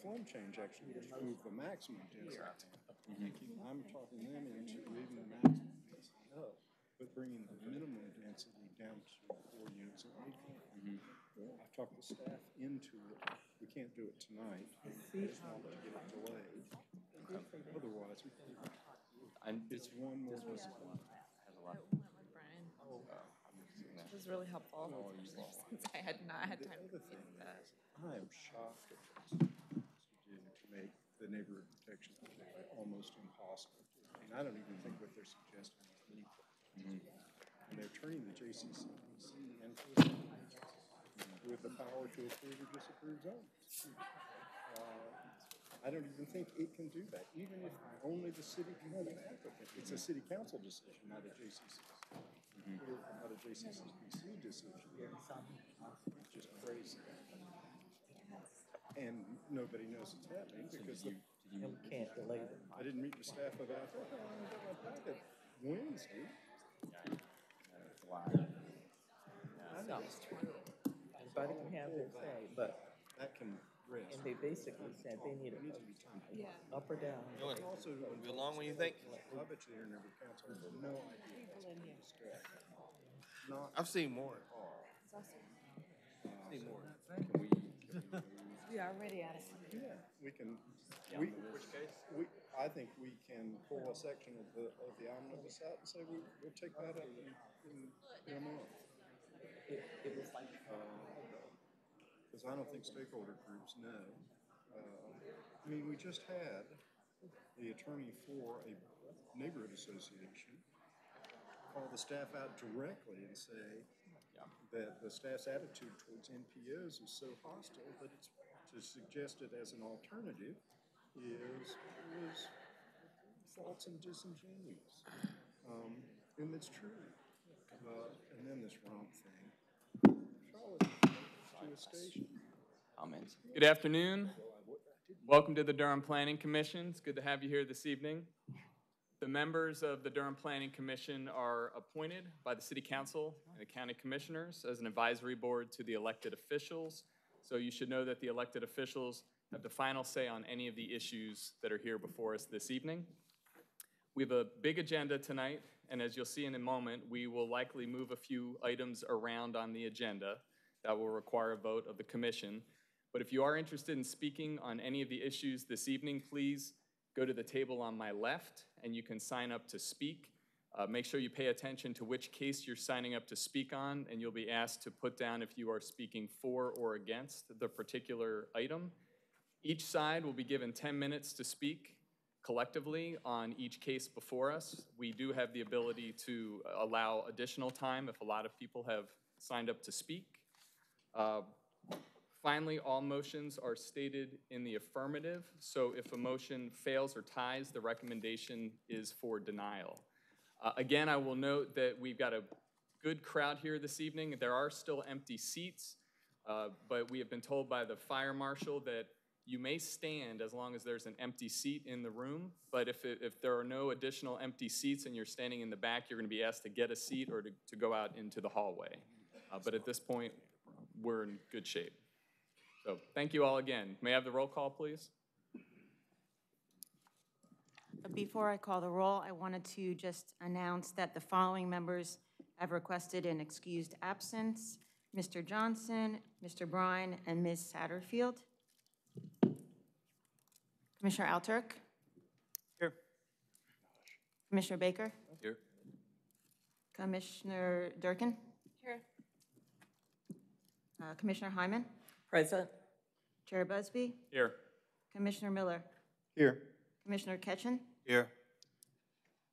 flum change actually would move the maximum density. I'm talking them into moving the maximum density up, but bringing the minimum density down to four units an acre. Mm-hmm. I've talked the staff into it. We can't do it tonight. I just want to get it delayed. Otherwise, we can't. And It's one more. has a lot. Oh, Brian. Oh, I'm that. Was really helpful. Oh, Since I had not had time to thing read that. is, I am shocked at what to do to make the neighborhood protection particularly almost impossible. And I don't even think what they're suggesting is legal. And they're turning the JCCPC into with the power to approve or disapprove zones. Uh, I don't even think it can do that, even if only the city can have an applicant. It's a city council decision, not a JCCC. Not a JCCPC decision. It's just crazy. And nobody knows it's happening because the, And we can't delay them. I didn't meet the staff about that. I only got my packet Wednesday. It's a lot. So, everybody can have their say, but, That can rest. and they basically said they need It to a be time. Yeah. up or down. And also, Be long when you think? I bet you the member council has no idea what's. Not I've seen more. all. Seen more. Can we, We are already out of. Yeah, we can, we, we, I think we can pull a section of the, of the omnibus out and say, we, we'll take that up in, in, in a month. It, it was like, Because I don't think stakeholder groups know. Uh, I mean, we just had the attorney for a neighborhood association call the staff out directly and say that the staff's attitude towards NPOs is so hostile that it's, to suggest it as an alternative is, is false and disingenuous. Um, and it's true. Uh, and then this ROMF thing. Charlotte, to a station. comments? Good afternoon. Welcome to the Durham Planning Commission. It's good to have you here this evening. The members of the Durham Planning Commission are appointed by the City Council and the County Commissioners as an advisory board to the elected officials. So you should know that the elected officials have the final say on any of the issues that are here before us this evening. We have a big agenda tonight, and as you'll see in a moment, we will likely move a few items around on the agenda that will require a vote of the commission. But if you are interested in speaking on any of the issues this evening, please go to the table on my left, and you can sign up to speak. Uh, Make sure you pay attention to which case you're signing up to speak on, and you'll be asked to put down if you are speaking for or against the particular item. Each side will be given 10 minutes to speak collectively on each case before us. We do have the ability to allow additional time if a lot of people have signed up to speak. Uh, Finally, all motions are stated in the affirmative, so if a motion fails or ties, the recommendation is for denial. Uh, Again, I will note that we've got a good crowd here this evening. There are still empty seats, uh, but we have been told by the fire marshal that you may stand as long as there's an empty seat in the room, but if, it- if there are no additional empty seats and you're standing in the back, you're going to be asked to get a seat or to, to go out into the hallway. Uh, But at this point, we're in good shape. So thank you all again. May I have the roll call, please? Before I call the roll, I wanted to just announce that the following members have requested an excused absence. Mr. Johnson, Mr. Brine, and Ms. Satterfield. Commissioner Alturk? Here. Commissioner Baker? Here. Commissioner Durkin? Here. Uh, Commissioner Hyman? Present, Chair Busby? Here. Commissioner Miller? Here. Commissioner Ketchen? Here.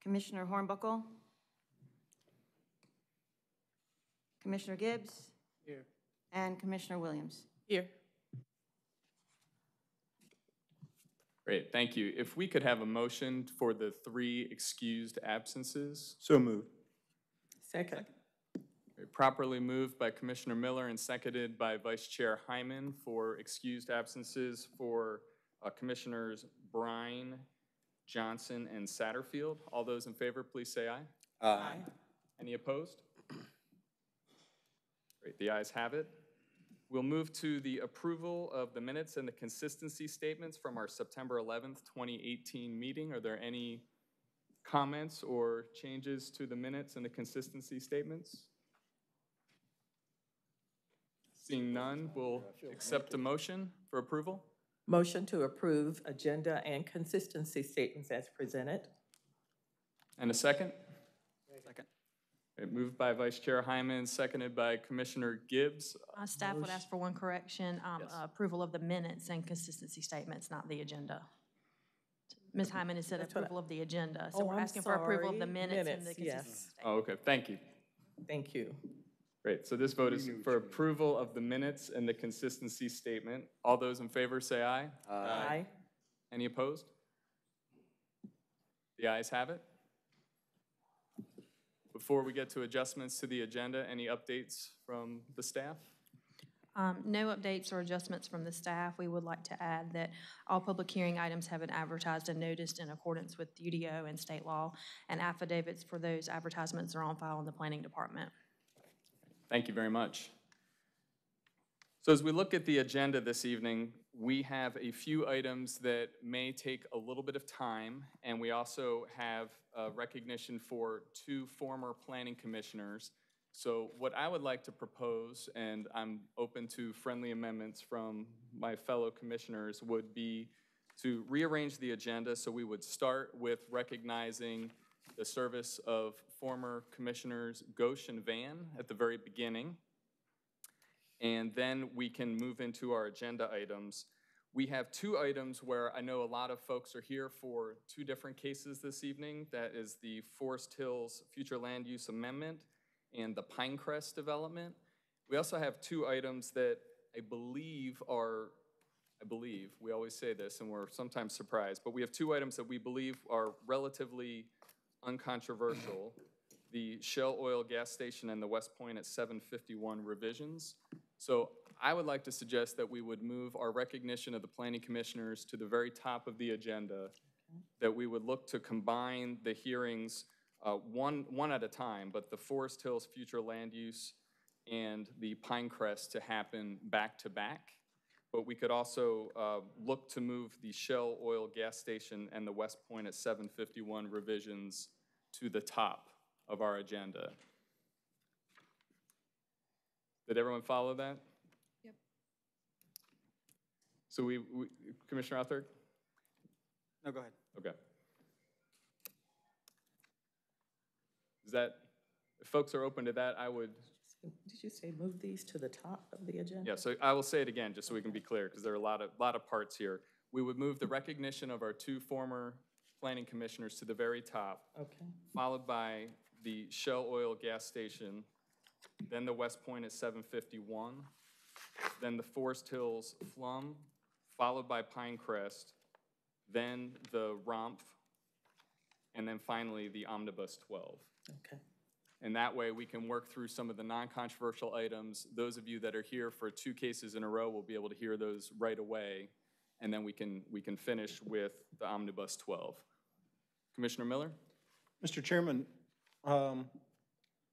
Commissioner Hornbuckle? Commissioner Gibbs? Here. And Commissioner Williams? here. Great, thank you. If we could have a motion for the three excused absences. So moved. Second, Properly moved by Commissioner Miller and seconded by Vice Chair Hyman for excused absences for uh, Commissioners Brine, Johnson, and Satterfield. All those in favor, please say aye. Aye. Any opposed? Great, the ayes have it. We'll move to the approval of the minutes and the consistency statements from our September 11th, 2018 meeting. Are there any comments or changes to the minutes and the consistency statements? Seeing none, we'll accept a motion for approval. Motion to approve agenda and consistency statements as presented. And a second? Second. Okay, Moved by Vice Chair Hyman, seconded by Commissioner Gibbs. Uh, Staff would ask for one correction, um, Yes. uh, approval of the minutes and consistency statements, not the agenda. Ms. Hyman has said That's what I- approval of the agenda, so Oh, we're I'm asking for approval of the sorry. minutes and the Minutes, consistency yes. statements. Oh, okay, thank you. Thank you. Great, so this vote is We knew what for approval of the minutes and the consistency statement. All those in favor say aye. Aye. Any opposed? The ayes have it. Before we get to adjustments to the agenda, any updates from the staff? Um, No updates or adjustments from the staff. We would like to add that all public hearing items have been advertised and noticed in accordance with UDO and state law, and affidavits for those advertisements are on file in the planning department. Thank you very much. So as we look at the agenda this evening, we have a few items that may take a little bit of time, and we also have uh, recognition for two former planning commissioners. So what I would like to propose, and I'm open to friendly amendments from my fellow commissioners, would be to rearrange the agenda so we would start with recognizing the service of former commissioners Ghosh and Vann at the very beginning. And then we can move into our agenda items. We have two items where I know a lot of folks are here for two different cases this evening. That is the Forest Hills Future Land Use Amendment and the Pinecrest Development. We also have two items that I believe are, I believe, we always say this and we're sometimes surprised, but we have two items that we believe are relatively uncontroversial. The Shell Oil Gas Station and the Westpoint at 751 revisions. So I would like to suggest that we would move our recognition of the planning commissioners to the very top of the agenda, that we would look to combine the hearings, uh, one, one at a time, but the Forest Hills Future Land Use and the Pinecrest to happen back to back. But we could also uh, look to move the Shell Oil Gas Station and the West Point at 751 revisions to the top of our agenda. Did everyone follow that? Yep. So we, we- Commissioner Arthur? No, go ahead. Okay. Is that, if folks are open to that, I would, Did you say move these to the top of the agenda? yeah, so I will say it again, just so we can be clear, because there are a lot of, lot of parts here. We would move the recognition of our two former planning commissioners to the very top, Okay, followed by the Shell Oil Gas Station, then the Westpoint at 751, then the Forest Hills Flum, followed by Pinecrest, then the ROMF, and then finally the Omnibus 12. okay. And that way, we can work through some of the non-controversial items. Those of you that are here for two cases in a row will be able to hear those right away, and then we can, we can finish with the Omnibus 12. Commissioner Miller? Mr. Chairman, um,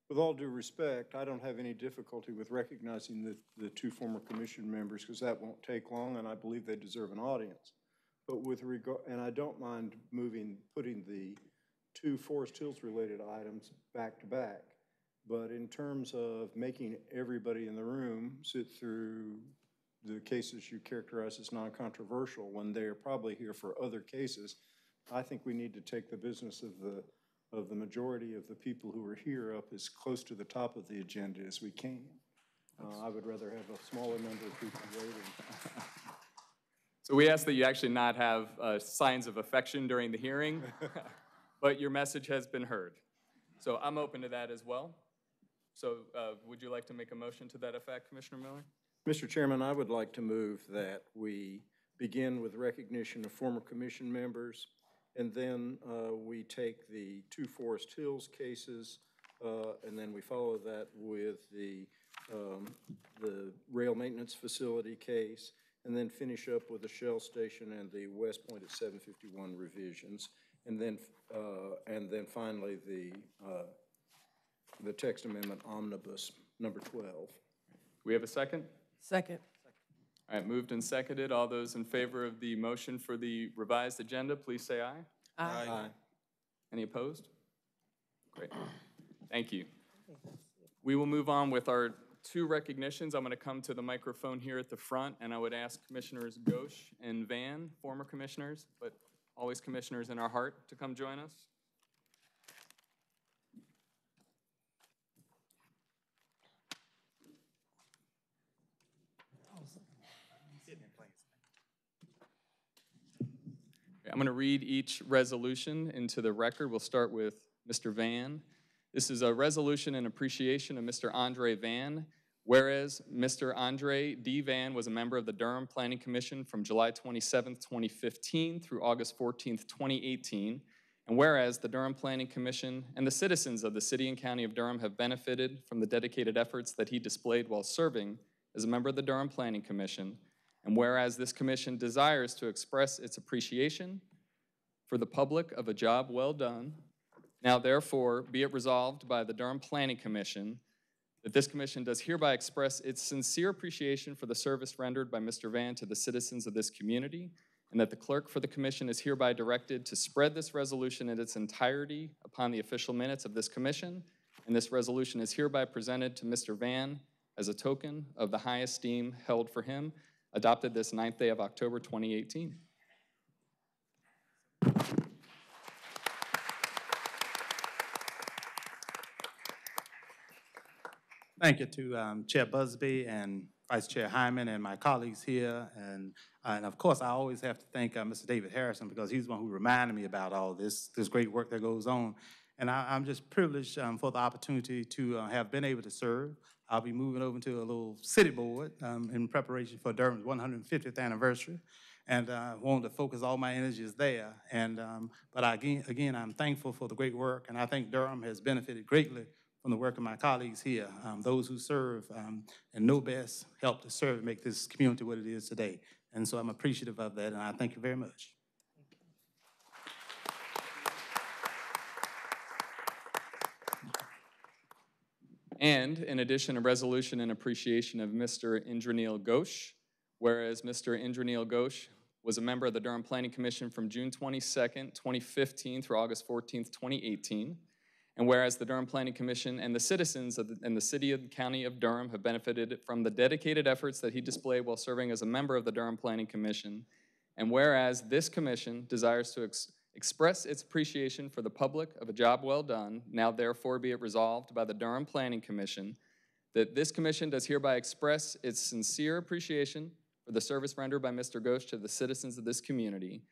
with all due respect, I don't have any difficulty with recognizing the, the two former commission members, because that won't take long, and I believe they deserve an audience. But with regard, and I don't mind moving, putting the two Forest Hills-related items back to back. But in terms of making everybody in the room sit through the cases you characterize as non-controversial, when they're probably here for other cases, I think we need to take the business of the, of the majority of the people who are here up as close to the top of the agenda as we can. Uh, I would rather have a smaller number of people waiting. So we ask that you actually not have uh, signs of affection during the hearing, but your message has been heard. So I'm open to that as well. So uh, would you like to make a motion to that effect, Commissioner Miller? Mr. Chairman, I would like to move that we begin with recognition of former commission members, and then uh, we take the two Forest Hills cases, uh, and then we follow that with the, um, the rail maintenance facility case, and then finish up with the Shell Station and the Westpoint at 751 revisions, and then, uh, and then finally the, uh, the text amendment omnibus number 12. We have a second? Second. All right, moved and seconded. All those in favor of the motion for the revised agenda, please say aye. Aye. aye. Any opposed? Great. Thank you. We will move on with our two recognitions. I'm going to come to the microphone here at the front, and I would ask Commissioners Ghosh and Vann, former commissioners, but always commissioners in our heart, to come join us. I'm going to read each resolution into the record. We'll start with Mr. Vann. This is a resolution in appreciation of Mr. Andre Vann. Whereas Mr. Andre D. Vann was a member of the Durham Planning Commission from July 27, 2015 through August 14, 2018. And whereas the Durham Planning Commission and the citizens of the city and county of Durham have benefited from the dedicated efforts that he displayed while serving as a member of the Durham Planning Commission. And whereas this commission desires to express its appreciation for the public of a job well done, now therefore be it resolved by the Durham Planning Commission that this commission does hereby express its sincere appreciation for the service rendered by Mr. Vann to the citizens of this community, and that the clerk for the commission is hereby directed to spread this resolution in its entirety upon the official minutes of this commission, and this resolution is hereby presented to Mr. Vann as a token of the high esteem held for him, adopted this ninth day of October 2018. Thank you to um, Chair Busby and Vice Chair Hyman and my colleagues here. And, uh, and of course, I always have to thank uh, Mr. David Harrison because he's the one who reminded me about all this, this great work that goes on. And I, I'm just privileged um, for the opportunity to uh, have been able to serve. I'll be moving over to a little city board um, in preparation for Durham's 150th anniversary. And I uh, wanted to focus all my energies there. And, um, but I, again, again, I'm thankful for the great work. And I think Durham has benefited greatly from the work of my colleagues here, um, those who serve um, and know best help to serve and make this community what it is today. And so I'm appreciative of that, and I thank you very much. And in addition, a resolution in appreciation of Mr. Indranil Ghosh, whereas Mr. Indranil Ghosh was a member of the Durham Planning Commission from June 22nd, 2015 through August 14th, 2018. And whereas the Durham Planning Commission and the citizens of the, and the city and county of Durham have benefited from the dedicated efforts that he displayed while serving as a member of the Durham Planning Commission. And whereas this commission desires to express its appreciation for the public of a job well done, now therefore be it resolved by the Durham Planning Commission that this commission does hereby express its sincere appreciation for the service rendered by Mr. Ghosh to the citizens of this community,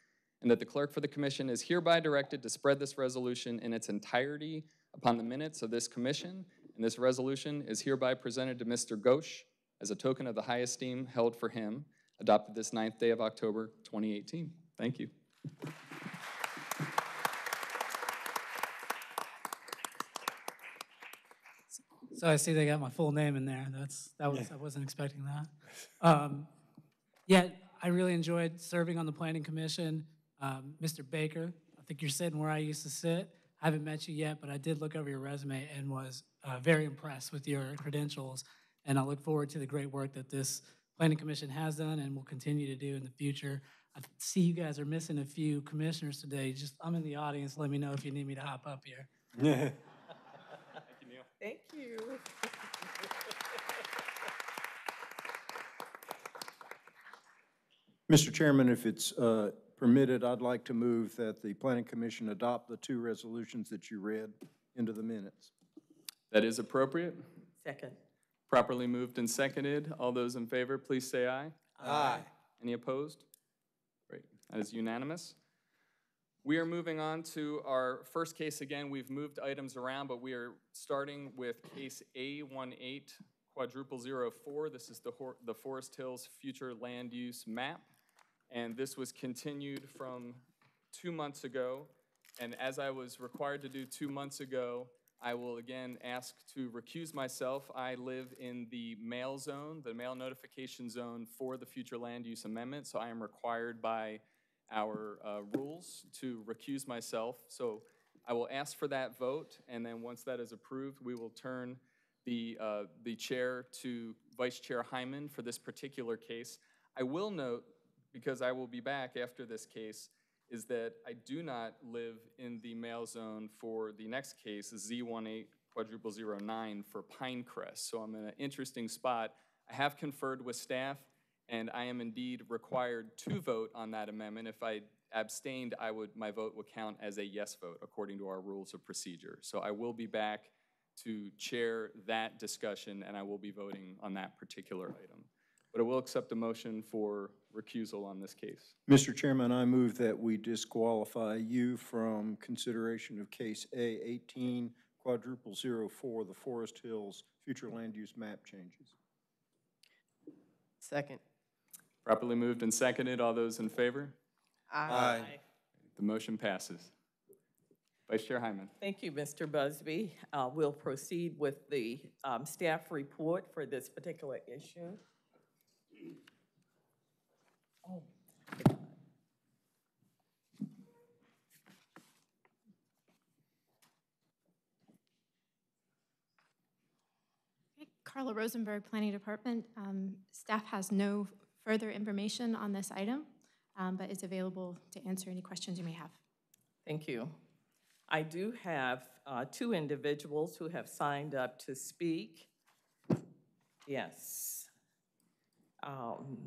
and that the clerk for the commission is hereby directed to spread this resolution in its entirety upon the minutes of this commission, and this resolution is hereby presented to Mr. Ghosh as a token of the high esteem held for him, adopted this ninth day of October 2018. Thank you. So I see they got my full name in there. That's, that was, I wasn't expecting that. Um, Yeah, I really enjoyed serving on the planning commission. Um, Mr. Baker, I think you're sitting where I used to sit. I haven't met you yet, but I did look over your resume and was uh, very impressed with your credentials. And I look forward to the great work that this planning commission has done and will continue to do in the future. I see you guys are missing a few commissioners today. Just, I'm in the audience. Let me know if you need me to hop up here. Thank you. Mr. Chairman, if it's uh, permitted, I'd like to move that the Planning Commission adopt the two resolutions that you read into the minutes. That is appropriate. Second. Properly moved and seconded. All those in favor, please say aye. Aye. Any opposed? Great, that is unanimous. We are moving on to our first case again. We've moved items around, but we are starting with case A18 quadruple zero four. This is the, Hor- the Forest Hills Future Land Use Map. And this was continued from two months ago. And as I was required to do two months ago, I will again ask to recuse myself. I live in the mail zone, the mail notification zone for the future land use amendment, so I am required by our uh, rules to recuse myself. So I will ask for that vote, and then once that is approved, we will turn the, uh, the chair to Vice Chair Hyman for this particular case. I will note, because I will be back after this case, is that I do not live in the mail zone for the next case, Z18 quadruple for Pinecrest. So I'm in an interesting spot. I have conferred with staff, and I am indeed required to vote on that amendment. If I abstained, I would, my vote would count as a yes vote according to our rules of procedure. So I will be back to chair that discussion, and I will be voting on that particular item. But I will accept a motion for recusal on this case. Mr. Chairman, I move that we disqualify you from consideration of case A eighteen quadruple zero four, the Forest Hills future land use map changes. Second. Properly moved and seconded. All those in favor? Aye. Aye. The motion passes. Vice Chair Hyman. Thank you, Mr. Busby. Uh, We'll proceed with the um, staff report for this particular issue. Oh, Carla Rosenberg, Planning Department. Um, Staff has no further information on this item, um, but is available to answer any questions you may have. Thank you. I do have uh, two individuals who have signed up to speak. Yes. Um,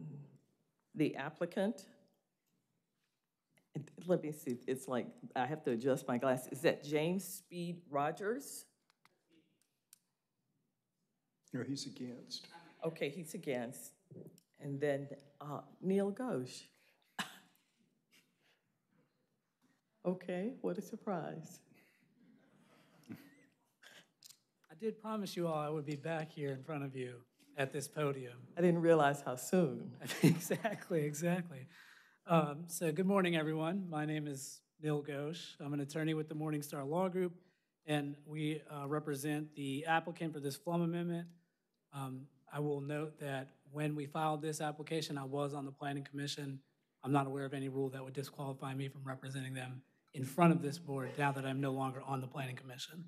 The applicant, let me see, it's like, I have to adjust my glasses. Is that James Speed Rogers? No, he's against. Okay, he's against. And then uh, Nil Ghosh. Okay, what a surprise. I did promise you all I would be back here in front of you at this podium. I didn't realize how soon. Exactly, exactly. Um, So good morning, everyone. My name is Nil Ghosh. I'm an attorney with the Morningstar Law Group, and we uh, represent the applicant for this Flum Amendment. Um, I will note that when we filed this application, I was on the Planning Commission. I'm not aware of any rule that would disqualify me from representing them in front of this board now that I'm no longer on the Planning Commission.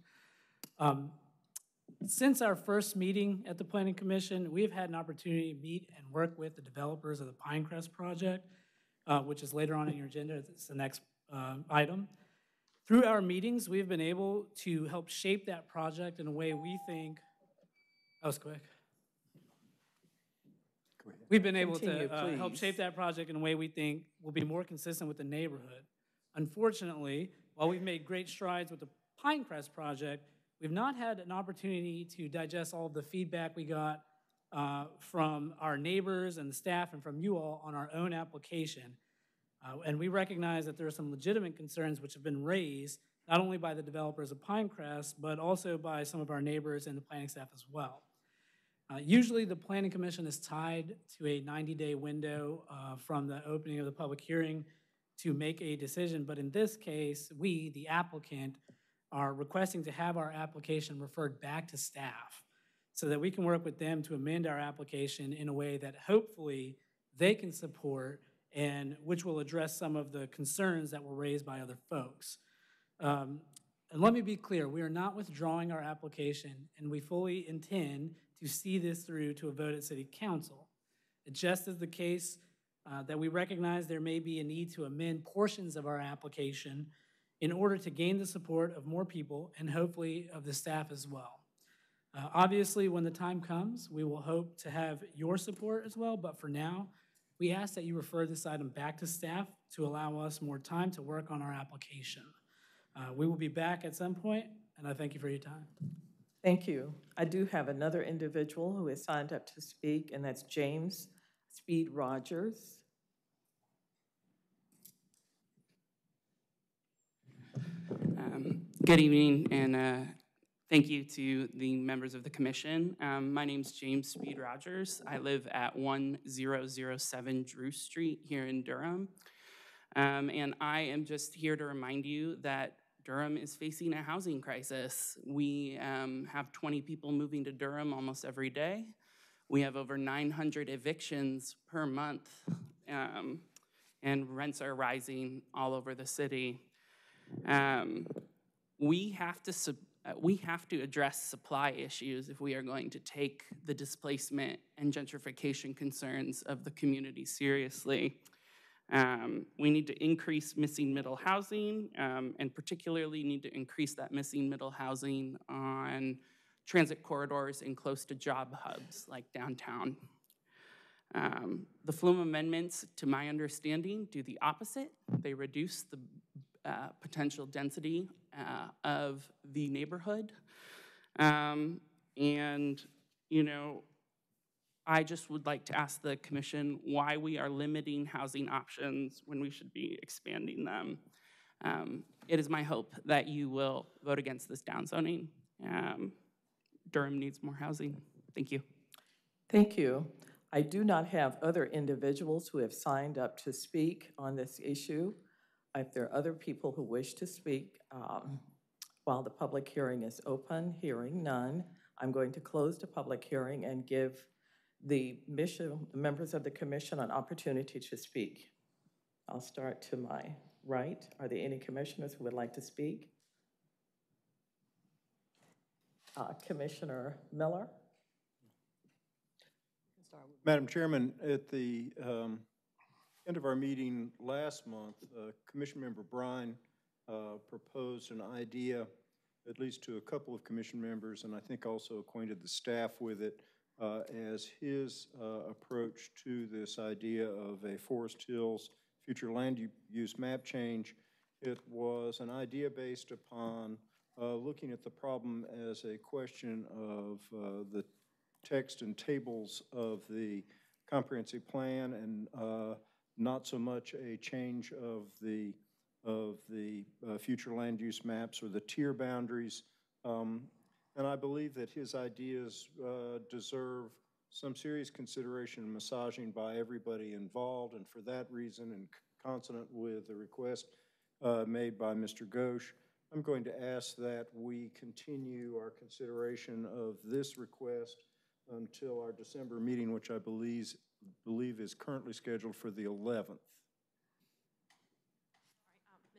Um, Since our first meeting at the Planning Commission, we've had an opportunity to meet and work with the developers of the Pinecrest project, uh, which is later on in your agenda. It's the next uh, item. Through our meetings, we've been able to help shape that project in a way we think, that was quick. We've been able Continue, to uh, help shape that project in a way we think will be more consistent with the neighborhood. Unfortunately, while we've made great strides with the Pinecrest project, we've not had an opportunity to digest all of the feedback we got uh, from our neighbors and the staff and from you all on our own application. Uh, And we recognize that there are some legitimate concerns which have been raised, not only by the developers of Pinecrest, but also by some of our neighbors and the planning staff as well. Uh, Usually, the planning commission is tied to a 90-day window uh, from the opening of the public hearing to make a decision, but in this case, we, the applicant, are requesting to have our application referred back to staff so that we can work with them to amend our application in a way that hopefully they can support and which will address some of the concerns that were raised by other folks. Um, And let me be clear, we are not withdrawing our application, and we fully intend to see this through to a vote at city council. It just is the case uh, that we recognize there may be a need to amend portions of our application in order to gain the support of more people and hopefully of the staff as well. Uh, Obviously, when the time comes, we will hope to have your support as well, but for now, we ask that you refer this item back to staff to allow us more time to work on our application. Uh, We will be back at some point, and I thank you for your time. Thank you. I do have another individual who has signed up to speak, and that's James Speed Rogers. Um, Good evening, and uh, thank you to the members of the commission. Um, My is James Speed Rogers. I live at 1007 Drew Street here in Durham. Um, And I am just here to remind you that Durham is facing a housing crisis. We um, have 20 people moving to Durham almost every day. We have over 900 evictions per month, um, and rents are rising all over the city. Um, we have to uh, we have to address supply issues if we are going to take the displacement and gentrification concerns of the community seriously. Um, we need to increase missing middle housing, um, and particularly need to increase that missing middle housing on transit corridors and close to job hubs like downtown. Um, the Flume amendments, to my understanding, do the opposite. They reduce the uh, potential density uh, of the neighborhood. Um, and, you know, I just would like to ask the commission why we are limiting housing options when we should be expanding them. Um, it is my hope that you will vote against this downzoning. Um, Durham needs more housing. Thank you. Thank you. I do not have other individuals who have signed up to speak on this issue. If there are other people who wish to speak um, while the public hearing is open, hearing none, I'm going to close the public hearing and give the mission, members of the commission an opportunity to speak. I'll start to my right. Are there any commissioners who would like to speak? Uh, Commissioner Miller? Madam Chairman, at the um, end of our meeting last month, uh, Commission Member Brine uh, proposed an idea, at least to a couple of commission members, and I think also acquainted the staff with it, uh, as his uh, approach to this idea of a Forest Hills future land use map change. It was an idea based upon uh, looking at the problem as a question of uh, the text and tables of the comprehensive plan and uh, not so much a change of the of the uh, future land use maps or the tier boundaries. Um, and I believe that his ideas uh, deserve some serious consideration and massaging by everybody involved. And for that reason, and consonant with the request uh, made by Mr. Ghosh, I'm going to ask that we continue our consideration of this request until our December meeting, which I believe, believe is currently scheduled for the 11th.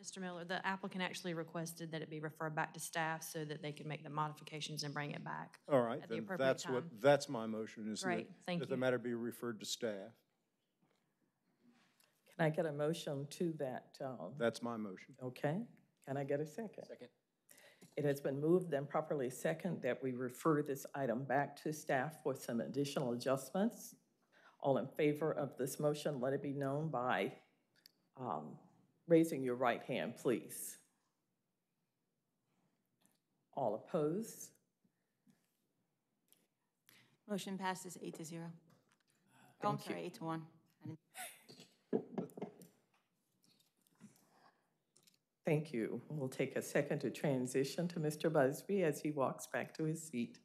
Mr. Miller, the applicant actually requested that it be referred back to staff so that they could make the modifications and bring it back. All right, At the then appropriate that's what, time. that's my motion, is that, Great, thank that the you. matter be referred to staff. Can I get a motion to that? um, That's my motion. Okay, can I get a second? Second. It has been moved and properly second that we refer this item back to staff for some additional adjustments. All in favor of this motion, let it be known by um, raising your right hand, please. All opposed? Motion passes eight to zero. Oh, I'm sorry, eight to one. Thank you. We'll take a second to transition to Mr. Busby as he walks back to his seat.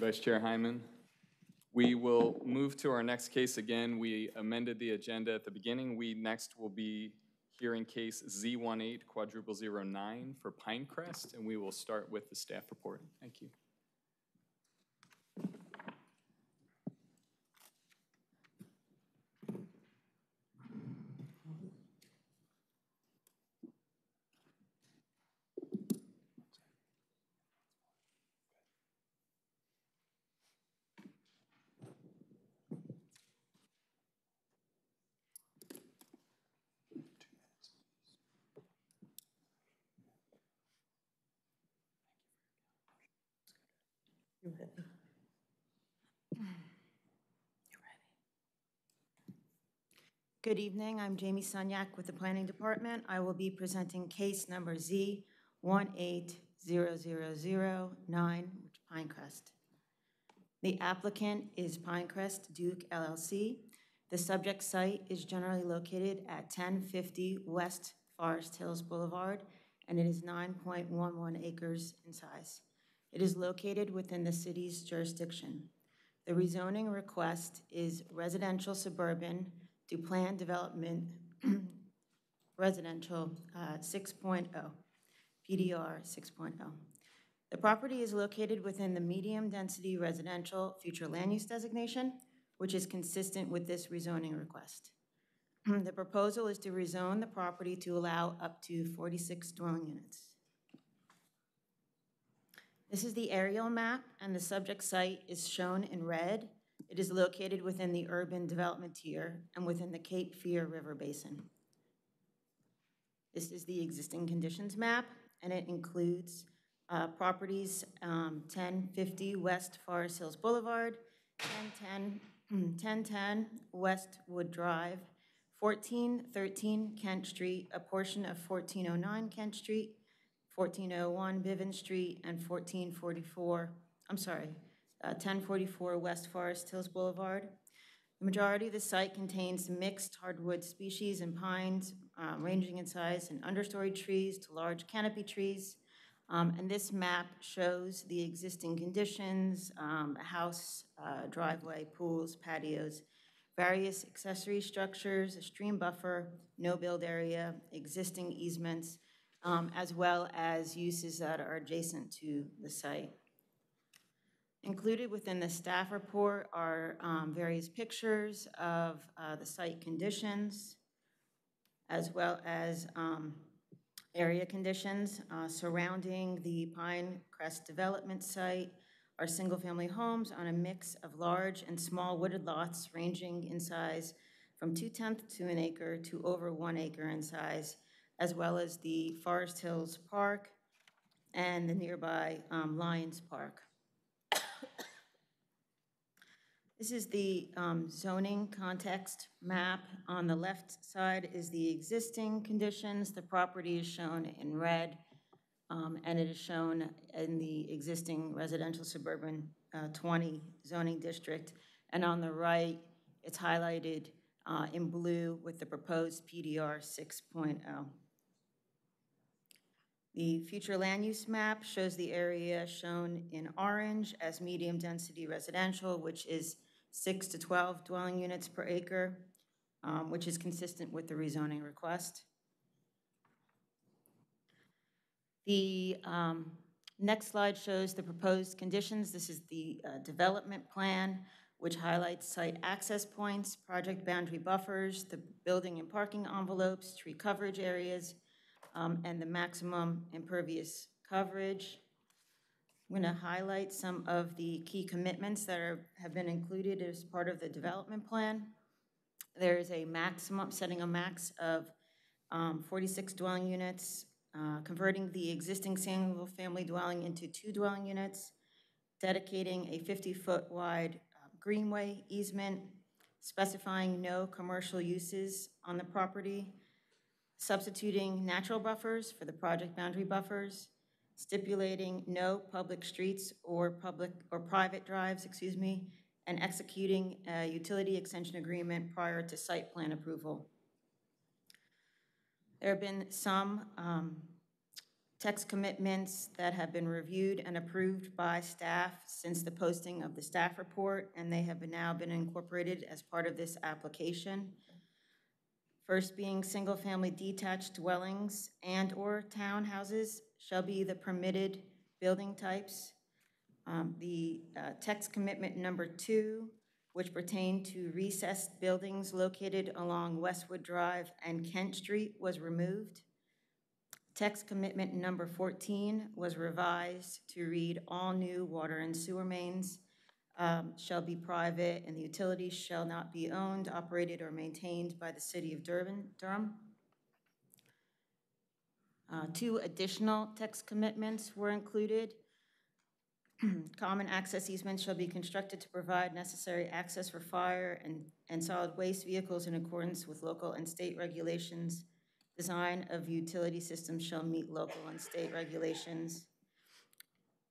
Vice Chair Hyman. We will move to our next case again. We amended the agenda at the beginning. We next will be hearing case Z18 quadruple zero nine for Pinecrest, and we will start with the staff report. Thank. You Good evening, I'm Jamie Sunyak with the Planning Department. I will be presenting case number Z 1800009, which Pinecrest. The applicant is Pinecrest Duke LLC. The subject site is generally located at 1050 West Forest Hills Boulevard, and it is 9.11 acres in size. It is located within the city's jurisdiction. The rezoning request is residential suburban to Plan development residential uh, 6.0, PDR 6.0. The property is located within the medium-density residential future land use designation, which is consistent with this rezoning request. The proposal is to rezone the property to allow up to 46 dwelling units. This is the aerial map, and the subject site is shown in red. It is located within the urban development tier and within the Cape Fear River Basin. This is the existing conditions map, and it includes uh, properties um, 1050 West Forest Hills Boulevard, 1010, 1010 Westwood Drive, 1413 Kent Street, a portion of 1409 Kent Street, 1401 Bivens Street, and 1444, I'm sorry, uh, 1044 West Forest Hills Boulevard. The majority of the site contains mixed hardwood species and pines, um, ranging in size in understory trees to large canopy trees. Um, And this map shows the existing conditions, um, house, uh, driveway, pools, patios, various accessory structures, a stream buffer, no build area, existing easements, um, as well as uses that are adjacent to the site. Included within the staff report are um, various pictures of uh, the site conditions, as well as um, area conditions uh, surrounding the Pinecrest Development Site are single-family homes on a mix of large and small wooded lots ranging in size from two-tenths to an acre to over one acre in size, as well as the Forest Hills Park and the nearby um, Lions Park. This is the um, zoning context map. On the left side is the existing conditions. The property is shown in red, um, and it is shown in the existing residential suburban uh, 20 zoning district. And on the right, it's highlighted uh, in blue with the proposed PDR 6.0. The future land use map shows the area shown in orange as medium-density residential, which is six to 12 dwelling units per acre, um, which is consistent with the rezoning request. The um, next slide shows the proposed conditions. This is the uh, development plan, which highlights site access points, project boundary buffers, the building and parking envelopes, tree coverage areas, um, and the maximum impervious coverage. I'm going to highlight some of the key commitments that are, have been included as part of the development plan. There is a maximum, setting a max of um, 46 dwelling units, uh, converting the existing single-family dwelling into two dwelling units, dedicating a 50-foot wide uh, greenway easement, specifying no commercial uses on the property, substituting natural buffers for the project boundary buffers, stipulating no public streets or public, or private drives, excuse me, and executing a utility extension agreement prior to site plan approval. There have been some um, text commitments that have been reviewed and approved by staff since the posting of the staff report, and they have now been incorporated as part of this application. First being single-family detached dwellings and/or townhouses shall be the permitted building types. Um, The uh, text commitment number two, which pertained to recessed buildings located along Westwood Drive and Kent Street, was removed. Text commitment number 14 was revised to read, "All new water and sewer mains um, shall be private, and the utilities shall not be owned, operated, or maintained by the city of Durban, Durham. Uh, Two additional text commitments were included. Common access easements shall be constructed to provide necessary access for fire and, and solid waste vehicles in accordance with local and state regulations. Design of utility systems shall meet local and state regulations.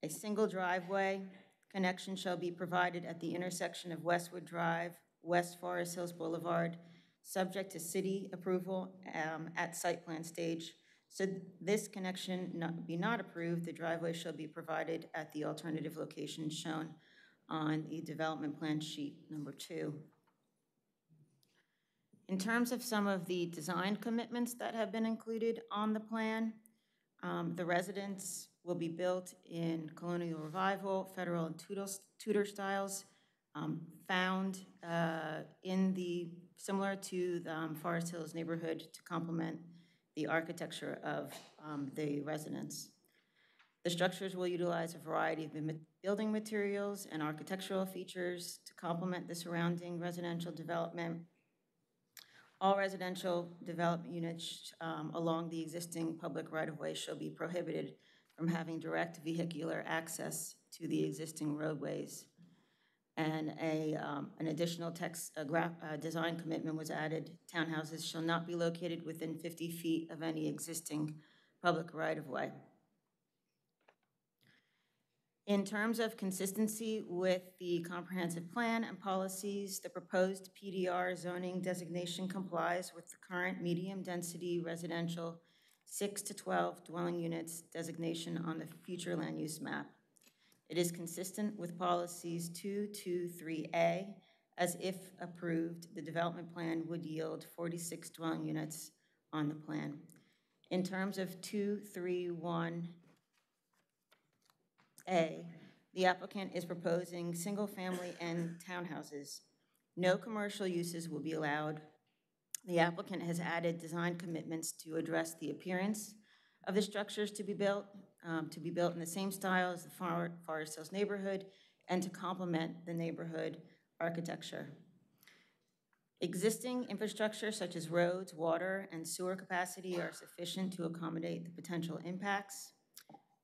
A single driveway Connection shall be provided at the intersection of Westwood Drive, West Forest Hills Boulevard, subject to city approval um, at site plan stage. Should this connection not be not approved, the driveway shall be provided at the alternative location shown on the development plan sheet number two. In terms of some of the design commitments that have been included on the plan, um, the residents will be built in colonial revival, federal and Tudor, styles, um, found uh, in the, similar to the um, Forest Hills neighborhood to complement the architecture of um, the residence. The structures will utilize a variety of building materials and architectural features to complement the surrounding residential development. All residential development units um, along the existing public right-of-way shall be prohibited from having direct vehicular access to the existing roadways. And a, um, an additional text, uh, design commitment was added. Townhouses shall not be located within 50 feet of any existing public right-of-way. In terms of consistency with the comprehensive plan and policies, the proposed PDR zoning designation complies with the current medium-density residential 6 to 12 dwelling units designation on the future land use map. It is consistent with policies 223A, as if approved, the development plan would yield 46 dwelling units on the plan. In terms of 231A, the applicant is proposing single-family and townhouses. No commercial uses will be allowed. The applicant has added design commitments to address the appearance of the structures to be built, um, to be built in the same style as the Forest Hills neighborhood, and to complement the neighborhood architecture. Existing infrastructure such as roads, water, and sewer capacity are sufficient to accommodate the potential impacts.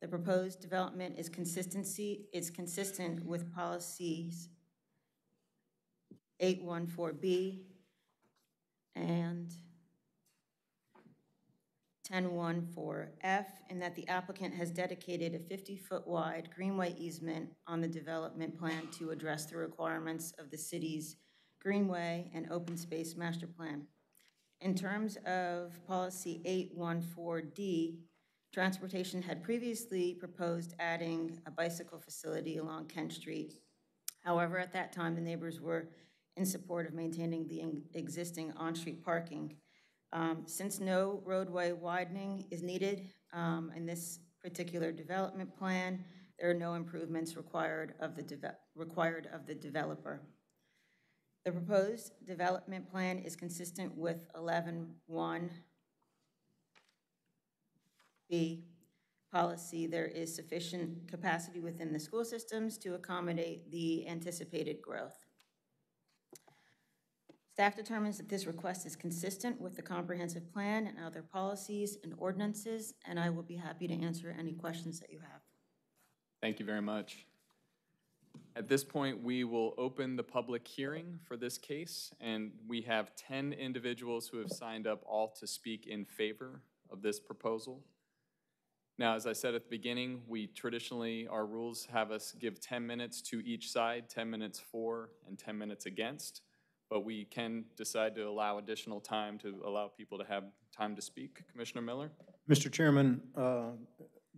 The proposed development is consistency, is consistent with policies 814B and 1014F, in that the applicant has dedicated a 50-foot wide greenway easement on the development plan to address the requirements of the city's greenway and open space master plan. In terms of policy 814D, Transportation had previously proposed adding a bicycle facility along Kent Street. However, at that time, the neighbors were in support of maintaining the existing on-street parking. Um, Since no roadway widening is needed um, in this particular development plan, there are no improvements required of the, required of the developer. The proposed development plan is consistent with 11-1 B, policy, there is sufficient capacity within the school systems to accommodate the anticipated growth. Staff determines that this request is consistent with the comprehensive plan and other policies and ordinances, and I will be happy to answer any questions that you have. Thank you very much. At this point, we will open the public hearing for this case, and we have 10 individuals who have signed up all to speak in favor of this proposal. Now, as I said at the beginning, we traditionally, our rules have us give 10 minutes to each side, 10 minutes for and 10 minutes against, but we can decide to allow additional time to allow people to have time to speak. Commissioner Miller? Mr. Chairman, uh,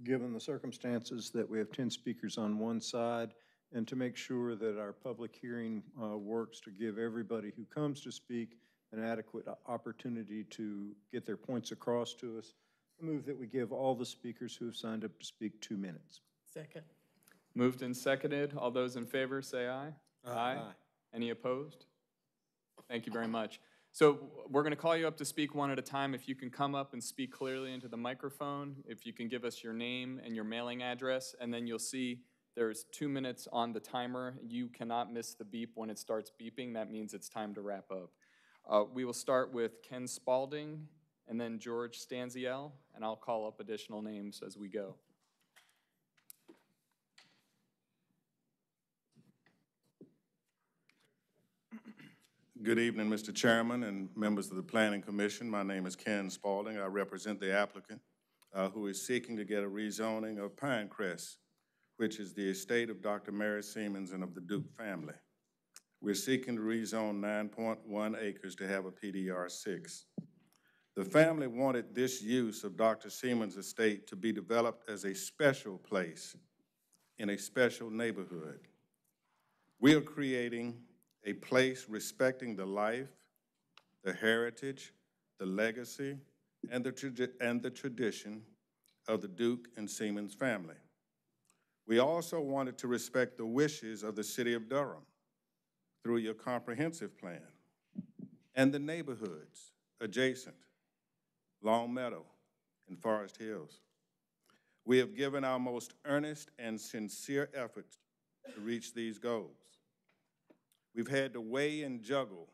given the circumstances that we have 10 speakers on one side, and to make sure that our public hearing uh, works to give everybody who comes to speak an adequate opportunity to get their points across to us, I move that we give all the speakers who have signed up to speak two minutes. Second. Moved and seconded. All those in favor, say aye. Aye. Any opposed? Thank you very much. So we're going to call you up to speak one at a time. If you can come up and speak clearly into the microphone, if you can give us your name and your mailing address, and then you'll see there's two minutes on the timer. You cannot miss the beep when it starts beeping. That means it's time to wrap up. Uh, We will start with Ken Spalding and then George Stanziale, and I'll call up additional names as we go. Good evening, Mr. Chairman and members of the Planning Commission. My name is Ken Spalding. I represent the applicant uh, who is seeking to get a rezoning of Pinecrest, which is the estate of Dr. Mary Semans and of the Duke family. We're seeking to rezone 9.1 acres to have a PDR 6. The family wanted this use of Dr. Semans' estate to be developed as a special place in a special neighborhood. We are creating a place respecting the life, the heritage, the legacy, and the, and the tradition of the Duke and Semans family. We also wanted to respect the wishes of the city of Durham through your comprehensive plan and the neighborhoods adjacent, Long Meadow and Forest Hills. We have given our most earnest and sincere efforts to reach these goals. We've had to weigh and juggle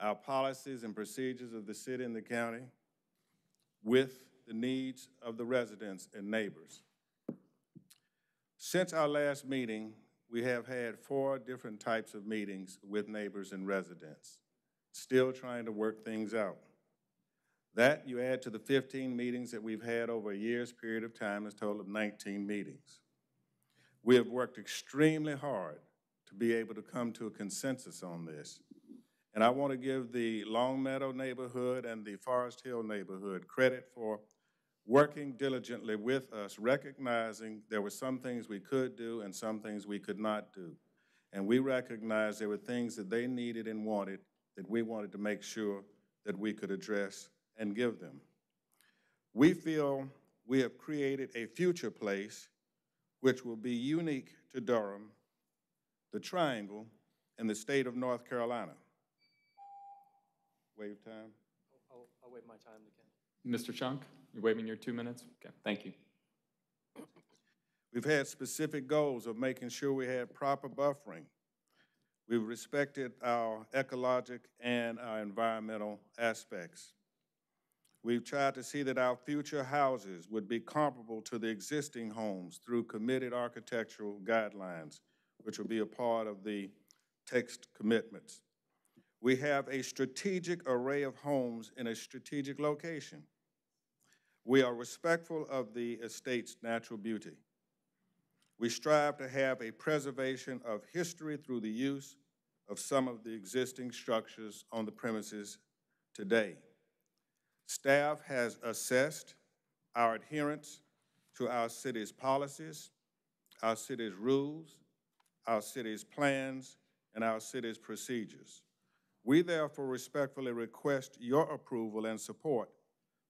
our policies and procedures of the city and the county with the needs of the residents and neighbors. Since our last meeting, we have had four different types of meetings with neighbors and residents, still trying to work things out. That you add to the 15 meetings that we've had over a year's period of time is a total of 19 meetings. We have worked extremely hard to be able to come to a consensus on this. And I want to give the Long Meadow neighborhood and the Forest Hill neighborhood credit for working diligently with us, recognizing there were some things we could do and some things we could not do. And we recognized there were things that they needed and wanted that we wanted to make sure that we could address and give them. We feel we have created a future place which will be unique to Durham, the Triangle, and the state of North Carolina. Wave time. I'll, I'll wait my time to Ken. Mr. Chunk, you're waiving your two minutes? Okay, thank you. We've had specific goals of making sure we had proper buffering. We've respected our ecologic and our environmental aspects. We've tried to see that our future houses would be comparable to the existing homes through committed architectural guidelines, which will be a part of the text commitments. We have a strategic array of homes in a strategic location. We are respectful of the estate's natural beauty. We strive to have a preservation of history through the use of some of the existing structures on the premises today. Staff has assessed our adherence to our city's policies, our city's rules, our city's plans, and our city's procedures. We therefore respectfully request your approval and support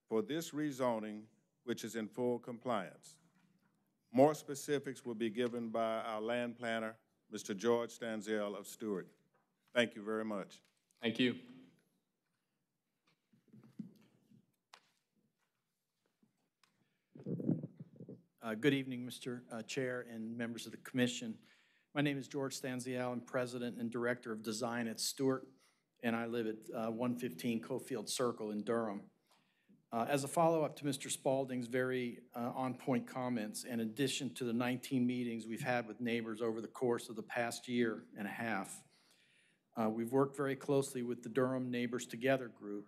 for this rezoning, which is in full compliance. More specifics will be given by our land planner, Mr. George Stanziale of Stewart. Thank you very much. Thank you. Uh, Good evening, Mr. uh, Chair and members of the commission. My name is George Stanziale. I'm President and Director of Design at Stewart, and I live at uh, 115 Cofield Circle in Durham. Uh, As a follow-up to Mr. Spalding's very uh, on-point comments, in addition to the 19 meetings we've had with neighbors over the course of the past year and a half, uh, we've worked very closely with the Durham Neighbors Together group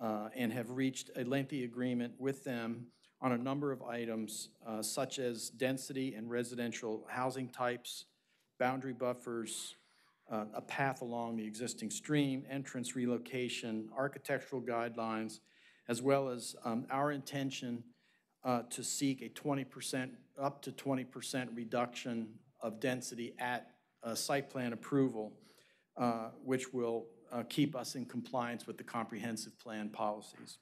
uh, and have reached a lengthy agreement with them on a number of items uh, such as density and residential housing types, boundary buffers, uh, a path along the existing stream, entrance relocation, architectural guidelines, as well as um, our intention uh, to seek a 20%, up to 20% reduction of density at uh, site plan approval, uh, which will uh, keep us in compliance with the comprehensive plan policies.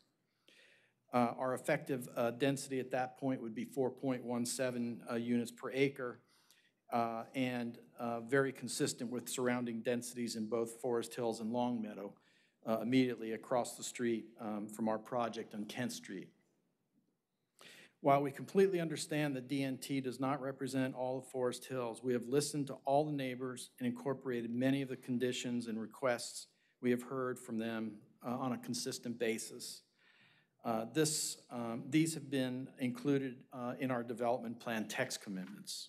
Uh, Our effective density at that point would be 4.17 uh, units per acre, uh, and uh, very consistent with surrounding densities in both Forest Hills and Longmeadow, uh, immediately across the street um, from our project on Kent Street. While we completely understand that DNT does not represent all of Forest Hills, we have listened to all the neighbors and incorporated many of the conditions and requests we have heard from them uh, on a consistent basis. Uh, This, um, these have been included uh, in our development plan text commitments.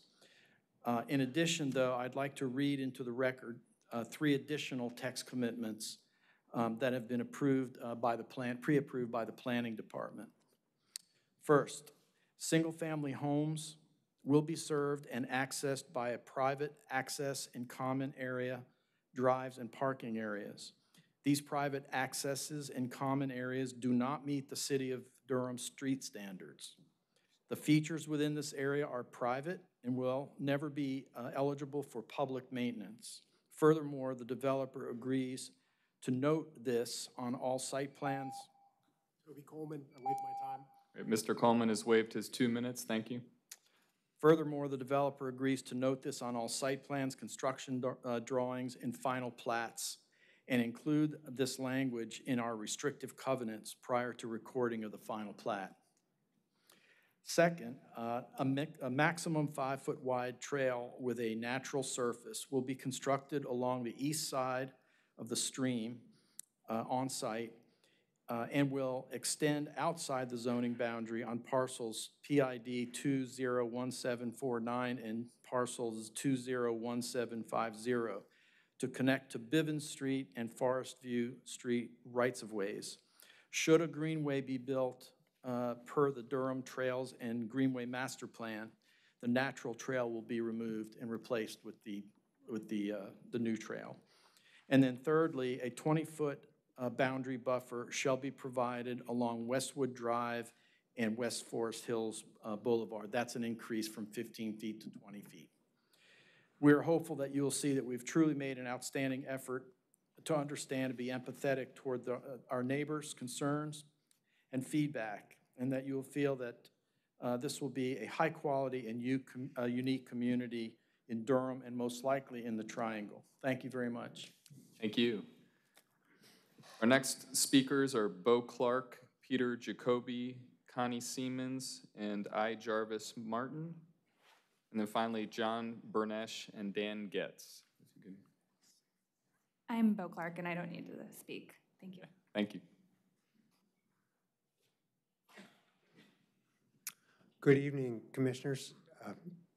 Uh, In addition, though, I'd like to read into the record uh, three additional text commitments um, that have been approved uh, by the plan, pre-approved by the Planning Department. First, single-family homes will be served and accessed by a private access and common area, drives, and parking areas. These private accesses and common areas do not meet the City of Durham street standards. The features within this area are private and will never be uh, eligible for public maintenance. Furthermore, the developer agrees to note this on all site plans. Toby Coleman, I wait my time. Right, Mr. Coleman has waived his two minutes. Thank you. Furthermore, the developer agrees to note this on all site plans, construction uh, drawings, and final plats, and include this language in our restrictive covenants prior to recording of the final plat. Second, uh, a a maximum five-foot wide trail with a natural surface will be constructed along the east side of the stream uh, on-site uh, and will extend outside the zoning boundary on parcels PID 201749 and parcels 201750 to connect to Bivens Street and Forest View Street rights-of-ways. Should a greenway be built uh, per the Durham Trails and Greenway Master Plan, the natural trail will be removed and replaced with the, with the, uh, the new trail. And then thirdly, a 20-foot uh, boundary buffer shall be provided along Westwood Drive and West Forest Hills uh, Boulevard. That's an increase from 15 feet to 20 feet. We're hopeful that you will see that we've truly made an outstanding effort to understand and be empathetic toward the, uh, our neighbors' concerns and feedback, and that you will feel that uh, this will be a high-quality and u- com- uh, unique community in Durham and most likely in the Triangle. Thank you very much. Thank you. Our next speakers are Bo Clark, Peter Jacoby, Connie Semans, and I. Jarvis Martin. And then finally, John Bernesh and Dan Getz. If you could- I'm Bo Clark, and I don't need to speak. Thank you. Thank you. Good evening, Commissioners. Uh,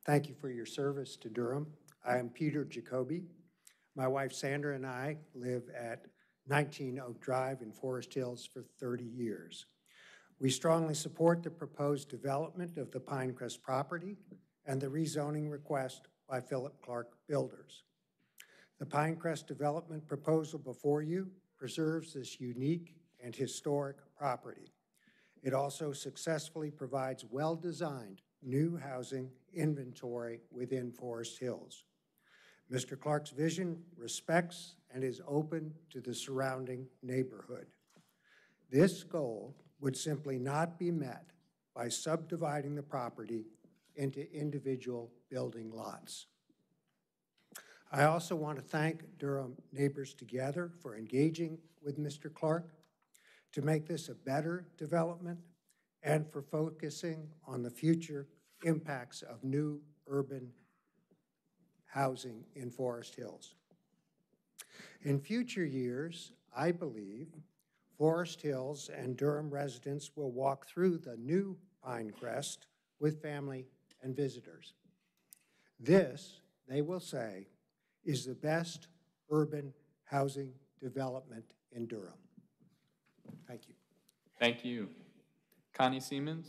Thank you for your service to Durham. I am Peter Jacoby. My wife Sandra and I live at 19 Oak Drive in Forest Hills for 30 years. We strongly support the proposed development of the Pinecrest property and the rezoning request by Philip Clark Builders. The Pinecrest development proposal before you preserves this unique and historic property. It also successfully provides well-designed new housing inventory within Forest Hills. Mr. Clark's vision respects and is open to the surrounding neighborhood. This goal would simply not be met by subdividing the property into individual building lots. I also want to thank Durham Neighbors Together for engaging with Mr. Clark to make this a better development and for focusing on the future impacts of new urban housing in Forest Hills. In future years, I believe Forest Hills and Durham residents will walk through the new Pinecrest with family and visitors. This, they will say, is the best urban housing development in Durham. Thank you. Thank you. Connie Semans?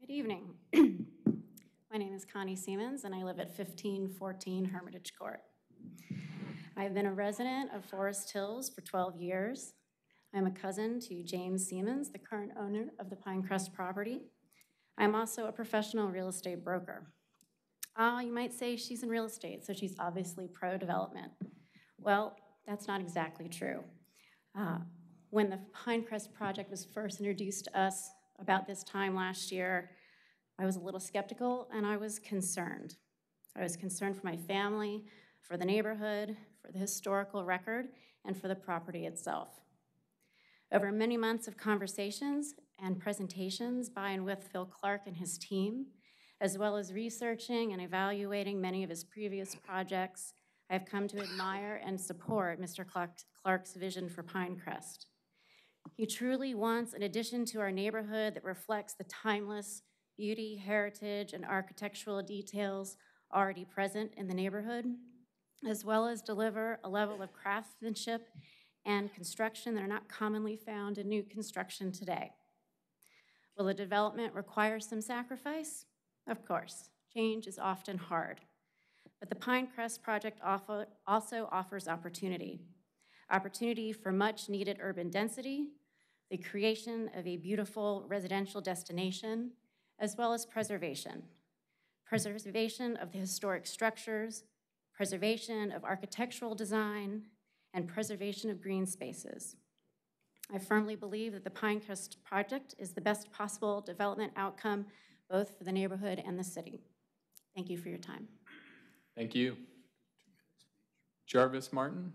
Good evening. My name is Connie Semans, and I live at 1514 Hermitage Court. I've been a resident of Forest Hills for 12 years. I'm a cousin to James Semans, the current owner of the Pinecrest property. I'm also a professional real estate broker. Ah, you might say she's in real estate, so she's obviously pro-development. Well, that's not exactly true. Uh, When the Pinecrest project was first introduced to us about this time last year, I was a little skeptical and I was concerned. I was concerned for my family, for the neighborhood, for the historical record, and for the property itself. Over many months of conversations and presentations by and with Phil Clark and his team, as well as researching and evaluating many of his previous projects, I have come to admire and support Mr. Clark's vision for Pinecrest. He truly wants an addition to our neighborhood that reflects the timeless beauty, heritage, and architectural details already present in the neighborhood, as well as deliver a level of craftsmanship and construction that are not commonly found in new construction today. Will the development require some sacrifice? Of course. Change is often hard. But the Pinecrest project also offers opportunity. Opportunity for much needed urban density, the creation of a beautiful residential destination, as well as preservation. Preservation of the historic structures, preservation of architectural design, and preservation of green spaces. I firmly believe that the Pinecrest project is the best possible development outcome both for the neighborhood and the city. Thank you for your time. Thank you. Jarvis Martin?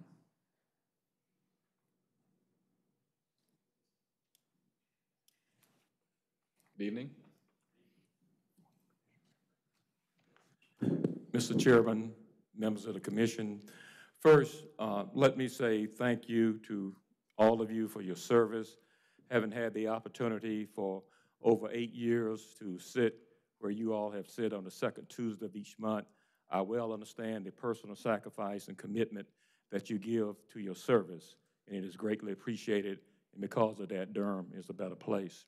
Good evening. Mr. Chairman, members of the commission, first, uh, let me say thank you to all of you for your service. Having had the opportunity for over eight years to sit where you all have sit on the second Tuesday of each month, I well understand the personal sacrifice and commitment that you give to your service, and it is greatly appreciated, and because of that, Durham is a better place.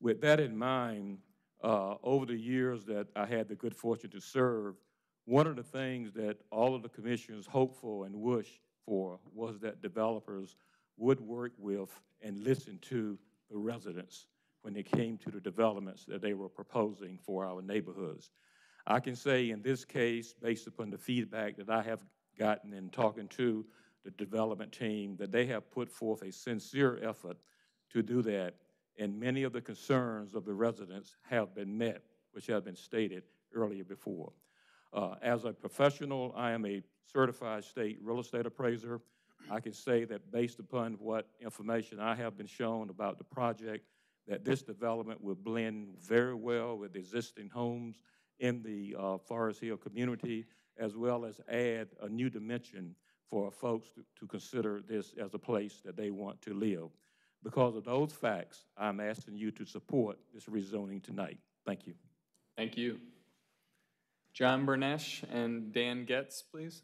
With that in mind, uh, over the years that I had the good fortune to serve, one of the things that all of the commissioners hoped for and wished for was that developers would work with and listen to the residents when it came to the developments that they were proposing for our neighborhoods. I can say in this case, based upon the feedback that I have gotten in talking to the development team, that they have put forth a sincere effort to do that, and many of the concerns of the residents have been met, which have been stated earlier before. Uh, as a professional, I am a certified state real estate appraiser. I can say that based upon what information I have been shown about the project, that this development will blend very well with existing homes in the uh, Forest Hill community, as well as add a new dimension for folks to, to consider this as a place that they want to live. Because of those facts, I'm asking you to support this rezoning tonight. Thank you. Thank you. John Bernesh and Dan Getz, please.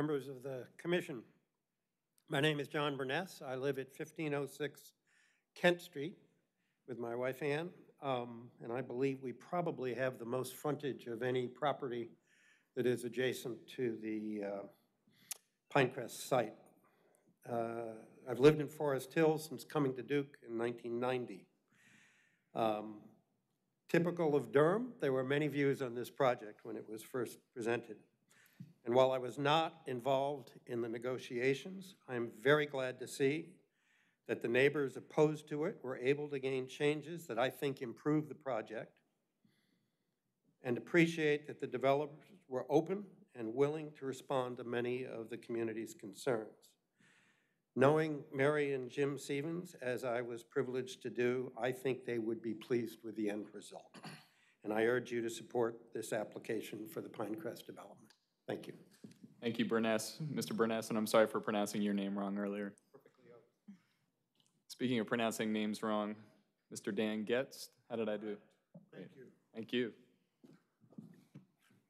Members of the commission, my name is John Burness. I live at 1506 Kent Street with my wife Ann, um, and I believe we probably have the most frontage of any property that is adjacent to the uh, Pinecrest site. Uh, I've lived in Forest Hills since coming to Duke in 1990. Um, typical of Durham, there were many views on this project when it was first presented. And while I was not involved in the negotiations, I am very glad to see that the neighbors opposed to it were able to gain changes that I think improve the project and appreciate that the developers were open and willing to respond to many of the community's concerns. Knowing Mary and Jim Stevens, as I was privileged to do, I think they would be pleased with the end result. And I urge you to support this application for the Pinecrest development. Thank you. Thank you, Burness, Mr. Burness, and I'm sorry for pronouncing your name wrong earlier. Speaking of pronouncing names wrong, Mr. Dan Getz, how did I do? Thank you. Thank you.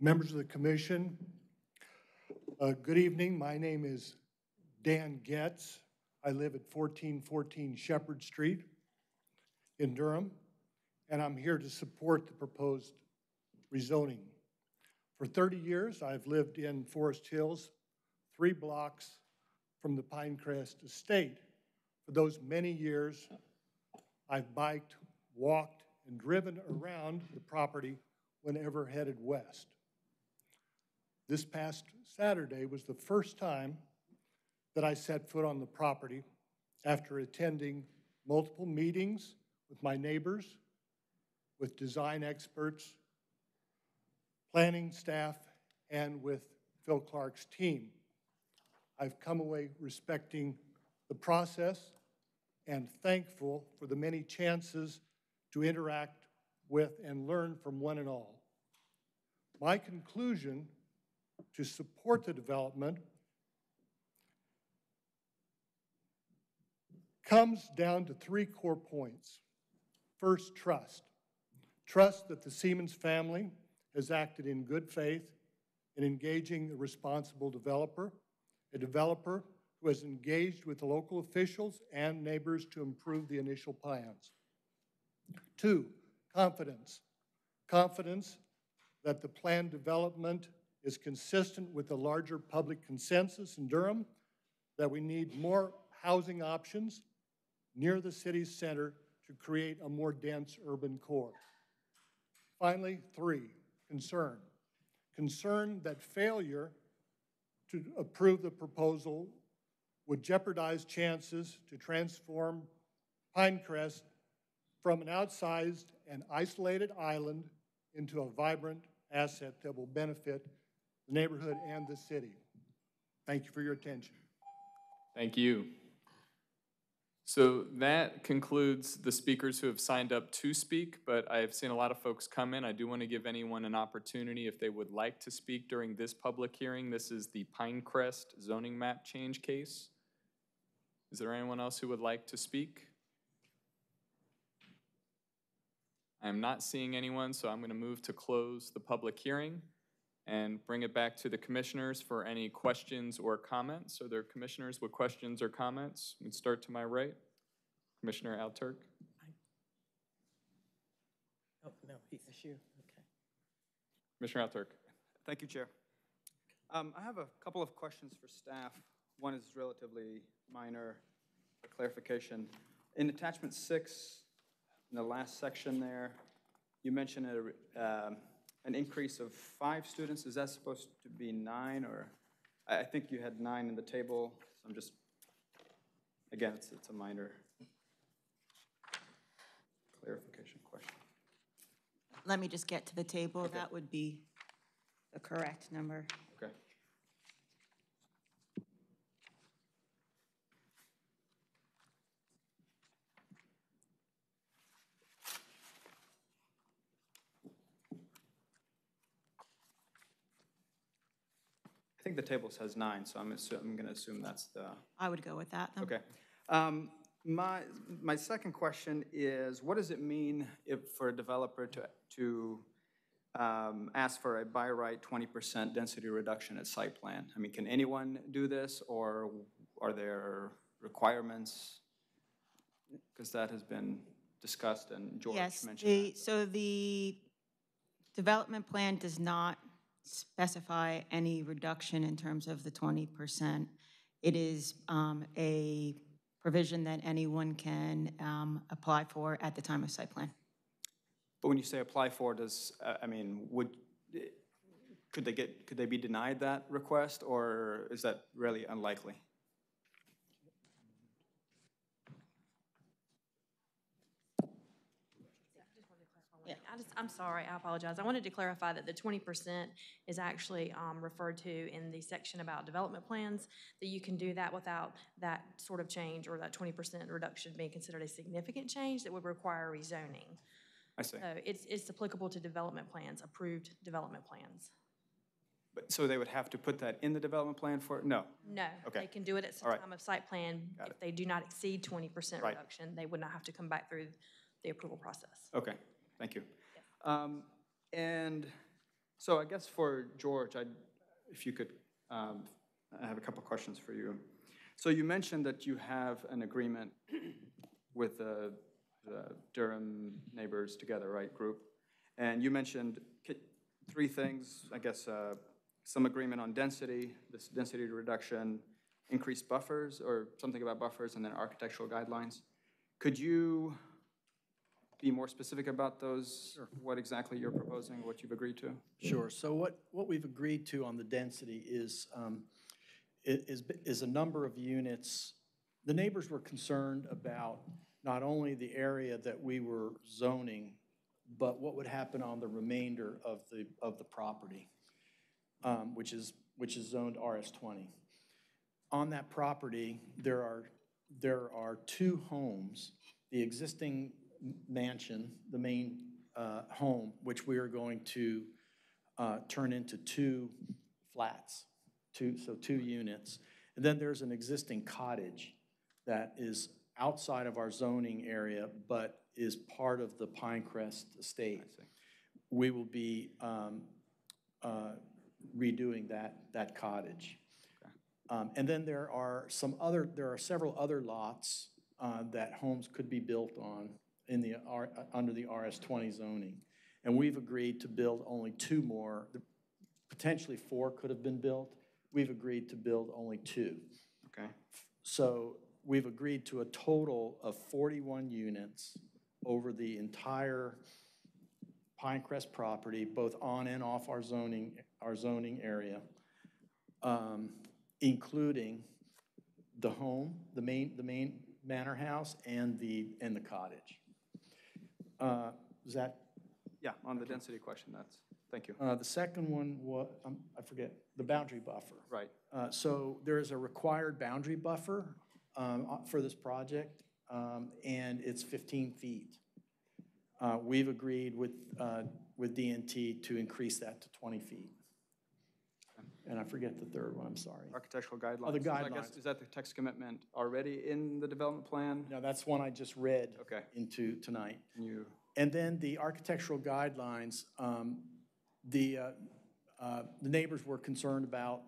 Members of the commission, uh, good evening. My name is Dan Getz. I live at 1414 Shepherd Street in Durham, and I'm here to support the proposed rezoning. For 30 years, I've lived in Forest Hills, three blocks from the Pinecrest Estate. For those many years, I've biked, walked, and driven around the property whenever headed west. This past Saturday was the first time that I set foot on the property after attending multiple meetings with my neighbors, with design experts, planning staff, and with Phil Clark's team. I've come away respecting the process and thankful for the many chances to interact with and learn from one and all. My conclusion to support the development comes down to three core points. First, trust. Trust that the Semans family has acted in good faith in engaging a responsible developer, a developer who has engaged with the local officials and neighbors to improve the initial plans. Two, confidence. Confidence that the planned development is consistent with the larger public consensus in Durham, that we need more housing options near the city's center to create a more dense urban core. Finally, three, concern. Concern that failure to approve the proposal would jeopardize chances to transform Pinecrest from an outsized and isolated island into a vibrant asset that will benefit the neighborhood and the city. Thank you for your attention. Thank you. So that concludes the speakers who have signed up to speak, but I've seen a lot of folks come in. I do want to give anyone an opportunity if they would like to speak during this public hearing. This is the Pinecrest zoning map change case. Is there anyone else who would like to speak? I am not seeing anyone, so I'm going to move to close the public hearing and bring it back to the commissioners for any questions or comments. Are there commissioners with questions or comments? We start to my right. Commissioner Alturk. Oh, no, he's you. Okay. Commissioner Alturk. Thank you, Chair. Um, I have a couple of questions for staff. One is relatively minor, a clarification. In attachment six, in the last section there, you mentioned a, um, an increase of five students. Is that supposed to be nine, or? I, think you had nine in the table, so I'm just, again, it's, it's a minor clarification question. Let me just get to the table. That would be the correct number. The table says nine, so I'm assu- I'm gonna assume that's the. I would go with that, then. Okay. Um, My, my second question is, what does it mean if, for a developer to, to um, ask for a by right 20% density reduction at site plan? I mean, can anyone do this, or are there requirements? Because that has been discussed and George Yes, mentioned the, so the development plan does not specify any reduction in terms of the 20%. It is um, a provision that anyone can um, apply for at the time of site plan. But when you say apply for, does, uh, I mean, would, could they get, could they be denied that request, or is that really unlikely? I just, I'm sorry, I apologize. I wanted to clarify that the twenty percent is actually um, referred to in the section about development plans, that you can do that without that sort of change or that twenty percent reduction being considered a significant change that would require rezoning. I see. So it's, it's applicable to development plans, approved development plans. But, so they would have to put that in the development plan for, it. no? No, Okay. they can do it at some right. time of site plan. If they do not exceed twenty percent Right. reduction, they would not have to come back through the approval process. Okay, thank you. Um, And so I guess for George, I, if you could, um, I have a couple questions for you. So you mentioned that you have an agreement with the the Durham Neighbors Together, right, group? And you mentioned three things, I guess, uh, some agreement on density, this density reduction, increased buffers, or something about buffers, and then architectural guidelines. Could you be more specific about those? Or what exactly you're proposing, what you've agreed to? Sure. So what, what we've agreed to on the density is, um, is, is a number of units. The neighbors were concerned about not only the area that we were zoning, but what would happen on the remainder of the, of the property, um, which is, which is zoned RS20. On that property, there are, there are two homes. The existing mansion, the main uh, home, which we are going to uh, turn into two flats, two, so two units. And then there's an existing cottage that is outside of our zoning area, but is part of the Pinecrest estate. We will be um, uh, redoing that, that cottage. Um, And then there are some other, there are several other lots uh, that homes could be built on in the, R- under the RS20 zoning. And we've agreed to build only two more. Potentially four could have been built. We've agreed to build only two. Okay. So we've agreed to a total of 41 units over the entire Pinecrest property, both on and off our zoning, our zoning area, um, including the home, the main, the main manor house, and the, and the cottage. Uh, Is that Yeah, on the density question, that's, thank you. uh, The second one wa, um, I forget, the boundary buffer. Right. Uh, So there is a required boundary buffer um, uh, for this project, um, and it's 15 feet. Uh, We've agreed with, uh, with DNT to increase that to 20 feet. And I forget the third one, I'm sorry. Architectural guidelines. Oh, the So I guess- guidelines. Is that the text commitment already in the development plan? No, that's one I just read Okay. into tonight. Can you, And then the architectural guidelines, um, the, uh, uh, the neighbors were concerned about,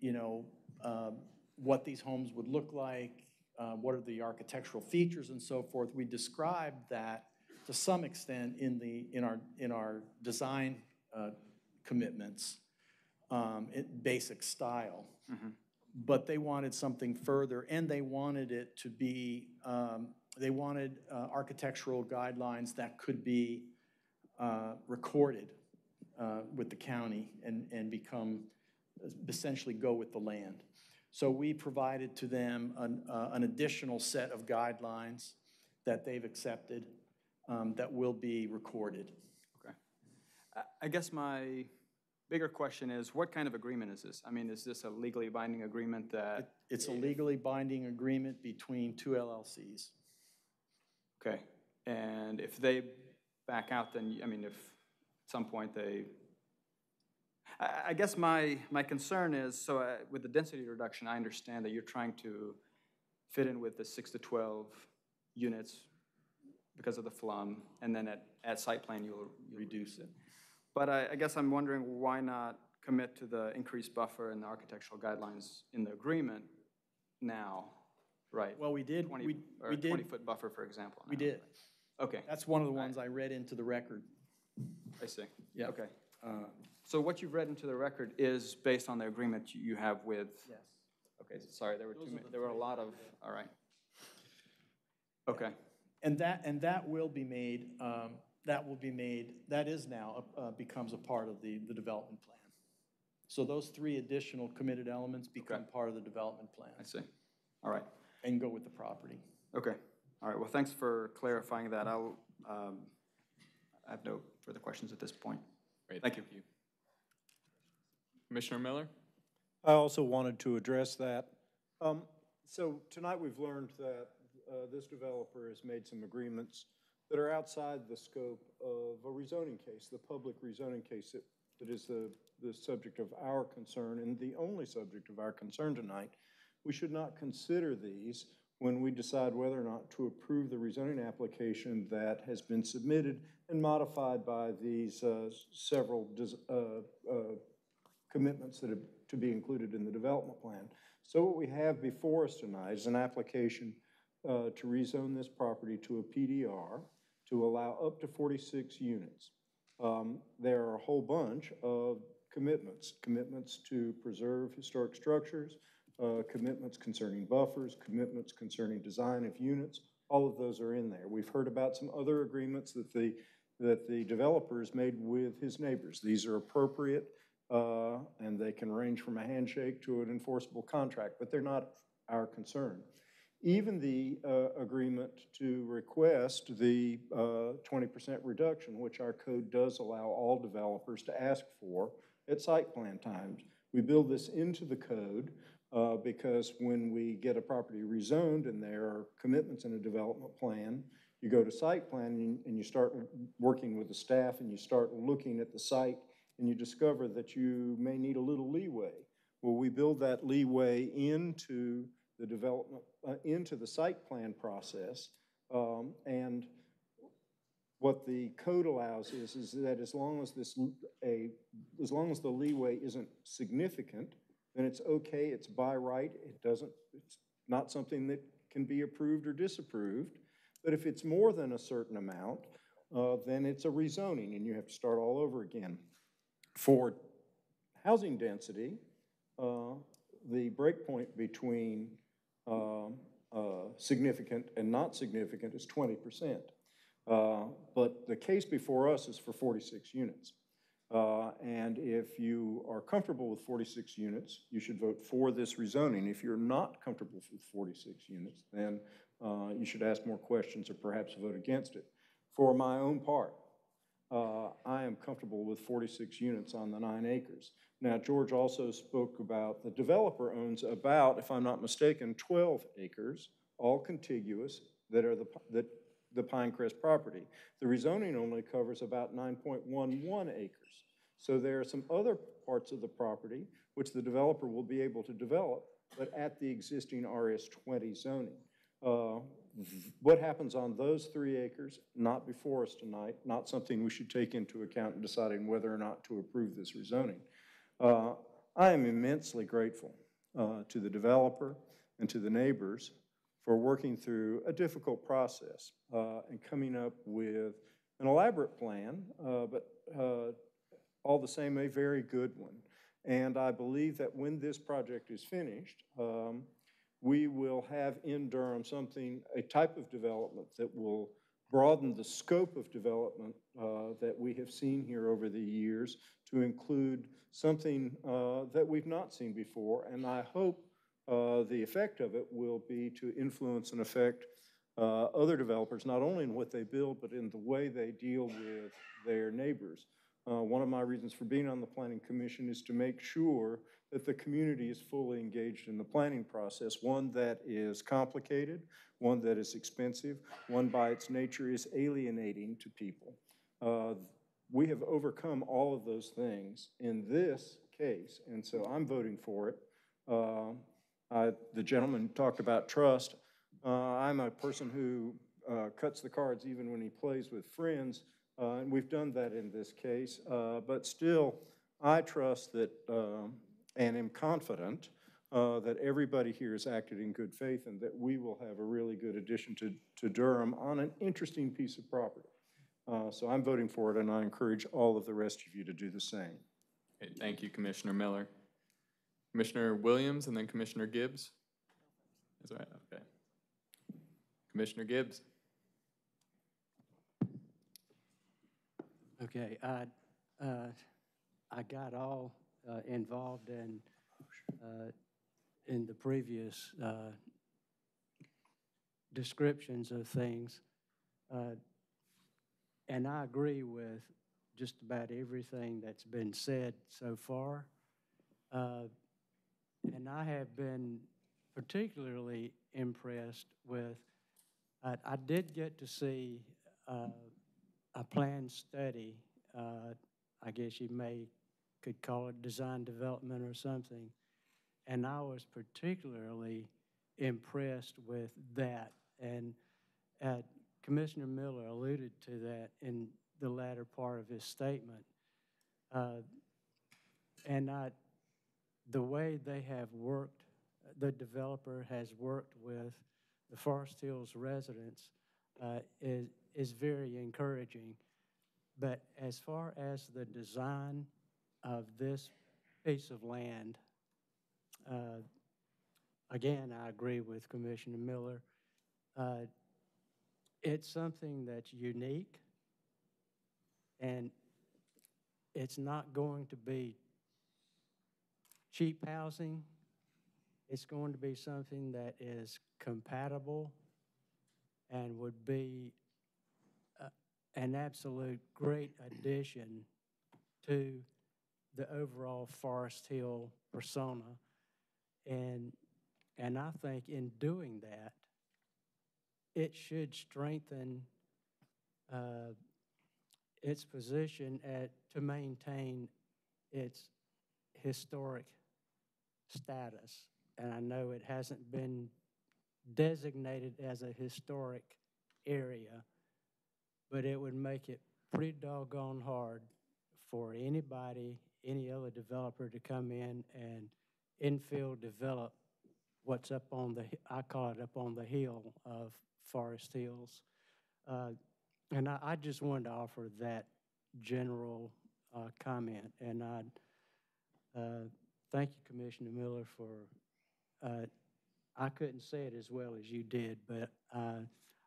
you know, um, what these homes would look like, uh, what are the architectural features and so forth. We described that to some extent in the, in our, in our design uh, commitments, um, in basic style. But they wanted something further, and they wanted it to be, um, they wanted uh, architectural guidelines that could be uh, recorded uh, with the county and, and become, essentially go with the land. So we provided to them an, uh, an additional set of guidelines that they've accepted um, that will be recorded. okay. I guess my bigger question is, what kind of agreement is this? I mean, is this a legally binding agreement that? It's a legally binding agreement between two LLCs. Okay, and if they back out, then, I mean, if at some point they, I, I guess my, my concern is, so uh, with the density reduction, I understand that you're trying to fit in with the six to 12 units because of the FLUM, and then at, at site plan, you'll you'll reduce it. But I, I guess I'm wondering, why not commit to the increased buffer and the architectural guidelines in the agreement now, right? Well, we did, 20 we, Or we did, 20-foot buffer, for example. we now. did. Okay. That's one of the ones I read into the record. I see. Yeah. Okay. So what you've read into the record is based on the agreement you- have with? Yes. Okay, sorry, there were too many, there were a lot of, all right. Okay, And that, and that will be made, um, that will be made, that is now, uh, becomes a part of the, the development plan. So those three additional committed elements become part of the development plan. I see. All right. And go with the property. Okay. All right, well, thanks for clarifying that. I'll, um, I have no further questions at this point. Great, Thank you. Commissioner Miller? I also wanted to address that. Um, So tonight we've learned that uh, this developer has made some agreements that are outside the scope of a rezoning case, the public rezoning case that, that is the, the subject of our concern and the only subject of our concern tonight. We should not consider these when we decide whether or not to approve the rezoning application that has been submitted and modified by these uh, several uh, uh, commitments that are to be included in the development plan. So what we have before us tonight is an application uh, to rezone this property to a PDR to allow up to 46 units. Um, There are a whole bunch of commitments, commitments to preserve historic structures, uh, commitments concerning buffers, commitments concerning design of units. All of those are in there. We've heard about some other agreements that the, that the developer has made with his neighbors. These are appropriate, uh, and they can range from a handshake to an enforceable contract, but they're not our concern. Even the uh, agreement to request the uh, 20% reduction, which our code does allow all developers to ask for at site plan times. We build this into the code uh, because when we get a property rezoned and there are commitments in a development plan, you go to site plan and you start working with the staff and you start looking at the site and you discover that you may need a little leeway. Well, we build that leeway into the development, uh, into the site plan process. um, And what the code allows is, is that as long as this, a, as long as the leeway isn't significant, then it's okay, it's by right, it doesn't, it's not something that can be approved or disapproved. But if it's more than a certain amount, uh, then it's a rezoning, and you have to start all over again. For housing density, uh, the breakpoint between um, uh, significant and not significant is 20%. Uh, But the case before us is for 46 units. Uh, And if you are comfortable with 46 units, you should vote for this rezoning. If you're not comfortable with 46 units, then uh, you should ask more questions or perhaps vote against it. For my own part, uh, I am comfortable with 46 units on the nine acres. Now, George also spoke about, the developer owns about, if I'm not mistaken, 12 acres, all contiguous, that are the, that, the Pinecrest property. The rezoning only covers about 9.11 acres. So there are some other parts of the property which the developer will be able to develop, but at the existing RS20 zoning. Uh, What happens on those three acres, not before us tonight, not something we should take into account in deciding whether or not to approve this rezoning. Uh, I am immensely grateful uh, to the developer and to the neighbors for working through a difficult process uh, and coming up with an elaborate plan, uh, but uh, all the same, a very good one. And I believe that when this project is finished, um, we will have in Durham something, a type of development that will broaden the scope of development uh, that we have seen here over the years to include something uh, that we've not seen before. And I hope uh, the effect of it will be to influence and affect uh, other developers, not only in what they build, but in the way they deal with their neighbors. Uh, One of my reasons for being on the Planning Commission is to make sure that the community is fully engaged in the planning process, one that is complicated, one that is expensive, one by its nature is alienating to people. Uh, We have overcome all of those things in this case, and so I'm voting for it. Uh, I- The gentleman talked about trust. Uh, I'm a person who uh, cuts the cards even when he plays with friends, uh, and we've done that in this case. Uh, But still, I trust that, um, and am confident uh, that everybody here has acted in good faith and that we will have a really good addition to to Durham on an interesting piece of property. Uh, So I'm voting for it, and I encourage all of the rest of you to do the same. Okay, thank you, Commissioner Miller. Commissioner Williams and then Commissioner Gibbs? Is that right? Okay. Commissioner Gibbs? Okay, I, uh, I got all uh, involved in, uh, in the previous uh, descriptions of things. Uh, And I agree with just about everything that's been said so far. Uh, And I have been particularly impressed with, I, I did get to see a planned study. uh, I guess you may, could call it design development or something. And I was particularly impressed with that. And uh, Commissioner Miller alluded to that in the latter part of his statement. Uh, And I, the way they have worked, the developer has worked with the Forest Hills residents uh, is, is very encouraging. But as far as the design of this piece of land, uh, again, I agree with Commissioner Miller. Uh, It's something that's unique, and it's not going to be cheap housing. It's going to be something that is compatible and would be an absolute great addition to the overall Forest Hill persona. And, and I think in doing that, it should strengthen uh, its position at, to maintain its historic status. And I know it hasn't been designated as a historic area, but it would make it pretty doggone hard for anybody, any other developer to come in and infill develop what's up on the, I call it up on the hill of Forest Hills. Uh, And I, I just wanted to offer that general uh, comment. And I uh, thank you, Commissioner Miller, for uh, I couldn't say it as well as you did, but uh,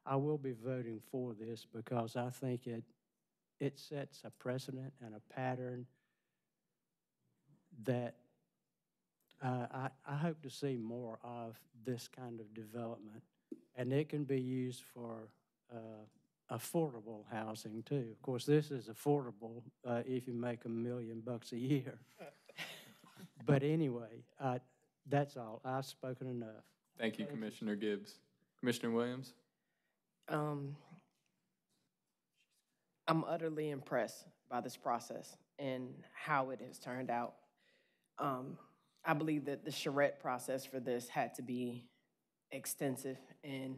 I will be voting for this because I think it, it sets a precedent and a pattern that uh, I, I hope to see more of this kind of development. And it can be used for uh, affordable housing too. Of course, this is affordable uh, if you make a million bucks a year. But anyway, uh, that's all. I've spoken enough. Thank you, Commissioner Gibbs. Commissioner Williams? Um, I'm utterly impressed by this process and how it has turned out. Um, I believe that the charrette process for this had to be extensive, and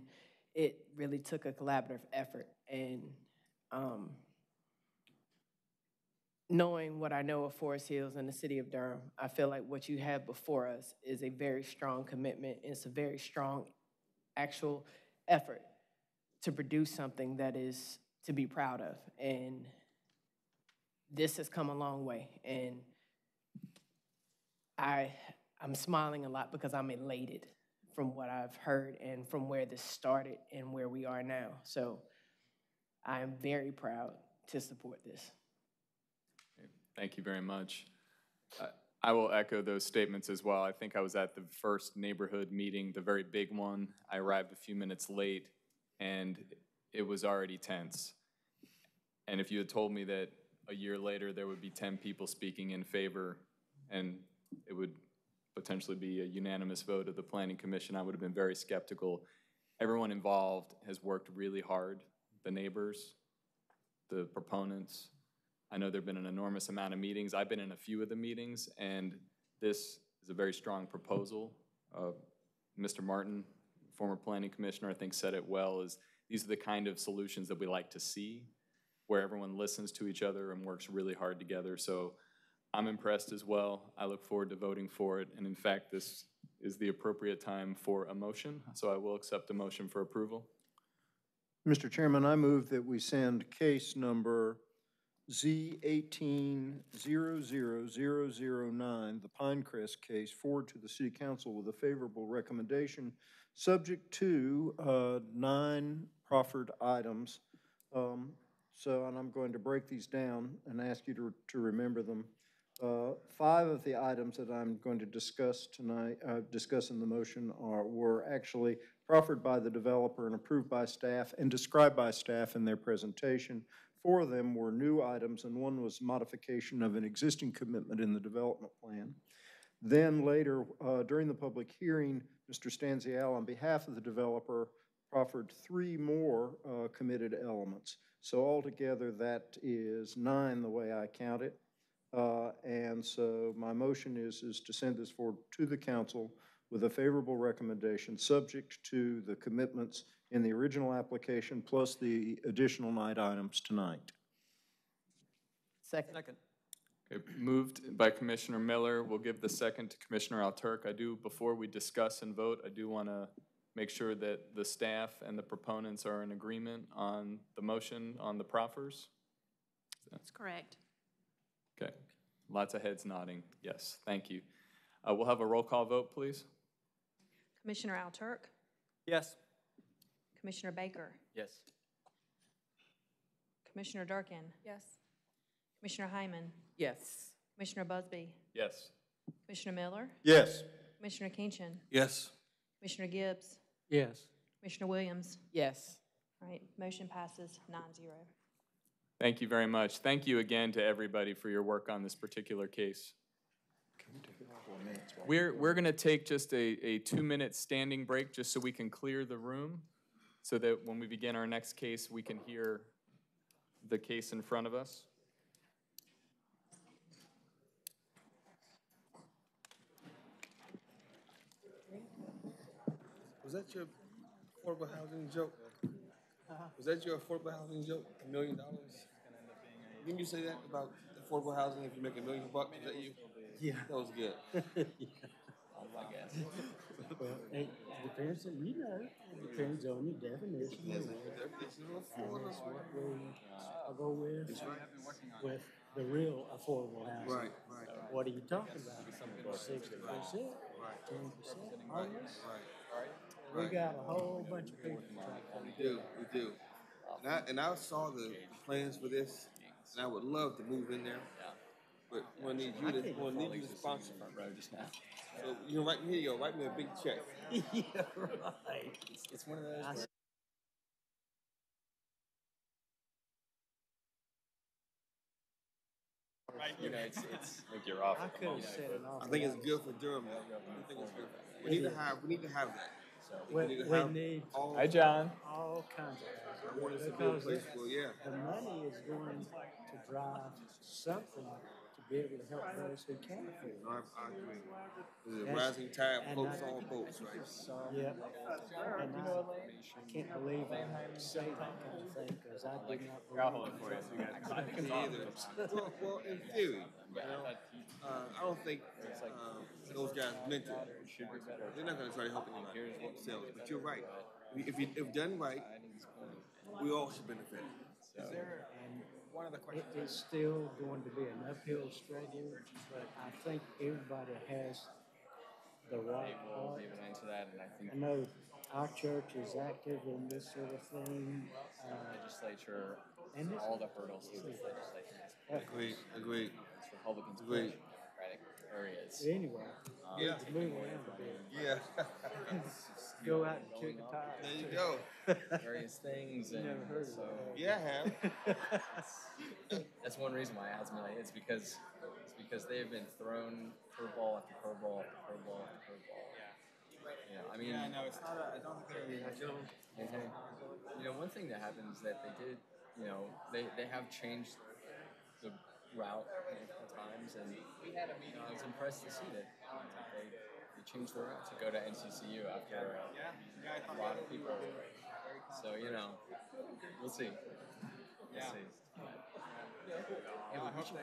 it really took a collaborative effort. And um, knowing what I know of Forest Hills and the city of Durham, I feel like what you have before us is a very strong commitment. and It's a very strong actual effort to produce something that is to be proud of. And this has come a long way. And I, I'm smiling a lot because I'm elated from what I've heard and from where this started and where we are now. So I am very proud to support this. Thank you very much. I- I will echo those statements as well. I think I was at the first neighborhood meeting, the very big one. I arrived a few minutes late, and it was already tense. And if you had told me that a year later there would be 10 people speaking in favor, and it would potentially be a unanimous vote of the Planning Commission, I would have been very skeptical. Everyone involved has worked really hard, the neighbors, the proponents, I know there've been an enormous amount of meetings. I've been in a few of the meetings, and this is a very strong proposal. Uh, Mr. Martin, former planning commissioner, I think said it well, is these are the kind of solutions that we like to see, where everyone listens to each other and works really hard together. So I'm impressed as well. I look forward to voting for it, and in fact, this is the appropriate time for a motion, so I will accept a motion for approval. Mr. Chairman, I move that we send case number Z eighteen zero zero zero zero nine, the Pinecrest case, forward to the city council with a favorable recommendation, subject to, uh, nine proffered items. Um, so, and I'm going to break these down and ask you to, to remember them. Uh, five of the items that I'm going to discuss tonight, uh, discuss in the motion are, were actually proffered by the developer and approved by staff and described by staff in their presentation. Four of them were new items, and one was modification of an existing commitment in the development plan. Then later, uh, during the public hearing, Mr. Stanziale, on behalf of the developer, proffered three more uh, committed elements. So altogether, that is nine, the way I count it. Uh, And so my motion is, is to send this forward to the council with a favorable recommendation, subject to the commitments in the original application plus the additional night items tonight. Second. Okay, moved by Commissioner Miller. We'll give the second to Commissioner Alturk. I do, before we discuss and vote, I do want to make sure that the staff and the proponents are in agreement on the motion on the proffers. That's correct. Okay, lots of heads nodding. Yes, thank you. Uh, We'll have a roll call vote, please. Commissioner Alturk, Yes. Commissioner Baker, Yes. Commissioner Durkin, Yes. Commissioner Hyman, Yes. Commissioner Busby, Yes. Commissioner Miller, Yes. Commissioner Kinchin, Yes. Commissioner Gibbs, Yes. Commissioner Williams. Yes. All right, motion passes nine zero. Thank you very much. Thank you again to everybody for your work on this particular case. We're, we're going to take just a, a two-minute standing break just so we can clear the room, so that when we begin our next case, we can hear the case in front of us. Was that your affordable housing joke? Uh-huh. Was that your affordable housing joke? A million dollars? Didn't you say that about affordable housing if you make a million bucks? Was that you? Yeah. That was good. I guess. Well, it depends, on- you know, it depends on your definition. Yes, definition of that's affordable. what we, I go with, with the real affordable housing. Right, right. What are you talking about? Sixty percent, ten percent, almost? Right. We Right. got a whole bunch of people. We do, we do. And I, and I saw the plans for this, and I would love to move in there. But we'll need you to, we'll need you to sponsor. So, you know, write me, here you go, write me a big check. Yeah, right. It's one of those I you know, it's, it's like you're off. I could have said it. I think it's good for Durham. I think it's good. We need to have, we need to have that. We, need to we have need all- Hi, John. all kinds of us things. be a Because place the- yeah. the money is going to drive something to be able to help those who can't afford it. I, I agree. There's a rising tide floats all boats, right? Yep. And I, I can't believe I say that kind of thing, because I did not. I'll hold it for you, so you guys- I can either. Well, well, in theory, you know, uh, I don't think, uh, those guys meant. They're not gonna try to help anybody themselves, but you're right. If you, if done right, we all should benefit. Is And one of the questions. it is still going to be an uphill struggle, but I think everybody has the right We'll heart. to that, and I think I know our church is active in this sort of thing. the uh, legislature, And all the hurdles through this legislation is. Agreed, agreed. It's Republicans Agreed. Pushing areas. Anyway, Um, Yeah. move around a bit. Yeah. Go out and kick a tire. There you go. Various things, and never heard of so. that. Yeah, I have. That's one reason why Asmilly, it's because, it's because they've been thrown curveball after curveball after curveball after curveball. You know, I mean. Yeah, no, it's not, a- I don't think they're, you know, Mhm. You know, one thing that happens is that they did, you know, they, they have changed the route multiple times, and you know, I was impressed to see that uh, they, they changed the route to go to NCCU after uh, a lot of people. So you know, we'll see. We'll Yeah. see. Hey, we, should,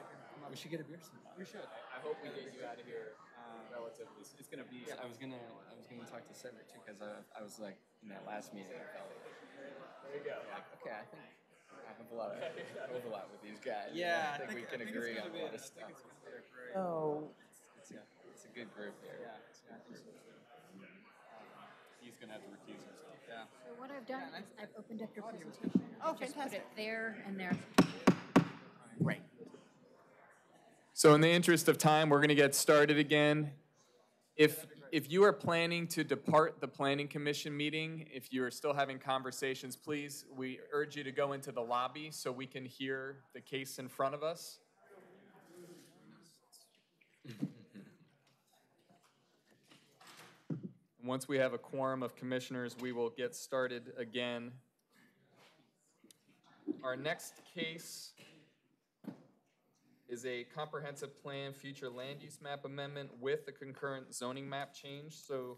we should get a beer sometime. We should. I hope we get you out of here uh, relatively. It's gonna be. I was gonna, I was gonna talk to Cedric too, because I, I was like in that last meeting. I felt There you go. like, okay, I think I have a lot of overlap with these guys. Yeah, I think, we can agree on a lot of stuff. Oh. It's a, it's a good group here. Yeah. It's a good group. He's gonna have to recuse himself. Yeah. So what I've done is I've opened up your presentation. Oh, Just put it there and there. Right. So in the interest of time, we're going to get started again. If, if you are planning to depart the planning commission meeting, if you are still having conversations, please, we urge you to go into the lobby so we can hear the case in front of us. Once we have a quorum of commissioners, we will get started again. Our next case is a comprehensive plan future land use map amendment with a concurrent zoning map change. So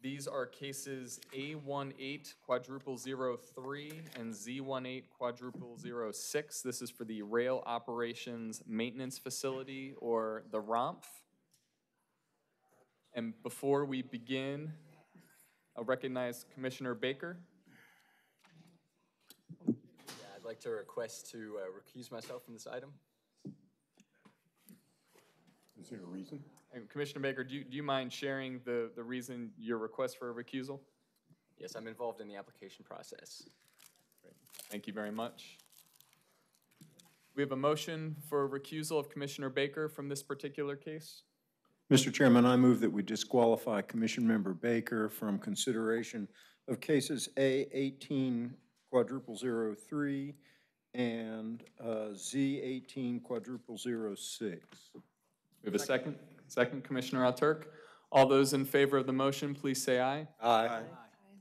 these are cases A18 quadruple zero three and Z18 quadruple zero six. This is for the Rail Operations Maintenance Facility or the ROMF. And before we begin, I'll recognize Commissioner Baker. Yeah, I'd like to request to uh, recuse myself from this item. Is there a reason? And Commissioner Baker, do you, do you mind sharing the, the reason your request for a recusal? Yes, I'm involved in the application process. Thank you very much. We have a motion for recusal of Commissioner Baker from this particular case. Mr. Chairman, I move that we disqualify Commission Member Baker from consideration of cases A eighteen quadruple zero three and uh, Z eighteen quadruple zero six. We have a second, second Commissioner Alturk. All those in favor of the motion, please say aye. Aye.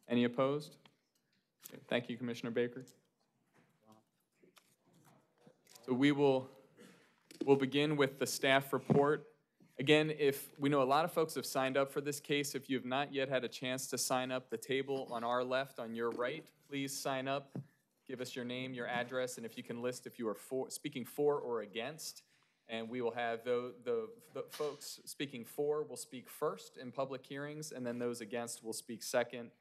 Any opposed? Okay, Thank you, Commissioner Baker. So we will, we'll begin with the staff report. Again, if, we know a lot of folks have signed up for this case. If you have not yet had a chance to sign up, the table on our left, on your right, please sign up. Give us your name, your address, and if you can list if you are for, speaking for or against. And we will have the, the, the folks speaking for will speak first in public hearings, and then those against will speak second.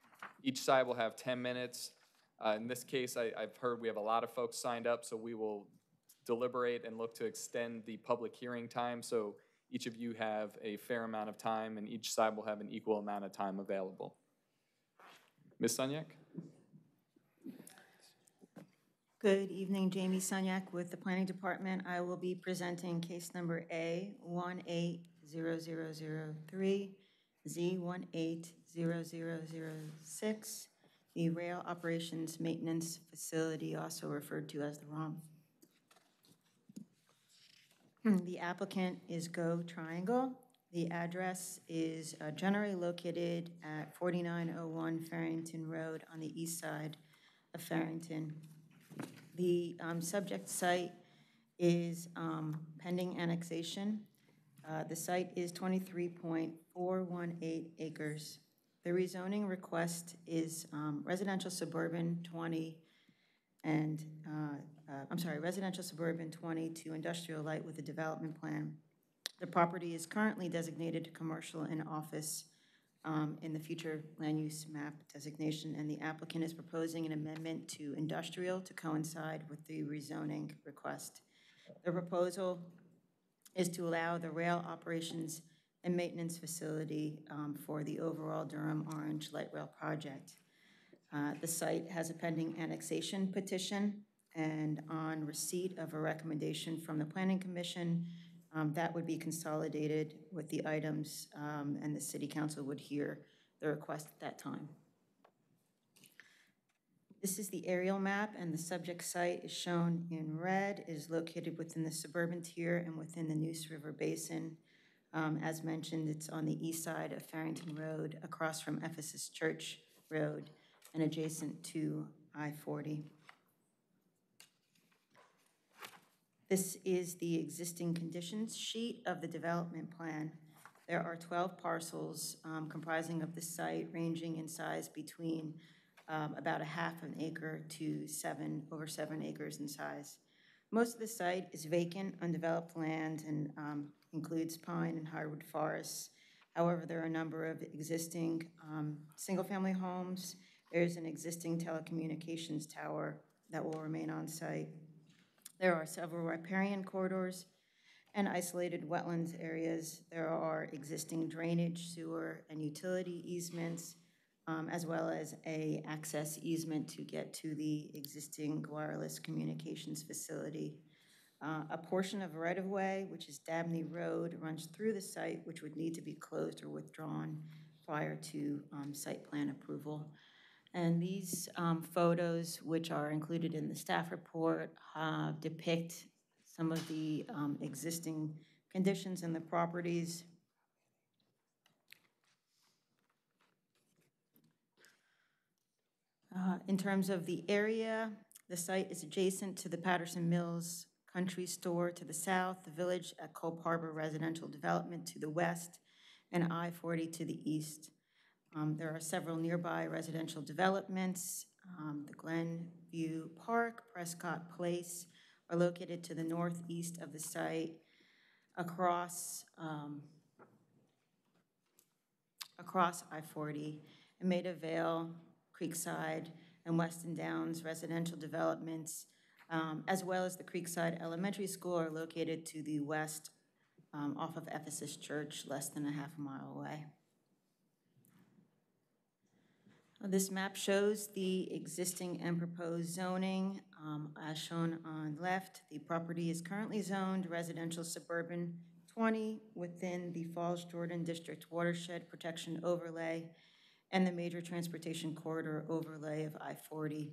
Each side will have 10 minutes. Uh, In this case, I, I've heard we have a lot of folks signed up, so we will deliberate and look to extend the public hearing time. So each of you have a fair amount of time, and each side will have an equal amount of time available. Ms. Sunyak? Good evening, Jamie Sunyak with the Planning Department. I will be presenting case number A 180003, Z 180006, the Rail Operations Maintenance Facility, also referred to as the ROM. The applicant is GoTriangle. The address is uh, generally located at 4901 Farrington Road on the east side of Farrington. The um, subject site is um, pending annexation. Uh, The site is 23.418 acres. The rezoning request is um, residential suburban 20 and, uh, uh, I'm sorry, residential suburban 20 to industrial light with a development plan. The property is currently designated commercial and office um, in the future land use map designation, and the applicant is proposing an amendment to industrial to coincide with the rezoning request. The proposal is to allow the rail operations and maintenance facility um, for the overall Durham Orange Light Rail project. Uh, The site has a pending annexation petition, and on receipt of a recommendation from the Planning Commission, um, that would be consolidated with the items, um, and the city council would hear the request at that time. This is the aerial map, and the subject site is shown in red, is located within the suburban tier and within the Neuse River Basin. Um, As mentioned, it's on the east side of Farrington Road, across from Ephesus Church Road, and adjacent to I-40. This is the existing conditions sheet of the development plan. There are 12 parcels um, comprising of the site ranging in size between um, about a half an acre to seven, over seven acres in size. Most of the site is vacant, undeveloped land and um, includes pine and hardwood forests. However, there are a number of existing um, single-family homes. There's an existing telecommunications tower that will remain on site. There are several riparian corridors and isolated wetlands areas. There are existing drainage, sewer, and utility easements, um, as well as a access easement to get to the existing wireless communications facility. Uh, A portion of right-of-way, which is Dabney Road, runs through the site, which would need to be closed or withdrawn prior to um, site plan approval. And these um, photos, which are included in the staff report, uh, depict some of the um, existing conditions in the properties. Uh, In terms of the area, the site is adjacent to the Patterson Mills Country Store to the south, the Village at Culp Arbor Residential Development to the west, and I-40 to the east. Um, There are several nearby residential developments. Um, The Glenview Park, Prescott Place are located to the northeast of the site across, um, across I-40. And Maida Vale, Creekside, and Weston Downs residential developments, um, as well as the Creekside Elementary School are located to the west um, off of Ephesus Church, less than a half a mile away. Uh, This map shows the existing and proposed zoning. Um, As shown on left, the property is currently zoned residential suburban 20 within the Falls Jordan District Watershed Protection Overlay and the Major Transportation Corridor Overlay of I-40.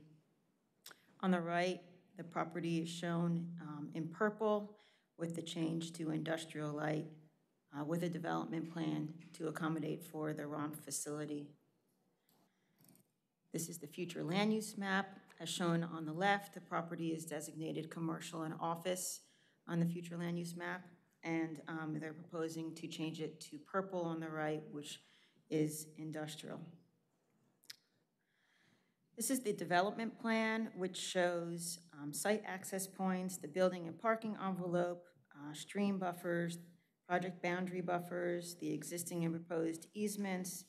On the right, the property is shown um, in purple with the change to industrial light uh, with a development plan to accommodate for the ROM facility. This is the future land use map. As shown on the left, the property is designated commercial and office on the future land use map, and um, they're proposing to change it to purple on the right, which is industrial. This is the development plan, which shows um, site access points, the building and parking envelope, uh, stream buffers, project boundary buffers, the existing and proposed easements,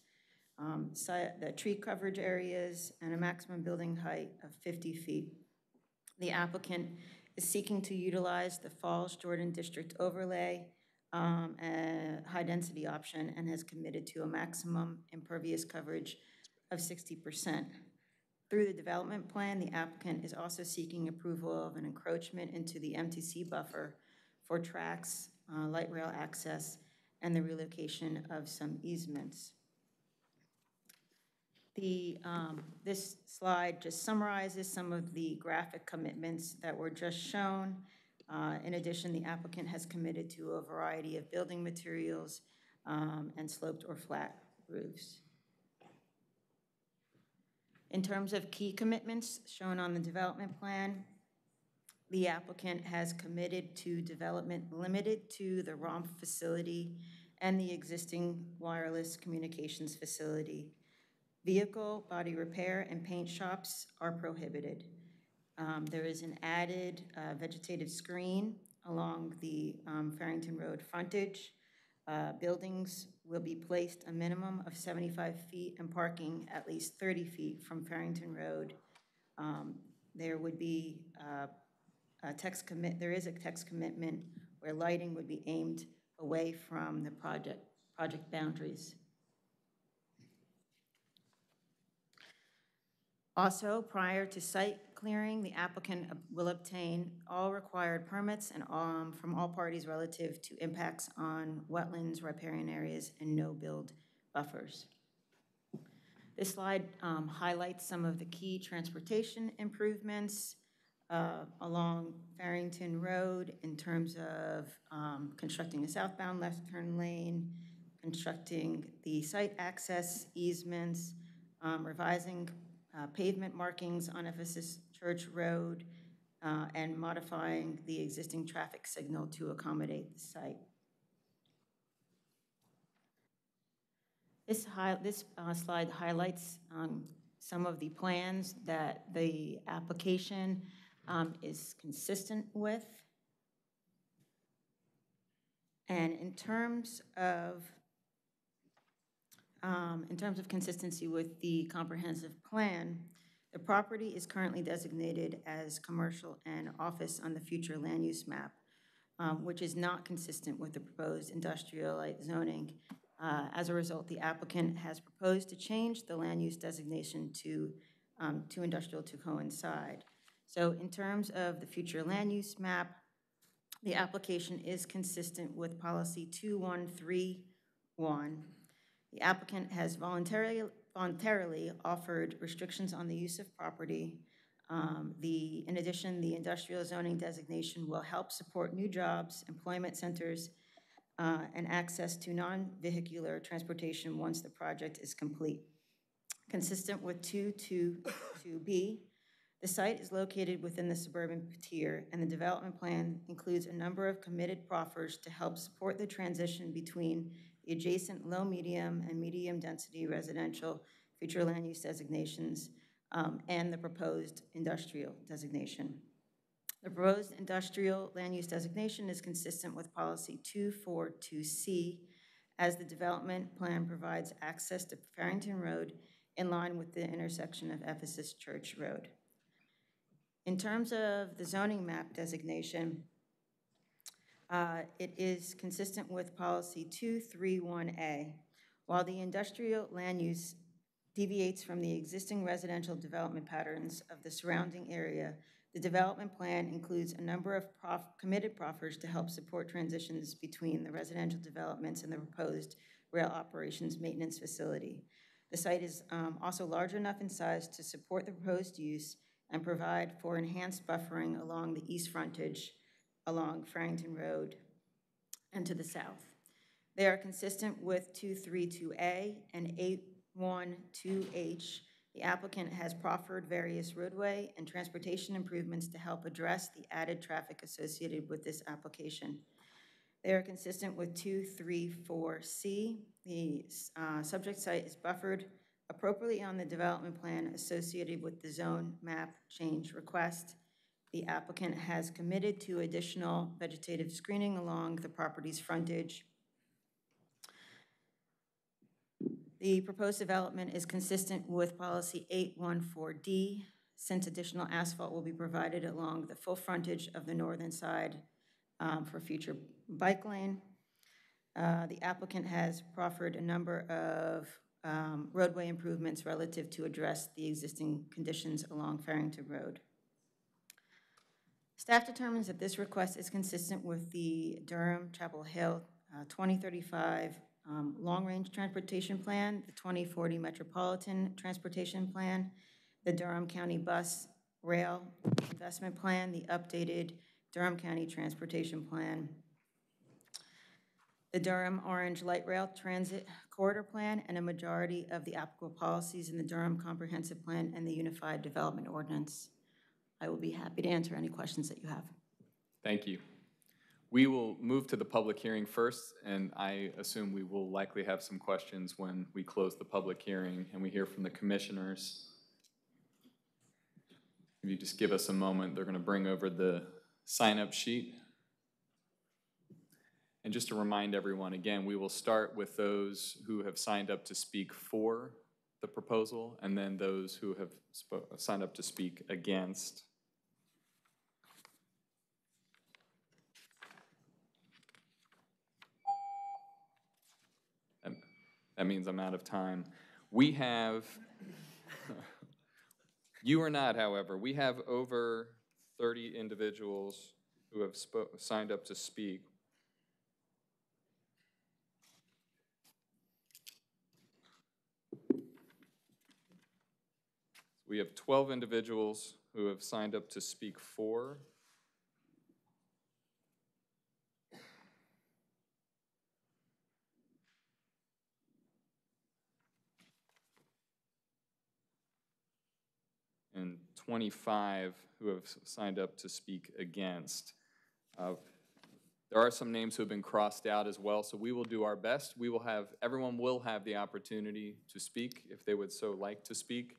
um, the tree coverage areas, and a maximum building height of 50 feet. The applicant is seeking to utilize the Falls Jordan District overlay, um, a high-density option, and has committed to a maximum impervious coverage of 60%. Through the development plan, the applicant is also seeking approval of an encroachment into the MTC buffer for tracks, uh, light rail access, and the relocation of some easements. The, um, this slide just summarizes some of the graphic commitments that were just shown. Uh, In addition, the applicant has committed to a variety of building materials um, and sloped or flat roofs. In terms of key commitments shown on the development plan, the applicant has committed to development limited to the ROMF facility and the existing wireless communications facility. Vehicle, body repair, and paint shops are prohibited. Um, There is an added uh, vegetative screen along the um, Farrington Road frontage. Uh, Buildings will be placed a minimum of 75 feet and parking at least 30 feet from Farrington Road. Um, There would be uh, a text commit, there is a text commitment where lighting would be aimed away from the project, project boundaries. Also, prior to site clearing, the applicant will obtain all required permits and um, from all parties relative to impacts on wetlands, riparian areas, and no-build buffers. This slide um, highlights some of the key transportation improvements uh, along Farrington Road in terms of um, constructing a southbound left turn lane, constructing the site access easements, um, revising uh, pavement markings on Ephesus Church Road, uh, and modifying the existing traffic signal to accommodate the site. This, hi- this uh, slide highlights um, some of the plans that the application um, is consistent with. And in terms of, um, in terms of consistency with the comprehensive plan, the property is currently designated as commercial and office on the future land use map, um, which is not consistent with the proposed industrial light zoning. Uh, As a result, the applicant has proposed to change the land use designation to, um, to industrial to coincide. So in terms of the future land use map, the application is consistent with policy 2131. The applicant has voluntarily, voluntarily offered restrictions on the use of property. Um, The, in addition, the industrial zoning designation will help support new jobs, employment centers, uh, and access to non-vehicular transportation once the project is complete. Consistent with 222B, the site is located within the suburban tier, and the development plan includes a number of committed proffers to help support the transition between the adjacent low, medium, and medium-density residential future land use designations um, and the proposed industrial designation. The proposed industrial land use designation is consistent with policy 242C as the development plan provides access to Farrington Road in line with the intersection of Ephesus Church Road. In terms of the zoning map designation, uh, it is consistent with policy 231A. While the industrial land use deviates from the existing residential development patterns of the surrounding area, the development plan includes a number of prof- committed proffers to help support transitions between the residential developments and the proposed rail operations maintenance facility. The site is um, also large enough in size to support the proposed use and provide for enhanced buffering along the east frontage along Farrington Road and to the south. They are consistent with 232A and 812H. The applicant has proffered various roadway and transportation improvements to help address the added traffic associated with this application. They are consistent with 234C. The uh, subject site is buffered appropriately on the development plan associated with the zone map change request. The applicant has committed to additional vegetative screening along the property's frontage. The proposed development is consistent with policy 814D, since additional asphalt will be provided along the full frontage of the northern side um, for future bike lane. Uh, The applicant has proffered a number of um, roadway improvements relative to address the existing conditions along Farrington Road. Staff determines that this request is consistent with the Durham Chapel Hill uh, 2035 um, Long-Range Transportation Plan, the 2040 Metropolitan Transportation Plan, the Durham County Bus Rail Investment Plan, the updated Durham County Transportation Plan, the Durham Orange Light Rail Transit Corridor Plan, and a majority of the applicable policies in the Durham Comprehensive Plan and the Unified Development Ordinance. I will be happy to answer any questions that you have. Thank you. We will move to the public hearing first, and I assume we will likely have some questions when we close the public hearing and we hear from the commissioners. If you just give us a moment, they're going to bring over the sign-up sheet. And just to remind everyone, again, we will start with those who have signed up to speak for the proposal, and then those who have signed up to speak against. That- That means I'm out of time. We have, you are not, however, we have over 30 individuals who have signed up to speak. We have 12 individuals who have signed up to speak for. And 25 who have signed up to speak against. Uh, There are some names who have been crossed out as well, so we will do our best. We will have, everyone will have the opportunity to speak if they would so like to speak.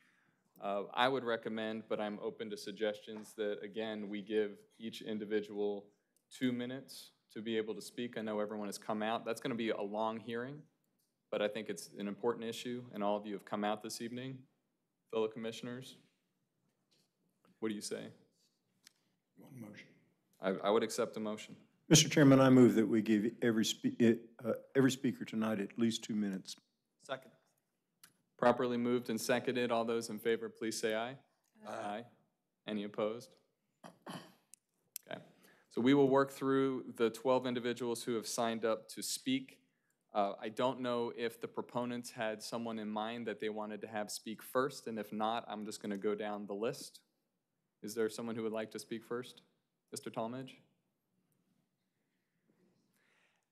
Uh, I would recommend, but I'm open to suggestions, that again, we give each individual two minutes to be able to speak. I know everyone has come out. That's going to be a long hearing, but I think it's an important issue, and all of you have come out this evening, fellow commissioners. What do you say? One motion. I, I would accept a motion. Mr. Chairman, I move that we give every, spe- uh, every speaker tonight at least two minutes. Second. Properly moved and seconded. All those in favor, please say aye. Aye. Any opposed? Okay. So we will work through the 12 individuals who have signed up to speak. Uh, I don't know if the proponents had someone in mind that they wanted to have speak first, and if not, I'm just going to go down the list. Is there someone who would like to speak first? Mr. Tallmadge?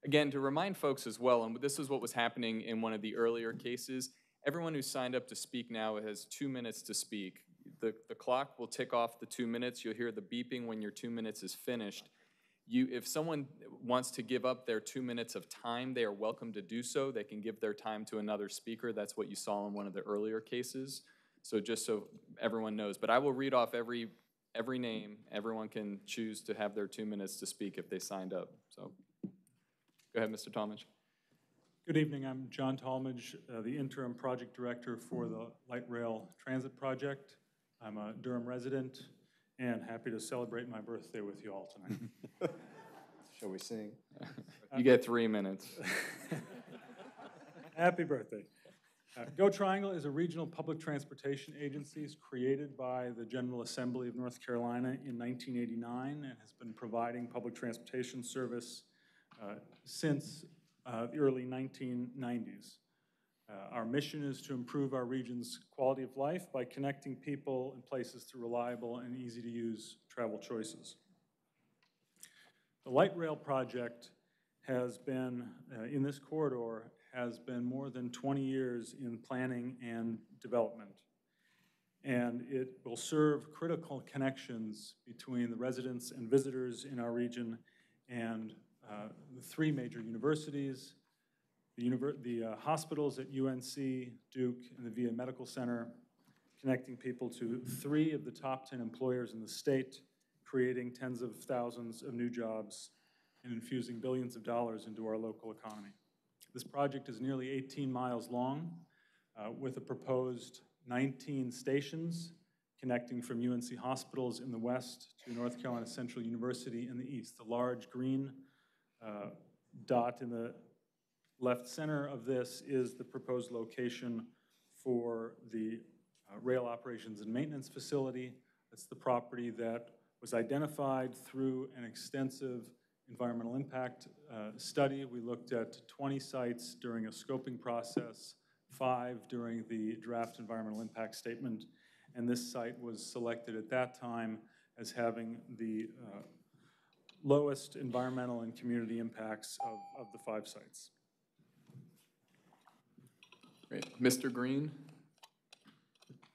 Again, to remind folks as well, and this is what was happening in one of the earlier cases, everyone who signed up to speak now has two minutes to speak. The, the clock will tick off the two minutes. You'll hear the beeping when your two minutes is finished. You, if someone wants to give up their two minutes of time, they are welcome to do so. They can give their time to another speaker. That's what you saw in one of the earlier cases. So just so everyone knows. But I will read off every, every name. Everyone can choose to have their two minutes to speak if they signed up. So go ahead, Mr. Tallmadge. Good evening. I'm John Tallmadge, uh, the interim project director for the Light Rail Transit Project. I'm a Durham resident and happy to celebrate my birthday with you all tonight. Shall we sing? You get three minutes. Happy birthday. Uh, GoTriangle is a regional public transportation agency created by the General Assembly of North Carolina in 1989 and has been providing public transportation service uh, since uh, the early 1990s. Uh, Our mission is to improve our region's quality of life by connecting people and places through reliable and easy-to-use travel choices. The light rail project has been, uh, in this corridor, has been more than 20 years in planning and development. And it will serve critical connections between the residents and visitors in our region and uh, the three major universities, the, univer- the uh, hospitals at UNC, Duke, and the VA Medical Center, connecting people to three of the top 10 employers in the state, creating tens of thousands of new jobs and infusing billions of dollars into our local economy. This project is nearly 18 miles long, uh, with a proposed 19 stations connecting from UNC hospitals in the west to North Carolina Central University in the east. The large green uh, dot in the left center of this is the proposed location for the uh, rail operations and maintenance facility. That's the property that was identified through an extensive environmental impact uh, study. We looked at 20 sites during a scoping process, five during the draft environmental impact statement, and this site was selected at that time as having the uh, lowest environmental and community impacts of, of the five sites. Great. Mr. Green?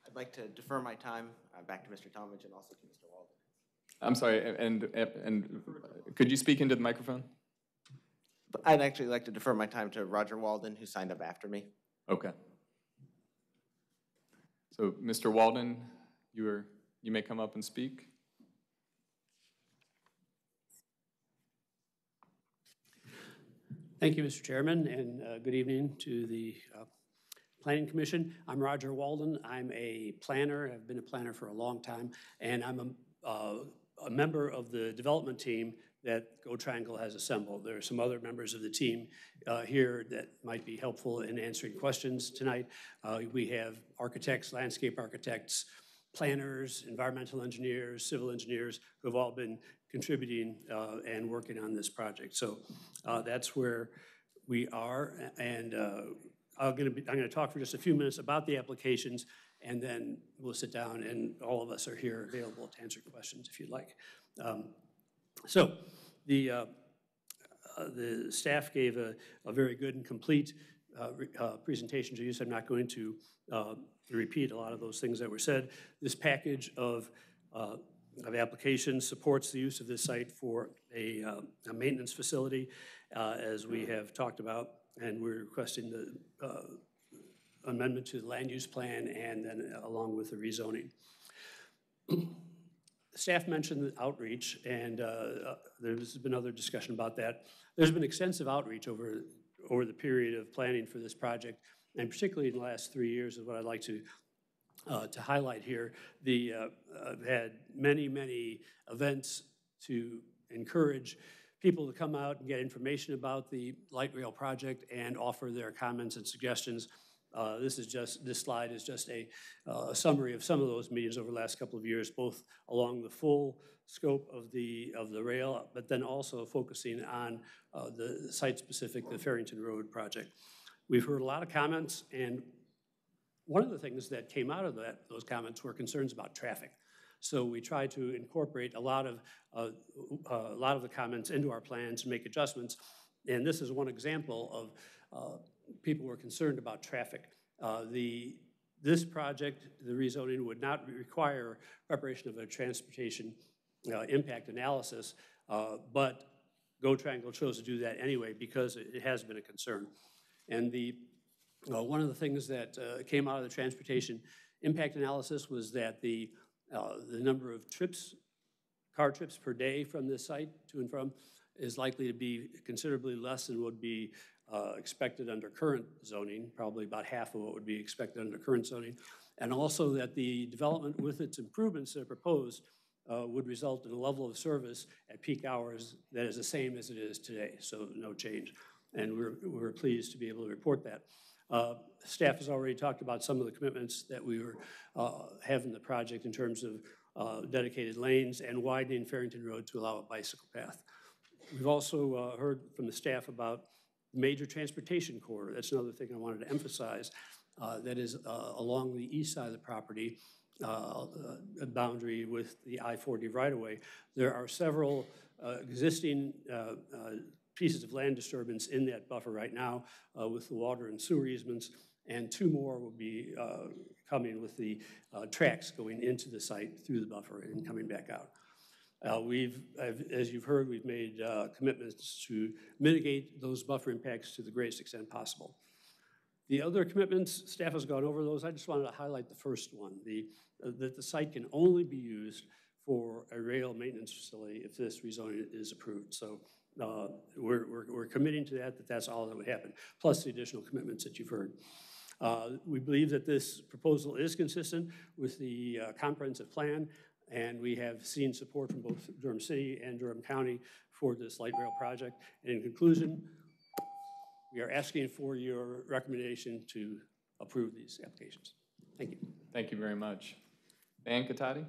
I'd like to defer my time uh, back to Mr. Tallmadge and also to Mr. Walden. I'm sorry, and, and, and could you speak into the microphone? I'd actually like to defer my time to Roger Walden, who signed up after me. Okay. So, Mr. Walden, you are, you may come up and speak. Thank you, Mr. Chairman, and uh, good evening to the uh, Planning Commission. I'm Roger Walden. I'm a planner. I've been a planner for a long time, and I'm a, uh, a member of the development team that GoTriangle has assembled. There are some other members of the team uh, here that might be helpful in answering questions tonight. Uh, we have architects, landscape architects, planners, environmental engineers, civil engineers who have all been contributing uh, and working on this project. So uh, that's where we are. And uh, I'm going to be, I'm going to talk for just a few minutes about the applications, and then we'll sit down, and all of us are here available to answer questions if you'd like. Um, so the uh, uh, the staff gave a, a very good and complete uh, uh, presentation to you, so I'm not going to uh, repeat a lot of those things that were said. This package of of applications supports the use of this site for a, a maintenance facility, as we have talked about, and we're requesting the amendment to the land use plan and then along with the rezoning. Staff mentioned the outreach, and uh, there's been other discussion about that. There's been extensive outreach over, over the period of planning for this project, and particularly in the last three years is what I'd like to uh, to highlight here. The, uh, I've had many, many events to encourage people to come out and get information about the light rail project and offer their comments and suggestions. Uh, this is just, this slide is just a, uh, summary of some of those meetings over the last couple of years, both along the full scope of the, of the rail, but then also focusing on uh, the site-specific, the Farrington Road project. We've heard a lot of comments, and one of the things that came out of that, those comments were concerns about traffic. So we tried to incorporate a lot of, uh, uh, a lot of the comments into our plans and make adjustments. And this is one example of uh, people were concerned about traffic. Uh, the, this project, the rezoning, would not require preparation of a transportation uh, impact analysis, uh, but GoTriangle chose to do that anyway because it has been a concern. And the uh, one of the things that uh, came out of the transportation impact analysis was that the, the number of trips, car trips per day from this site to and from is likely to be considerably less than would be uh, expected under current zoning, probably about half of what would be expected under current zoning. And also that the development with its improvements that are proposed uh, would result in a level of service at peak hours that is the same as it is today, so no change. And we're, we're pleased to be able to report that. Uh, staff has already talked about some of the commitments that we were uh, have in the project in terms of uh, dedicated lanes and widening Farrington Road to allow a bicycle path. We've also uh, heard from the staff about major transportation corridor. That's another thing I wanted to emphasize. Uh, that is uh, along the east side of the property, a boundary with the I-40 right-of-way. There are several existing pieces of land disturbance in that buffer right now uh, with the water and sewer easements, and two more will be uh, coming with the uh, tracks going into the site through the buffer and coming back out. Uh, we've, as you've heard, we've made uh, commitments to mitigate those buffer impacts to the greatest extent possible. The other commitments, staff has gone over those. I just wanted to highlight the first one, the, uh, that the site can only be used for a rail maintenance facility if this rezoning is approved. So uh, we're, we're, we're, committing to that, that that's all that would happen, plus the additional commitments that you've heard. Uh, we believe that this proposal is consistent with the uh, comprehensive plan, and we have seen support from both Durham City and Durham County for this light rail project. And in conclusion, we are asking for your recommendation to approve these applications. Thank you. Thank you very much. Diane Catotti?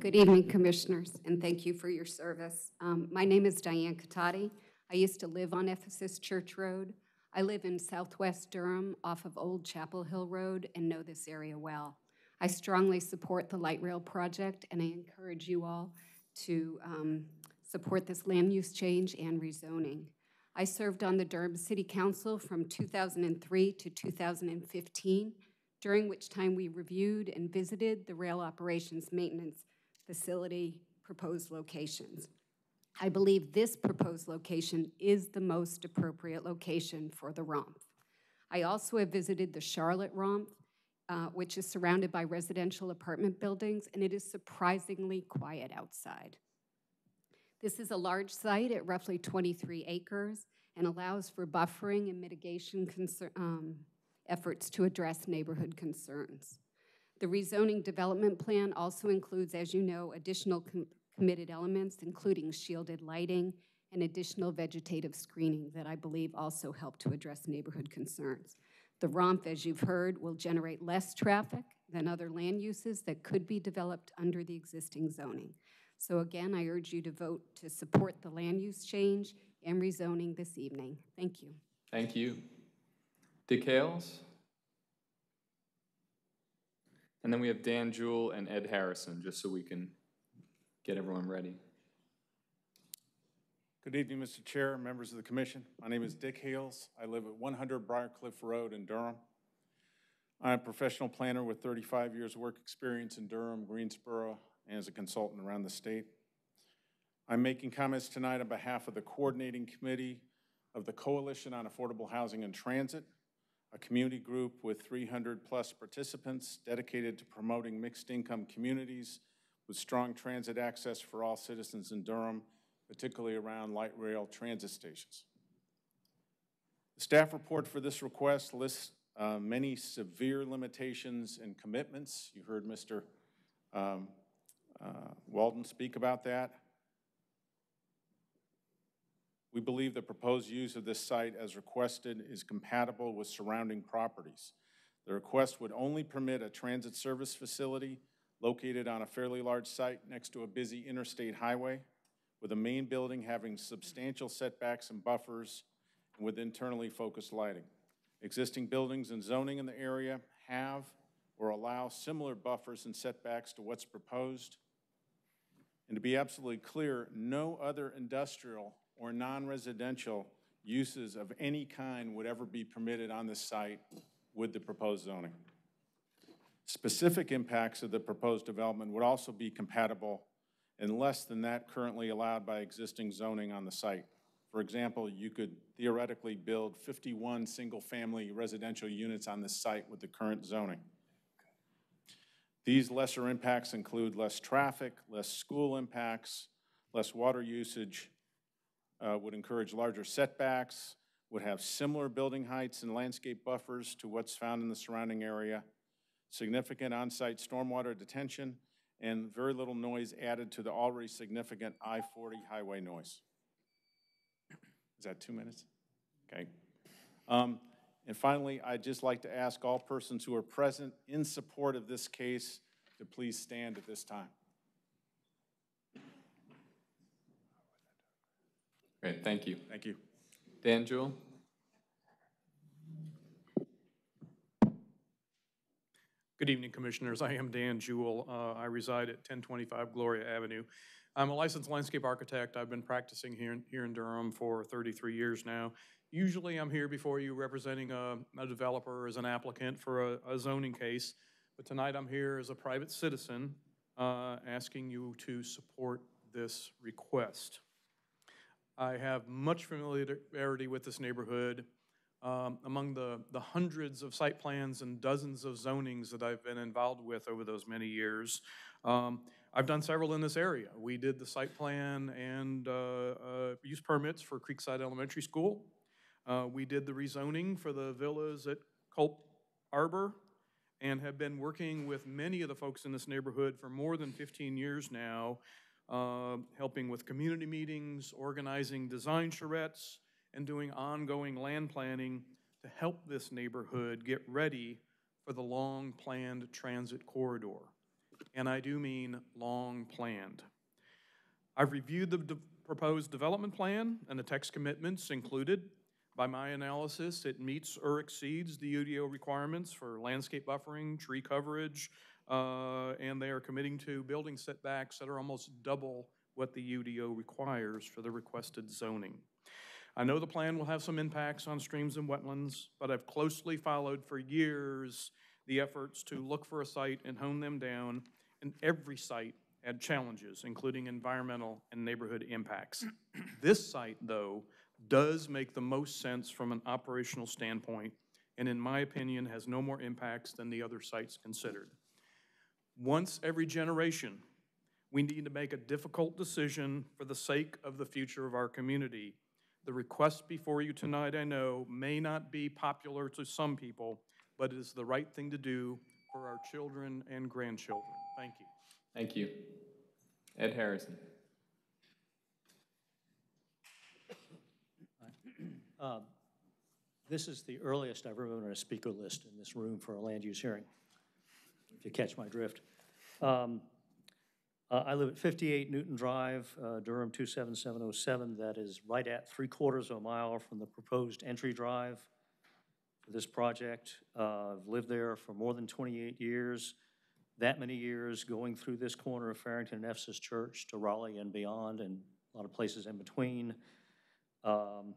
Good evening, Commissioners, and thank you for your service. Um, My name is Diane Catotti. I used to live on Ephesus Church Road. I live in southwest Durham off of Old Chapel Hill Road and know this area well. I strongly support the light rail project, and I encourage you all to um, support this land use change and rezoning. I served on the Durham City Council from 2003 to 2015, during which time we reviewed and visited the rail operations maintenance facility proposed locations. I believe this proposed location is the most appropriate location for the ROMF. I also have visited the Charlotte ROMF, uh, which is surrounded by residential apartment buildings, and it is surprisingly quiet outside. This is a large site at roughly 23 acres and allows for buffering and mitigation um, efforts to address neighborhood concerns. The rezoning development plan also includes, as you know, additional com- committed elements, including shielded lighting and additional vegetative screening that I believe also help to address neighborhood concerns. The ROMF, as you've heard, will generate less traffic than other land uses that could be developed under the existing zoning. So again, I urge you to vote to support the land use change and rezoning this evening. Thank you. Thank you. Dick Hails? And then we have Dan Jewell and Ed Harrison, just so we can get everyone ready. Good evening, Mr. Chair, members of the commission. My name is Dick Hails. I live at 100 Briarcliff Road in Durham. I'm a professional planner with 35 years' work experience in Durham, Greensboro, and as a consultant around the state. I'm making comments tonight on behalf of the Coordinating Committee of the Coalition on Affordable Housing and Transit, a community group with 300-plus participants dedicated to promoting mixed-income communities with strong transit access for all citizens in Durham, particularly around light rail transit stations. The staff report for this request lists uh, many severe limitations and commitments. You heard Mr. Um, uh, Walden speak about that. We believe the proposed use of this site as requested is compatible with surrounding properties. The request would only permit a transit service facility located on a fairly large site next to a busy interstate highway, with a main building having substantial setbacks and buffers, and with internally focused lighting. Existing buildings and zoning in the area have or allow similar buffers and setbacks to what's proposed. And to be absolutely clear, no other industrial or non-residential uses of any kind would ever be permitted on this site with the proposed zoning. Specific impacts of the proposed development would also be compatible and less than that currently allowed by existing zoning on the site. For example, you could theoretically build 51 single-family residential units on this site with the current zoning. These lesser impacts include less traffic, less school impacts, less water usage, uh, would encourage larger setbacks, would have similar building heights and landscape buffers to what's found in the surrounding area, significant on-site stormwater detention, and very little noise added to the already significant I-40 highway noise. Is that two minutes? Okay. Um, and finally, I'd just like to ask all persons who are present in support of this case to please stand at this time. Great, thank you. Thank you. Dan Jewell? Good evening, Commissioners. I am Dan Jewell. Uh, I reside at 1025 Gloria Avenue. I'm a licensed landscape architect. I've been practicing here in, here in Durham for 33 years now. Usually I'm here before you representing a, a developer as an applicant for a, a, zoning case, but tonight I'm here as a private citizen uh, asking you to support this request. I have much familiarity with this neighborhood. Um, among the, the hundreds of site plans and dozens of zonings that I've been involved with over those many years, um, I've done several in this area. We did the site plan and uh, uh, use permits for Creekside Elementary School. Uh, we did the rezoning for the villas at Culp Arbor and have been working with many of the folks in this neighborhood for more than 15 years now uh, helping with community meetings, organizing design charrettes, and doing ongoing land planning to help this neighborhood get ready for the long-planned transit corridor. And I do mean long-planned. I've reviewed the de- proposed development plan and the text commitments included. By my analysis, it meets or exceeds the UDO requirements for landscape buffering, tree coverage, uh, and they are committing to building setbacks that are almost double what the UDO requires for the requested zoning. I know the plan will have some impacts on streams and wetlands, but I've closely followed for years the efforts to look for a site and hone them down, and every site had challenges, including environmental and neighborhood impacts. This site, though, does make the most sense from an operational standpoint, and in my opinion, has no more impacts than the other sites considered. Once every generation, we need to make a difficult decision for the sake of the future of our community. The request before you tonight, I know, may not be popular to some people, but it is the right thing to do for our children and grandchildren. Thank you. Thank you. Ed Harrison. Um, This is the earliest I've ever been on a speaker list in this room for a land use hearing, if you catch my drift. Um, uh, I live at 58 Newton Drive, uh, Durham 27707. That is right at three quarters of a mile from the proposed entry drive for this project. Uh, I've lived there for more than 28 years, that many years going through this corner of Farrington and Ephesus Church to Raleigh and beyond, and a lot of places in between. Um,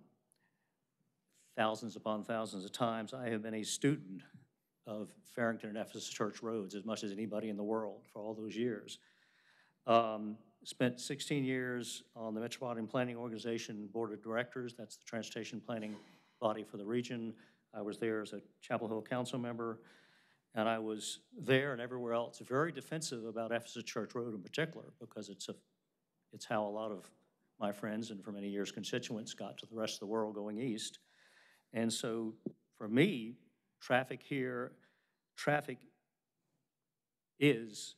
thousands upon thousands of times. I have been a student of Farrington and Ephesus Church roads as much as anybody in the world for all those years. Um, spent 16 years on the Metropolitan Planning Organization Board of Directors. That's the transportation planning body for the region. I was there as a Chapel Hill council member, and I was there and everywhere else very defensive about Ephesus Church Road in particular because it's a, it's how a lot of my friends and for many years constituents got to the rest of the world going east. And so for me, traffic here, traffic is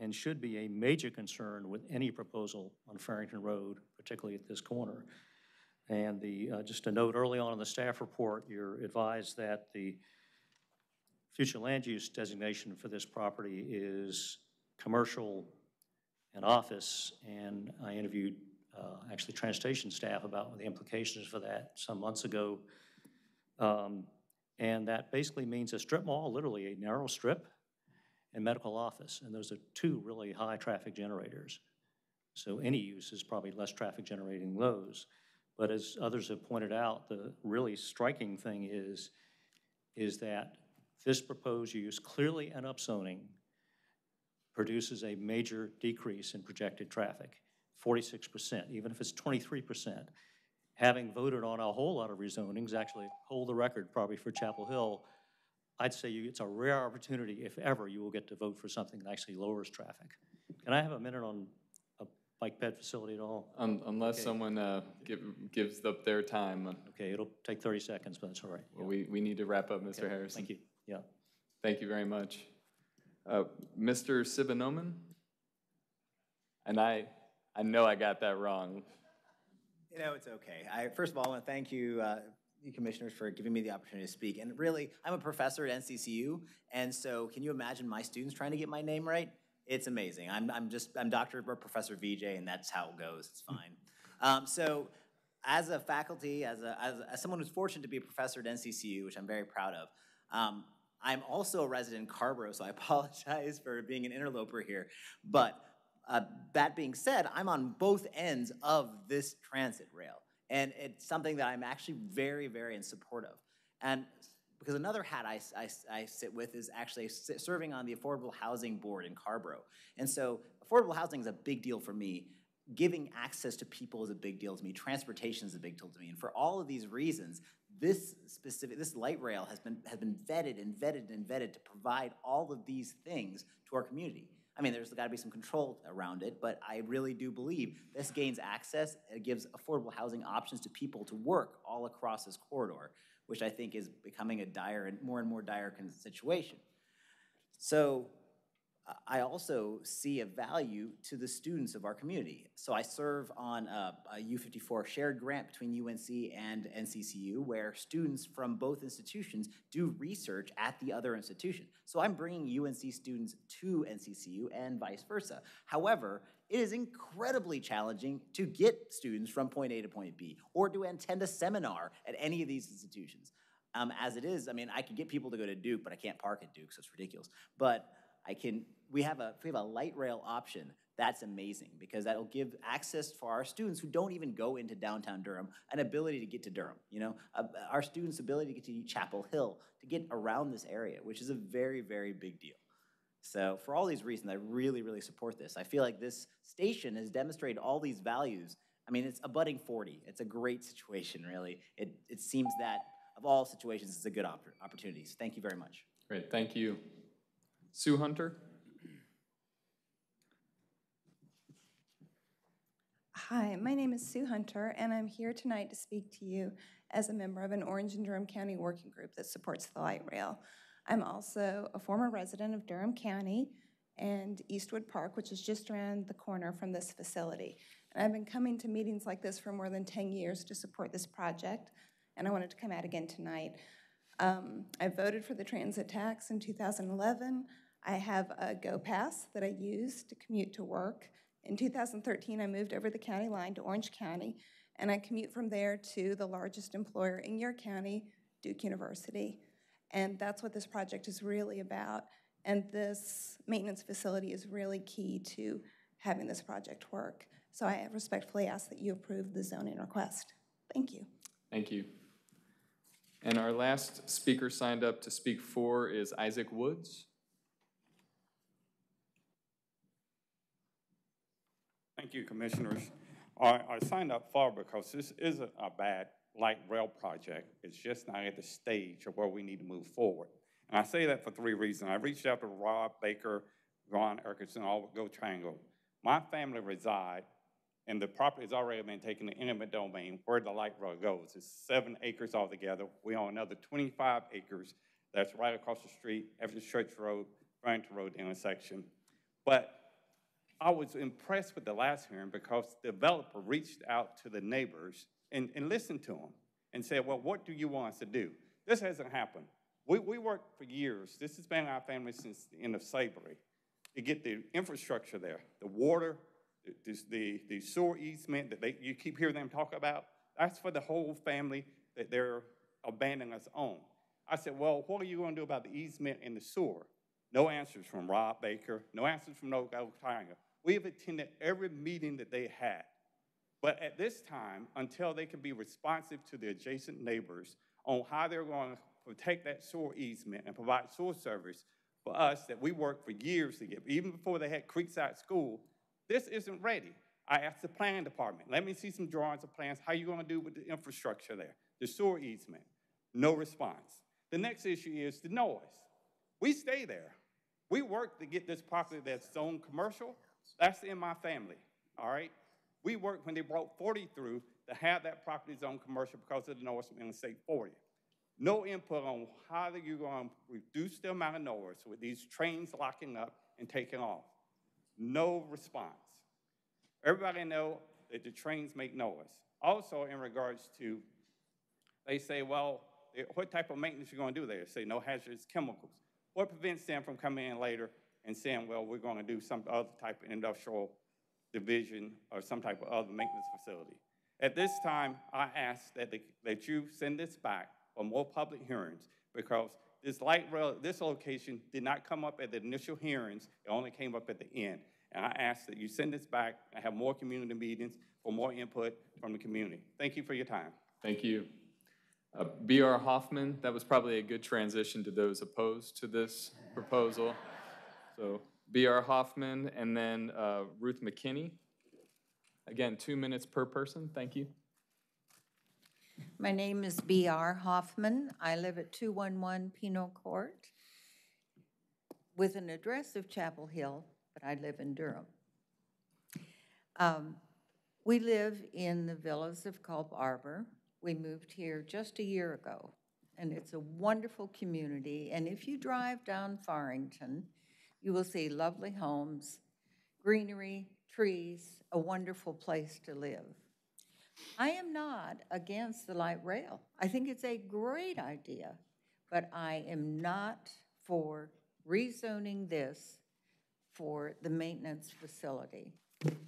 and should be a major concern with any proposal on Farrington Road, particularly at this corner. And the, uh, just a note, early on in the staff report, you're advised that the future land use designation for this property is commercial and office, and I interviewed uh, actually transportation staff about the implications for that some months ago. Um, And that basically means a strip mall, literally a narrow strip, and medical office. And those are two really high traffic generators. So any use is probably less traffic generating those. But as others have pointed out, the really striking thing is, is that this proposed use, clearly an upzoning, produces a major decrease in projected traffic, 46%, even if it's 23%. Having voted on a whole lot of rezonings, actually hold the record probably for Chapel Hill, I'd say you, it's a rare opportunity, if ever, you will get to vote for something that actually lowers traffic. Can I have a minute on a bike ped facility at all? Un- Unless Okay. someone uh, give- gives up their time. uh, Okay, it'll take 30 seconds, but that's all right. well, We, we need to wrap up, Mr. Okay, Harrison. Thank you, yeah. Thank you very much. Uh, Mr. Sibanoman? And I, I know I got that wrong. You know, it's okay. I, first of all, I want to thank you, uh, you commissioners, for giving me the opportunity to speak. And really, I'm a professor at NCCU, and so can you imagine my students trying to get my name right? It's amazing. I'm, I'm just, I'm Dr. or Professor VJ, and that's how it goes. It's fine. Um, so, as a faculty, as, a, as, as someone who's fortunate to be a professor at NCCU, which I'm very proud of, um, I'm also a resident in Carrboro, so I apologize for being an interloper here. But uh, that being said, I'm on both ends of this transit rail. And it's something that I'm actually very, very in support of. And because another hat I, I, I sit with is actually serving on the Affordable Housing Board in Carrboro. And so affordable housing is a big deal for me. Giving access to people is a big deal to me. Transportation is a big deal to me. And for all of these reasons, this specific, this light rail has been, has been vetted and vetted and vetted to provide all of these things to our community. I mean, there's got to be some control around it, but I really do believe this gains access. It gives affordable housing options to people to work all across this corridor, which I think is becoming a dire and more and more dire situation. So, I also see a value to the students of our community. So I serve on a, a U54 shared grant between UNC and NCCU, where students from both institutions do research at the other institution. So I'm bringing UNC students to NCCU and vice versa. However, it is incredibly challenging to get students from point A to point B or to attend a seminar at any of these institutions. Um, as it is, I mean, I can get people to go to Duke, but I can't park at Duke, so it's ridiculous. But I can, we have a, if we have a light rail option, that's amazing because that'll give access for our students who don't even go into downtown Durham an ability to get to Durham. You know, uh, our students' ability to get to Chapel Hill, to get around this area, which is a very, very big deal. So for all these reasons, I really, really support this. I feel like this station has demonstrated all these values. I mean, it's a budding 40. It's a great situation, really. It, it seems that of all situations, it's a good opp opportunity. So thank you very much. Great, thank you. Sue Hunter? Hi, my name is Sue Hunter, and I'm here tonight to speak to you as a member of an Orange and Durham County working group that supports the light rail. I'm also a former resident of Durham County and Eastwood Park, which is just around the corner from this facility. And I've been coming to meetings like this for more than 10 years to support this project, and I wanted to come out again tonight. Um, I voted for the transit tax in 2011. I have a Go Pass that I use to commute to work. In 2013, I moved over the county line to Orange County, and I commute from there to the largest employer in your county, Duke University. And that's what this project is really about. And this maintenance facility is really key to having this project work. So I respectfully ask that you approve the zoning request. Thank you. Thank you. And our last speaker signed up to speak for is Isaac Woods. Thank you, Commissioners. I, I signed up for because this isn't a bad light rail project. It's just not at the stage of where we need to move forward. And I say that for three reasons. I reached out to Rob Baker, Ron Erkinson, all GoTriangle. My family reside, and the property has already been taken to eminent domain where the light rail goes. It's seven acres altogether. We own another 25 acres that's right across the street, Evans Church Road, Farrington Road intersection. But I was impressed with the last hearing because the developer reached out to the neighbors and, and listened to them and said, well, what do you want us to do? This hasn't happened. We, we worked for years. This has been our family since the end of slavery to get the infrastructure there, the water, the, the, the sewer easement that they, you keep hearing them talk about. That's for the whole family that they're abandoning us on. I said, well, what are you going to do about the easement and the sewer? No answers from Rob Baker, no answers from No Tiger. We have attended every meeting that they had. But at this time, until they can be responsive to the adjacent neighbors on how they're going to protect that sewer easement and provide sewer service for us that we worked for years to get, even before they had Creekside School, this isn't ready. I asked the planning department, let me see some drawings of plans, how you gonna do with the infrastructure there, the sewer easement? No response. The next issue is the noise. We stay there. We work to get this property that's zoned commercial. That's in my family, all right? We worked when they brought 40 through to have that property zone commercial because of the noise from Interstate 40. No input on how are you're going to reduce the amount of noise with these trains locking up and taking off. No response. Everybody know that the trains make noise. Also, in regards to, they say, well, eh, what type of maintenance you going to do there? Say no hazardous chemicals. What prevents them from coming in later and saying, well, we're going to do some other type of industrial division or some type of other maintenance facility? At this time, I ask that, the, that you send this back for more public hearings because this light rail, this location did not come up at the initial hearings. It only came up at the end. And I ask that you send this back and have more community meetings for more input from the community. Thank you for your time. Thank you. Uh, B.R. Hoffman, that was probably a good transition to those opposed to this proposal. So B.R. Hoffman and then uh, Ruth McKinney. Again, two minutes per person. Thank you. My name is B.R. Hoffman. I live at 211 Pinot Court with an address of Chapel Hill, but I live in Durham. Um, we live in the villas of Culp Arbor. We moved here just a year ago, and it's a wonderful community. And if you drive down Farrington, You will see lovely homes, greenery, trees, a wonderful place to live. I am not against the light rail. I think it's a great idea, but I am not for rezoning this for the maintenance facility.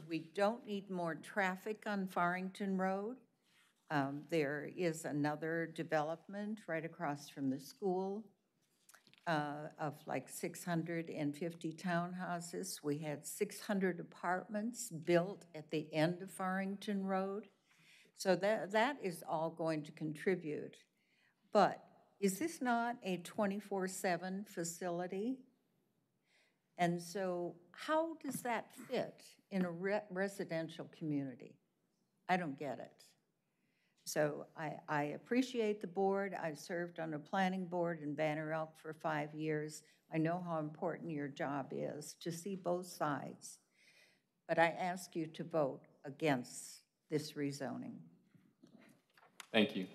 We don't need more traffic on Farrington Road. Um, There is another development right across from the school uh, of like 650 townhouses. We had 600 apartments built at the end of Farrington Road. So that, that is all going to contribute. But is this not a 24/7 facility? And so how does that fit in a re- residential community? I don't get it. So I, I appreciate the board. I've served on a planning board in Banner Elk for five years. I know how important your job is to see both sides. But I ask you to vote against this rezoning. Thank you.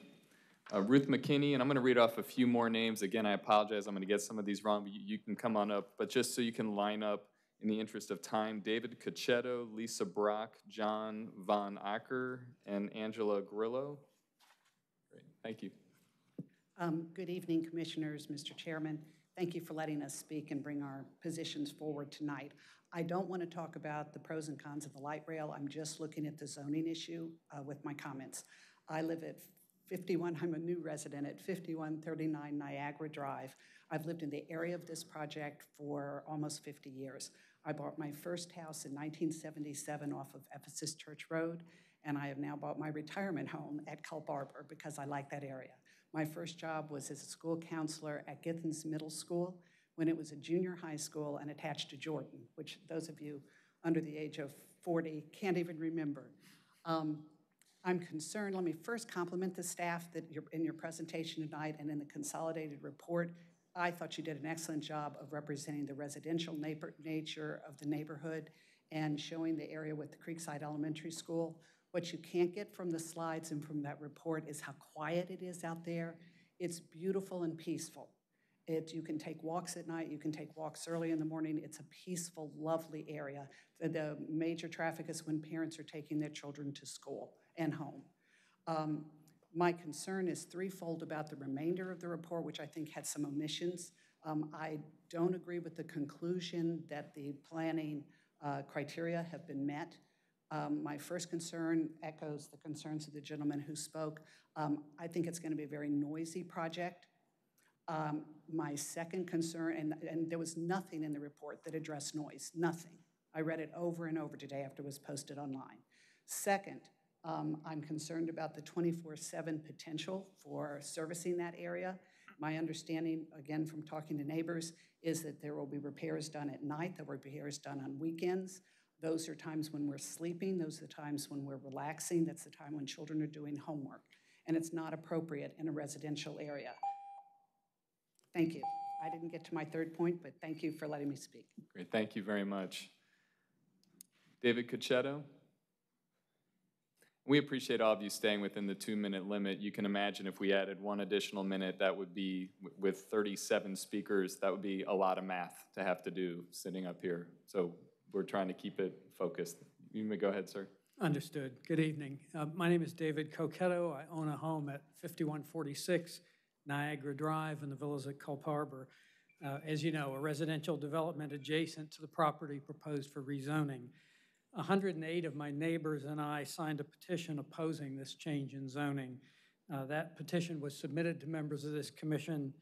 Uh, Ruth McKinney, and I'm going to read off a few more names. Again, I apologize, I'm going to get some of these wrong, but you, you can come on up. But just so you can line up in the interest of time, David Cacchetto, Lisa Brach, John Von Acker, and Angela Grillo. Great, thank you. Um, Good evening, Commissioners, Mr. Chairman. Thank you for letting us speak and bring our positions forward tonight. I don't want to talk about the pros and cons of the light rail. I'm just looking at the zoning issue uh, with my comments. I live at 51, I'm a new resident at 5139 Niagara Drive. I've lived in the area of this project for almost 50 years. I bought my first house in 1977 off of Ephesus Church Road, and I have now bought my retirement home at Arbor because I like that area. My first job was as a school counselor at Githens Middle School when it was a junior high school and attached to Jordan, which those of you under the age of 40 can't even remember. Um, I'm concerned, let me first compliment the staff that you're, in your presentation tonight and in the consolidated report. I thought you did an excellent job of representing the residential nature of the neighborhood and showing the area with the Creekside Elementary School. What you can't get from the slides and from that report is how quiet it is out there. It's beautiful and peaceful. It, you can take walks at night, you can take walks early in the morning. It's a peaceful, lovely area. The, the major traffic is when parents are taking their children to school and home. Um, my concern is threefold about the remainder of the report, which I think had some omissions. Um, I don't agree with the conclusion that the planning uh, criteria have been met. Um, my first concern echoes the concerns of the gentleman who spoke. Um, I think it's going to be a very noisy project. Um, my second concern, and, and there was nothing in the report that addressed noise, nothing. I read it over and over today after it was posted online. Second, um, I'm concerned about the 24/7 potential for servicing that area. My understanding, again, from talking to neighbors, is that there will be repairs done at night, there will be repairs done on weekends. Those are times when we're sleeping, those are the times when we're relaxing, that's the time when children are doing homework. And it's not appropriate in a residential area. Thank you. I didn't get to my third point, but thank you for letting me speak. Great, thank you very much. David Cacchetto? We appreciate all of you staying within the two-minute limit. You can imagine if we added one additional minute, that would be, with 37 speakers, that would be a lot of math to have to do sitting up here. So we're trying to keep it focused. You may go ahead, sir. Understood. Good evening. Uh, My name is David Coquetto. I own a home at 5146 Niagara Drive in the villas at Culp Arbor. Uh, As you know, a residential development adjacent to the property proposed for rezoning. 108 of my neighbors and I signed a petition opposing this change in zoning. Uh, That petition was submitted to members of this commission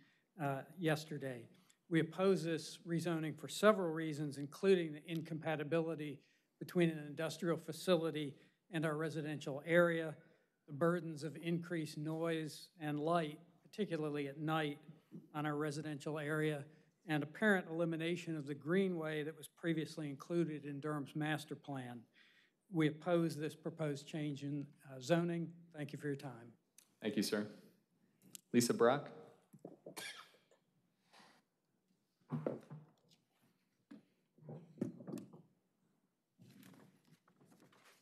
uh, yesterday. We oppose this rezoning for several reasons, including the incompatibility between an industrial facility and our residential area, the burdens of increased noise and light, particularly at night, on our residential area, and apparent elimination of the greenway that was previously included in Durham's master plan. We oppose this proposed change in uh, zoning. Thank you for your time. Thank you, sir. Lisa Brach?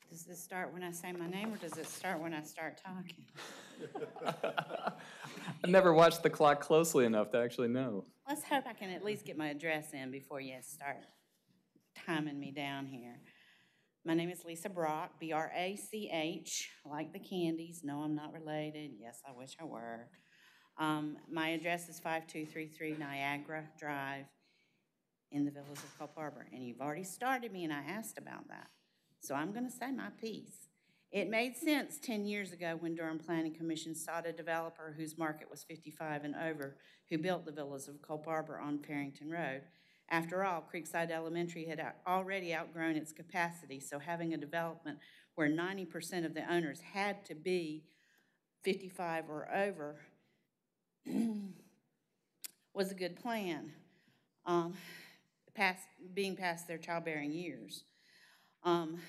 Does this start when I say my name, or does it start when I start talking? I never watched the clock closely enough to actually know. Let's hope I can at least get my address in before you start timing me down here. My name is Lisa Brach, B-R-A-C-H, like the candies. No, I'm not related. Yes, I wish I were. Um, my address is 5233 Niagara Drive in the Villas of Culp Arbor. And you've already started me and I asked about that. So I'm going to say my piece. It made sense 10 years ago when Durham Planning Commission sought a developer whose market was 55 and over who built the Villas of Culp Arbor on Farrington Road. After all, Creekside Elementary had already outgrown its capacity, so having a development where 90% of the owners had to be 55 or over was a good plan, um, past, being past their childbearing years. Um,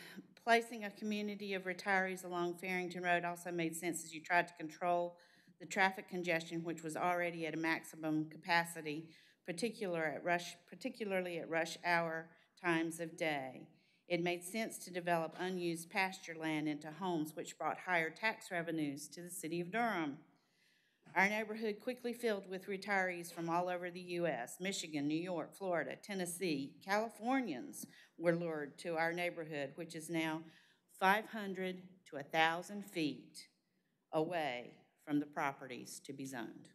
placing a community of retirees along Farrington Road also made sense as you tried to control the traffic congestion, which was already at a maximum capacity, particular at rush, particularly at rush hour times of day. It made sense to develop unused pasture land into homes, which brought higher tax revenues to the city of Durham. Our neighborhood quickly filled with retirees from all over the U.S. Michigan, New York, Florida, Tennessee. Californians were lured to our neighborhood, which is now 500 to 1,000 feet away from the properties to be zoned.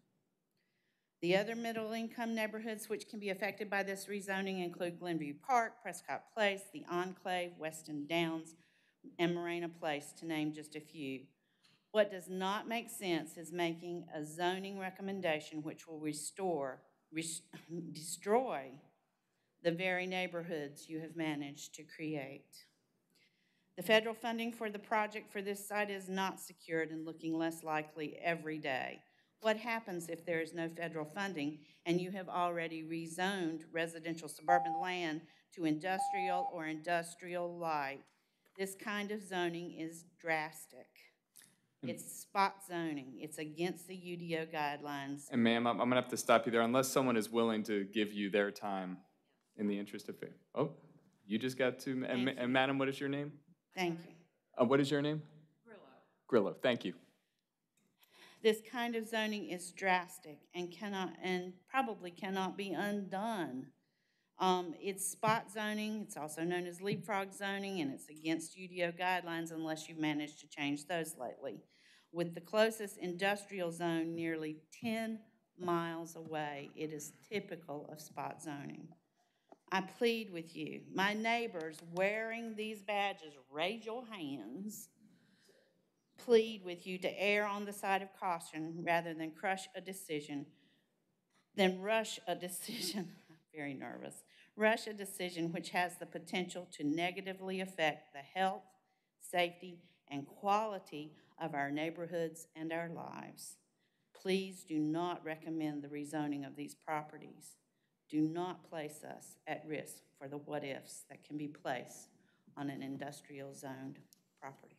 The other middle-income neighborhoods which can be affected by this rezoning include Glenview Park, Prescott Place, the Enclave, Weston Downs, and Morena Place, to name just a few. What does not make sense is making a zoning recommendation which will restore, res- destroy the very neighborhoods you have managed to create. The federal funding for the project for this site is not secured and looking less likely every day. What happens if there is no federal funding and you have already rezoned residential suburban land to industrial or industrial light? This kind of zoning is drastic. It's spot zoning. It's against the UDO guidelines. And ma'am, I'm, I'm gonna have to stop you there unless someone is willing to give you their time in the interest of fair. Oh, you just got to, and, ma- and madam, what is your name? Thank you. Uh, what is your name? Grillo. Grillo, thank you. This kind of zoning is drastic and cannot, and probably cannot be undone. Um, it's spot zoning, it's also known as leapfrog zoning, and it's against UDO guidelines unless you've managed to change those lately. With the closest industrial zone nearly ten miles away, it is typical of spot zoning. I plead with you, my neighbors wearing these badges, raise your hands plead with you to err on the side of caution rather than crush a decision, than rush a decision. Very nervous. Rush a decision which has the potential to negatively affect the health, safety, and quality of our neighborhoods and our lives. Please do not recommend the rezoning of these properties. Do not place us at risk for the what-ifs that can be placed on an industrial zoned property.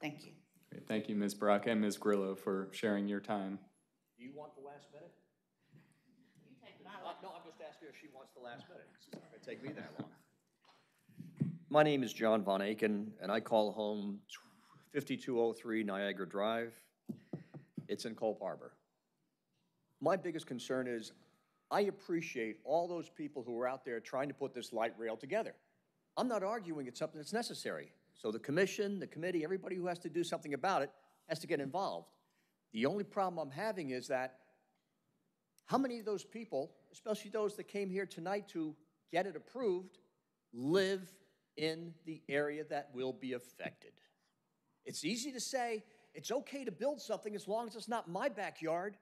Thank you. Great, Thank you, Ms. Brach and Ms. Grillo for sharing your time. Do you want the last minute? No, I'm just asking if she wants the last minute. It's not gonna take me that long. My name is John Von Aiken, and I call home 5203 Niagara Drive. It's in Culp Arbor. My biggest concern is, I appreciate all those people who are out there trying to put this light rail together. I'm not arguing it's something that's necessary. So the commission, the committee, everybody who has to do something about it has to get involved. The only problem I'm having is that how many of those people, especially those that came here tonight to get it approved, live in the area that will be affected? It's easy to say it's okay to build something as long as it's not my backyard,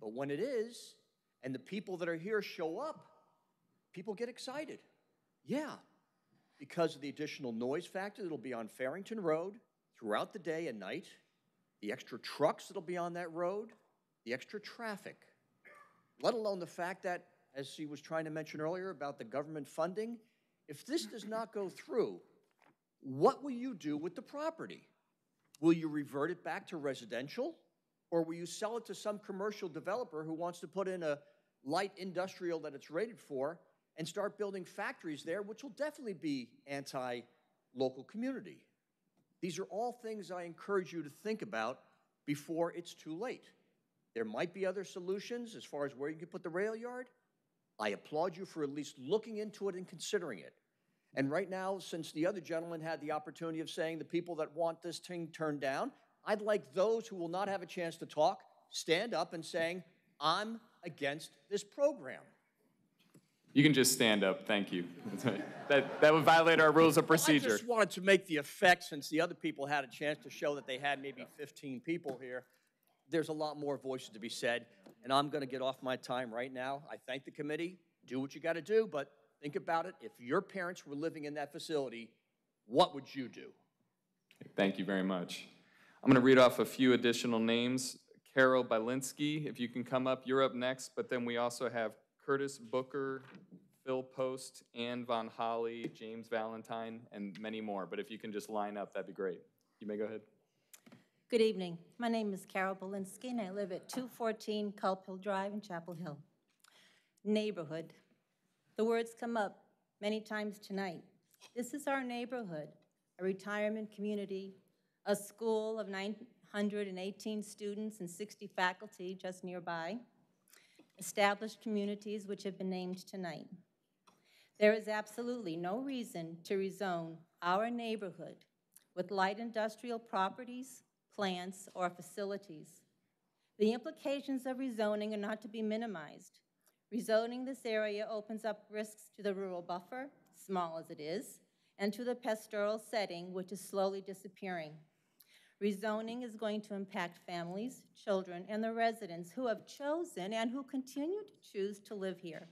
but when it is, and the people that are here show up, people get excited. Yeah, because of the additional noise factor that'll be on Farrington Road throughout the day and night, the extra trucks that'll be on that road, the extra traffic, let alone the fact that, as she was trying to mention earlier about the government funding, if this does not go through, what will you do with the property? Will you revert it back to residential? Or will you sell it to some commercial developer who wants to put in a light industrial that it's rated for and start building factories there, which will definitely be anti-local community? These are all things I encourage you to think about before it's too late. There might be other solutions as far as where you could put the rail yard. I applaud you for at least looking into it and considering it. And right now, since the other gentleman had the opportunity of saying the people that want this thing turned down, I'd like those who will not have a chance to talk, stand up and saying, I'm against this program. You can just stand up, thank you. That, that would violate our rules of procedure. I just wanted to make the effect, since the other people had a chance to show that they had maybe 15 people here. There's a lot more voices to be said, and I'm going to get off my time right now. I thank the committee. Do what you got to do, but think about it. If your parents were living in that facility, what would you do? Thank you very much. I'm going to read off a few additional names. Carol Bylinski, if you can come up, you're up next, but then we also have Curtis Booker, Phil Post, Ann Von Holly, James Valentine, and many more. But if you can just line up, that'd be great. You may go ahead. Good evening. My name is Carol Belinsky, and I live at 214 Culp Hill Drive in Chapel Hill. Neighborhood. The words come up many times tonight. This is our neighborhood, a retirement community, a school of 918 students and 60 faculty just nearby, established communities which have been named tonight. There is absolutely no reason to rezone our neighborhood with light industrial properties, plants, or facilities. The implications of rezoning are not to be minimized. Rezoning this area opens up risks to the rural buffer, small as it is, and to the pastoral setting, which is slowly disappearing. Rezoning is going to impact families, children, and the residents who have chosen and who continue to choose to live here.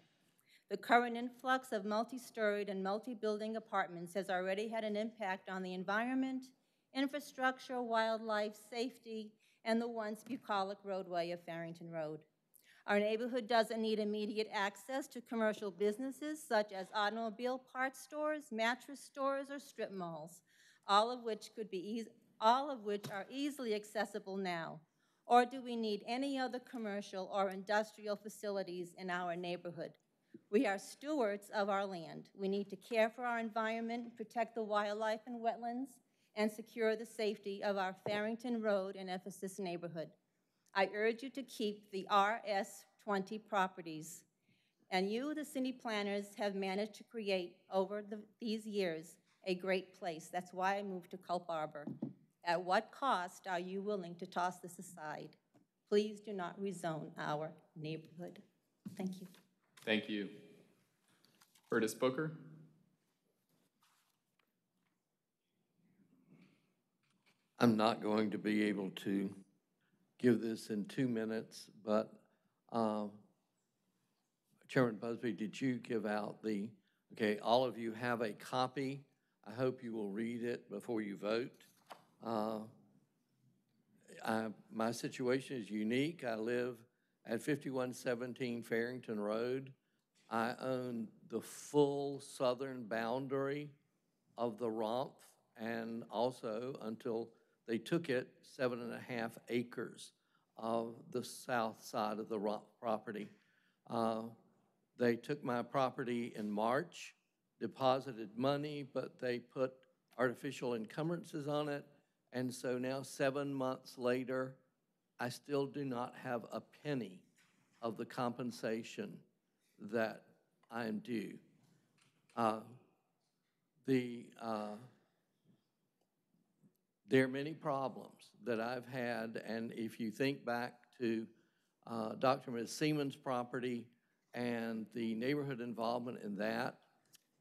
The current influx of multi-storied and multi-building apartments has already had an impact on the environment, infrastructure, wildlife, safety, and the once bucolic roadway of Farrington Road. Our neighborhood doesn't need immediate access to commercial businesses such as automobile parts stores, mattress stores, or strip malls, all of which could be eas- all of which are easily accessible now. Or do we need any other commercial or industrial facilities in our neighborhood? We are stewards of our land. We need to care for our environment, protect the wildlife and wetlands, and secure the safety of our Farrington Road and Ephesus neighborhood. I urge you to keep the RS-20 properties. And you, the city planners, have managed to create over the, these years a great place. That's why I moved to Culp Arbor. At what cost are you willing to toss this aside? Please do not rezone our neighborhood. Thank you. Thank you. Curtis Booker? I'm not going to be able to give this in two minutes, but um, Chairman Busby, did you give out the, okay, all of you have a copy. I hope you will read it before you vote. Uh, I- My situation is unique. I live at 5117 Farrington Road. I own the full southern boundary of the ROMF and also, until they took it, seven and a half acres of the south side of the property. Uh, They took my property in March, deposited money, but they put artificial encumbrances on it. And so now, seven months later, I still do not have a penny of the compensation that I am due. Uh, The, uh, there are many problems that I've had, and if you think back to uh, Dr. Ms. Semans' property and the neighborhood involvement in that,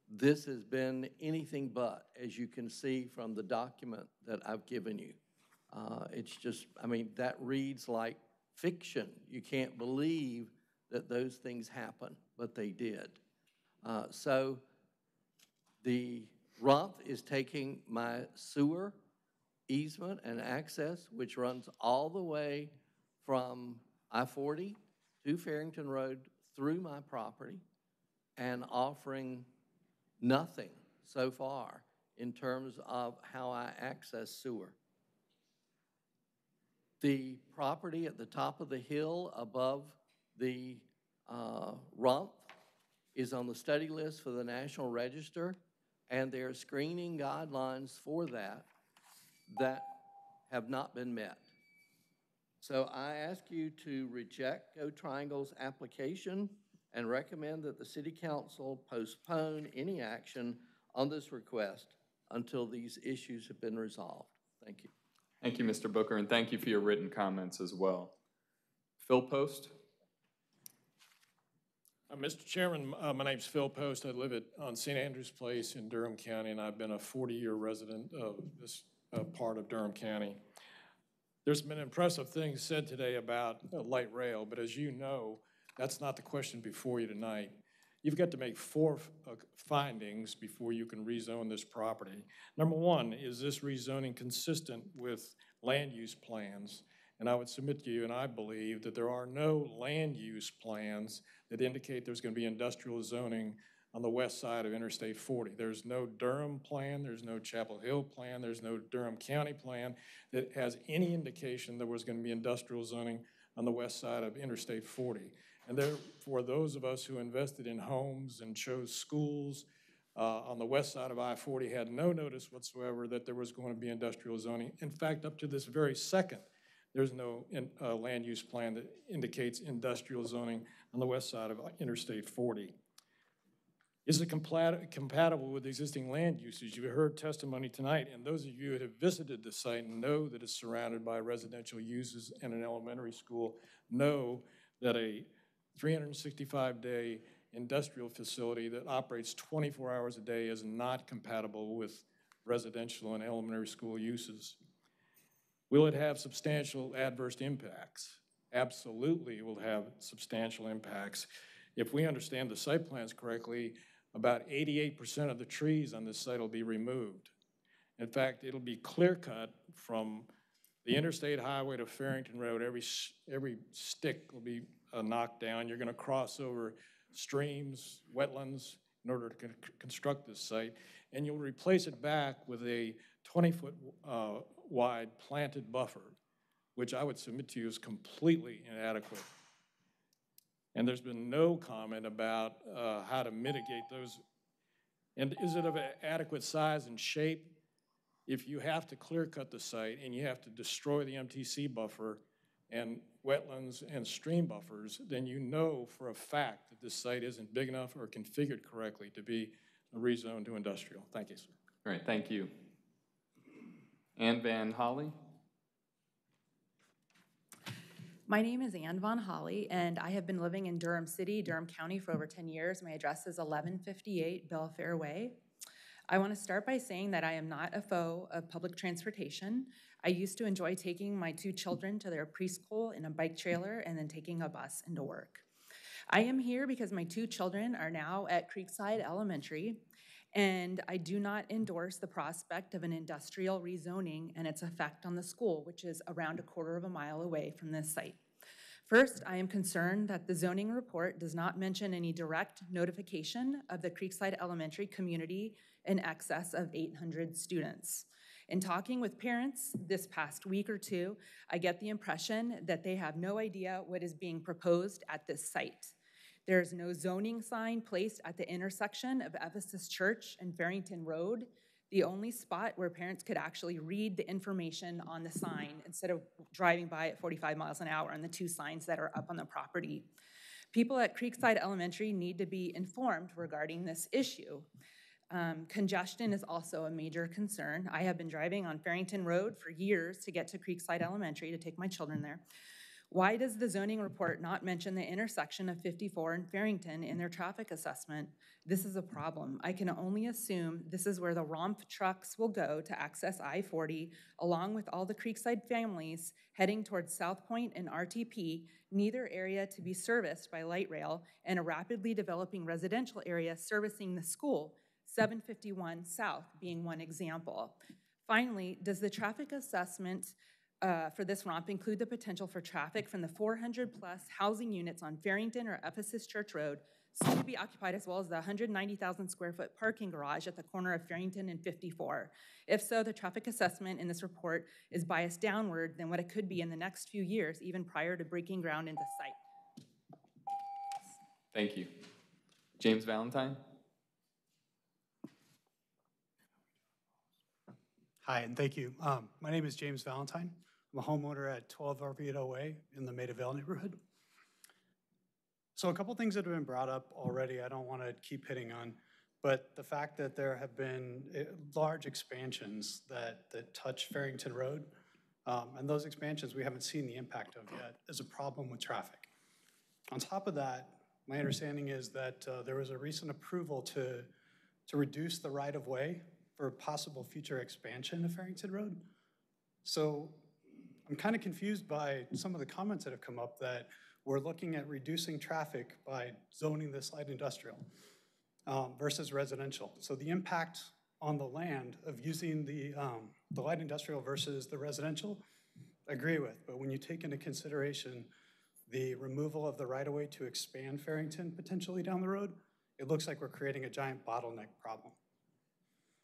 this has been anything but, as you can see from the document that I've given you. Uh, It's just, I mean, that reads like fiction. You can't believe that those things happen, but they did. Uh, So the ROMF is taking my sewer easement and access, which runs all the way from I-40 to Farrington Road through my property, and offering nothing so far in terms of how I access sewer. The property at the top of the hill above the uh, ROMF is on the study list for the National Register, and there are screening guidelines for that that have not been met. So I ask you to reject GoTriangle's application and recommend that the city council postpone any action on this request until these issues have been resolved. Thank you. Thank you, Mr. Booker, and thank you for your written comments as well. Phil Post? Uh, Mr. Chairman, uh, my name's Phil Post. I live at, on St. Andrews Place in Durham County, and I've been a 40-year resident of this uh, part of Durham County. There's been impressive things said today about uh, light rail, but as you know, that's not the question before you tonight. You've got to make four uh, findings before you can rezone this property. Number one, is this rezoning consistent with land use plans? And I would submit to you, and I believe, that there are no land use plans that indicate there's going to be industrial zoning on the west side of Interstate 40. There's no Durham plan, there's no Chapel Hill plan, there's no Durham County plan that has any indication there was going to be industrial zoning on the west side of Interstate 40. And therefore, for those of us who invested in homes and chose schools uh, on the west side of I-40 had no notice whatsoever that there was going to be industrial zoning. In fact, up to this very second, there's no in, uh, land use plan that indicates industrial zoning on the west side of Interstate 40. Is it compatible with existing land uses? You've heard testimony tonight, and those of you that have visited the site know that it's surrounded by residential uses and an elementary school know that a 365-day industrial facility that operates 24 hours a day is not compatible with residential and elementary school uses. Will it have substantial adverse impacts? Absolutely, it will have substantial impacts. If we understand the site plans correctly, about 88% of the trees on this site will be removed. In fact, it'll be clear cut from the interstate highway to Farrington Road. Every, every stick will be uh, knocked down. You're going to cross over streams, wetlands, in order to con construct this site. And you'll replace it back with a 20-foot uh, wide planted buffer, which I would submit to you is completely inadequate. And there's been no comment about uh, how to mitigate those. And is it of adequate size and shape? If you have to clear cut the site and you have to destroy the MTC buffer and wetlands and stream buffers, then you know for a fact that this site isn't big enough or configured correctly to be rezoned to industrial. Thank you, sir. Great, thank you. Ann Van Holly? My name is Ann Von Holly, and I have been living in Durham City, Durham County for over 10 years. My address is 1158 Belfair Way. I want to start by saying that I am not a foe of public transportation. I used to enjoy taking my two children to their preschool in a bike trailer and then taking a bus into work. I am here because my two children are now at Creekside Elementary, and I do not endorse the prospect of an industrial rezoning and its effect on the school, which is around a quarter of a mile away from this site. First, I am concerned that the zoning report does not mention any direct notification of the Creekside Elementary community in excess of 800 students. In talking with parents this past week or two, I get the impression that they have no idea what is being proposed at this site. There is no zoning sign placed at the intersection of Ephesus Church and Farrington Road, the only spot where parents could actually read the information on the sign instead of driving by at 45 miles an hour on the two signs that are up on the property. People at Creekside Elementary need to be informed regarding this issue. Um, congestion is also a major concern. I have been driving on Farrington Road for years to get to Creekside Elementary to take my children there. Why does the zoning report not mention the intersection of 54 and Farrington in their traffic assessment? This is a problem. I can only assume this is where the ROMF trucks will go to access I-40, along with all the Creekside families heading towards South Point and RTP, neither area to be serviced by light rail, and a rapidly developing residential area servicing the school, 751 South being one example. Finally, does the traffic assessment uh, for this ROMF include the potential for traffic from the 400 plus housing units on Farrington or Ephesus Church Road, soon to be occupied, as well as the 190,000 square foot parking garage at the corner of Farrington and 54. If so, the traffic assessment in this report is biased downward than what it could be in the next few years, even prior to breaking ground into site. Thank you. James Valentine? Hi, and thank you. Um, my name is James Valentine. I'm a homeowner at 12 Arvito Way in the Maidavale neighborhood. So a couple things that have been brought up already, I don't want to keep hitting on, but the fact that there have been eh, large expansions that, that touch Farrington Road, um, and those expansions we haven't seen the impact of yet, is a problem with traffic. On top of that, my understanding is that uh, there was a recent approval to, to reduce the right-of-way for possible future expansion of Farrington Road. So I'm kind of confused by some of the comments that have come up that we're looking at reducing traffic by zoning this light industrial um, versus residential. So the impact on the land of using the, um, the light industrial versus the residential, agree with. But when you take into consideration the removal of the right-of-way to expand Farrington potentially down the road, it looks like we're creating a giant bottleneck problem.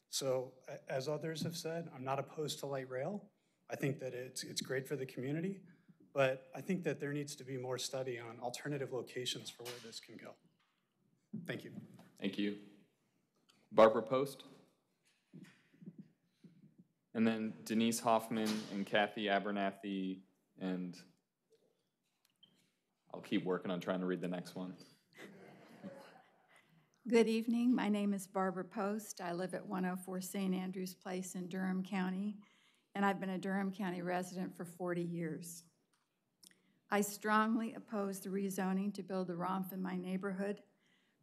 So as others have said, I'm not opposed to light rail. I think that it's, it's great for the community, but I think that there needs to be more study on alternative locations for where this can go. Thank you. Thank you. Barbara Post? And then Denise Hoffman and Kathy Abernathy, and I'll keep working on trying to read the next one. Good evening. My name is Barbara Post. I live at 104 St. Andrews Place in Durham County, and I've been a Durham County resident for 40 years. I strongly oppose the rezoning to build a ROMF in my neighborhood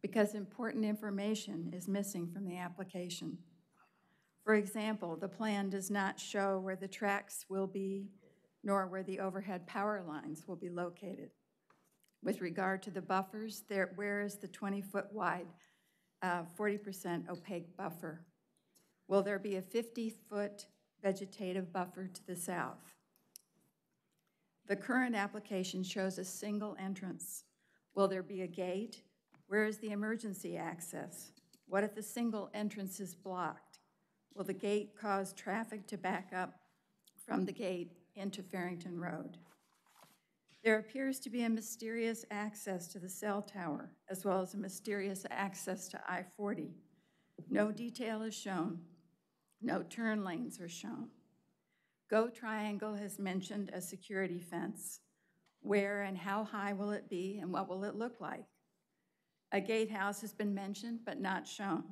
because important information is missing from the application. For example, the plan does not show where the tracks will be nor where the overhead power lines will be located. With regard to the buffers, there, where is the 20-foot wide, uh, 40% opaque buffer? Will there be a 50-foot vegetative buffer to the south? The current application shows a single entrance. Will there be a gate? Where is the emergency access? What if the single entrance is blocked? Will the gate cause traffic to back up from the gate into Farrington Road? There appears to be a mysterious access to the cell tower, as well as a mysterious access to I-40. No detail is shown. No turn lanes are shown. GoTriangle has mentioned a security fence. Where and how high will it be, and what will it look like? A gatehouse has been mentioned but not shown.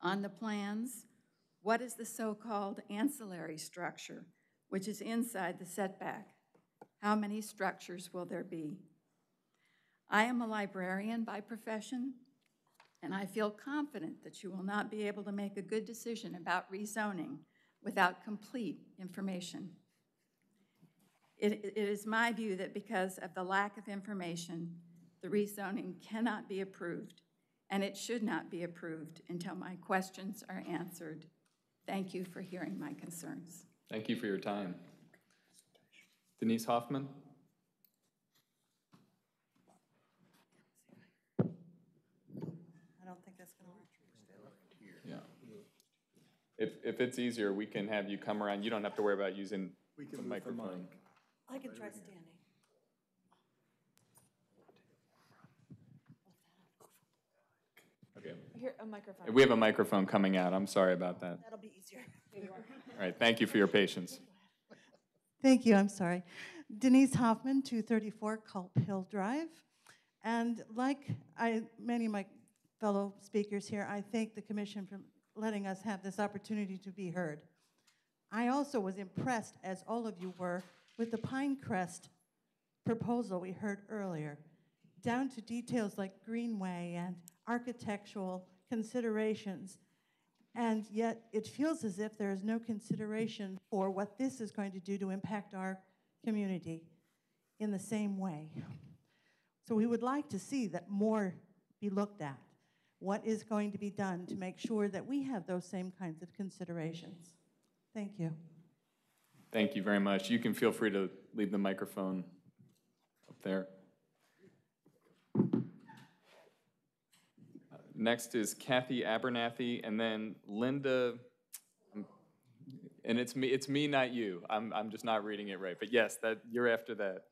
On the plans, what is the so-called ancillary structure, which is inside the setback? How many structures will there be? I am a librarian by profession, and I feel confident that you will not be able to make a good decision about rezoning without complete information. It, it is my view that because of the lack of information, the rezoning cannot be approved, and it should not be approved until my questions are answered. Thank you for hearing my concerns. Thank you for your time. Denise Hoffman? I don't think that's gonna work. Yeah. If, if it's easier, we can have you come around. You don't have to worry about using We can the move the microphone. I can try standing. Okay. Here, a microphone. We have a microphone coming out. I'm sorry about that. That'll be easier. All right, thank you for your patience. Thank you, I'm sorry. Denise Hoffman, 234 Culp Hill Drive. And like I, many of my fellow speakers here, I thank the commission for letting us have this opportunity to be heard. I also was impressed, as all of you were, with the Pinecrest proposal we heard earlier, down to details like greenway and architectural considerations. And yet, it feels as if there is no consideration for what this is going to do to impact our community in the same way. So we would like to see that more be looked at. What is going to be done to make sure that we have those same kinds of considerations? Thank you. Thank you very much. You can feel free to leave the microphone up there. Next is Kathy Abernathy, and then Linda, um, and it's me, it's me, not you. I'm, I'm just not reading it right, but yes, that, you're after that.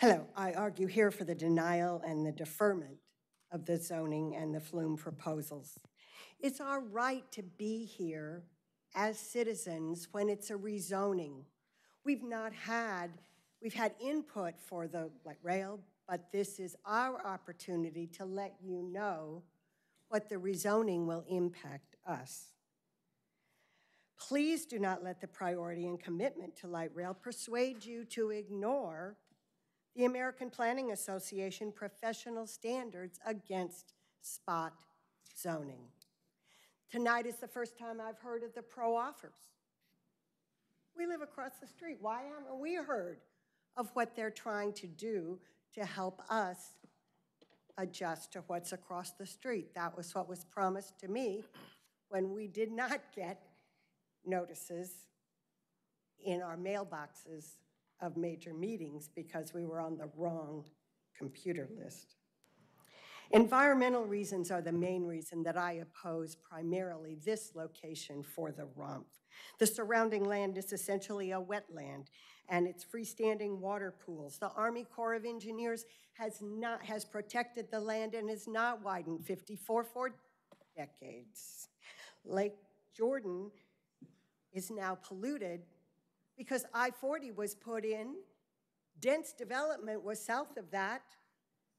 Hello, I argue here for the denial and the deferment of the zoning and the FLUM proposals. It's our right to be here as citizens when it's a rezoning. We've not had, we've had input for the light rail, but this is our opportunity to let you know what the rezoning will impact us. Please do not let the priority and commitment to light rail persuade you to ignore the American Planning Association professional standards against spot zoning. Tonight is the first time I've heard of the proffers. We live across the street. Why haven't we heard of what they're trying to do to help us adjust to what's across the street? That was what was promised to me when we did not get notices in our mailboxes of major meetings because we were on the wrong computer list. Environmental reasons are the main reason that I oppose primarily this location for the ROMF. The surrounding land is essentially a wetland and its freestanding water pools. The Army Corps of Engineers has not has protected the land and has not widened 54 for decades. Lake Jordan is now polluted because I-40 was put in, dense development was south of that,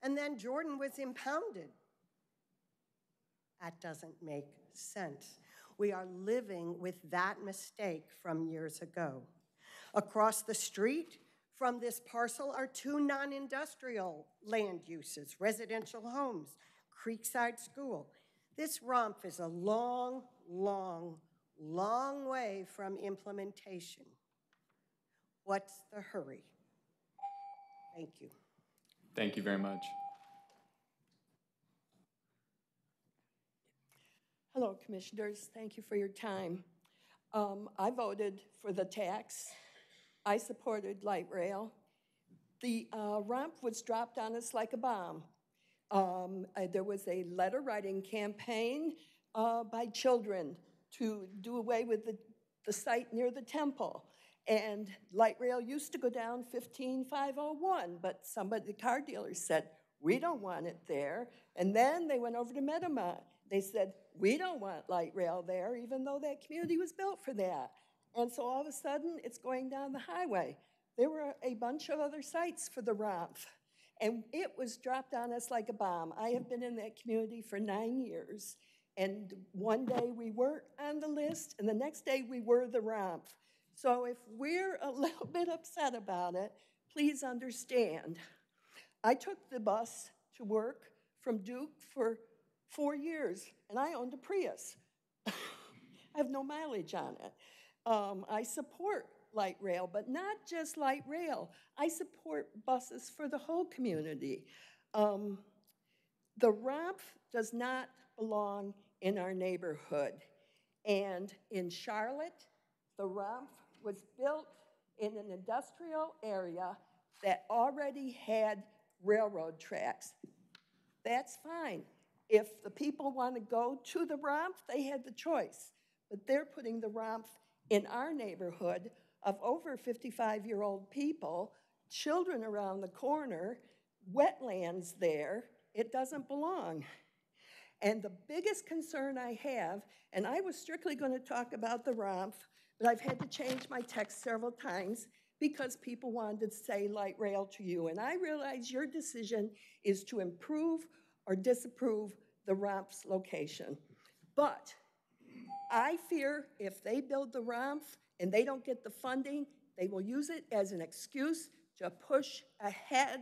and then Jordan was impounded. That doesn't make sense. We are living with that mistake from years ago. Across the street from this parcel are two non-industrial land uses, residential homes, Creekside School. This ROMF is a long, long, long way from implementation. What's the hurry? Thank you. Thank you very much. Hello, Commissioners. Thank you for your time. Um, I voted for the tax. I supported light rail. The uh, ROMF was dropped on us like a bomb. Um, uh, there was a letter writing campaign uh, by children to do away with the, the site near the temple. And light rail used to go down 15501, but somebody, the car dealer said, we don't want it there. And then they went over to Meadowmont. They said, we don't want light rail there, even though that community was built for that. And so all of a sudden, it's going down the highway. There were a bunch of other sites for the ROMF, and it was dropped on us like a bomb. I have been in that community for nine years, and one day we weren't on the list, and the next day we were the ROMF. So if we're a little bit upset about it, please understand. I took the bus to work from Duke for four years, and I owned a Prius. I have no mileage on it. Um, I support light rail, but not just light rail. I support buses for the whole community. Um, the ROMF does not belong in our neighborhood. And in Charlotte, the ROMF was built in an industrial area that already had railroad tracks. That's fine. If the people want to go to the ROMF, they had the choice. But they're putting the ROMF in our neighborhood of over 55-year-old people, children around the corner, wetlands there. It doesn't belong. And the biggest concern I have, and I was strictly going to talk about the ROMF, but I've had to change my text several times because people wanted to say light rail to you. And I realize your decision is to improve or disapprove the ROMF's location. But I fear if they build the ROMF and they don't get the funding, they will use it as an excuse to push ahead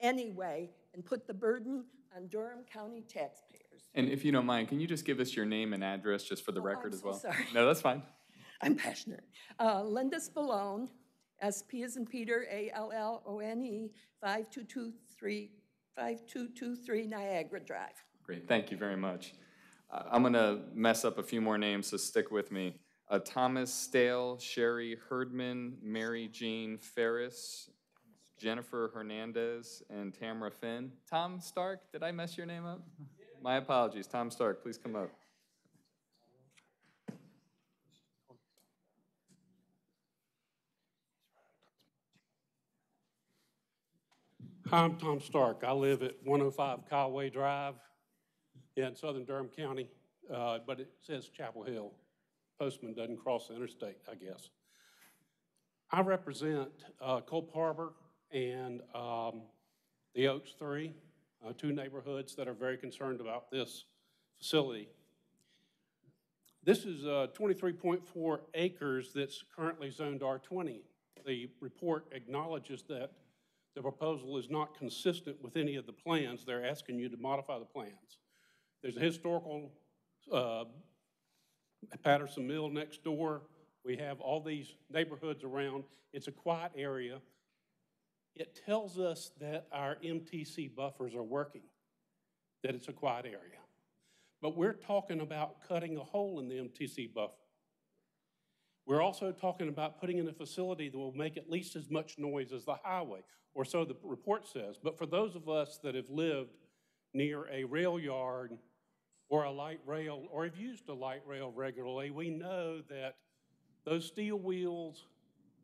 anyway and put the burden on Durham County taxpayers. And if you don't mind, can you just give us your name and address just for the Oh, record I'm as so well? sorry. No, that's fine. I'm passionate. Uh, Linda Spallone, S-P as in Peter, A-L-L-O-N-E, 5223, 5223 Niagara Drive. Great, thank you very much. Uh, I'm going to mess up a few more names, so stick with me. Uh, Thomas Stale, Sherry Herdman, Mary Jean Ferris, Jennifer Hernandez, and Tamara Finn. Tom Stark, did I mess your name up? My apologies. Tom Stark, please come up. Hi, I'm Tom Stark. I live at 105 Kyleway Drive in southern Durham County. uh, but it says Chapel Hill. Postman doesn't cross the interstate, I guess. I represent uh, Harbor and um, the Oaks Three, uh, two neighborhoods that are very concerned about this facility. This is uh, 23.4 acres that's currently zoned R20. The report acknowledges that the proposal is not consistent with any of the plans. They're asking you to modify the plans. There's a historical uh, Patterson Mill next door. We have all these neighborhoods around. It's a quiet area. It tells us that our MTC buffers are working, that it's a quiet area. But we're talking about cutting a hole in the MTC buffer. We're also talking about putting in a facility that will make at least as much noise as the highway, or so the report says. But for those of us that have lived near a rail yard or a light rail, or have used a light rail regularly, we know that those steel wheels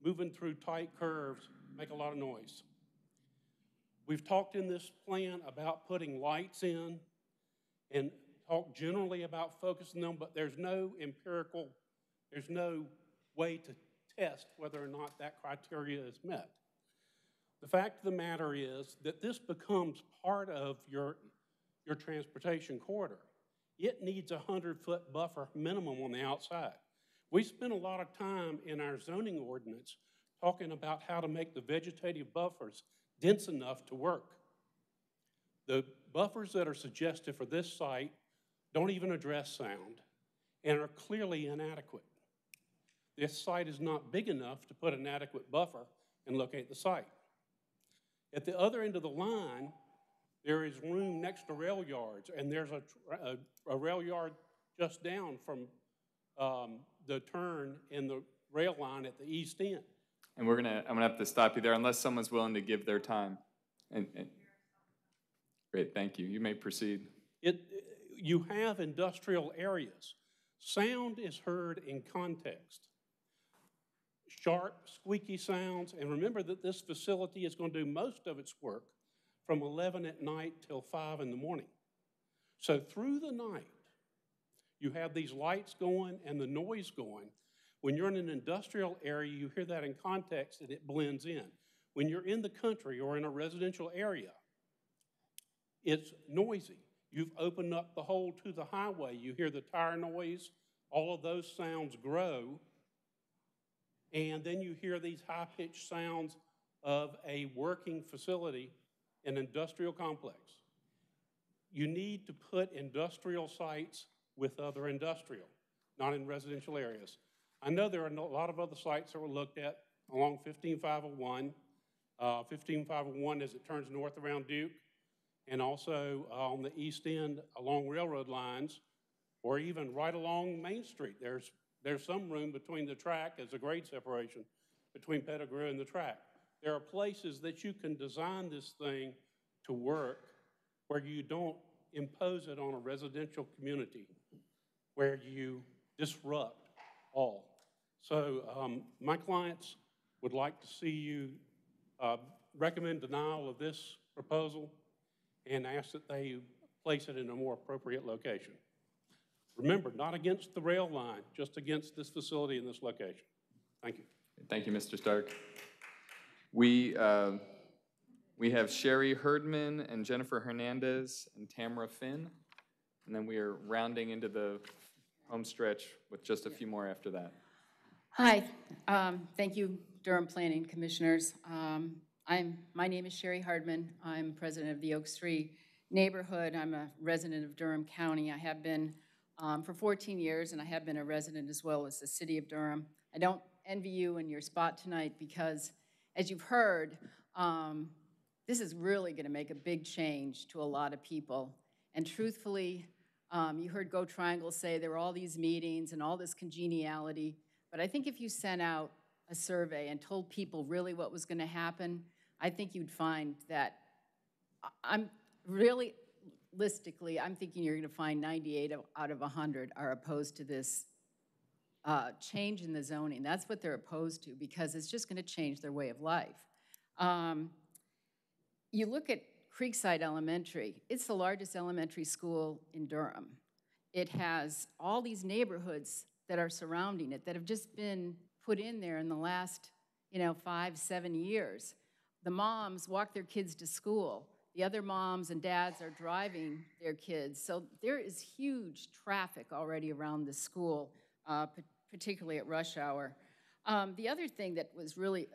moving through tight curves make a lot of noise. We've talked in this plan about putting lights in and talk generally about focusing them, but there's no empirical, there's no way to test whether or not that criteria is met. The fact of the matter is that this becomes part of your, your transportation corridor. It needs a 100-foot buffer minimum on the outside. We spent a lot of time in our zoning ordinance talking about how to make the vegetative buffers dense enough to work. The buffers that are suggested for this site don't even address sound and are clearly inadequate. This site is not big enough to put an adequate buffer and locate the site. At the other end of the line, there is room next to rail yards, and there's a, a, a rail yard just down from um, the turn in the rail line at the east end. And we're gonna, I'm gonna have to stop you there unless someone's willing to give their time. And, and, great, thank you. You may proceed. It, you have industrial areas. Sound is heard in context. Sharp, squeaky sounds, and remember that this facility is going to do most of its work from 11 at night till 5 in the morning. So through the night, you have these lights going and the noise going. When you're in an industrial area, you hear that in context and it blends in. When you're in the country or in a residential area, it's noisy. You've opened up the hole to the highway. You hear the tire noise. All of those sounds grow. And then you hear these high pitched sounds of a working facility, an industrial complex. You need to put industrial sites with other industrial, not in residential areas. I know there are a lot of other sites that were looked at along 15501, uh, 15501 as it turns north around Duke, and also uh, on the east end along railroad lines, or even right along Main Street. There's, there's some room between the track as a grade separation between Pettigrew and the track. There are places that you can design this thing to work where you don't impose it on a residential community, where you disrupt all. So um, my clients would like to see you uh, recommend denial of this proposal and ask that they place it in a more appropriate location. Remember, not against the rail line, just against this facility in this location. Thank you. Thank you, Mr. Stark. We, uh, we have Sherry Herdman and Jennifer Hernandez and Tamara Finn. And then we are rounding into the home stretch with just a few more after that. Hi, um, thank you, Durham Planning Commissioners. Um, I'm, my name is Sherry Hardman. I'm president of the Oaks Three neighborhood. I'm a resident of Durham County. I have been um, for 14 years, and I have been a resident as well as the city of Durham. I don't envy you in your spot tonight because, as you've heard, um, this is really going to make a big change to a lot of people. And truthfully, um, you heard GoTriangle say there were all these meetings and all this congeniality. But I think if you sent out a survey and told people really what was going to happen, I think you'd find that I'm really realistically, I'm thinking you're going to find 98 out of 100 are opposed to this uh, change in the zoning. That's what they're opposed to because it's just going to change their way of life. Um, you look at Creekside Elementary, it's the largest elementary school in Durham. it has all these neighborhoods that are surrounding it that have just been put in there in the last, you know, five, seven years. The moms walk their kids to school. The other moms and dads are driving their kids. So there is huge traffic already around the school, uh, pa- particularly at rush hour. Um, the other thing that was really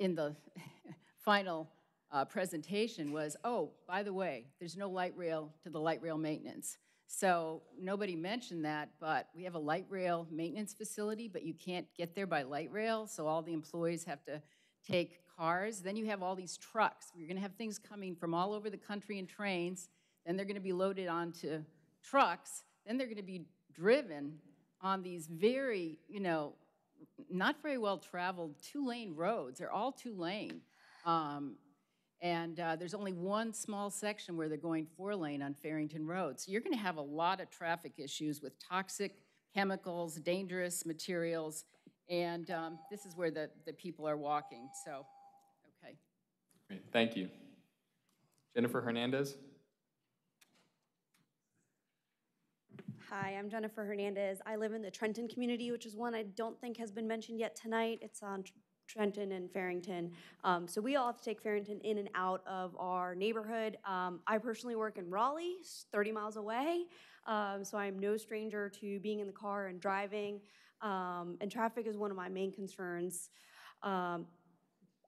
in the final uh, presentation was, oh, by the way, there's no light rail to the light rail maintenance. So nobody mentioned that, but we have a light rail maintenance facility, but you can't get there by light rail, so all the employees have to take cars. Then you have all these trucks. You're gonna have things coming from all over the country in trains, then they're gonna be loaded onto trucks, then they're gonna be driven on these very, you know, not very well-traveled two-lane roads. They're all two-lane. Um, and uh, there's only one small section where they're going four-lane on Farrington Road. So you're going to have a lot of traffic issues with toxic chemicals, dangerous materials, and um, this is where the, the people are walking, so. Great, thank you. Jennifer Hernandez? Hi, I'm Jennifer Hernandez. I live in the Trenton community, which is one I don't think has been mentioned yet tonight. It's on Trenton and Farrington. Um, so we all have to take Farrington in and out of our neighborhood. Um, I personally work in Raleigh, 30 miles away. Um, so I'm no stranger to being in the car and driving. Um, and traffic is one of my main concerns.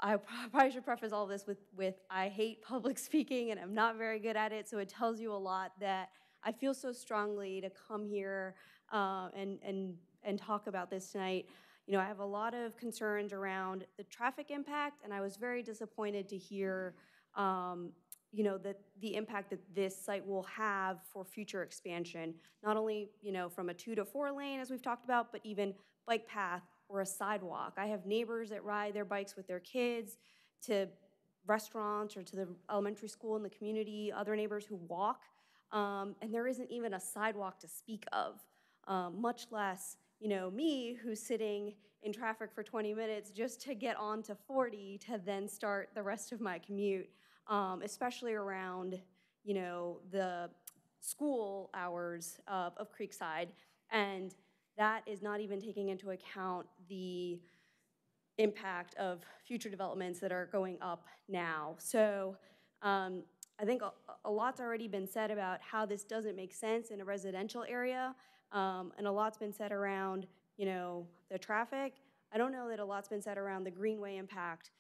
I probably should preface all this with, with I hate public speaking and I'm not very good at it. So it tells you a lot that I feel so strongly to come here uh, and, and, and talk about this tonight. You know, I have a lot of concerns around the traffic impact, and I was very disappointed to hear, um, you know, that the impact that this site will have for future expansion, not only, you know, from a two to four lane, as we've talked about, but even bike path or a sidewalk. I have neighbors that ride their bikes with their kids to restaurants or to the elementary school in the community, other neighbors who walk, um, and there isn't even a sidewalk to speak of, um, much less, you know, me who's sitting in traffic for 20 minutes just to get on to 40 to then start the rest of my commute, um, especially around, you know, the school hours of, of Creekside. And that is not even taking into account the impact of future developments that are going up now. So um, I think a, a lot's already been said about how this doesn't make sense in a residential area, um, and a lot's been said around, you know, the traffic. I don't know that a lot's been said around the greenway impact,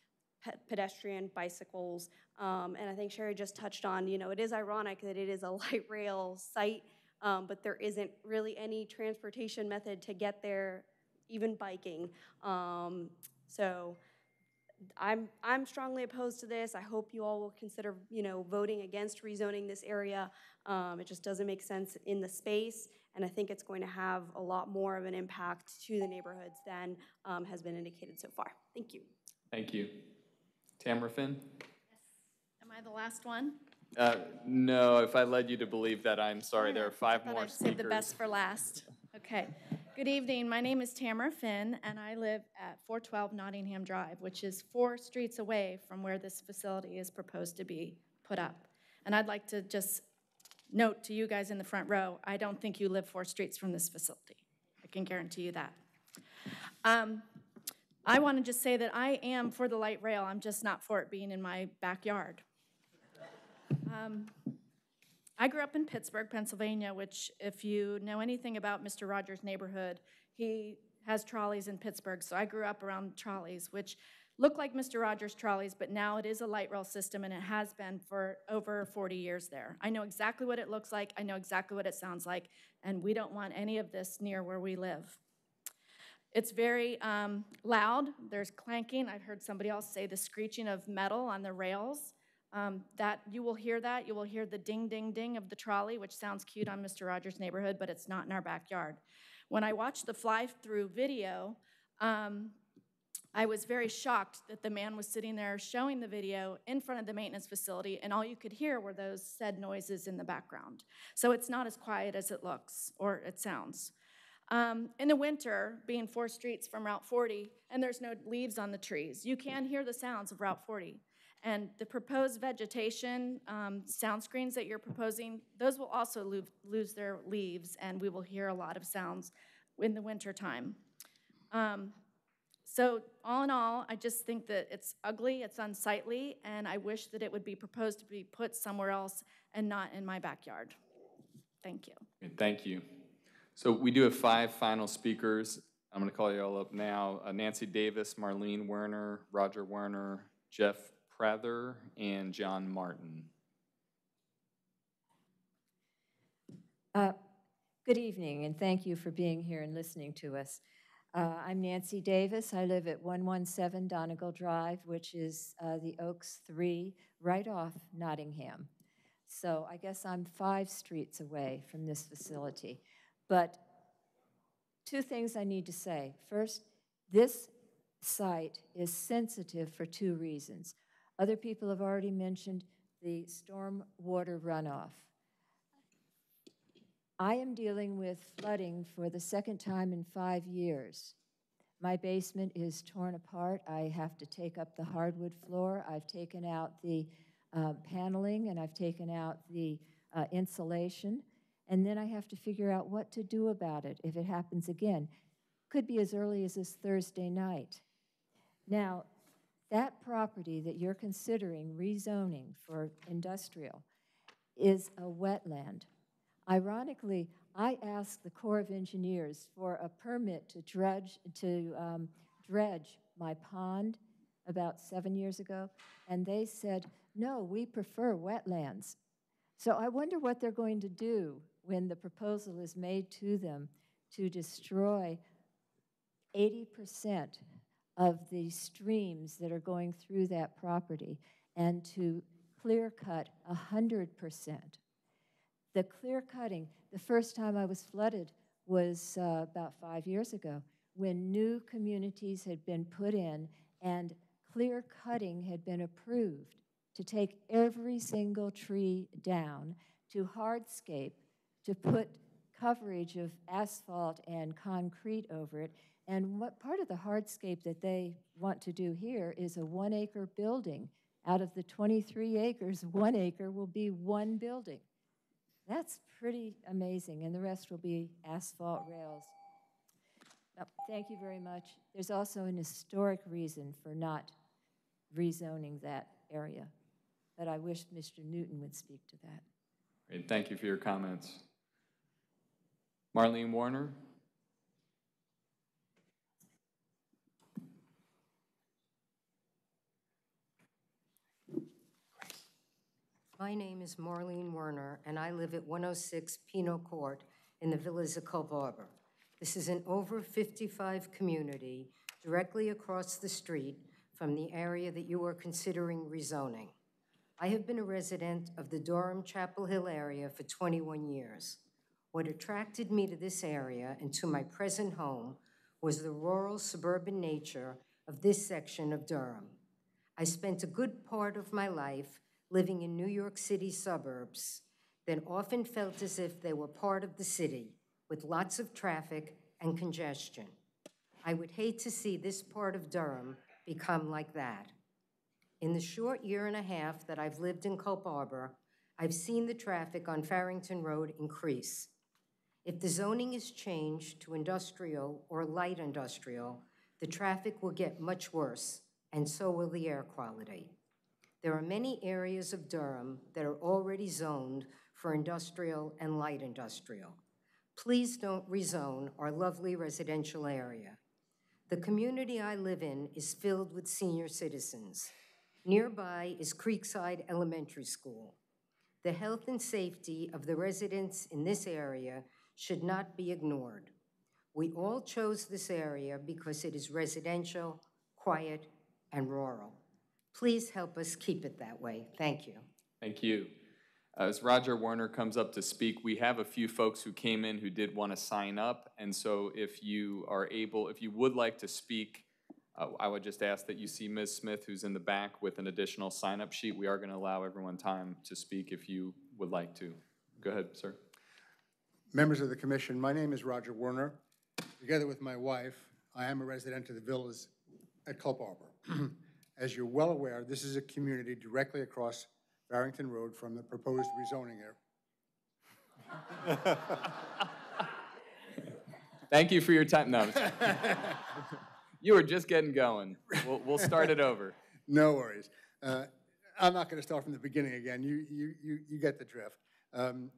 pe- pedestrian, bicycles, um, and I think Sherry just touched on, you know, it is ironic that it is a light rail site, um, but there isn't really any transportation method to get there, even biking. Um, so I'm, I'm strongly opposed to this. I hope you all will consider, you know, voting against rezoning this area. Um, it just doesn't make sense in the space, and I think it's going to have a lot more of an impact to the neighborhoods than um, has been indicated so far. Thank you. Thank you. Tamara Finn? Yes. Am I the last one? Uh, No, if I led you to believe that, I'm sorry, there are five Thought more I'd save the speakers. best for last. Okay. Good evening. My name is Tamara Finn, and I live at 412 Nottingham Drive, which is four streets away from where this facility is proposed to be put up. And I'd like to just note to you guys in the front row, I don't think you live four streets from this facility. I can guarantee you that. Um, I want to just say that I am for the light rail. I'm just not for it being in my backyard. Um, I grew up in Pittsburgh, Pennsylvania, which, if you know anything about Mr. Rogers' neighborhood, he has trolleys in Pittsburgh. So I grew up around trolleys, which look like Mr. Rogers' trolleys, but now it is a light rail system and it has been for over 40 years there. I know exactly what it looks like, I know exactly what it sounds like, and we don't want any of this near where we live. It's very um, loud. There's clanking. I've heard somebody else say the screeching of metal on the rails. Um, that you will hear that. You will hear the ding, ding, ding of the trolley, which sounds cute on Mr. Rogers' neighborhood, but it's not in our backyard. When I watched the fly-through video, um, I was very shocked that the man was sitting there showing the video in front of the maintenance facility, and all you could hear were those said noises in the background. So it's not as quiet as it looks or it sounds. Um, in the winter, being four streets from Route 40, and there's no leaves on the trees, you can hear the sounds of Route 40. And the proposed vegetation, um, sound screens that you're proposing, those will also lo- lose their leaves, and we will hear a lot of sounds in the wintertime. Um, So all in all, I just think that it's ugly, it's unsightly, and I wish that it would be proposed to be put somewhere else and not in my backyard. Thank you. Thank you. So we do have five final speakers. I'm going to call you all up now. Uh, Nancy Davis, Marlene Werner, Roger Werner, Jeff Prather, and John Martin. Uh, Good evening, and thank you for being here and listening to us. Uh, I'm Nancy Davis. I live at 117 Donegal Drive, which is uh, the Oaks 3, right off Nottingham. So I guess I'm five streets away from this facility. But two things I need to say. First, this site is sensitive for two reasons. Other people have already mentioned the storm water runoff. I am dealing with flooding for the second time in five years. My basement is torn apart. I have to take up the hardwood floor. I've taken out the uh, paneling and I've taken out the uh, insulation. And then I have to figure out what to do about it if it happens again. Could be as early as this Thursday night. Now, that property that you're considering rezoning for industrial is a wetland. Ironically, I asked the Corps of Engineers for a permit to dredge, to um, dredge my pond about seven years ago, and they said, no, we prefer wetlands. So I wonder what they're going to do when the proposal is made to them to destroy 80% of the streams that are going through that property and to clear cut 100%. The clear cutting, the first time I was flooded was uh, about five years ago when new communities had been put in and clear cutting had been approved to take every single tree down to hardscape to put coverage of asphalt and concrete over it. And what part of the hardscape that they want to do here is a one acre building. Out of the 23 acres, one acre will be one building. That's pretty amazing, and the rest will be asphalt rails. Thank you very much. There's also an historic reason for not rezoning that area, but I wish Mr. Newton would speak to that. Great, thank you for your comments. Marlene Warner? My name is Marlene Werner, and I live at 106 Pino Court in the Villas of Culp Arbor. This is an over 55 community directly across the street from the area that you are considering rezoning. I have been a resident of the Durham Chapel Hill area for 21 years. What attracted me to this area and to my present home was the rural suburban nature of this section of Durham. I spent a good part of my life living in New York City suburbs, then often felt as if they were part of the city with lots of traffic and congestion. I would hate to see this part of Durham become like that. In the short year and a half that I've lived in Culp Arbor, I've seen the traffic on Farrington Road increase. If the zoning is changed to industrial or light industrial, the traffic will get much worse, and so will the air quality. There are many areas of Durham that are already zoned for industrial and light industrial. Please don't rezone our lovely residential area. The community I live in is filled with senior citizens. Nearby is Creekside Elementary School. The health and safety of the residents in this area should not be ignored. We all chose this area because it is residential, quiet, and rural. Please help us keep it that way. Thank you. Thank you. As Roger Werner comes up to speak, we have a few folks who came in who did want to sign up. And so if you are able, if you would like to speak, uh, I would just ask that you see Ms. Smith, who's in the back with an additional sign-up sheet. We are going to allow everyone time to speak if you would like to. Go ahead, sir. Members of the commission, my name is Roger Werner. Together with my wife, I am a resident of the villas at Culp Arbor. As you're well aware, this is a community directly across Farrington Road from the proposed rezoning area. Thank you for your time. No. You were just getting going. We'll, we'll start it over. No worries. Uh, I'm not going to start from the beginning again. You, you, you, you get the drift. Um,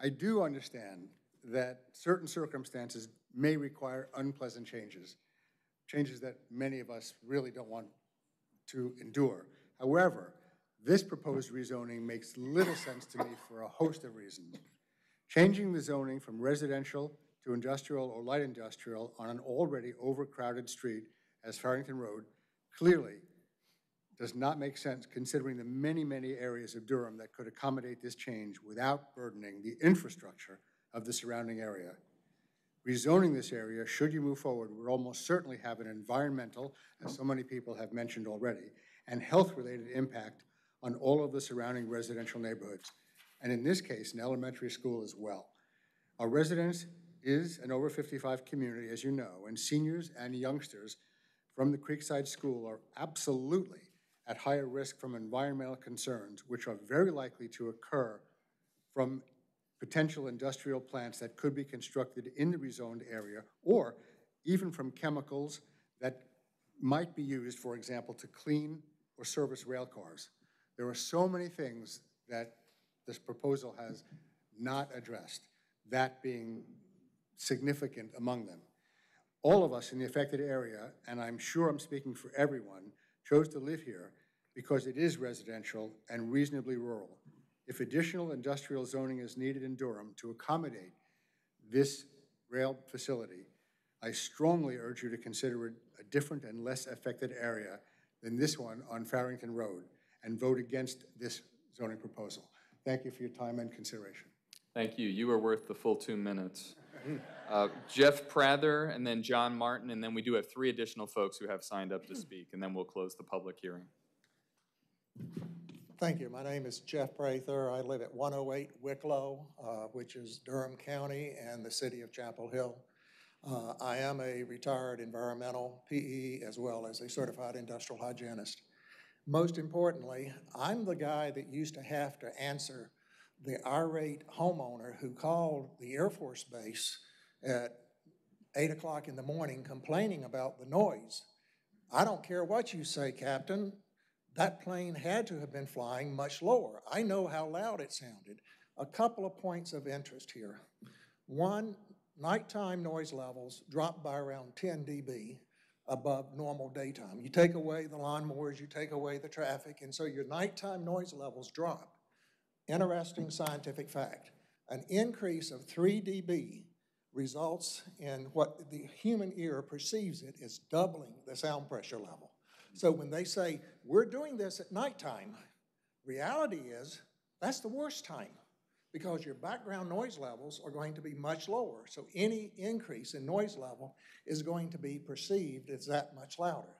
I do understand that certain circumstances may require unpleasant changes, changes that many of us really don't want to endure. However, this proposed rezoning makes little sense to me for a host of reasons. Changing the zoning from residential to industrial or light industrial on an already overcrowded street as Farrington Road clearly does not make sense considering the many, many areas of Durham that could accommodate this change without burdening the infrastructure of the surrounding area. Rezoning this area, should you move forward, would almost certainly have an environmental, as so many people have mentioned already, and health-related impact on all of the surrounding residential neighborhoods, and in this case, an elementary school as well. Our residence is an over 55 community, as you know, and seniors and youngsters from the Creekside School are absolutely at higher risk from environmental concerns, which are very likely to occur from potential industrial plants that could be constructed in the rezoned area, or even from chemicals that might be used, for example, to clean or service rail cars. There are so many things that this proposal has not addressed, that being significant among them. All of us in the affected area, and I'm sure I'm speaking for everyone, chose to live here because it is residential and reasonably rural. If additional industrial zoning is needed in Durham to accommodate this rail facility, I strongly urge you to consider it a different and less affected area than this one on Farrington Road and vote against this zoning proposal. Thank you for your time and consideration. Thank you. You were worth the full two minutes. Uh, Jeff Prather, and then John Martin, and then we do have three additional folks who have signed up to speak, and then we'll close the public hearing. Thank you. My name is Jeff Prather. I live at 108 Wicklow, uh, which is Durham County and the city of Chapel Hill. Uh, I am a retired environmental PE as well as a certified industrial hygienist. Most importantly, I'm the guy that used to have to answer the irate homeowner who called the Air Force Base at 8 o'clock in the morning complaining about the noise. I don't care what you say, Captain. That plane had to have been flying much lower. I know how loud it sounded. A couple of points of interest here. One, nighttime noise levels dropped by around 10 dB above normal daytime. You take away the lawnmowers, you take away the traffic, and so your nighttime noise levels drop. Interesting scientific fact. An increase of 3 dB results in what the human ear perceives it as doubling the sound pressure level. So when they say, we're doing this at nighttime, reality is that's the worst time because your background noise levels are going to be much lower. So any increase in noise level is going to be perceived as that much louder.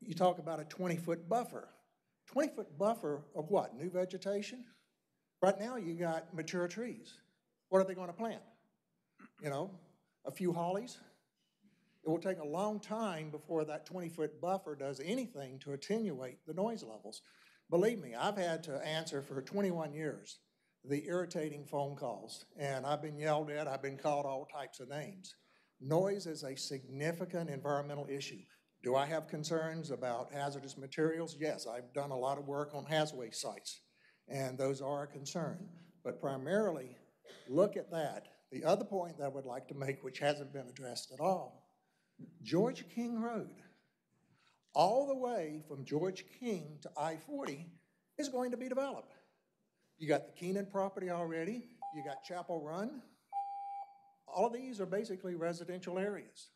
You talk about a 20-foot buffer. 20-foot buffer of what? New vegetation? Right now you got mature trees. What are they going to plant? You know, a few hollies? It will take a long time before that 20-foot buffer does anything to attenuate the noise levels. Believe me, I've had to answer for 21 years the irritating phone calls, and I've been yelled at, I've been called all types of names. Noise is a significant environmental issue. Do I have concerns about hazardous materials? Yes, I've done a lot of work on hazard sites, and those are a concern. But primarily, look at that. The other point that I would like to make, which hasn't been addressed at all, George King Road, all the way from George King to I-40 is going to be developed. You got the Keenan property already. You got Chapel Run. All of these are basically residential areas.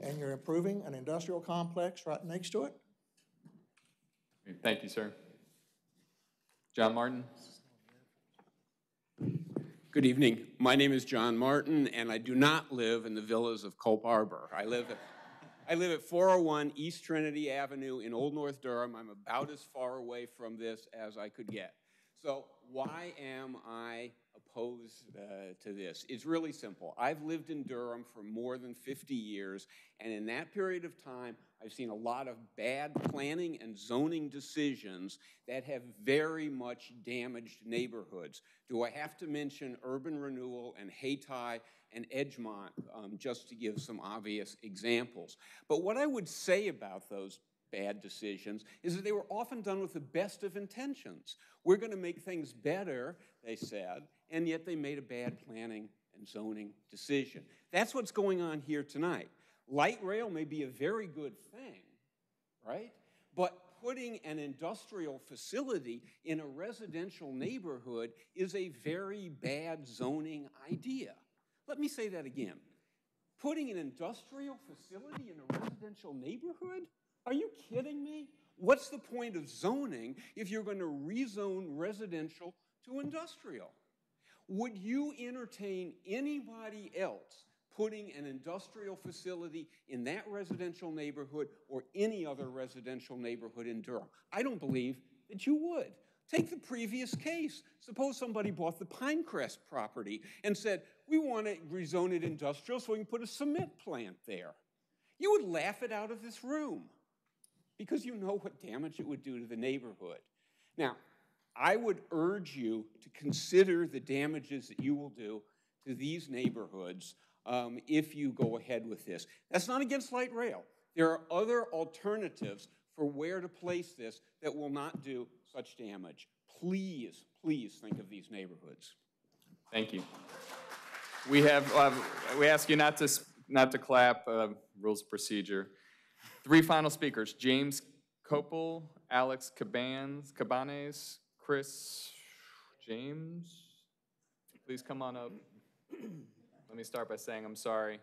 And you're improving an industrial complex right next to it. Thank you, sir. John Martin? Good evening. My name is John Martin, and I do not live in the villas of Culp Arbor. I live at, I live at 401 East Trinity Avenue in Old North Durham. I'm about as far away from this as I could get. So why am I opposed uh, to this. It's really simple. I've lived in Durham for more than 50 years, and in that period of time, I've seen a lot of bad planning and zoning decisions that have very much damaged neighborhoods. Do I have to mention urban renewal and Hayti and Edgemont, um, just to give some obvious examples? But what I would say about those bad decisions is that they were often done with the best of intentions. We're going to make things better, they said, and yet they made a bad planning and zoning decision. That's what's going on here tonight. Light rail may be a very good thing, right? But putting an industrial facility in a residential neighborhood is a very bad zoning idea. Let me say that again. Putting an industrial facility in a residential neighborhood? Are you kidding me? What's the point of zoning if you're going to rezone residential to industrial? Would you entertain anybody else putting an industrial facility in that residential neighborhood or any other residential neighborhood in Durham? I don't believe that you would. Take the previous case. Suppose somebody bought the Pinecrest property and said, we want to rezone it industrial so we can put a cement plant there. You would laugh it out of this room because you know what damage it would do to the neighborhood. Now, I would urge you to consider the damages that you will do to these neighborhoods um, if you go ahead with this. That's not against light rail. There are other alternatives for where to place this that will not do such damage. Please, please think of these neighborhoods. Thank you. We have, uh, we ask you not to, not to clap, uh, rules of procedure. Three final speakers, James Copel, Alex Cabanes, Cabanes, Chris James. Please come on up. Let me start by saying I'm sorry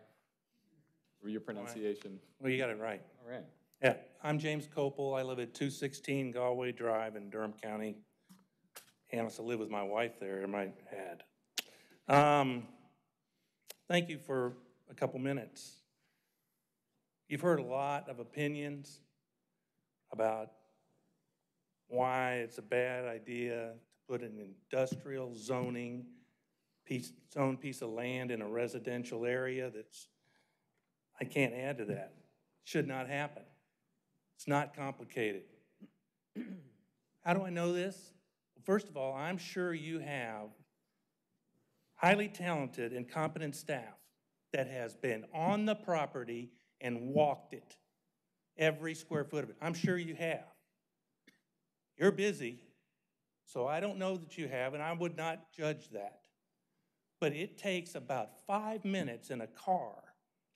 for your pronunciation. Well, you got it right. All right. Yeah, I'm James Copel. I live at 216 Galway Drive in Durham County. And I also live with my wife there, I might add. Um, thank you for a couple minutes. You've heard a lot of opinions about why it's a bad idea to put an industrial zoning piece, own piece of land in a residential area that's, I can't add to that. Should not happen. It's not complicated. How do I know this? Well, first of all, I'm sure you have highly talented and competent staff that has been on the property and walked it, every square foot of it. I'm sure you have. You're busy, so I don't know that you have, and I would not judge that. But it takes about five minutes in a car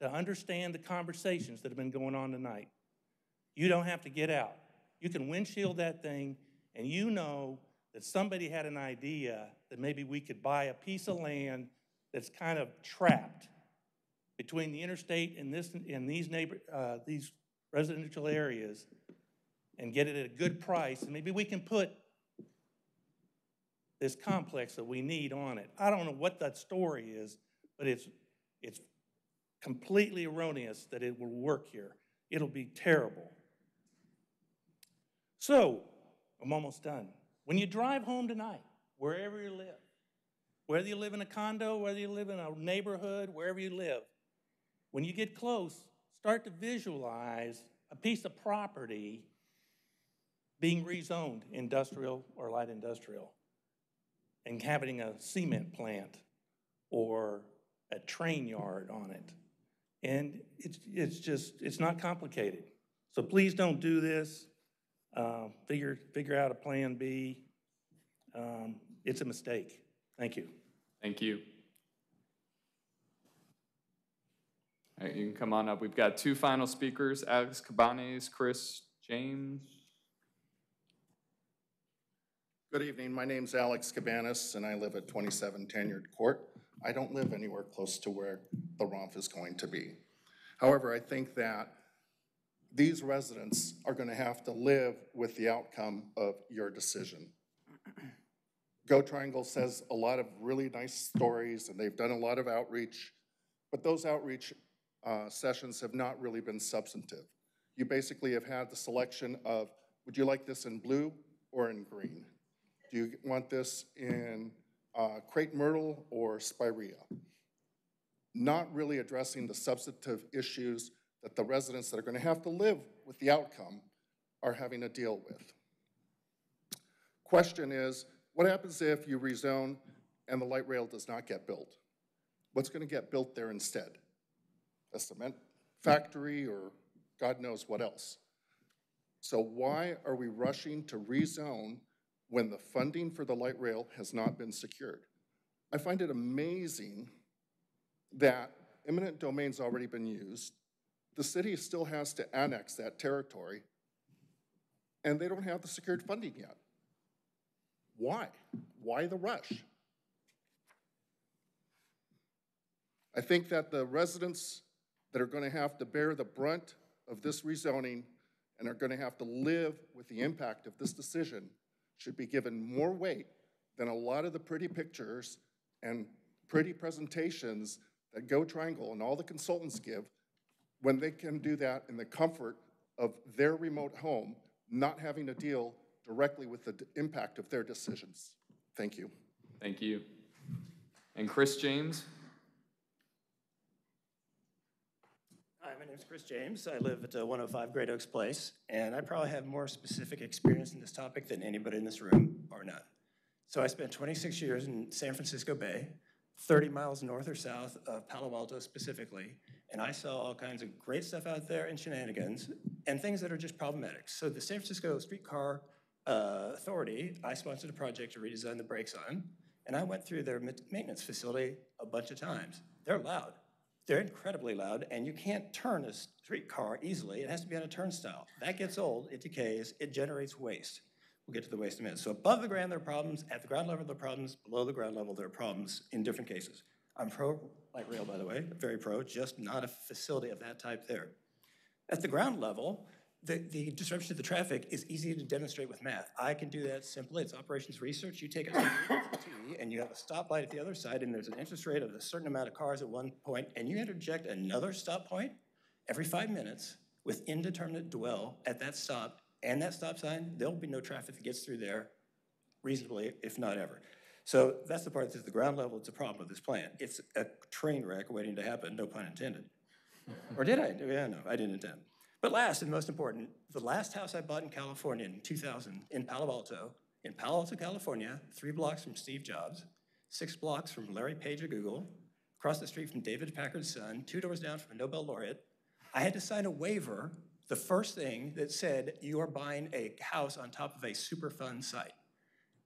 to understand the conversations that have been going on tonight. You don't have to get out. You can windshield that thing, and you know that somebody had an idea that maybe we could buy a piece of land that's kind of trapped between the interstate and this and these neighbor uh, these residential areas and get it at a good price, and maybe we can put this complex that we need on it. I don't know what that story is, but it's it's completely erroneous that it will work here. It'll be terrible. So, I'm almost done. When you drive home tonight, wherever you live, whether you live in a condo, whether you live in a neighborhood, wherever you live, when you get close, start to visualize a piece of property being rezoned industrial or light industrial and having a cement plant or a train yard on it. And it's, it's just, it's not complicated. So please don't do this. Uh, figure, figure out a plan B. Um, it's a mistake. Thank you. Thank you. You can come on up. We've got two final speakers, Alex Cabanes, Chris James. Good evening. My name's Alex Cabanas, and I live at 27 Tenured Court. I don't live anywhere close to where the ROMF is going to be. However, I think that these residents are going to have to live with the outcome of your decision. GoTriangle says a lot of really nice stories, and they've done a lot of outreach, but those outreach uh, sessions have not really been substantive. You basically have had the selection of, would you like this in blue or in green? Do you want this in uh, crepe myrtle or spirea, not really addressing the substantive issues that the residents that are going to have to live with the outcome are having to deal with. Question is, what happens if you rezone and the light rail does not get built? What's going to get built there instead? A cement factory or God knows what else? So why are we rushing to rezone when the funding for the light rail has not been secured? I find it amazing that eminent domain's already been used. The city still has to annex that territory, and they don't have the secured funding yet. Why? Why the rush? I think that the residents that are going to have to bear the brunt of this rezoning and are going to have to live with the impact of this decision should be given more weight than a lot of the pretty pictures and pretty presentations that GoTriangle and all the consultants give when they can do that in the comfort of their remote home, not having to deal directly with the impact of their decisions. Thank you. Thank you. And Chris James? Hi, my name is Chris James. I live at uh, 105 Great Oaks Place, and I probably have more specific experience in this topic than anybody in this room, or not. So I spent 26 years in San Francisco Bay, 30 miles north or south of Palo Alto specifically, and I saw all kinds of great stuff out there and shenanigans and things that are just problematic. So the San Francisco Streetcar uh, Authority, I sponsored a project to redesign the brakes on, and I went through their maintenance facility a bunch of times. They're loud. They're incredibly loud, and you can't turn a streetcar easily. It has to be on a turnstile. That gets old, it decays, it generates waste. We'll get to the waste in a minute. So above the ground, there are problems. At the ground level, there are problems. Below the ground level, there are problems in different cases. I'm pro light rail, by the way, very pro, just not a facility of that type there. At the ground level, the, the disruption to the traffic is easy to demonstrate with math. I can do that simply. It's operations research. You take a T and you have a stoplight at the other side, and there's an interest rate of a certain amount of cars at one point, and you interject another stop point every five minutes with indeterminate dwell at that stop and that stop sign, there'll be no traffic that gets through there reasonably, if not ever. So that's the part that's at the ground level, it's a problem with this plan. It's a train wreck waiting to happen, no pun intended. Or did I? Yeah, no, I didn't intend. But last and most important, the last house I bought in California in 2000 in Palo Alto, in Palo Alto, California, three blocks from Steve Jobs, six blocks from Larry Page of Google, across the street from David Packard's son, two doors down from a Nobel laureate. I had to sign a waiver, the first thing that said you are buying a house on top of a Superfund site.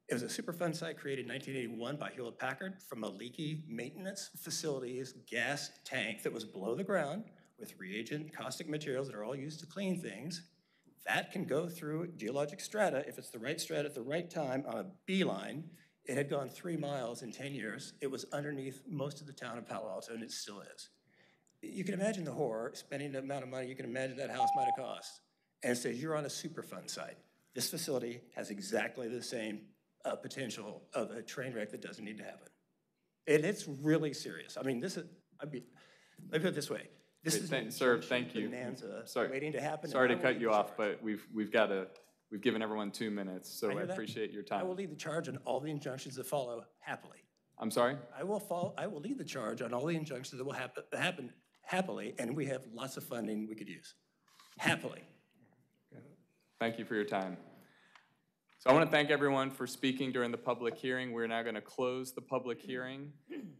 It was a Superfund site created in 1981 by Hewlett Packard from a leaky maintenance facilities gas tank that was below the ground with reagent caustic materials that are all used to clean things. That can go through geologic strata if it's the right strata at the right time on a beeline. It had gone three miles in 10 years. It was underneath most of the town of Palo Alto, and it still is. You can imagine the horror, spending the amount of money you can imagine that house might have cost. And it says you're on a Superfund site. This facility has exactly the same uh, potential of a train wreck that doesn't need to happen. And it's really serious. I mean, this is, I mean, let me put it this way. This is thank- Sir, thank you. bonanza Sorry. waiting to happen. and Sorry I to will cut lead you the off, but we've, we've got to, we've given everyone two minutes, so I I hear that. appreciate your time. I will time. lead the charge on all the injunctions that follow happily. I'm sorry? I will follow, I will lead the charge on all the injunctions that will happen, happen happily, and we have lots of funding we could use. Happily. Thank you for your time. So I want to thank everyone for speaking during the public hearing. We're now going to close the public hearing,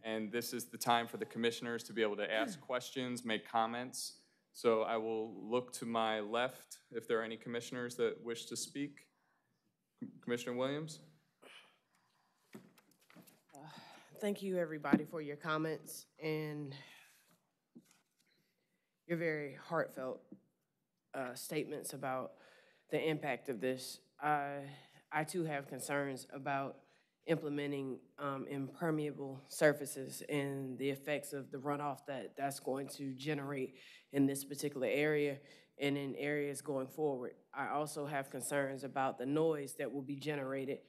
and this is the time for the commissioners to be able to ask questions, make comments. So I will look to my left if there are any commissioners that wish to speak. Commissioner Williams? Thank you, everybody, for your comments and your very heartfelt uh, statements about the impact of this. I, I too have concerns about implementing um, impermeable surfaces and the effects of the runoff that that's going to generate in this particular area and in areas going forward. I also have concerns about the noise that will be generated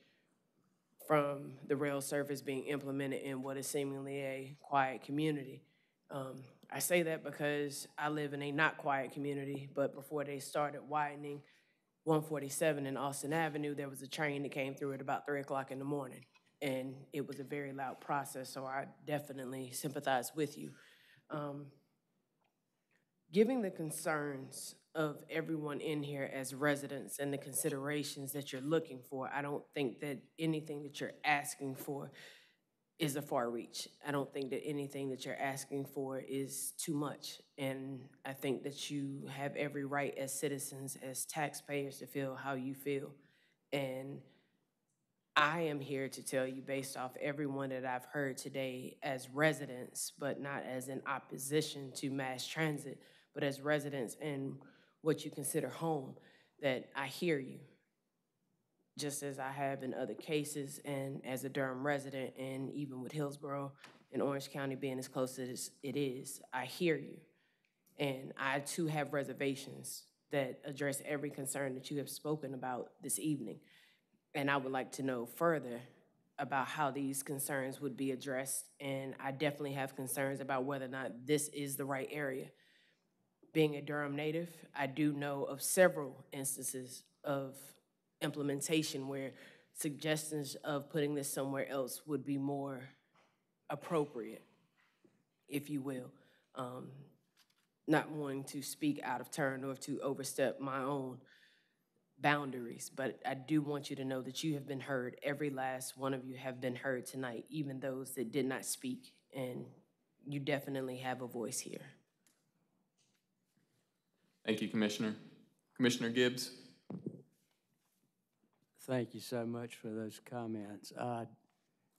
from the rail service being implemented in what is seemingly a quiet community. Um, I say that because I live in a not quiet community, but before they started widening 147 in Alston Avenue, there was a train that came through at about 3 o'clock in the morning. and it was a very loud process, so I definitely sympathize with you. Um, Given the concerns of everyone in here as residents and the considerations that you're looking for, I don't think that anything that you're asking for is a far reach. I don't think that anything that you're asking for is too much. And I think that you have every right as citizens, as taxpayers, to feel how you feel. And I am here to tell you, based off everyone that I've heard today, as residents, but not as in opposition to mass transit, but as residents in what you consider home, that I hear you just as I have in other cases, and as a Durham resident, and even with Hillsborough and Orange County being as close as it is, I hear you. And I too have reservations that address every concern that you have spoken about this evening. And I would like to know further about how these concerns would be addressed. And I definitely have concerns about whether or not this is the right area. Being a Durham native, I do know of several instances of implementation where suggestions of putting this somewhere else would be more appropriate, if you will. Um, not wanting to speak out of turn or to overstep my own boundaries, but I do want you to know that you have been heard. Every last one of you have been heard tonight, even those that did not speak, and you definitely have a voice here. Thank you, Commissioner. Commissioner Gibbs? Thank you so much for those comments. Uh,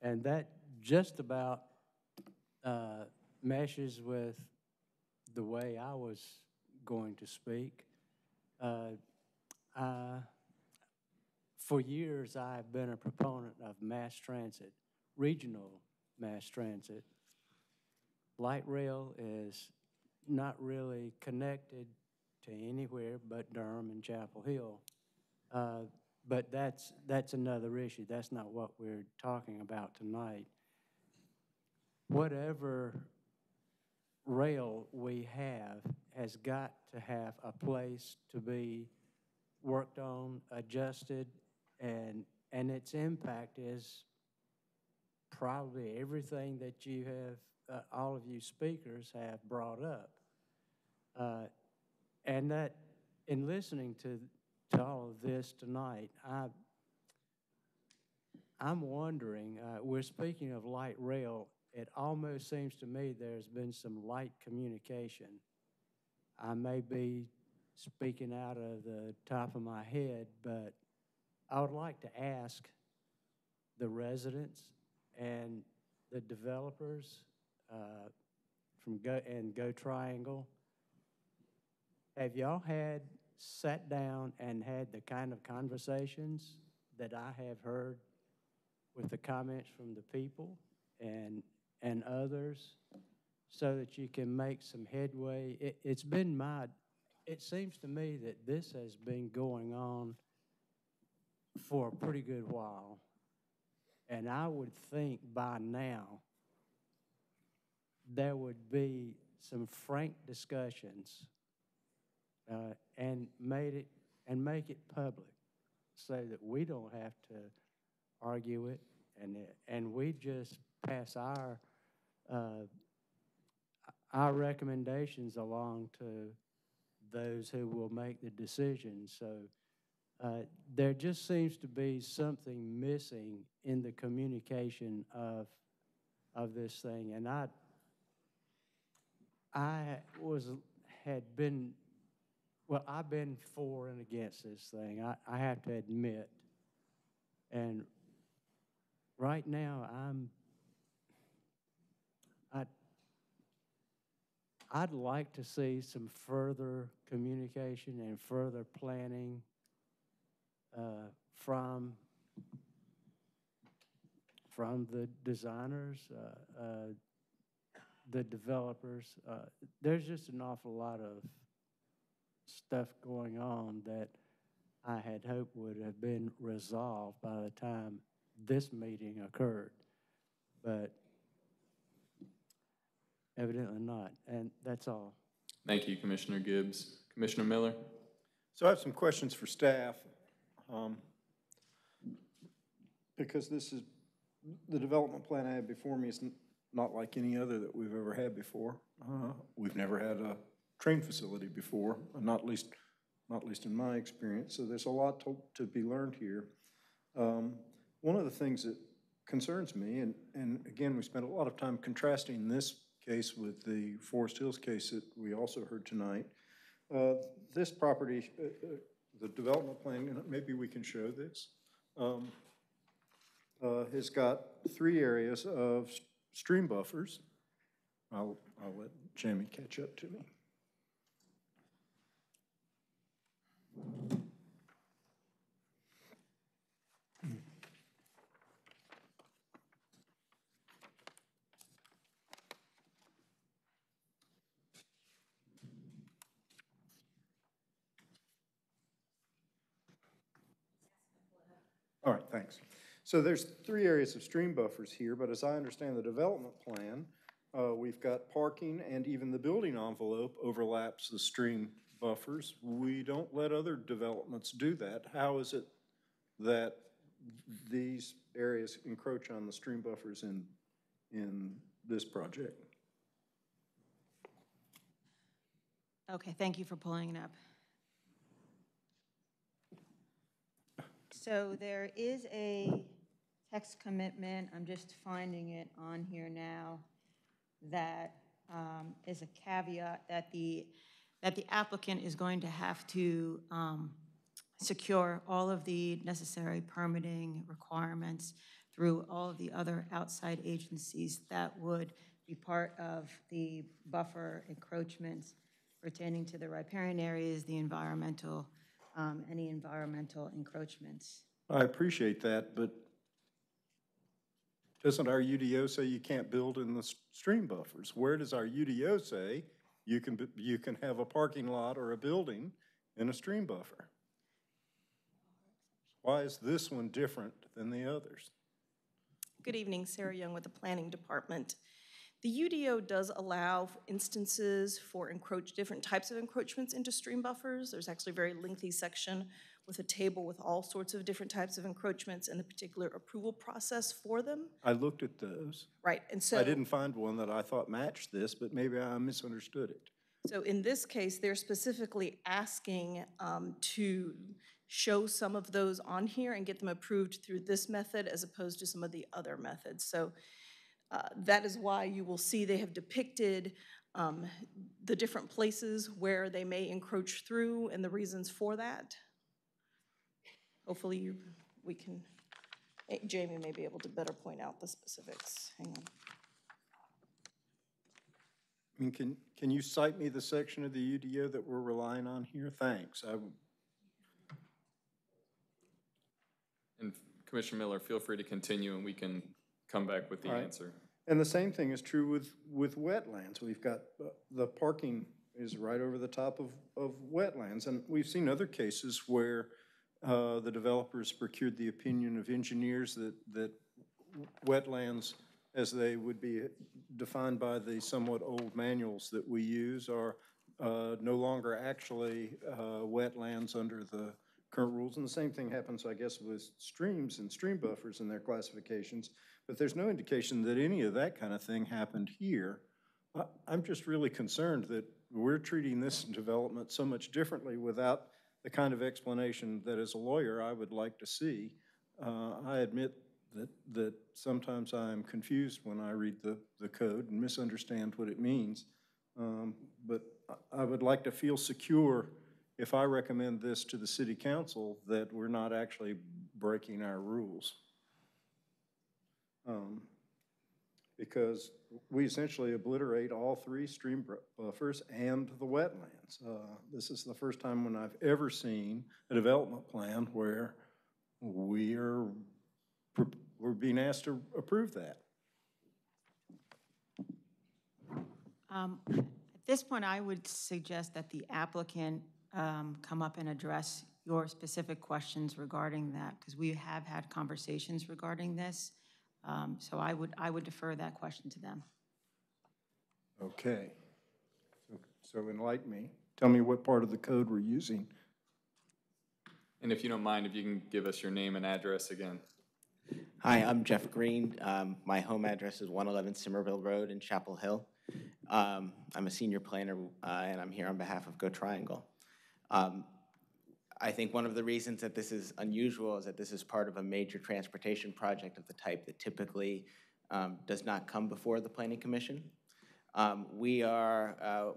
And that just about uh, meshes with the way I was going to speak. Uh, I- For years, I've been a proponent of mass transit, regional mass transit. Light rail is not really connected to anywhere but Durham and Chapel Hill. Uh, But that's, that's another issue. That's not what we're talking about tonight. Whatever rail we have has got to have a place to be worked on, adjusted, and, and its impact is probably everything that you have, uh, all of you speakers have brought up. Uh, And that, in listening to, to all of this tonight, I, I'm wondering, uh, we're speaking of light rail, it almost seems to me there's been some light communication. I may be speaking out of the top of my head, but I would like to ask the residents and the developers uh, from Go, and GoTriangle, have y'all had, sat down and had the kind of conversations that I have heard with the comments from the people and, and others so that you can make some headway? It, it's been my, it seems to me that this has been going on for a pretty good while. And I would think by now, there would be some frank discussions uh, and made it, and make it public so that we don't have to argue it and, and we just pass our, uh, our recommendations along to those who will make the decisions. So uh, there just seems to be something missing in the communication of, of this thing. And I, I was, had been, well, I've been for and against this thing, I, I have to admit. And right now, I'm, I, I'd like to see some further communication and further planning uh, from, from the designers, uh, uh, the developers. Uh, There's just an awful lot of stuff going on that I had hoped would have been resolved by the time this meeting occurred. But evidently not, and that's all. Thank you, Commissioner Gibbs. Commissioner Miller? So I have some questions for staff. um, Because this is the development plan I have before me is not like any other that we've ever had before. Uh, We've never had a train facility before, not least, not least in my experience, so there's a lot to, to be learned here. Um, One of the things that concerns me, and, and again, we spent a lot of time contrasting this case with the Forest Hills case that we also heard tonight. Uh, This property, uh, uh, the development plan, maybe we can show this, um, uh, has got three areas of stream buffers. I'll, I'll let Jamie catch up to me. All right, thanks. So there's three areas of stream buffers here, but as I understand the development plan, uh, we've got parking and even the building envelope overlaps the stream buffers. We don't let other developments do that. How is it that these areas encroach on the stream buffers in, in this project? Okay, thank you for pulling it up. So there is a text commitment, I'm just finding it on here now, that um, is a caveat that the, that the applicant is going to have to um, secure all of the necessary permitting requirements through all of the other outside agencies that would be part of the buffer encroachments pertaining to the riparian areas, the environmental, um, any environmental encroachments. I appreciate that, but doesn't our UDO say you can't build in the stream buffers? Where does our UDO say you can, you can have a parking lot or a building in a stream buffer? Why is this one different than the others? Good evening, Sarah Young with the Planning Department. The UDO does allow instances for encroach, different types of encroachments into stream buffers. There's actually a very lengthy section with a table with all sorts of different types of encroachments and the particular approval process for them. I looked at those. Right, and so. I didn't find one that I thought matched this, but maybe I misunderstood it. So in this case, they're specifically asking um, to show some of those on here and get them approved through this method as opposed to some of the other methods. So uh, that is why you will see they have depicted um, the different places where they may encroach through and the reasons for that. Hopefully, you- we can, eh, Jamie may be able to better point out the specifics. Hang on. I mean, can, can you cite me the section of the UDO that we're relying on here? Thanks. I, And Commissioner Miller, feel free to continue and we can come back with the All right. answer. And the same thing is true with, with wetlands. We've got, uh, the parking is right over the top of, of wetlands. And we've seen other cases where uh, the developers procured the opinion of engineers that, that wetlands, as they would be defined by the somewhat old manuals that we use, are uh, no longer actually uh, wetlands under the current rules. And the same thing happens, I guess, with streams and stream buffers and their classifications. But there's no indication that any of that kind of thing happened here. I'm just really concerned that we're treating this development so much differently without the kind of explanation that as a lawyer I would like to see. Uh, I admit that, that sometimes I'm confused when I read the, the code and misunderstand what it means. Um, But I- I would like to feel secure if I recommend this to the city council that we're not actually breaking our rules. Um, Because we essentially obliterate all three stream buffers and the wetlands. Uh, This is the first time when I've ever seen a development plan where we are, we're being asked to approve that. Um, At this point, I would suggest that the applicant um, come up and address your specific questions regarding that, because we have had conversations regarding this. Um, So I would, I would defer that question to them. Okay. So- So enlighten me. Tell me what part of the code we're using. And if you don't mind, if you can give us your name and address again. Hi, I'm Jeff Green. Um, my home address is 111 Simmerville Road in Chapel Hill. Um, I'm a senior planner, uh, and I'm here on behalf of GoTriangle. Um, I think one of the reasons that this is unusual is that this is part of a major transportation project of the type that typically um, does not come before the Planning Commission. Um, we are, uh,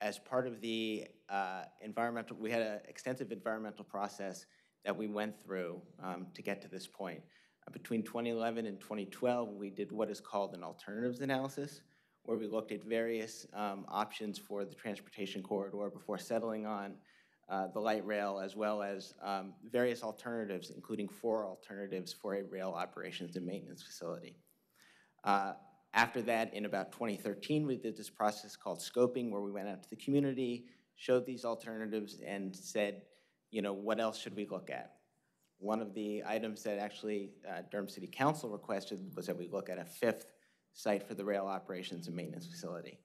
as part of the uh, environmental, we had an extensive environmental process that we went through um, to get to this point. Uh, between 2011 and 2012, we did what is called an alternatives analysis, where we looked at various um, options for the transportation corridor before settling on uh, the light rail, as well as um, various alternatives, including four alternatives for a rail operations and maintenance facility. Uh, after that, in about 2013, we did this process called scoping, where we went out to the community, showed these alternatives, and said, you know, what else should we look at? One of the items that actually uh, Durham City Council requested was that we look at a fifth site for the rail operations and maintenance facility.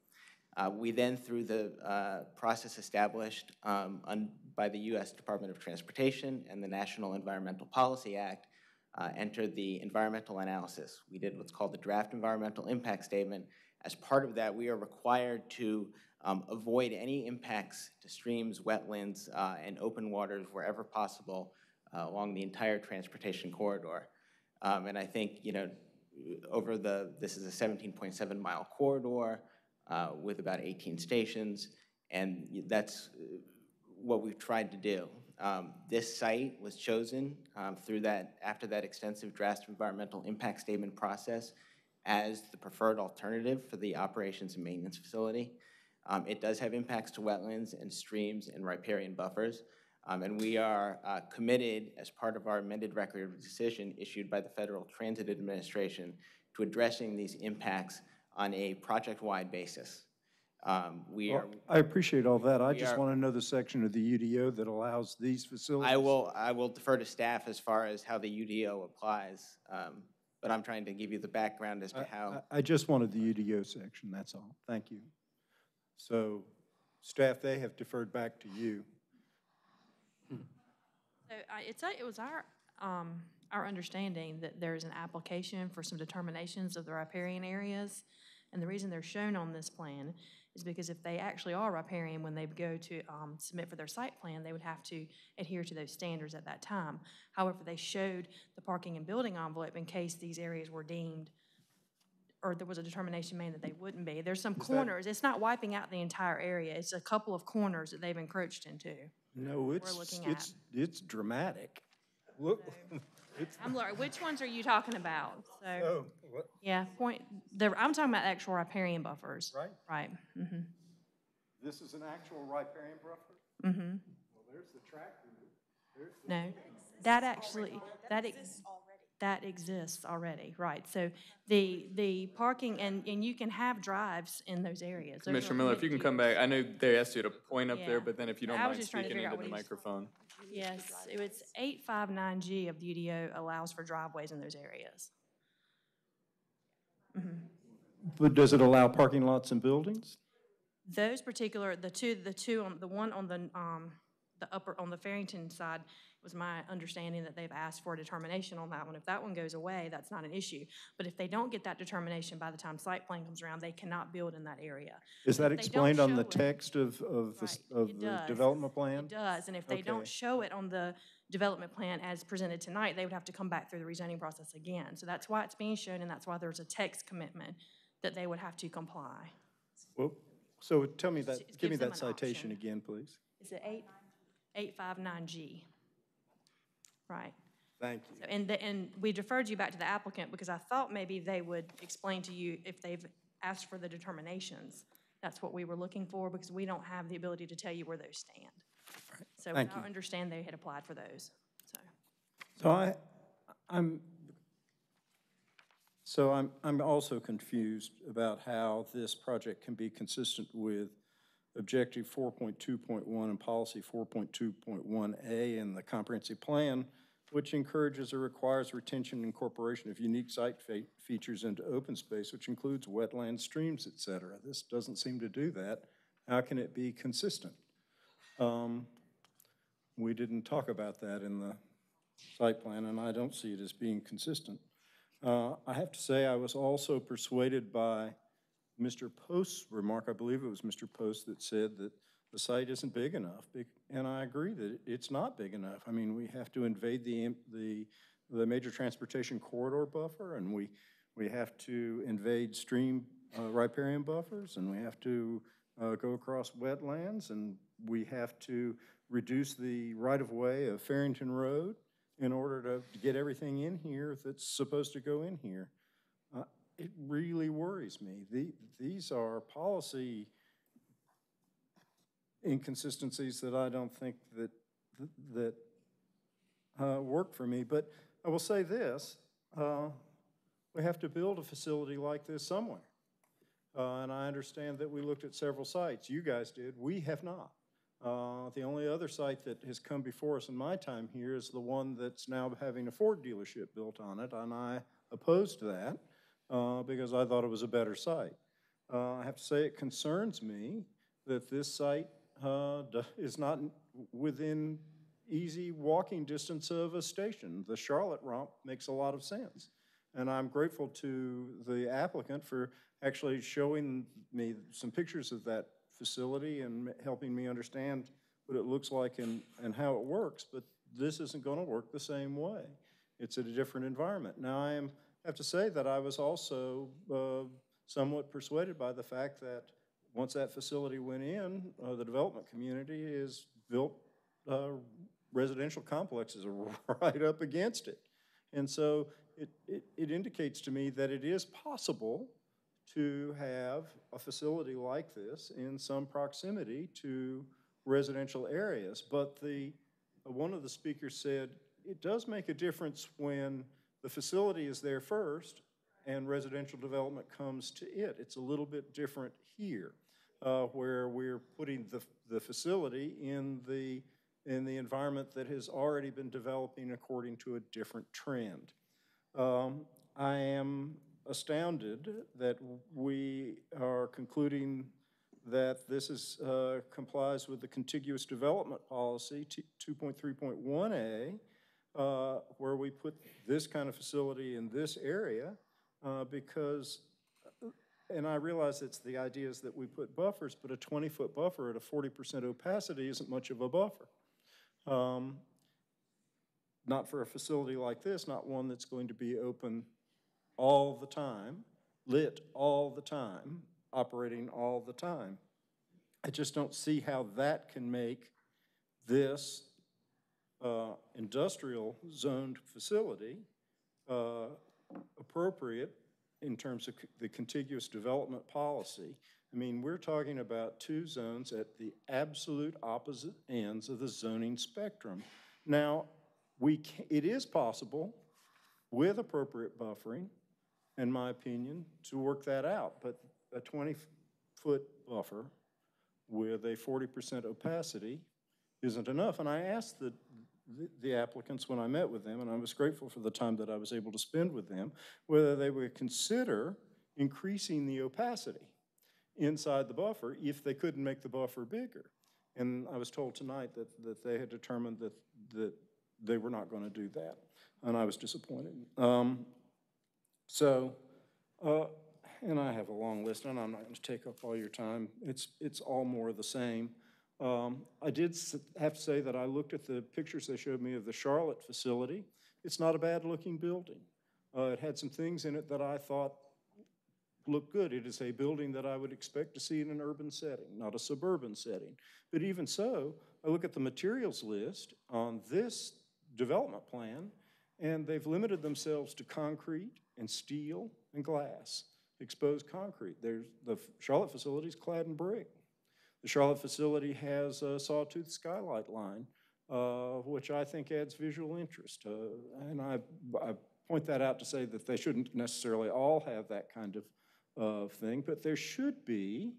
Uh, we then, through the uh, process established um, by the U.S. Department of Transportation and the National Environmental Policy Act, uh, entered the environmental analysis. We did what's called the draft environmental impact statement. As part of that, we are required to um, avoid any impacts to streams, wetlands, uh, and open waters wherever possible uh, along the entire transportation corridor. Um, and I think, you know, over the, this is a 17.7 mile corridor uh, with about 18 stations, and that's uh, what we've tried to do. Um, this site was chosen um, through that, after that extensive draft environmental impact statement process as the preferred alternative for the operations and maintenance facility. Um, it does have impacts to wetlands and streams and riparian buffers, um, and we are uh, committed as part of our amended record of decision issued by the Federal Transit Administration to addressing these impacts on a project-wide basis. Um, we Well, are. I appreciate all that. I just are- want to know the section of the UDO that allows these facilities. I will, I will defer to staff as far as how the UDO applies, um, but I'm trying to give you the background as to how. I I just wanted the UDO section, that's all. Thank you. So, staff, they have deferred back to you. So I, it's, a- it was our, um, our understanding that there's an application for some determinations of the riparian areas. And the reason they're shown on this plan is because if they actually are riparian, when they go to, um, submit for their site plan, they would have to adhere to those standards at that time. However, they showed the parking and building envelope in case these areas were deemed or there was a determination made that they wouldn't be. There's some Is that- corners, it's not wiping out the entire area, it's a couple of corners that they've encroached into. No, it's, looking it's, it's dramatic. Look, it's, I'm learning, which ones are you talking about? So, oh, what, yeah, point, the, I'm talking about actual riparian buffers. Right. Right, mm-hmm, this is an actual riparian buffer? mm-hmm. Well, there's the track. There's the- No, that actually, that, ex- that exists already, right. So the, the parking, and, and you can have drives in those areas. Those Commissioner Miller, if you can come back, I know they asked you to point up Yeah. there, but then if you don't I mind just trying to speaking into the what he was- microphone. Yes, it was eight five nine G of the UDO allows for driveways in those areas. Mhm. But does it allow parking lots and buildings? Those particular, the two, the two, on the one on the, um, the upper, on the Farrington side, it was my understanding that they've asked for a determination on that one. If that one goes away, that's not an issue. But if they don't get that determination by the time site plan comes around, they cannot build in that area. Is that explained on the it, text of, of right, the, of the development plan? It does. And if they okay. don't show it on the development plan as presented tonight, they would have to come back through the rezoning process again. So that's why it's being shown and that's why there's a text commitment that they would have to comply. Well, so tell me that, give me that citation option. again, please. Is it 859G? Right. Thank you. So, And, the- and we deferred you back to the applicant because I thought maybe they would explain to you if they've asked for the determinations. That's what we were looking for because we don't have the ability to tell you where those stand. So Thank I you. understand they had applied for those, so. So I, I'm, so I'm, I'm also confused about how this project can be consistent with Objective 4.2.1 and Policy 4.2.1A in the comprehensive plan, which encourages or requires retention and incorporation of unique site fe- features into open space, which includes wetlands, streams, et cetera. This doesn't seem to do that. How can it be consistent? Um, We didn't talk about that in the site plan, and I don't see it as being consistent. Uh, I have to say, I was also persuaded by Mr. Post's remark. I believe it was Mr. Post that said that the site isn't big enough, and I agree that it's not big enough. I mean, we have to invade the, the, the major transportation corridor buffer, and we, we have to invade stream uh, riparian buffers, and we have to uh, go across wetlands, and we have to reduce the right-of-way of Farrington Road in order to to get everything in here that's supposed to go in here. It really worries me. The, these are policy inconsistencies that I don't think that, that uh, work for me. But I will say this, uh, we have to build a facility like this somewhere. Uh, And I understand that we looked at several sites. You guys did. We have not. Uh, The only other site that has come before us in my time here is the one that's now having a Ford dealership built on it, and I opposed that uh, because I thought it was a better site. Uh, I have to say, it concerns me that this site uh, is not within easy walking distance of a station. The Charlotte ROMF makes a lot of sense. And I'm grateful to the applicant for actually showing me some pictures of that facility and helping me understand what it looks like and, and how it works, but this isn't going to work the same way. It's a different environment. Now, I am, have to say that I was also uh, somewhat persuaded by the fact that once that facility went in, uh, the development community is built uh, residential complexes right up against it. And so it, it, it indicates to me that it is possible to have a facility like this in some proximity to residential areas. But the, uh, one of the speakers said, it does make a difference when the facility is there first and residential development comes to it. It's a little bit different here, uh, where we're putting the, the facility in the, in the environment that has already been developing according to a different trend. Um, I am astounded that we are concluding that this is, uh, complies with the contiguous development policy, 2.3.1A, uh, where we put this kind of facility in this area, uh, because, and I realize it's the idea is that we put buffers, but a 20-foot buffer at a 40% opacity isn't much of a buffer. Um, Not for a facility like this, not one that's going to be open all the time, lit all the time, operating all the time. I just don't see how that can make this uh, industrial zoned facility uh, appropriate in terms of the contiguous development policy. I mean, we're talking about two zones at the absolute opposite ends of the zoning spectrum. Now, we, it is possible with appropriate buffering, in my opinion, to work that out. But a 20-foot buffer with a 40% opacity isn't enough. And I asked the, the- applicants when I met with them, and I was grateful for the time that I was able to spend with them, whether they would consider increasing the opacity inside the buffer if they couldn't make the buffer bigger. And I was told tonight that, that they had determined that, that they were not going to do that, and I was disappointed. Um, So, uh, and I have a long list, and I'm not going to take up all your time. It's, it's all more of the same. Um, I did have to say that I looked at the pictures they showed me of the Charlotte facility. It's not a bad-looking building. Uh, It had some things in it that I thought looked good. It is a building that I would expect to see in an urban setting, not a suburban setting. But even so, I look at the materials list on this development plan, and they've limited themselves to concrete and steel and glass, exposed concrete. There's, the Charlotte facility is clad in brick. The Charlotte facility has a sawtooth skylight line, uh, which I think adds visual interest. Uh, And I, I point that out to say that they shouldn't necessarily all have that kind of, of thing, but there should be,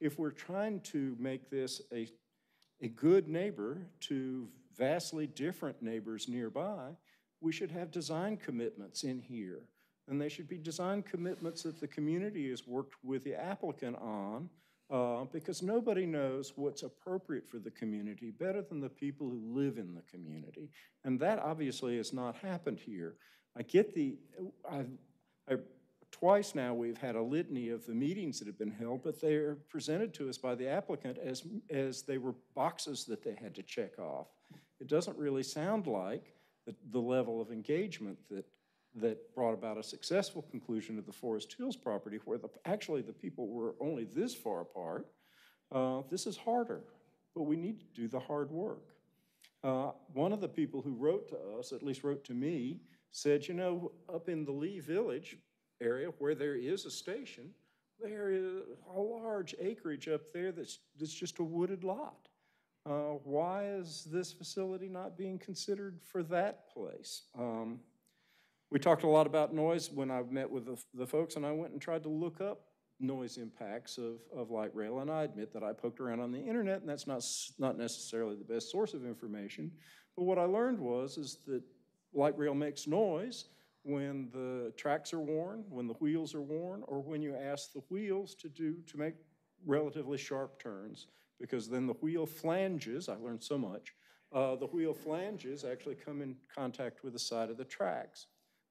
if we're trying to make this a, a good neighbor to vastly different neighbors nearby, we should have design commitments in here. And they should be design commitments that the community has worked with the applicant on, uh, because nobody knows what's appropriate for the community better than the people who live in the community. And that obviously has not happened here. I get the, I, I, twice now, we've had a litany of the meetings that have been held, but they're presented to us by the applicant as, as they were boxes that they had to check off. It doesn't really sound like the, the level of engagement that, that brought about a successful conclusion of the Forest Hills property, where the, actually the people were only this far apart. Uh, this is harder, but we need to do the hard work. Uh, one of the people who wrote to us, at least wrote to me, said, you know, up in the Lee Village area where there is a station, there is a large acreage up there that's, that's just a wooded lot. Uh, why is this facility not being considered for that place? Um, we talked a lot about noise when I met with the, the folks, and I went and tried to look up noise impacts of, of light rail, and I admit that I poked around on the internet, and that's not, not necessarily the best source of information. But what I learned was is that light rail makes noise when the tracks are worn, when the wheels are worn, or when you ask the wheels to do to make relatively sharp turns, because then the wheel flanges, I learned so much, uh, the wheel flanges actually come in contact with the side of the tracks.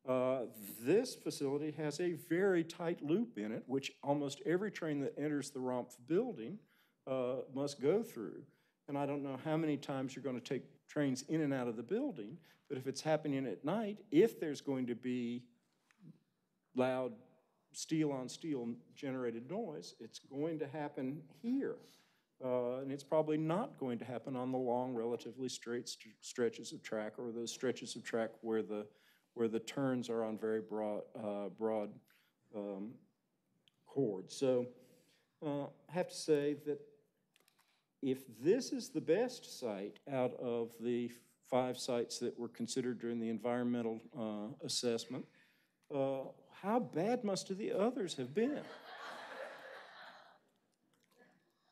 Uh, this facility has a very tight loop in it, which almost every train that enters the ROMF building uh, must go through. And I don't know how many times you're going to take trains in and out of the building, but if it's happening at night, if there's going to be loud steel on steel generated noise, it's going to happen here. Uh, and it's probably not going to happen on the long, relatively straight st stretches of track or those stretches of track where the where the turns are on very broad, uh, broad um, chords. So uh, I have to say that if this is the best site out of the five sites that were considered during the environmental uh, assessment, uh, how bad must the others have been?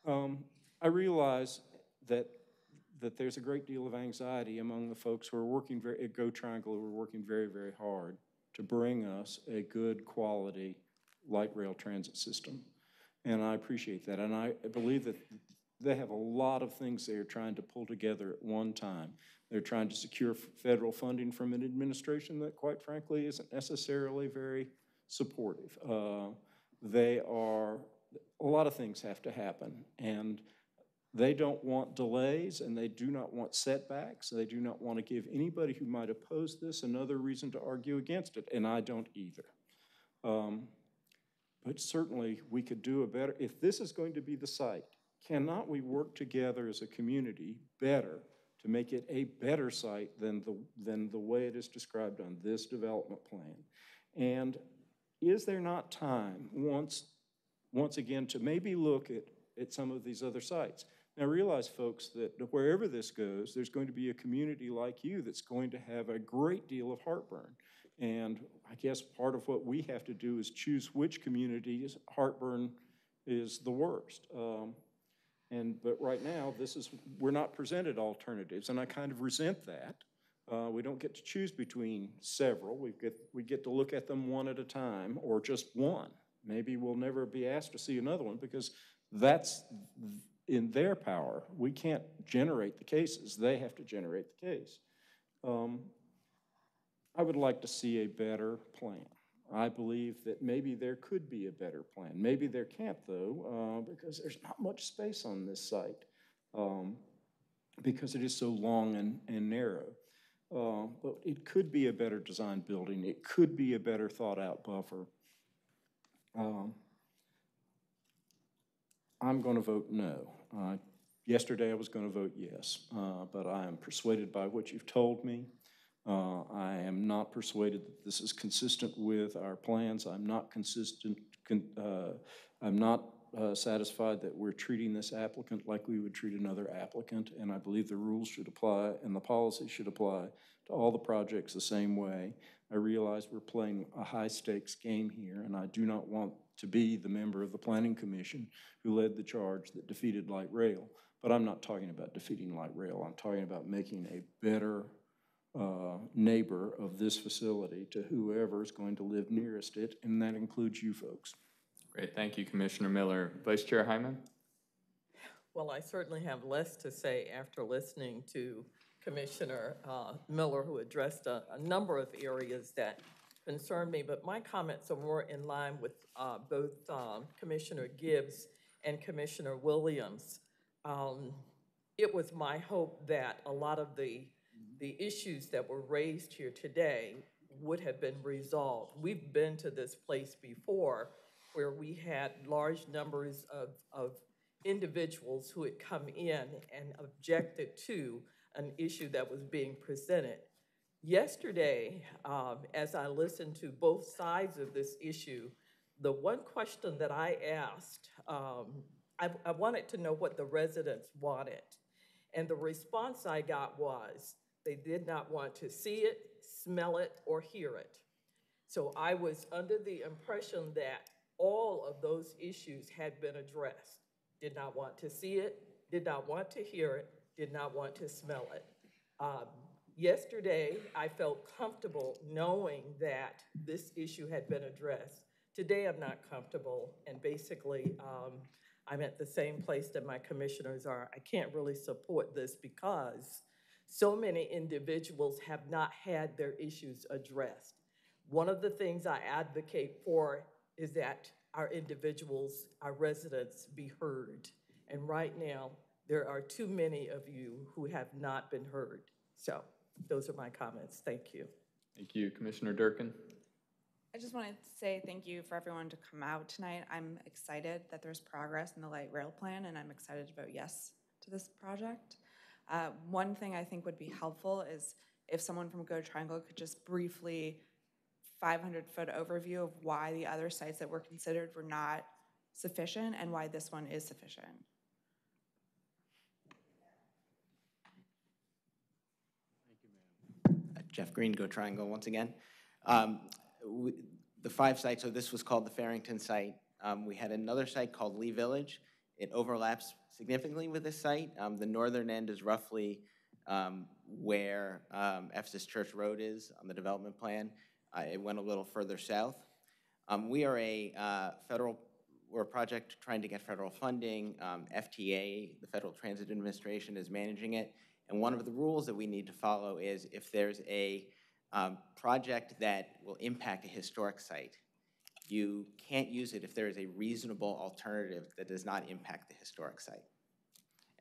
Um, I realize that that there's a great deal of anxiety among the folks who are working very, at GoTriangle who are working very, very hard to bring us a good quality light rail transit system. And I appreciate that. And I believe that they have a lot of things they are trying to pull together at one time. They're trying to secure federal funding from an administration that, quite frankly, isn't necessarily very supportive. Uh, they are, a lot of things have to happen. And they don't want delays and they do not want setbacks. They do not want to give anybody who might oppose this another reason to argue against it, and I don't either. Um, but certainly we could do a better, if this is going to be the site, cannot we work together as a community better to make it a better site than the, than the way it is described on this development plan? And is there not time once, once again to maybe look at, at some of these other sites? Now realize, folks, that wherever this goes, there's going to be a community like you that's going to have a great deal of heartburn. And I guess part of what we have to do is choose which community's heartburn is the worst. Um, and but right now, this is we're not presented alternatives, and I kind of resent that. Uh, we don't get to choose between several. We get we get to look at them one at a time, or just one. Maybe we'll never be asked to see another one because that's in their power. We can't generate the cases. They have to generate the case. Um, I would like to see a better plan. I believe that maybe there could be a better plan. Maybe there can't, though, uh, because there's not much space on this site um, because it is so long and, and narrow. Uh, but it could be a better designed building. It could be a better thought out buffer. Um, I'm going to vote no. Uh, yesterday I was going to vote yes, uh, but I am persuaded by what you've told me. Uh, I am not persuaded that this is consistent with our plans. I'm not consistent. Con uh, I'm not uh, satisfied that we're treating this applicant like we would treat another applicant, and I believe the rules should apply and the policy should apply to all the projects the same way. I realize we're playing a high stakes game here, and I do not want to be the member of the Planning Commission who led the charge that defeated light rail. But I'm not talking about defeating light rail. I'm talking about making a better uh, neighbor of this facility to whoever is going to live nearest it, and that includes you folks. Great, thank you, Commissioner Miller. Vice Chair Hyman? Well, I certainly have less to say after listening to Commissioner uh, Miller, who addressed a, a number of areas that concern me, but my comments are more in line with uh, both um, Commissioner Gibbs and Commissioner Williams. Um, It was my hope that a lot of the, the issues that were raised here today would have been resolved. We've been to this place before where we had large numbers of, of individuals who had come in and objected to an issue that was being presented. Yesterday, um, as I listened to both sides of this issue, the one question that I asked, um, I, I wanted to know what the residents wanted. And the response I got was they did not want to see it, smell it, or hear it. So I was under the impression that all of those issues had been addressed. Did not want to see it, did not want to hear it, did not want to smell it. Um, yesterday, I felt comfortable knowing that this issue had been addressed. Today, I'm not comfortable, and basically, um, I'm at the same place that my commissioners are. I can't really support this because so many individuals have not had their issues addressed. One of the things I advocate for is that our individuals, our residents be heard. And right now, there are too many of you who have not been heard. So those are my comments. Thank you. Thank you. Commissioner Durkin? I just wanted to say thank you for everyone to come out tonight. I'm excited that there's progress in the light rail plan, and I'm excited to vote yes to this project. Uh, one thing I think would be helpful is if someone from GoTriangle could just briefly 500 foot overview of why the other sites that were considered were not sufficient and why this one is sufficient. Jeff Green, GoTriangle once again. Um, we, the five sites, so this was called the Farrington site. Um, we had another site called Lee Village. It overlaps significantly with this site. Um, the northern end is roughly um, where um, Ephesus Church Road is on the development plan. Uh, it went a little further south. Um, we are a uh, federal, we're a project trying to get federal funding. FTA, the Federal Transit Administration, is managing it. And one of the rules that we need to follow is if there's a um, project that will impact a historic site, you can't use it if there is a reasonable alternative that does not impact the historic site.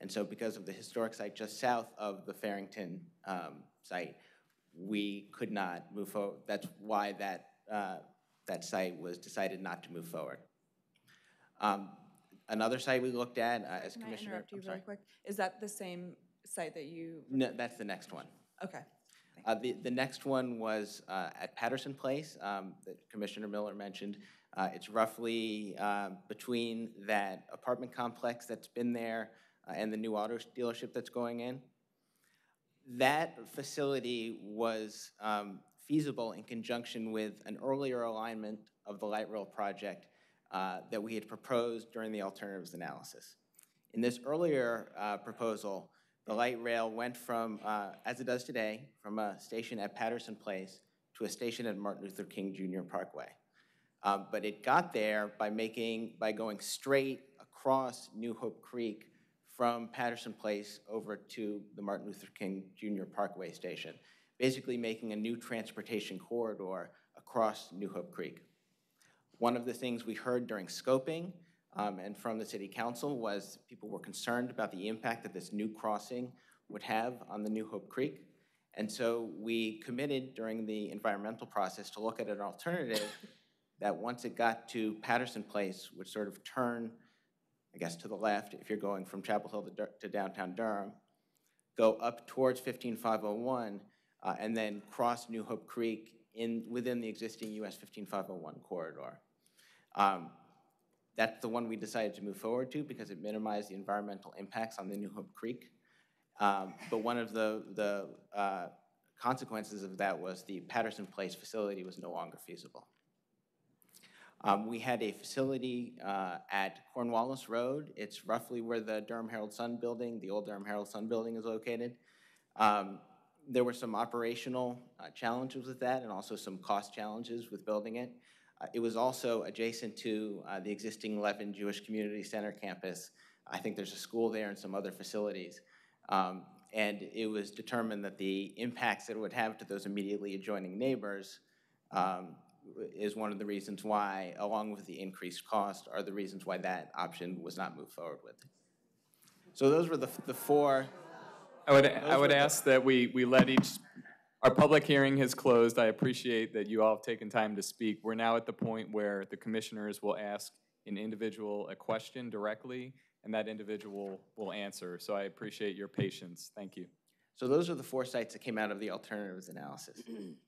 And so because of the historic site just south of the Farrington um, site, we could not move forward. That's why that, uh, that site was decided not to move forward. Um, another site we looked at uh, as Can I Commissioner. interrupt you really quick? Is that the same site that you? No, that's the next one. Okay. Uh, the, the next one was uh, at Patterson Place um, that Commissioner Miller mentioned. Uh, it's roughly um, between that apartment complex that's been there uh, and the new auto dealership that's going in. That facility was um, feasible in conjunction with an earlier alignment of the light rail project uh, that we had proposed during the alternatives analysis. In this earlier uh, proposal, the light rail went from, uh, as it does today, from a station at Patterson Place to a station at Martin Luther King Jr. Parkway. Um, but it got there by making, by going straight across New Hope Creek from Patterson Place over to the Martin Luther King Jr. Parkway station, basically making a new transportation corridor across New Hope Creek. One of the things we heard during scoping um, and from the city council was people were concerned about the impact that this new crossing would have on the New Hope Creek. And so we committed during the environmental process to look at an alternative that once it got to Patterson Place would sort of turn, I guess, to the left if you're going from Chapel Hill to, Dur- to downtown Durham, go up towards 15501, uh, and then cross New Hope Creek in, within the existing US 15501 corridor. Um, that's the one we decided to move forward to because it minimized the environmental impacts on the New Hope Creek. Um, but one of the, the uh, consequences of that was the Patterson Place facility was no longer feasible. Um, we had a facility uh, at Cornwallis Road. It's roughly where the Durham Herald Sun building, the old Durham Herald Sun building is located. Um, there were some operational uh, challenges with that and also some cost challenges with building it. Uh, It was also adjacent to uh, the existing Levin Jewish Community Center campus. I think there's a school there and some other facilities. Um, And it was determined that the impacts that it would have to those immediately adjoining neighbors um, is one of the reasons why, along with the increased cost, are the reasons why that option was not moved forward with. So those were the, the four. I would, I would the- ask that we, we let each, our public hearing has closed. I appreciate that you all have taken time to speak. We're now at the point where the commissioners will ask an individual a question directly, and that individual will answer. So I appreciate your patience. Thank you. So those are the four sites that came out of the alternatives analysis.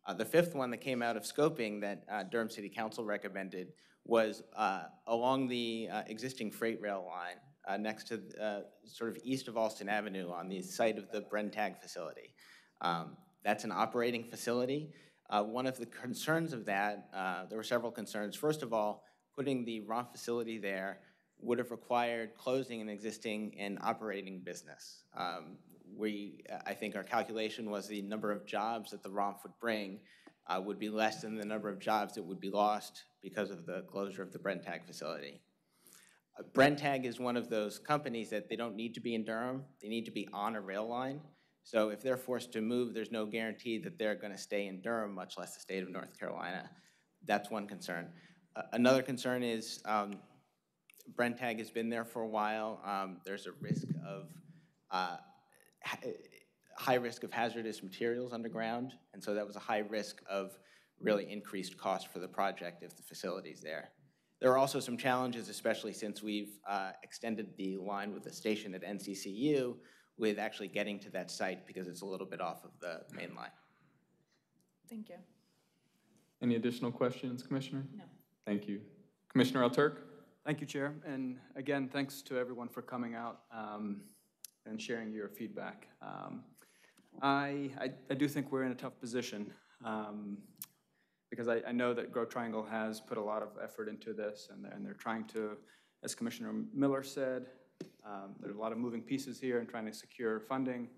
Uh, The fifth one that came out of scoping that uh, Durham City Council recommended was uh, along the uh, existing freight rail line, uh, next to, uh, sort of east of Alston Avenue on the site of the Brenntag facility. Um, That's an operating facility. Uh, One of the concerns of that, uh, there were several concerns. First of all, putting the ROMF facility there would have required closing an existing and operating business. Um, We, I think our calculation was the number of jobs that the ROMF would bring uh, would be less than the number of jobs that would be lost because of the closure of the Brenntag facility. Uh, Brenntag is one of those companies that they don't need to be in Durham, they need to be on a rail line. So if they're forced to move, there's no guarantee that they're going to stay in Durham, much less the state of North Carolina. That's one concern. Uh, Another concern is um, Brenntag has been there for a while. Um, There's a risk of, uh, ha- high risk of hazardous materials underground, and so that was a high risk of really increased cost for the project if the facility's there. There are also some challenges, especially since we've uh, extended the line with the station at NCCU with actually getting to that site because it's a little bit off of the main line. Thank you. Any additional questions, Commissioner? No. Thank you. Commissioner Al Turk? Thank you, Chair. And again, thanks to everyone for coming out um, and sharing your feedback. Um, I, I, I do think we're in a tough position um, because I, I know that GoTriangle has put a lot of effort into this and they're, and they're trying to, as Commissioner Miller said, um, there's a lot of moving pieces here and trying to secure funding.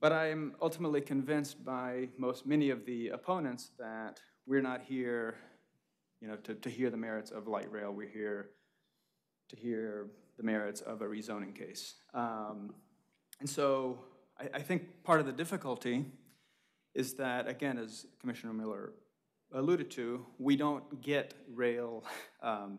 But I am ultimately convinced by most, many of the opponents that we're not here, you know, to, to hear the merits of light rail. We're here to hear the merits of a rezoning case. Um, and so I, I think part of the difficulty is that, again, as Commissioner Miller alluded to, we don't get rail um,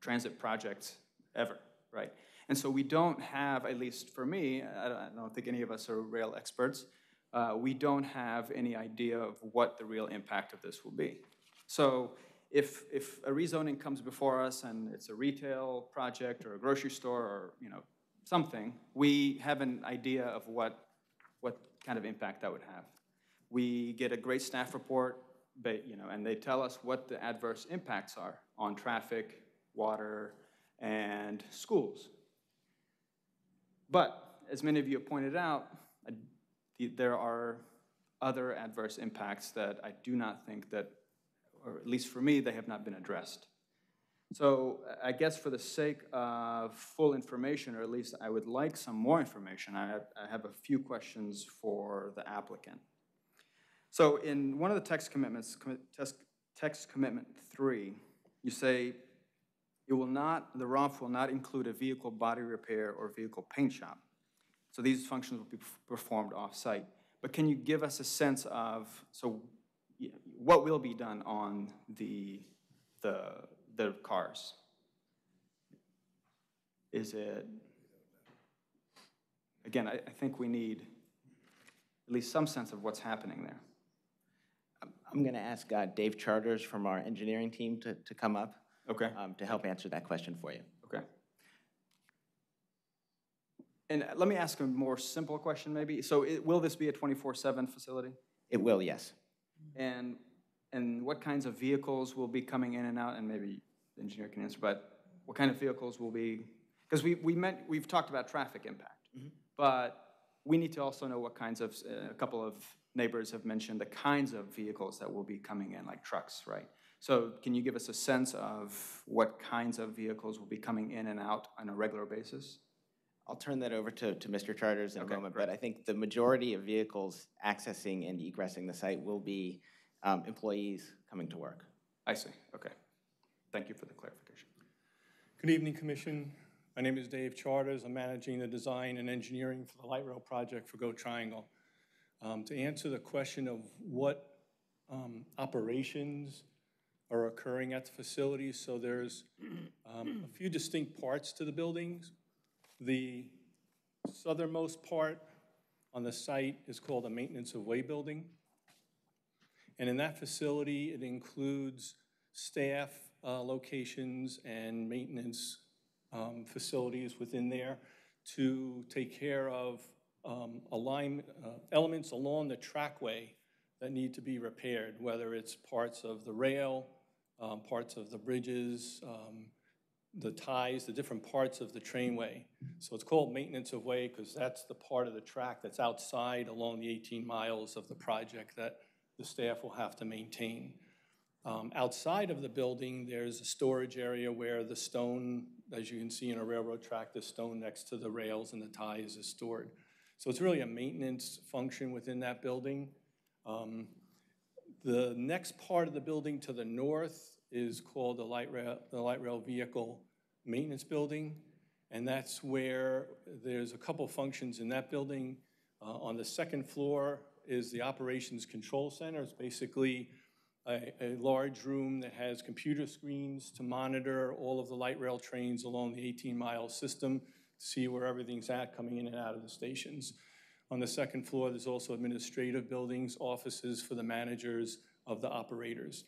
transit projects ever, right? And so we don't have, at least for me, I don't, think any of us are rail experts, uh, we don't have any idea of what the real impact of this will be. So if, if a rezoning comes before us and it's a retail project or a grocery store or, you know, something, we have an idea of what, what kind of impact that would have. We get a great staff report, but, you know, and they tell us what the adverse impacts are on traffic, water, and schools. But, as many of you have pointed out, the- there are other adverse impacts that I do not think that, or at least for me, they have not been addressed. So I guess for the sake of full information, or at least I would like some more information, I have, I have a few questions for the applicant. So in one of the text commitments, text, text commitment three, you say it will not, the ROMF will not include a vehicle body repair or vehicle paint shop. So these functions will be performed off-site. But can you give us a sense of, so what will be done on the, the, the cars? Is it, again, I, I think we need at least some sense of what's happening there. I'm going to ask uh, Dave Charters from our engineering team to, to come up. Okay. um, To help answer that question for you. Okay. And let me ask a more simple question maybe. So it, will this be a 24/7 facility? It will, yes. And, and what kinds of vehicles will be coming in and out? And maybe the engineer can answer, but what kind of vehicles will be, because we, we meant, we've talked about traffic impact. But we need to also know what kinds of, uh, a couple of neighbors have mentioned the kinds of vehicles that will be coming in, like trucks, right? So can you give us a sense of what kinds of vehicles will be coming in and out on a regular basis? I'll turn that over to, to Mr. Charters in a moment, great. but I think the majority of vehicles accessing and egressing the site will be um, employees coming to work. I see, okay. Thank you for the clarification. Good evening, Commission. My name is Dave Charters. I'm managing the design and engineering for the light rail project for GoTriangle. Um, To answer the question of what um, operations are occurring at the facility, so there's um, a few distinct parts to the buildings. The southernmost part on the site is called a maintenance of way building. And in that facility, it includes staff uh, locations and maintenance um, facilities within there to take care of um, align, uh, elements along the trackway that need to be repaired, whether it's parts of the rail, um, parts of the bridges, um, the ties, the different parts of the trainway. So it's called maintenance of way because that's the part of the track that's outside along the 18 miles of the project that the staff will have to maintain. Um, outside of the building, there's a storage area where the stone, as you can see in a railroad track, the stone next to the rails and the ties is stored. So it's really a maintenance function within that building. Um, the next part of the building to the north is called the light rail, the light rail vehicle maintenance building. And that's where there's a couple functions in that building. Uh, on the second floor is the operations control center. It's basically a, a, large room that has computer screens to monitor all of the light rail trains along the 18-mile system, see where everything's at coming in and out of the stations. On the second floor, there's also administrative buildings, offices for the managers of the operators.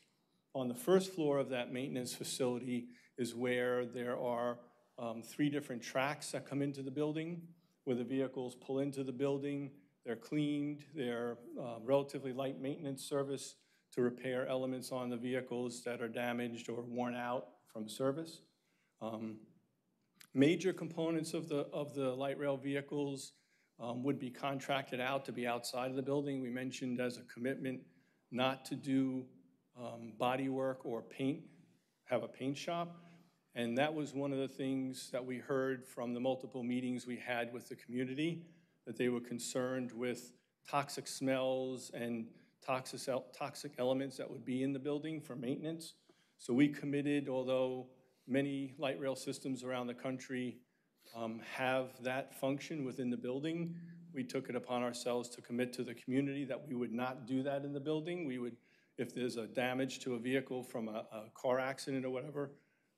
On the first floor of that maintenance facility is where there are um, three different tracks that come into the building, where the vehicles pull into the building, they're cleaned, they're uh, relatively light maintenance service to repair elements on the vehicles that are damaged or worn out from service. Um, major components of the, of the light rail vehicles um, would be contracted out to be outside of the building. We mentioned as a commitment not to do um, body work or paint, have a paint shop. And that was one of the things that we heard from the multiple meetings we had with the community, that they were concerned with toxic smells and toxic, toxic elements that would be in the building for maintenance. So we committed, although many light rail systems around the country um, have that function within the building, we took it upon ourselves to commit to the community that we would not do that in the building. We would if there's a damage to a vehicle from a, a car accident or whatever,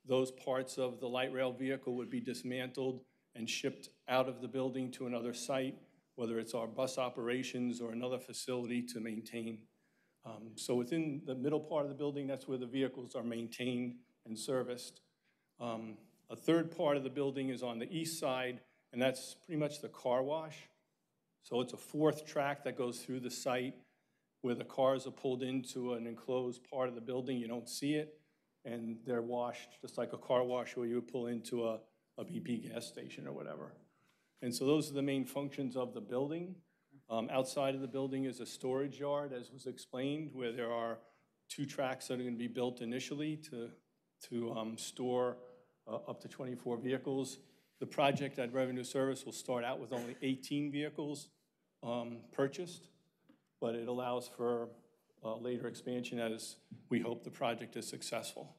those parts of the light rail vehicle would be dismantled and shipped out of the building to another site, whether it's our bus operations or another facility to maintain. Um, so within the middle part of the building, that's where the vehicles are maintained and serviced. Um, a third part of the building is on the east side, and that's pretty much the car wash. So it's a fourth track that goes through the site where the cars are pulled into an enclosed part of the building, you don't see it, and they're washed just like a car wash where you would pull into a, a BP gas station or whatever. And so those are the main functions of the building. Um, outside of the building is a storage yard, as was explained, where there are two tracks that are going to be built initially to, to um, store uh, up to 24 vehicles. The project at Revenue Service will start out with only 18 vehicles um, purchased but it allows for uh, later expansion as we hope the project is successful.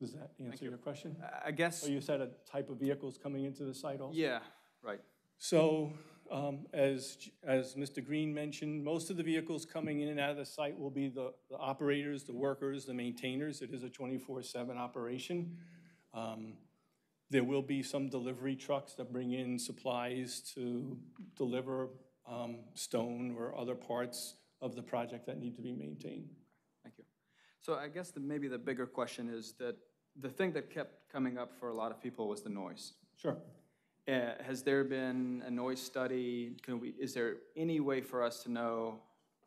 Does that answer you. your question? I guess. Oh, you said a type of vehicles coming into the site also? Yeah, right. So um, as, as Mr. Green mentioned, most of the vehicles coming in and out of the site will be the, the operators, the workers, the maintainers. It is a 24-7 operation. Um, there will be some delivery trucks that bring in supplies to deliver um, stone or other parts of the project that need to be maintained. Thank you. So I guess the, maybe the bigger question is that the thing that kept coming up for a lot of people was the noise. Sure. Uh, has there been a noise study? Can we, is there any way for us to know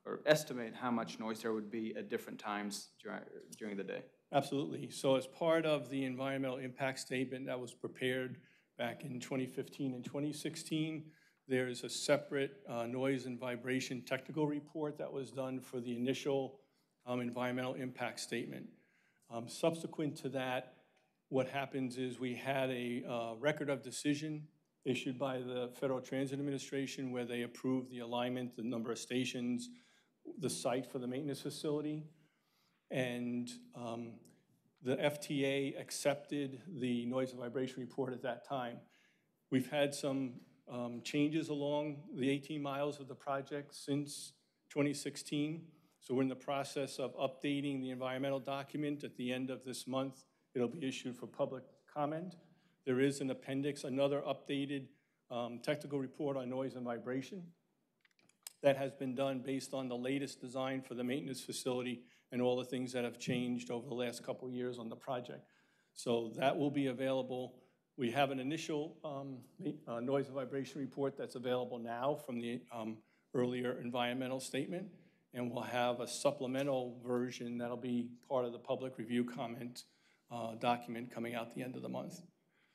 or estimate how much noise there would be at different times during, during the day? Absolutely. So as part of the environmental impact statement that was prepared back in 2015 and 2016, there's a separate uh, noise and vibration technical report that was done for the initial um, environmental impact statement. Um, subsequent to that, what happens is we had a uh, record of decision issued by the Federal Transit Administration where they approved the alignment, the number of stations, the site for the maintenance facility. And um, the FTA accepted the noise and vibration report at that time. We've had some um, changes along the 18 miles of the project since 2016. So we're in the process of updating the environmental document. At the end of this month, it'll be issued for public comment. There is an appendix, another updated um, technical report on noise and vibration that has been done based on the latest design for the maintenance facility and all the things that have changed over the last couple years on the project. So that will be available. We have an initial um, uh, noise and vibration report that's available now from the um, earlier environmental statement, and we'll have a supplemental version that'll be part of the public review comment uh, document coming out the end of the month.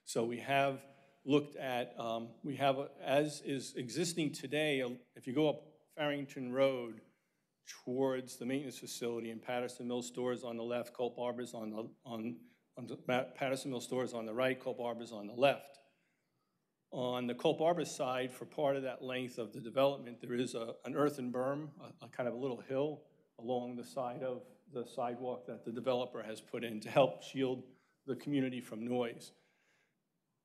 So we have looked at, um, we have, a- as is existing today, if you go up Farrington Road towards the maintenance facility and Patterson Mill Stores on the left, Culp Arbor's on the, on, on the- Patterson Mill Stores on the right, Culp Arbor's on the left. On the Culp Arbor side, for part of that length of the development, there is a, an earthen berm, a, a kind of a little hill along the side of the sidewalk that the developer has put in to help shield the community from noise.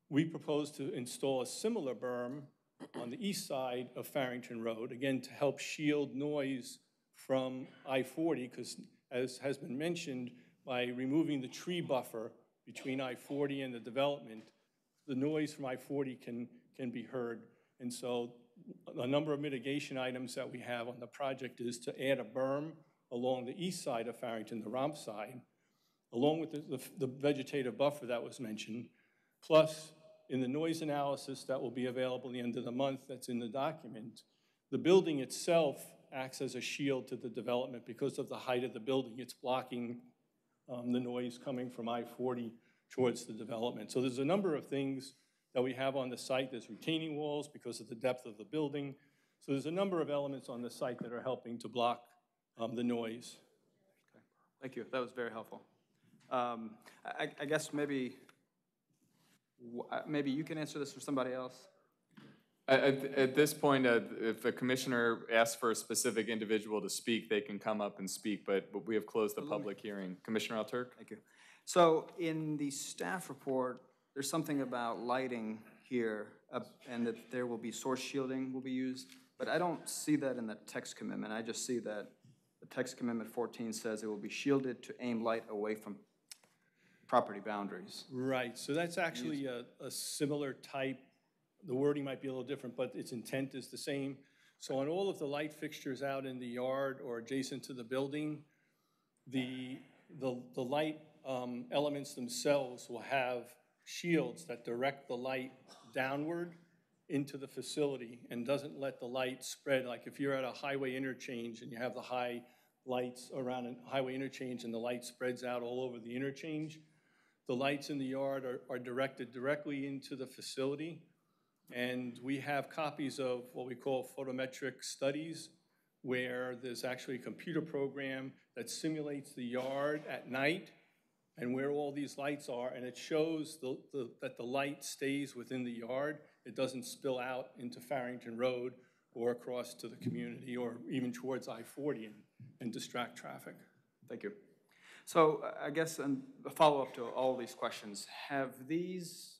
We propose to install a similar berm on the east side of Farrington Road, again, to help shield noise from I-40, because as has been mentioned, by removing the tree buffer between I-40 and the development, the noise from I-40 can, can be heard. And so a number of mitigation items that we have on the project is to add a berm along the east side of Farrington, the ROMF side, along with the, the- the vegetative buffer that was mentioned, plus in the noise analysis that will be available at the end of the month that's in the document, the building itself acts as a shield to the development because of the height of the building. It's blocking um, the noise coming from I-40 towards the development. So there's a number of things that we have on the site. There's retaining walls because of the depth of the building. So there's a number of elements on the site that are helping to block um, the noise. Okay. Thank you, that was very helpful. Um, I, I guess maybe, uh, maybe you can answer this for somebody else? At, at- at this point, uh, if a commissioner asks for a specific individual to speak, they can come up and speak, but, but we have closed the public hearing. Commissioner Alturk? Thank you. So in the staff report, there's something about lighting here, uh, and that there will be source shielding will be used, but I don't see that in the text commitment. I just see that the text commitment 14 says it will be shielded to aim light away from property boundaries. Right, so that's actually a, a similar type, the wording might be a little different, but its intent is the same. So on all of the light fixtures out in the yard or adjacent to the building, the, the, the light um, elements themselves will have shields that direct the light downward into the facility and doesn't let the light spread. Like if you're at a highway interchange and you have the high lights around a highway interchange and the light spreads out all over the interchange, the lights in the yard are, are directed directly into the facility. And we have copies of what we call photometric studies, where there's actually a computer program that simulates the yard at night and where all these lights are, and it shows the, the, that the light stays within the yard. It doesn't spill out into Farrington Road or across to the community or even towards I-40 and, and distract traffic. Thank you. So uh, I guess a follow-up to all these questions, have these,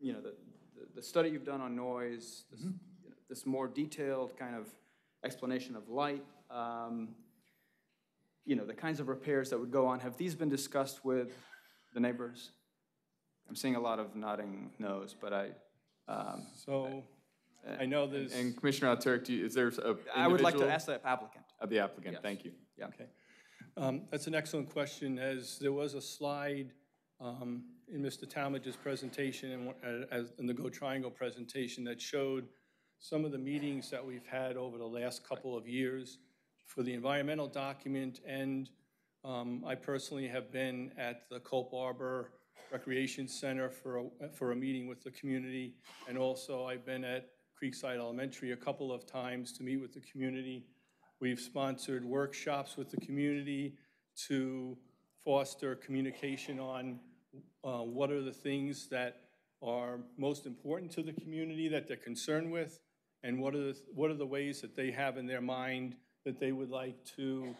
you know, the, the- the study you've done on noise, this, you know, this more detailed kind of explanation of light, um, you know, the kinds of repairs that would go on, have these been discussed with the neighbors? I'm seeing a lot of nodding no's, but I, um, So I know this. And Commissioner Alturk, you, is there a I would like to ask the applicant. Of the applicant, Yes. thank you. Yeah. Okay. Um, That's an excellent question, as there was a slide um, in Mr. Tallmadge's presentation and uh, as, in the GoTriangle presentation that showed some of the meetings that we've had over the last couple of years for the environmental document, and um, I personally have been at the Culp Arbor Recreation Center for a, for a meeting with the community, and also I've been at Creekside Elementary a couple of times to meet with the community. We've sponsored workshops with the community to foster communication on uh, what are the things that are most important to the community that they're concerned with, and what are the, what are the ways that they have in their mind that they would like to,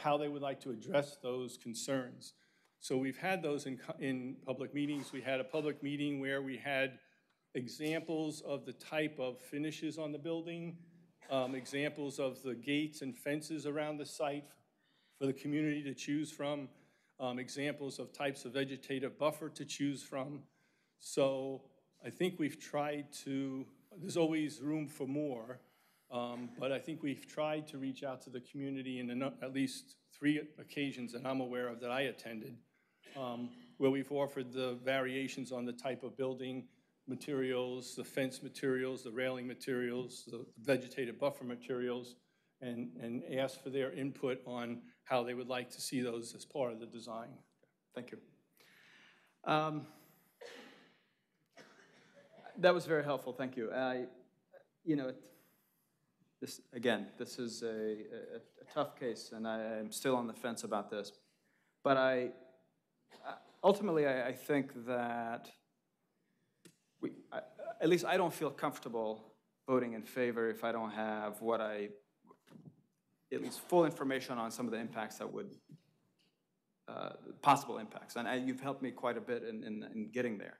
how they would like to address those concerns. So we've had those in, in public meetings. We had a public meeting where we had examples of the type of finishes on the building um, examples of the gates and fences around the site for the community to choose from, um, examples of types of vegetative buffer to choose from. So I think we've tried to, there's always room for more, um, but I think we've tried to reach out to the community in at least three occasions that I'm aware of that I attended, um, where we've offered the variations on the type of building materials, the fence materials, the railing materials, the vegetative buffer materials, and, and asked for their input on how they would like to see those as part of the design. Thank you. Um, That was very helpful, thank you. You know, this, again, this is a, a a tough case, and I am still on the fence about this. But I, I- ultimately, I, I think that we, I- at least I don't feel comfortable voting in favor if I don't have what I, at least full information on some of the impacts that would, uh, possible impacts. And I- you've helped me quite a bit in, in, in getting there.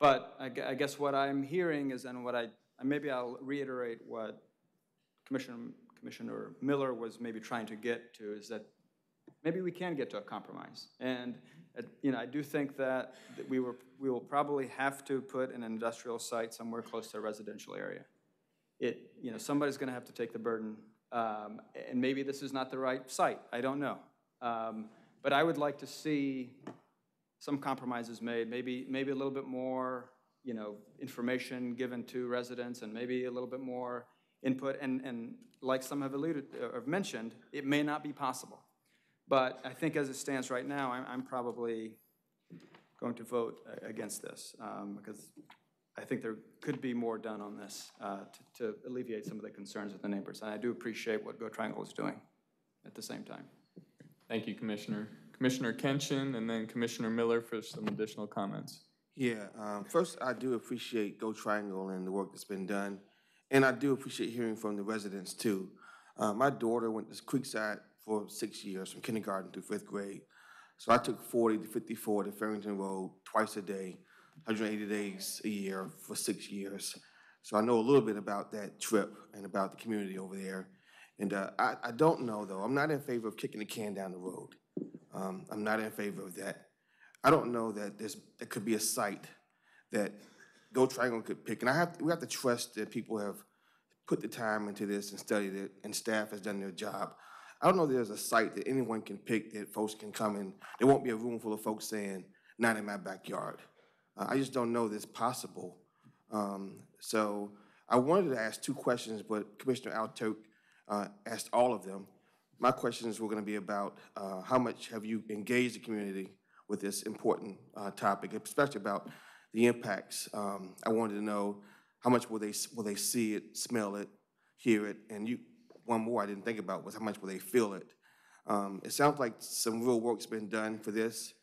But I I guess what I'm hearing is, and what I, maybe I'll reiterate what Commissioner, Commissioner Miller was maybe trying to get to, is that maybe we can get to a compromise. And, uh, you know, I do think that that we were, we will probably have to put an industrial site somewhere close to a residential area. It, you know, somebody's gonna have to take the burden, um, and maybe this is not the right site, I don't know. Um, But I would like to see some compromises made, maybe, maybe a little bit more, you know, information given to residents, and maybe a little bit more input, and, and like some have alluded, or have mentioned, it may not be possible. But I think as it stands right now, I'm, I'm probably going to vote against this, um, because I think there could be more done on this uh, to, to alleviate some of the concerns of the neighbors. And I do appreciate what GoTriangle is doing at the same time. Thank you, Commissioner. Commissioner Kinchin, and then Commissioner Miller for some additional comments. Yeah, um, first, I do appreciate GoTriangle and the work that's been done. And I do appreciate hearing from the residents too. Uh, my daughter went to Creekside for six years, from kindergarten through fifth grade. So I took 40 to 54 to Farrington Road twice a day, 180 days a year for six years. So I know a little bit about that trip and about the community over there. And uh, I, I don't know, though, I'm not in favor of kicking the can down the road. Um, I'm not in favor of that. I don't know that there's, there could be a site that GoTriangle could pick. And I have, we have to trust that people have put the time into this and studied it, and staff has done their job. I don't know there's a site that anyone can pick that folks can come in. There won't be a room full of folks saying, not in my backyard. Uh, I just don't know this possible. Um, so I wanted to ask two questions, but Commissioner Alturk uh, asked all of them. My questions were going to be about uh, how much have you engaged the community with this important uh, topic, especially about the impacts. Um, I wanted to know how much will they will they see it, smell it, hear it, and you. One more I didn't think about was how much will they feel it. Um, it sounds like some real work's been done for this,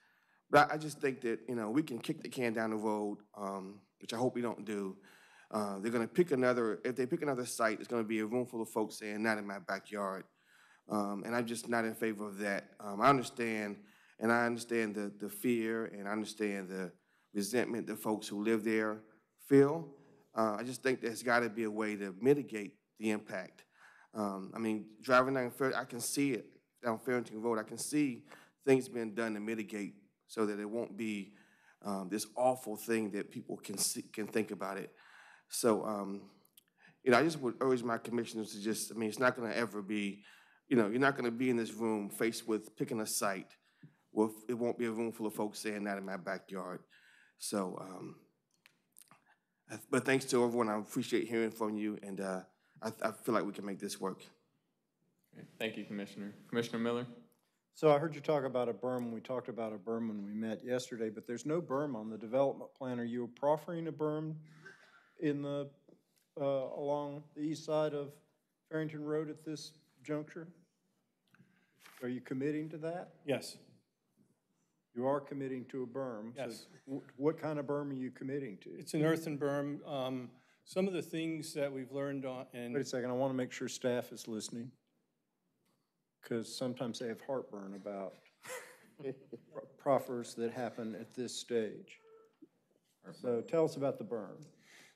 but I, just think that you know we can kick the can down the road, um, which I hope we don't do. Uh, they're going to pick another. If they pick another site, it's going to be a room full of folks saying, "Not in my backyard," um, and I'm just not in favor of that. Um, I understand, and I understand the the fear, and I understand the resentment that folks who live there feel. Uh, I just think there's got to be a way to mitigate the impact. Um, I mean, driving down Fair, I can see it down Farrington Road. I can see things being done to mitigate so that it won't be um, this awful thing that people can see, can think about it. So, um, you know, I just would urge my commissioners to just, I mean, it's not going to ever be, you know, you're not going to be in this room faced with picking a site where it won't be a room full of folks saying that in my backyard. So, um, but thanks to everyone. I appreciate hearing from you, and uh, I, I feel like we can make this work. Thank you, Commissioner. Commissioner Miller? So I heard you talk about a berm, we talked about a berm when we met yesterday, but there's no berm on the development plan. Are you proffering a berm in the, uh, along the east side of Farrington Road at this juncture? Are you committing to that? Yes. You are committing to a berm? Yes. wh- What kind of berm are you committing to? It's an earthen berm. Um, Some of the things that we've learned on, and Wait a second, I want to make sure staff is listening. Because sometimes they have heartburn about proffers that happen at this stage. So tell us about the berm.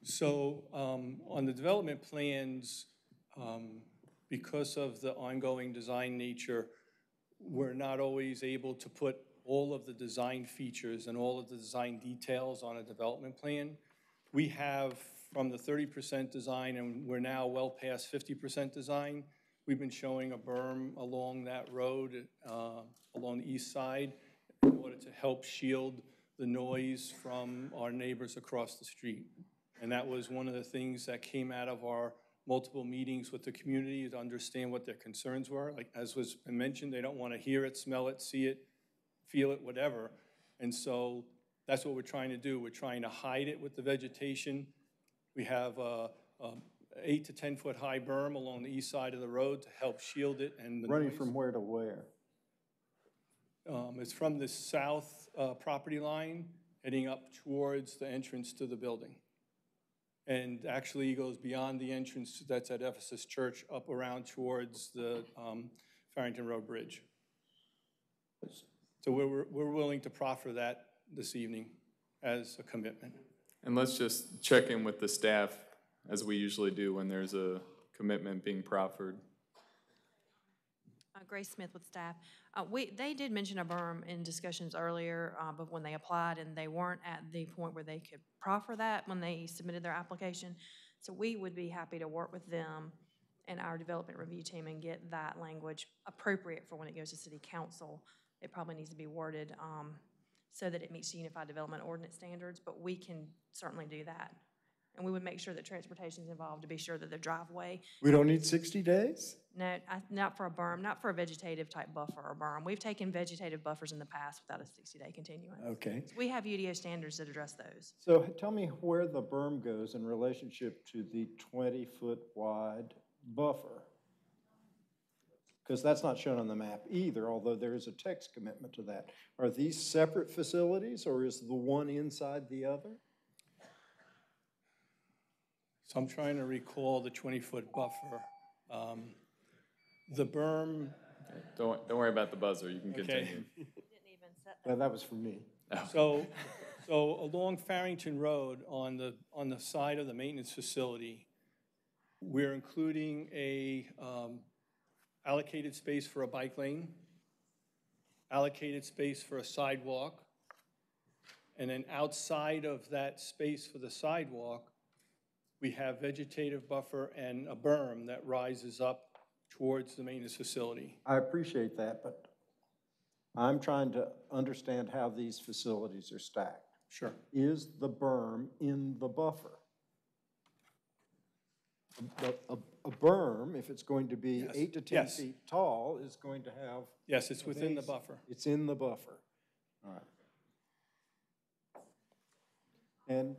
So um, on the development plans, um, because of the ongoing design nature, we're not always able to put all of the design features and all of the design details on a development plan. We have, from the 30% design, and we're now well past 50% design, we've been showing a berm along that road, uh, along the east side, in order to help shield the noise from our neighbors across the street. And that was one of the things that came out of our multiple meetings with the community to understand what their concerns were. Like, as was mentioned, they don't want to hear it, smell it, see it, feel it, whatever. And so that's what we're trying to do. We're trying to hide it with the vegetation. We have a, a eight to 10 foot high berm along the east side of the road to help shield it and the Running noise. from where to where? Um, It's from the south uh, property line heading up towards the entrance to the building. And actually it goes beyond the entrance that's at Ephesus Church up around towards the um, Farrington Road Bridge. So we're, we're- we're willing to proffer that this evening as a commitment. And let's just check in with the staff, as we usually do when there's a commitment being proffered. Uh, Grace Smith with staff. Uh, We, they did mention a berm in discussions earlier, uh, but when they applied, and they weren't at the point where they could proffer that when they submitted their application. So we would be happy to work with them and our development review team and get that language appropriate for when it goes to city council. It probably needs to be worded um, so that it meets the Unified Development Ordinance standards, but we can certainly do that. And we would make sure that transportation's involved to be sure that the driveway We don't need 60 days? no, I, not for a berm, not for a vegetative type buffer or berm. We've taken vegetative buffers in the past without a sixty-day continuance. Okay. We have UDO standards that address those. So tell me where the berm goes in relationship to the 20-foot wide buffer? Because that's not shown on the map either, although there is a text commitment to that. Are these separate facilities, or is the one inside the other? So I'm trying to recall the 20-foot buffer. Um, The berm, Don't, don't worry about the buzzer, you can Okay. continue. Well, that was for me. So, so along Farrington Road, on the, on the side of the maintenance facility, we're including a um, allocated space for a bike lane, allocated space for a sidewalk, and then outside of that space for the sidewalk, we have vegetative buffer and a berm that rises up towards the maintenance facility. I appreciate that, but I'm trying to understand how these facilities are stacked. Sure. Is the berm in the buffer? A, a- a berm, if it's going to be Yes. eight to 10 Yes. feet tall, is going to have. Yes, it's within the base. buffer. It's in the buffer. All right. And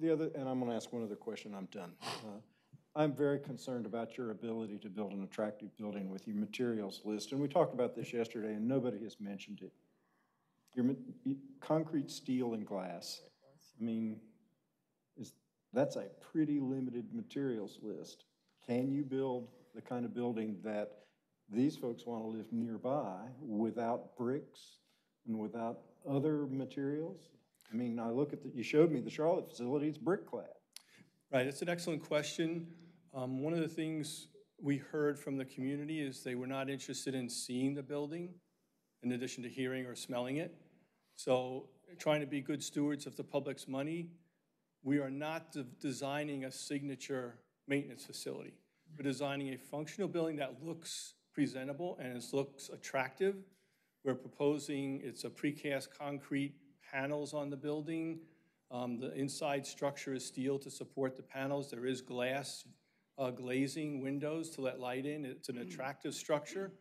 the other, and I'm going to ask one other question, I'm done. Uh, I'm very concerned about your ability to build an attractive building with your materials list, and we talked about this yesterday, and nobody has mentioned it. Your, concrete, steel, and glass, I mean, is, that's a pretty limited materials list. Can you build the kind of building that these folks want to live nearby without bricks and without other materials? I mean, I look at the, you showed me the Charlotte facility, it's brick clad. Right, it's an excellent question. Um, One of the things we heard from the community is they were not interested in seeing the building in addition to hearing or smelling it. So trying to be good stewards of the public's money, we are not de- designing a signature maintenance facility. We're designing a functional building that looks presentable and it looks attractive. We're proposing, it's a precast concrete panels on the building. Um, The inside structure is steel to support the panels. There is glass uh, glazing windows to let light in. It's an attractive structure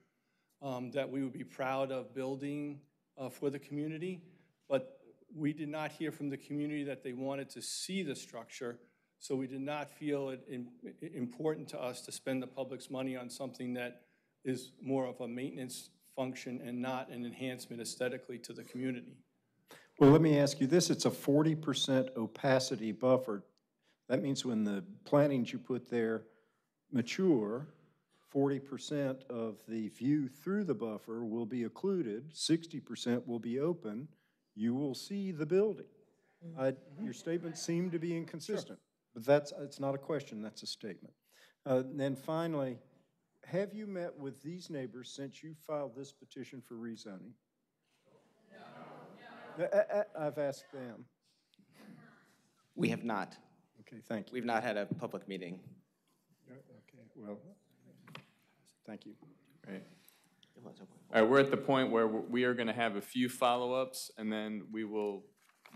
um, that we would be proud of building uh, for the community. But we did not hear from the community that they wanted to see the structure, so we did not feel it im- i- important to us to spend the public's money on something that is more of a maintenance function and not an enhancement aesthetically to the community. Well, let me ask you this, it's a forty percent opacity buffer. That means when the plantings you put there mature, forty percent of the view through the buffer will be occluded, sixty percent will be open. You will see the building. I, your statements seem to be inconsistent, but that's, it's not a question, that's a statement. Uh, And then finally, have you met with these neighbors since you filed this petition for rezoning? No. I've asked them. We have not. Okay, thank you. We've not had a public meeting. Okay, well, thank you. Right. All right, we're at the point where we are going to have a few follow-ups, and then we will,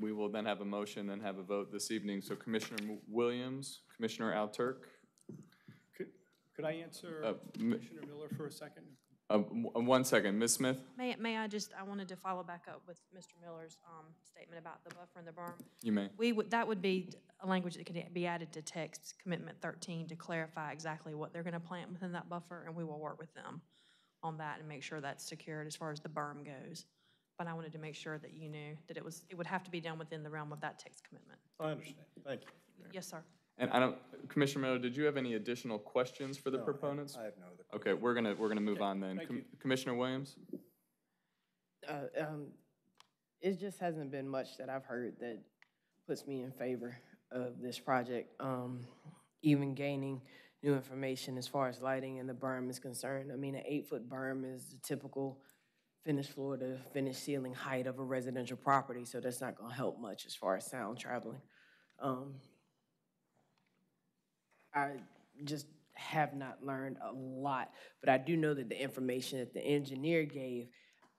we will then have a motion and have a vote this evening. So Commissioner Williams, Commissioner Alturk. Could, could I answer Uh, Commissioner Miller for a second? Uh, One second, Ms. Smith, May, may I just, I wanted to follow back up with Mr. Miller's um, statement about the buffer and the berm. you may. We would, that would be a language that could be added to text commitment 13 to clarify exactly what they're going to plant within that buffer, and we will work with them on that and make sure that's secured as far as the berm goes. But I wanted to make sure that you knew that it was, it would have to be done within the realm of that text commitment. I understand, thank you. Yes, sir. And I don't, Commissioner Miller, did you have any additional questions for the No, I- proponents? I have no other Okay, we're gonna, we're gonna move on then. thank Com- you. Commissioner Williams? Uh, um, it just hasn't been much that I've heard that puts me in favor of this project. Um, even gaining new information as far as lighting and the berm is concerned. I mean, an eight-foot berm is the typical finished floor to finished ceiling height of a residential property, so that's not gonna help much as far as sound traveling. Um, I just have not learned a lot, but I do know that the information that the engineer gave,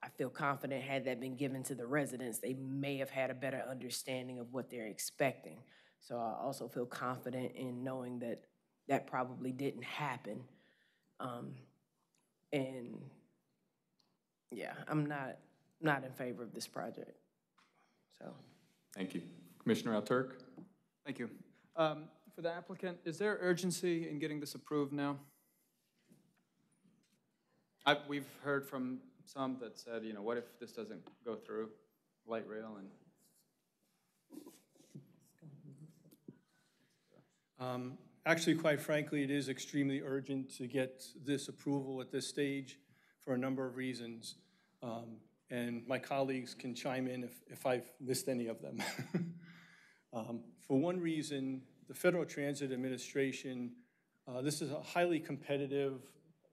I feel confident had that been given to the residents, they may have had a better understanding of what they're expecting. So I also feel confident in knowing that that probably didn't happen. Um, and yeah, I'm not, not in favor of this project, so. Thank you. Commissioner Alturk? Thank you. Um, For the applicant, is there urgency in getting this approved now? I, we've heard from some that said, you know, what if this doesn't go through, light rail and? Um, Actually, quite frankly, it is extremely urgent to get this approval at this stage for a number of reasons. Um, And my colleagues can chime in if, if I've missed any of them. Um, For one reason, the Federal Transit Administration, uh, this is a highly competitive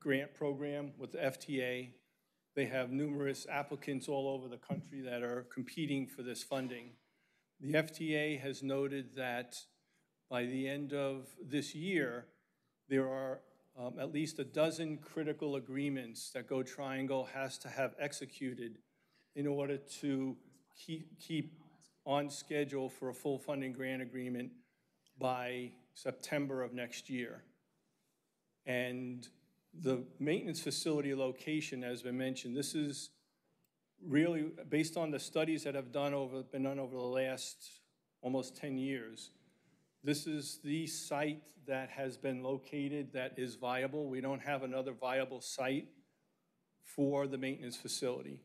grant program with the FTA. They have numerous applicants all over the country that are competing for this funding. The FTA has noted that by the end of this year, there are um, at least a dozen critical agreements that GoTriangle has to have executed in order to keep, keep on schedule for a full funding grant agreement by September of next year. And the maintenance facility location, as been mentioned, this is really, based on the studies that have done over, been done over the last almost 10 years, this is the site that has been located that is viable. We don't have another viable site for the maintenance facility.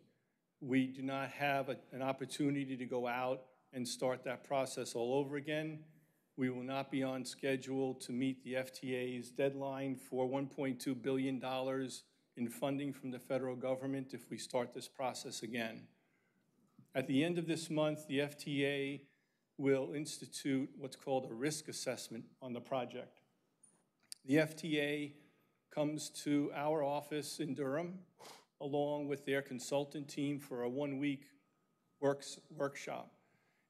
We do not have a- an opportunity to go out and start that process all over again. We will not be on schedule to meet the FTA's deadline for $1.2 billion in funding from the federal government if we start this process again. At the end of this month, the FTA will institute what's called a risk assessment on the project. The FTA comes to our office in Durham, along with their consultant team for a one-week works, workshop.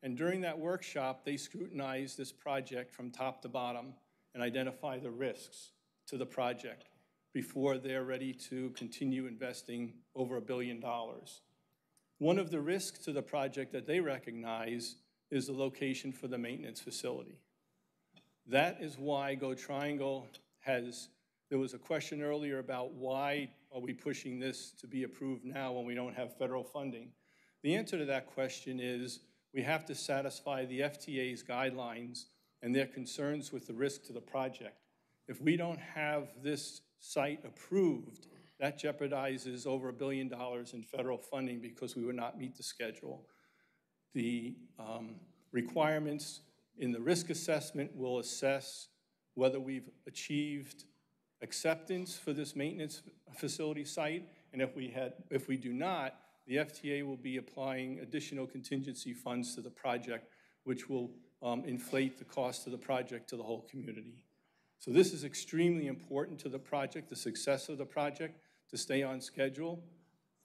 And during that workshop, they scrutinize this project from top to bottom and identify the risks to the project before they're ready to continue investing over a billion dollars. One of the risks to the project that they recognize is the location for the maintenance facility. That is why GoTriangle has, there was a question earlier about why are we pushing this to be approved now when we don't have federal funding? The answer to that question is we have to satisfy the FTA's guidelines and their concerns with the risk to the project. If we don't have this site approved, that jeopardizes over a billion dollars in federal funding because we would not meet the schedule. The um, requirements in the risk assessment will assess whether we've achieved acceptance for this maintenance facility site, and if we had, if we do not, the FTA will be applying additional contingency funds to the project, which will um, inflate the cost of the project to the whole community. So this is extremely important to the project, the success of the project, to stay on schedule.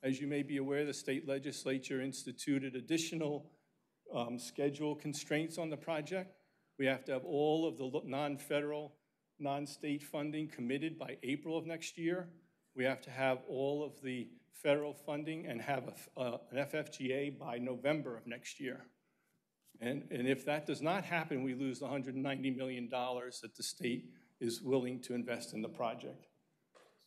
As you may be aware, the state legislature instituted additional um, schedule constraints on the project. We have to have all of the non-federal, non-state funding committed by April of next year. We have to have all of the federal funding and have a uh, an FFGA by November of next year. And, and if that does not happen, we lose the $190 million that the state is willing to invest in the project.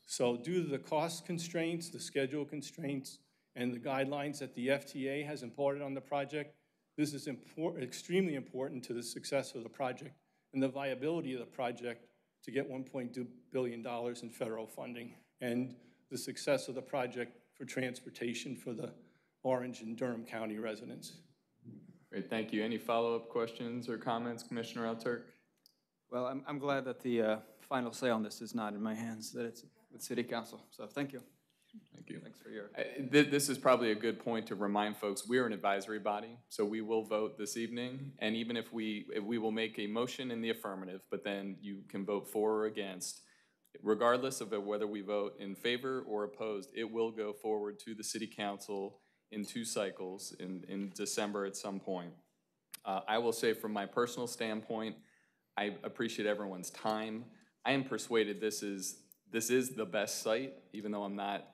So due to the cost constraints, the schedule constraints, and the guidelines that the FTA has imparted on the project, this is impor- extremely important to the success of the project and the viability of the project to get $1.2 billion in federal funding and the success of the project for transportation for the Orange and Durham County residents. Great, thank you. Any follow-up questions or comments, Commissioner Alturk? Well, I'm, I'm glad that the uh, final say on this is not in my hands, that it's with City Council. So thank you. Thank you. Thanks for your. Uh, thi- This is probably a good point to remind folks, we are an advisory body, so we will vote this evening. And even if we, if we will make a motion in the affirmative, but then you can vote for or against, regardless of whether we vote in favor or opposed, it will go forward to the city council in two cycles, in, in December at some point. Uh, I will say from my personal standpoint, I appreciate everyone's time. I am persuaded this is, this is the best site, even though I'm not,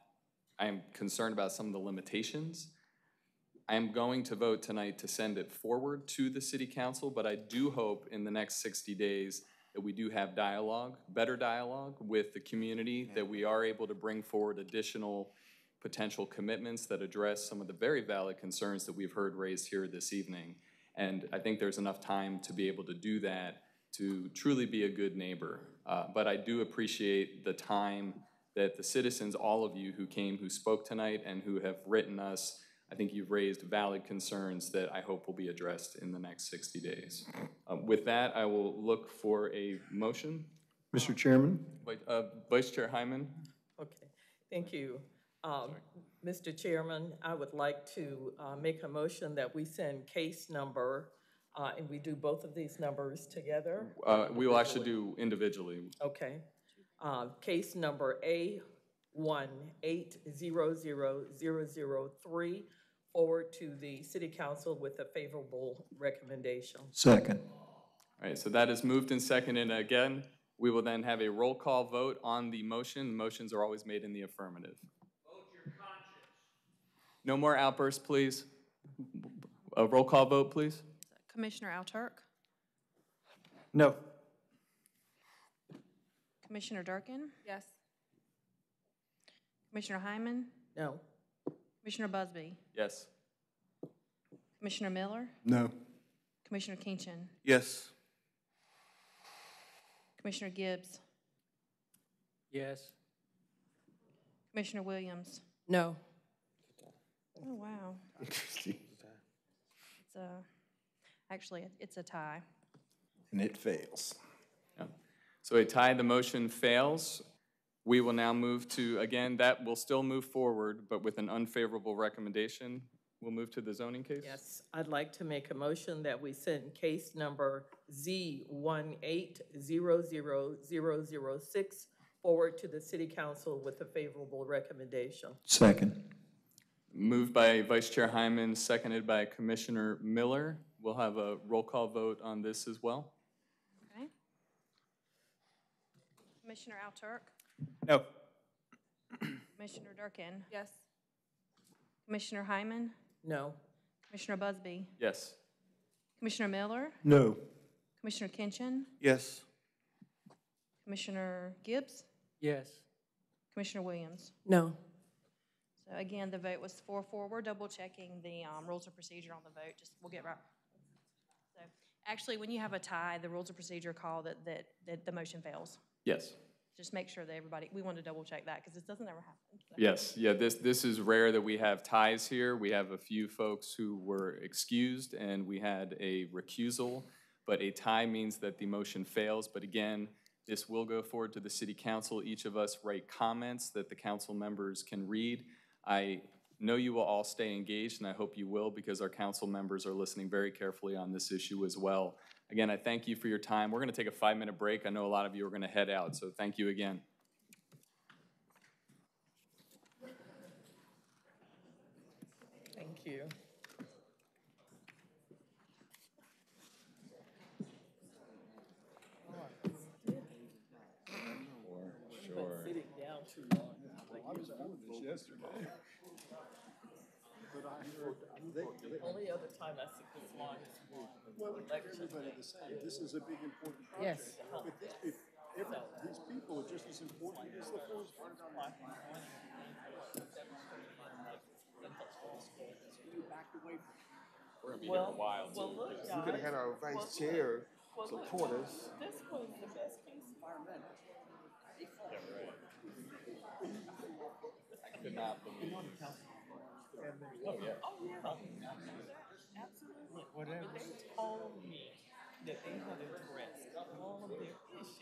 I am concerned about some of the limitations. I am going to vote tonight to send it forward to the city council, but I do hope in the next 60 days we do have dialogue, better dialogue with the community, that we are able to bring forward additional potential commitments that address some of the very valid concerns that we've heard raised here this evening. And I think there's enough time to be able to do that, to truly be a good neighbor. Uh, But I do appreciate the time that the citizens, all of you who came, who spoke tonight, and who have written us, I think you've raised valid concerns that I hope will be addressed in the next 60 days. Uh, with that, I will look for a motion. Mr. Chairman? Uh, Vice Chair Hyman? Okay, thank you. Um, Mr. Chairman, I would like to uh, make a motion that we send case number, uh, and we do both of these numbers together? Uh, we will actually do individually. Okay. Uh, case number A1800003 forward to the city council with a favorable recommendation. Second. All right, so that is moved and seconded. Again, we will then have a roll call vote on the motion. Motions are always made in the affirmative. Vote your conscience. No more outbursts, please. A roll call vote, please. Commissioner Alturk, No. Commissioner Durkin, Yes. Commissioner Hyman, No. Commissioner Busby, Yes. Commissioner Miller, No. Commissioner Kinchin, Yes. Commissioner Gibbs, Yes. Commissioner Williams. No. Oh, wow. It's a, actually, it's a tie. And it fails. So a tie, the motion fails. We will now move to, again, that will still move forward, but with an unfavorable recommendation. We'll move to the zoning case? Yes, I'd like to make a motion that we send case number Z one eight zero zero zero zero six forward to the city council with a favorable recommendation. Second. Moved by Vice Chair Hyman, seconded by Commissioner Miller. We'll have a roll call vote on this as well. Okay. Commissioner Alturk, No. Commissioner Durkin, Yes. Commissioner Hyman, No. Commissioner Busby, Yes. Commissioner Miller, No. Commissioner Kinchin, Yes. Commissioner Gibbs, Yes. Commissioner Williams. No. So again, the vote was four four. We're double checking the um, rules of procedure on the vote. Just, we'll get right. So actually, when you have a tie, the rules of procedure call that, that, that the motion fails. Yes. Just make sure that everybody, we want to double check that because this doesn't ever happen. so. Yes, yeah, this, this is rare that we have ties here. We have a few folks who were excused and we had a recusal, but a tie means that the motion fails. But again, this will go forward to the city council. Each of us write comments that the council members can read. I know you will all stay engaged, and I hope you will, because our council members are listening very carefully on this issue as well. Again, I thank you for your time. We're going to take a five-minute break. I know a lot of you are going to head out, so thank you again. Thank you. Sure. Sitting down too long. I was doing this yesterday. But I heard, The only other time I sit this long is well, we election. everybody the same, this is a big important project. Yes. If, if, every, these people are just as important as the forest fire. We're going to be here Well, a while, well, too. look, We could have had our Well, vice chair well, look, support us. This was the best case environmental. I could not believe Oh, yeah. Oh, yeah. Absolutely. But they told me that they had addressed all of their issues.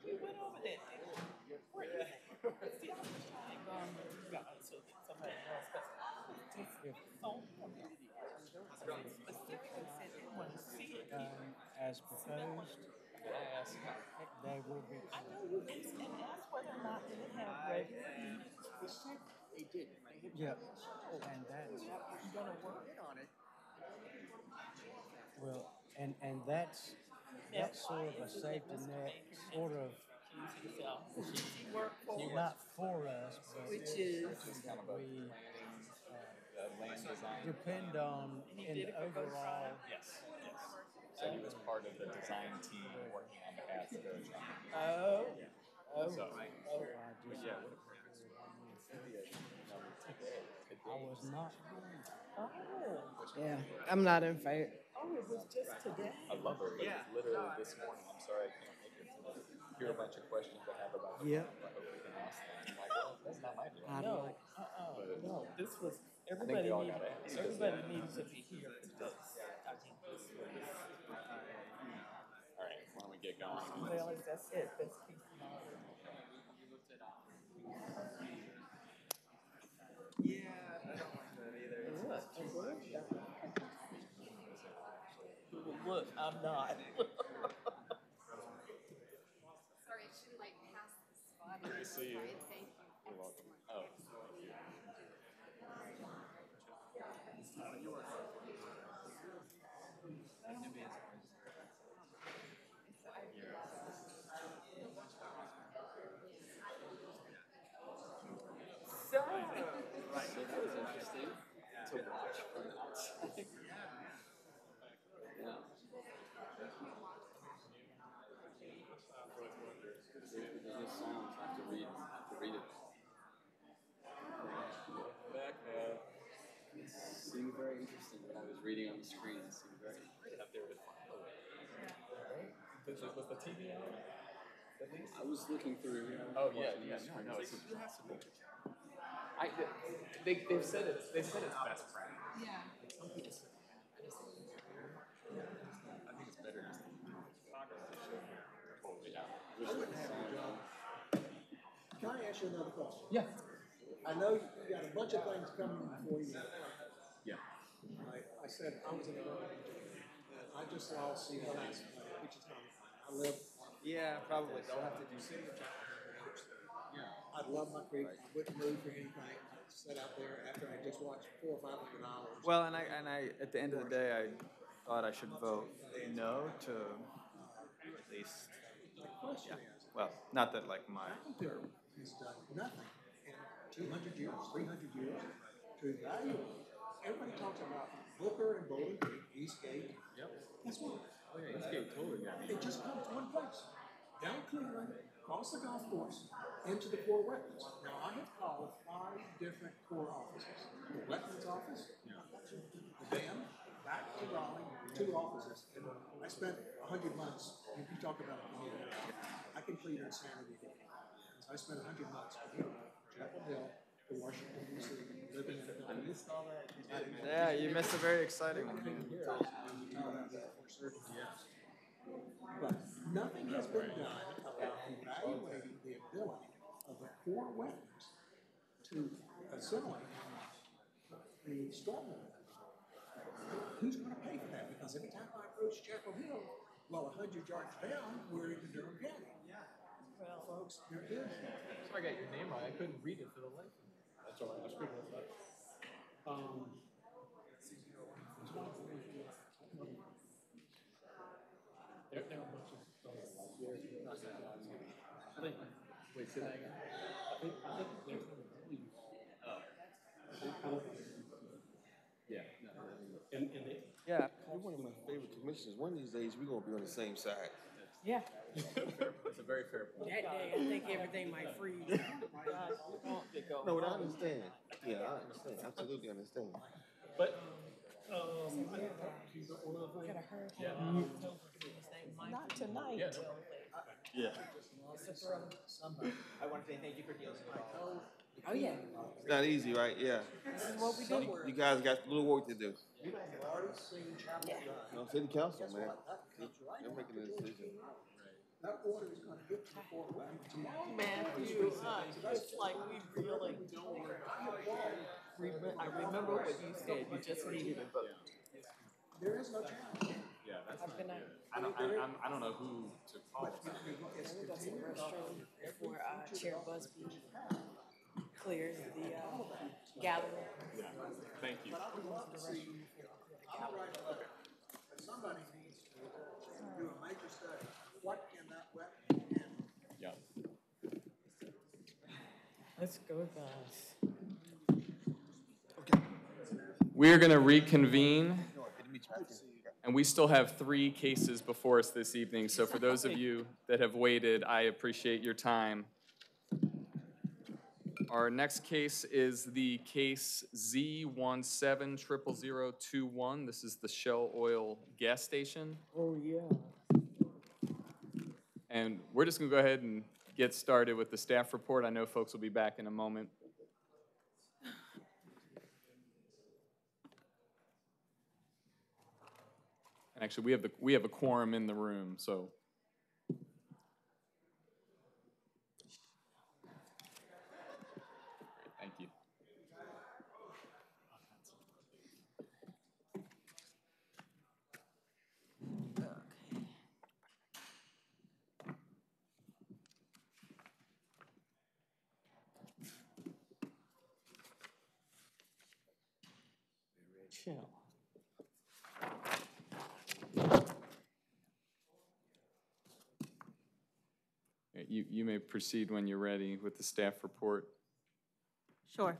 We went over that. See, I wish I had gone with you guys so that somebody else, because it's so specifically said they want to see it here. As proposed, they will be. I know, and, and that's whether or not they have regular meetings. They did. Yep, and that's, You're gonna work on it. Well, and, and that's, that's sort of a safety net, sort of, not for us, but Which is? we The land design. depend on in did it for both overall. Yes, yes. So he was part of the design team working on behalf of the. Oh, oh, So, oh. oh but yeah, what I was not. Oh, Yeah, I'm not in favor. Oh, it was just today. I love her, but it's literally this morning. I'm sorry I can't make it tonight. Hear a bunch of questions I have about the. Yep. I hope we can ask them. I'm like, well, that's not my deal. No, uh-uh, no, this was, everybody all needed, gotta ask. everybody needed to be here for this. I think this was, All right, why don't we get going? well, as I said, Look, I'm not. Sorry, I shouldn't like pass the spot. Good to see you. Thank you. You're welcome. Oh, thank you. So, So that was interesting to watch from outside. Yeah. There's no sound, I have to read, I have to read it. Back, uh, it seemed very interesting when I was reading on the screen, it seemed very. Up there with. Was the, was the TV on? At least? I was looking through. Oh, yeah, yeah, no, no, it's. I, they, they've said it's, they've said it's best practice. Yeah. I think it's better just to totally out. I wouldn't have your job. Can I ask you another question? Yeah. I know you got a bunch of things coming before you. Yeah. I, I said I was in road, and I just lost the last, which is, I live. Yeah, probably. They'll have to do. Of I'd love my creek, I wouldn't move for anything, I'd out there after I just watched four or five hundred hours. Well, and I, and I, at the end of the day, I thought I should vote no to at least, The question is, well, not that like my, Appleton has done nothing in two hundred years, three hundred years to evaluate. Everybody talks about Booker and Bowling Green, Eastgate. Yep. Guess what? Oh, yeah, Eastgate totally got me. It just comes to one place, down Cleveland, across the golf course, into the Corps wetlands. Now, I have called five different Corps offices. The wetlands office, the dam, back to Raleigh, two offices. And I spent a hundred months, if you talk about community, I completed insanity. I spent a hundred months from Chapel Hill to Washington DC, living in a building. I missed all that. yeah, you missed a very exciting one. But nothing has been done about evaluating the ability of the Corps wetlands to assimilate the stormwater. Who's gonna pay for that? Because every time I approach Chapel Hill, well, a hundred yards down, we're in Durham County. Well, Folks, there it is. So I got your name right, I couldn't read it for the life of me. That's all right, that's good enough. Um, There, there are a bunch of. I think, wait, say that again. I think, I think they're gonna leave. Yeah. And, and they, Yeah. You're one of my favorite commissioners. One of these days, we're gonna be on the same side. Yeah. It's a very fair point. That day, I think everything might freeze. No, but I understand. Yeah, I understand. Absolutely understand. But, um, I talked to you one other thing. Not tonight. Yeah. I want to say thank you for dealing with all. Oh, yeah. It's not easy, right? Yeah. This is what we do. You guys got a little work to do. You guys have already seen Chapel Yeah. Drive. No, city council, man. That's right. They're making a decision. That order is gonna hit before tomorrow. Matthew, uh, it's like we really don't. Remem- I remember what you said, you just needed a vote. There is no challenge. Yeah, that's I've been out. I don't, I, I'm- I don't know who to call. I'm gonna go to the restroom before uh, Chair Busby clears the uh, gallery. Thank you. Somebody needs to uh, do a major study. What can that wetland handle? Yeah. Let's go, guys. We are going to reconvene, and we still have three cases before us this evening. So for those of you that have waited, I appreciate your time. Our next case is the case Z170021. This is the Shell Oil gas station. Oh, yeah. And we're just going to go ahead and get started with the staff report. I know folks will be back in a moment. And Actually, we have the, we have a quorum in the room, so. Thank you. Chill. You, you may proceed when you're ready with the staff report. Sure.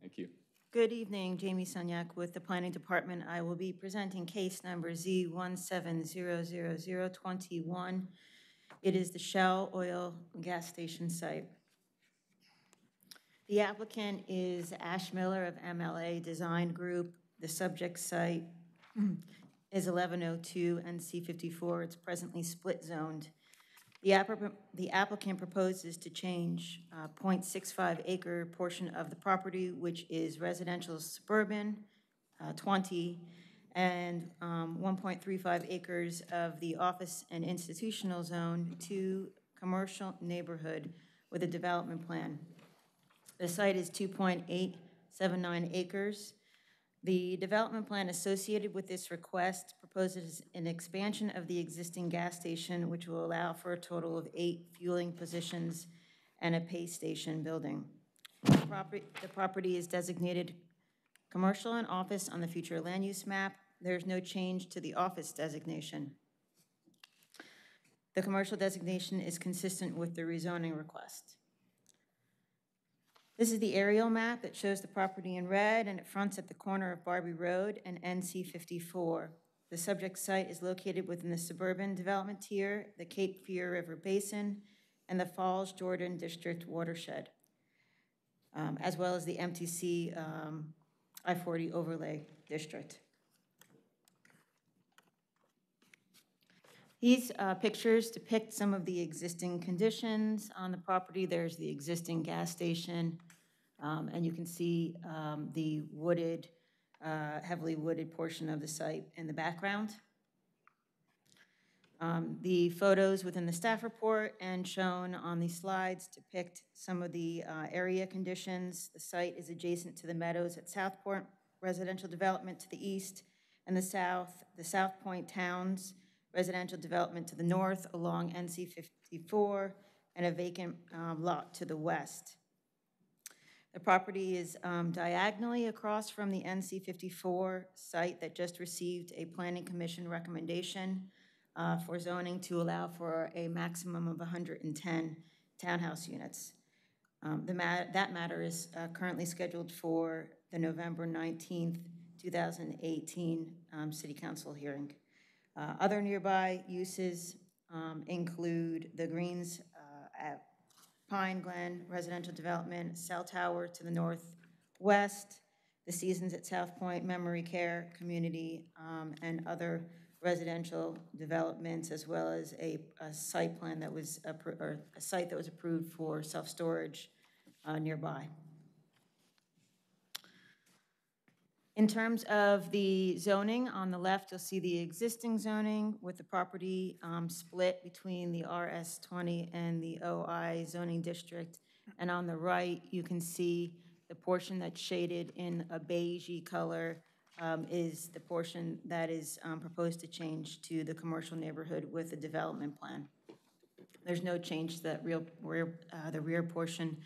Thank you. Good evening, Jamie Sunyak with the Planning Department. I will be presenting case number Z1700021. It is the Shell Oil Gas Station site. The applicant is Ash Miller of MLA Design Group. The subject site is 1102 NC 54. It's presently split zoned. The applicant, the applicant proposes to change uh, .65 acre portion of the property, which is residential suburban, uh, 20, and um, 1.35 acres of the office and institutional zone to commercial neighborhood with a development plan. The site is 2.879 acres. The development plan associated with this request proposes an expansion of the existing gas station, which will allow for a total of eight fueling positions and a pay station building. The property, the property is designated commercial and office on the future land use map. There's no change to the office designation. The commercial designation is consistent with the rezoning request. This is the aerial map that shows the property in red, and it fronts at the corner of Barbee Road and NC 54. The subject site is located within the suburban development tier, the Cape Fear River Basin, and the Falls Jordan District watershed, um, as well as the MTC um, I-40 overlay district. These uh, pictures depict some of the existing conditions on the property. There's the existing gas station, um, and you can see um, the wooded, uh, heavily wooded portion of the site in the background. Um, The photos within the staff report and shown on the slides depict some of the uh, area conditions. The site is adjacent to the meadows at Southport Residential Development to the east and the south, the South Point Towns residential development to the north along NC 54, and a vacant um, lot to the west. The property is um, diagonally across from the NC 54 site that just received a Planning Commission recommendation uh, for zoning to allow for a maximum of 110 townhouse units. Um, The ma, that matter is uh, currently scheduled for the November 19th, 2018 um, City Council hearing. Uh, Other nearby uses um, include the Greens uh, at Pine Glen Residential Development, Cell Tower to the northwest, the Seasons at South Point Memory Care Community, um, and other residential developments, as well as a, a site plan that was, or a site that was approved for self-storage uh, nearby. In terms of the zoning, on the left, you'll see the existing zoning with the property um, split between the RS20 and the OI zoning district. And on the right, you can see the portion that's shaded in a beigey color um, is the portion that is um, proposed to change to the commercial neighborhood with the development plan. There's no change to that real, rear, uh, the rear portion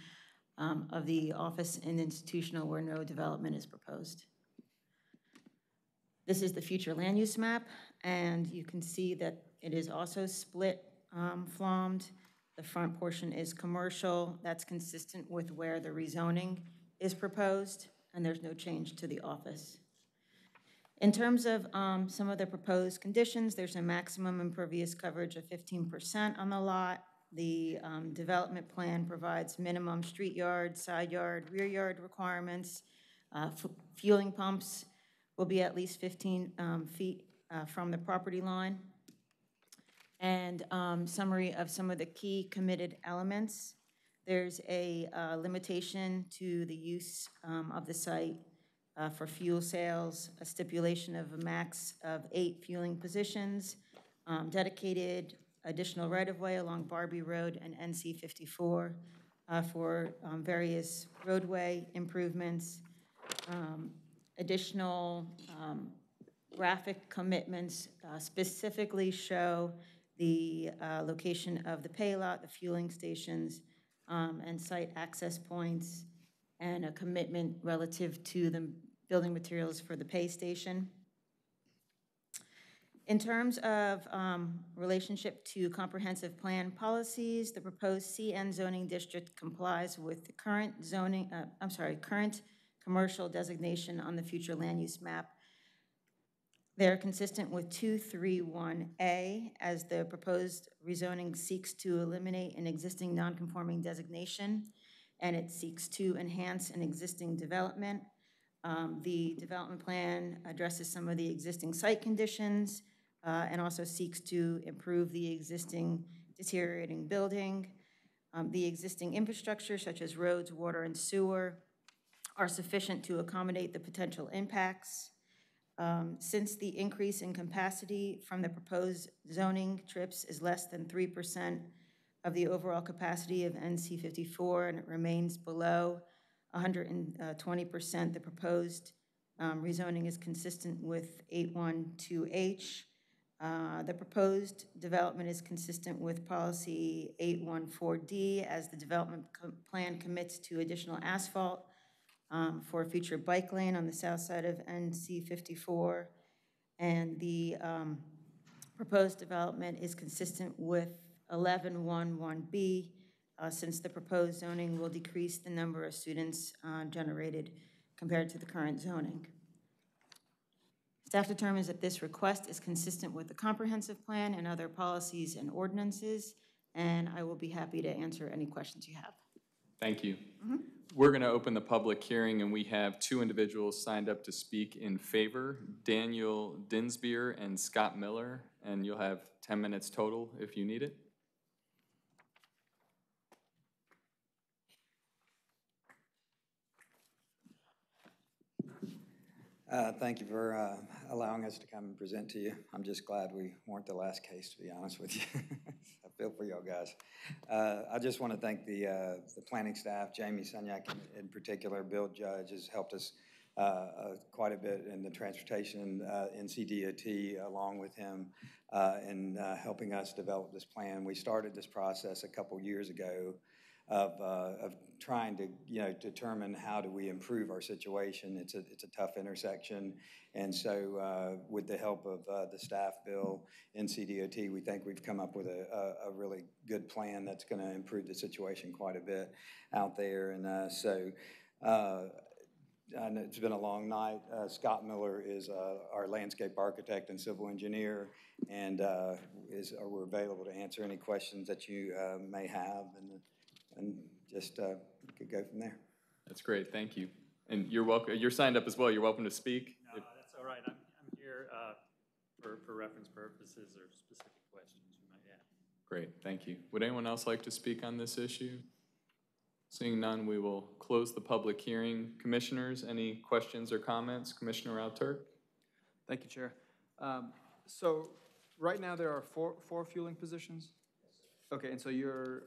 um, of the office and institutional where no development is proposed. This is the future land use map, and you can see that it is also split um, flommed. The front portion is commercial. That's consistent with where the rezoning is proposed, and there's no change to the office. In terms of um, some of the proposed conditions, there's a maximum impervious coverage of 15% on the lot. The um, development plan provides minimum street yard, side yard, rear yard requirements. Uh, Fueling pumps will be at least 15 um, feet uh, from the property line. And um, summary of some of the key committed elements. There's a uh, limitation to the use um, of the site uh, for fuel sales, a stipulation of a max of eight fueling positions, um, dedicated additional right-of-way along Barbee Road and NC 54 uh, for um, various roadway improvements, um, additional um, graphic commitments uh, specifically show the uh, location of the pay the fueling stations, um, and site access points, and a commitment relative to the building materials for the pay station. In terms of um, relationship to comprehensive plan policies, the proposed CN zoning district complies with the current zoning, uh, I'm sorry, current commercial designation on the future land use map. They're consistent with 231A as the proposed rezoning seeks to eliminate an existing nonconforming designation and it seeks to enhance an existing development. Um, The development plan addresses some of the existing site conditions uh, and also seeks to improve the existing deteriorating building. Um, The existing infrastructure such as roads, water, and sewer are sufficient to accommodate the potential impacts. Um, Since the increase in capacity from the proposed zoning trips is less than 3% of the overall capacity of NC 54, and it remains below 120%, the proposed um, rezoning is consistent with 812H. Uh, The proposed development is consistent with policy 814D as the development co- plan commits to additional asphalt um, for a future bike lane on the south side of NC 54. And the um, proposed development is consistent with 1111B, uh, since the proposed zoning will decrease the number of students uh, generated compared to the current zoning. Staff determines that this request is consistent with the comprehensive plan and other policies and ordinances, and I will be happy to answer any questions you have. Thank you. We're going to open the public hearing, and we have two individuals signed up to speak in favor, Daniel Dinsbeer and Scott Miller, and you'll have 10 minutes total if you need it. Uh, Thank you for uh, allowing us to come and present to you. I'm just glad we weren't the last case, to be honest with you. I feel for y'all guys. Uh, I just want to thank the, uh, the planning staff, Jamie Sunyak in- in particular, Bill Judge has helped us uh, uh, quite a bit in the transportation, uh, NCDOT along with him in helping us develop this plan. We started this process a couple years ago of, of trying to, you know, determine how do we improve our situation. It's a, it's a tough intersection. And so uh, with the help of uh, the staff bill, NCDOT, we think we've come up with a, a, a really good plan that's going to improve the situation quite a bit out there. And uh, so uh, I it's been a long night. Uh, Scott Miller is uh, our landscape architect and civil engineer, and is, we're available to answer any questions that you may have, and, and just uh, could go from there. That's great, thank you. And you're welcome, you're signed up as well, you're welcome to speak. No, that's all right. I'm, I'm here uh, for, for reference purposes or specific questions you might have. Great, thank you. Would anyone else like to speak on this issue? Seeing none, we will close the public hearing. Commissioners, any questions or comments? Commissioner Alturk? Thank you, Chair. Um, So, right now, there are four, four fueling positions? Okay, and so you're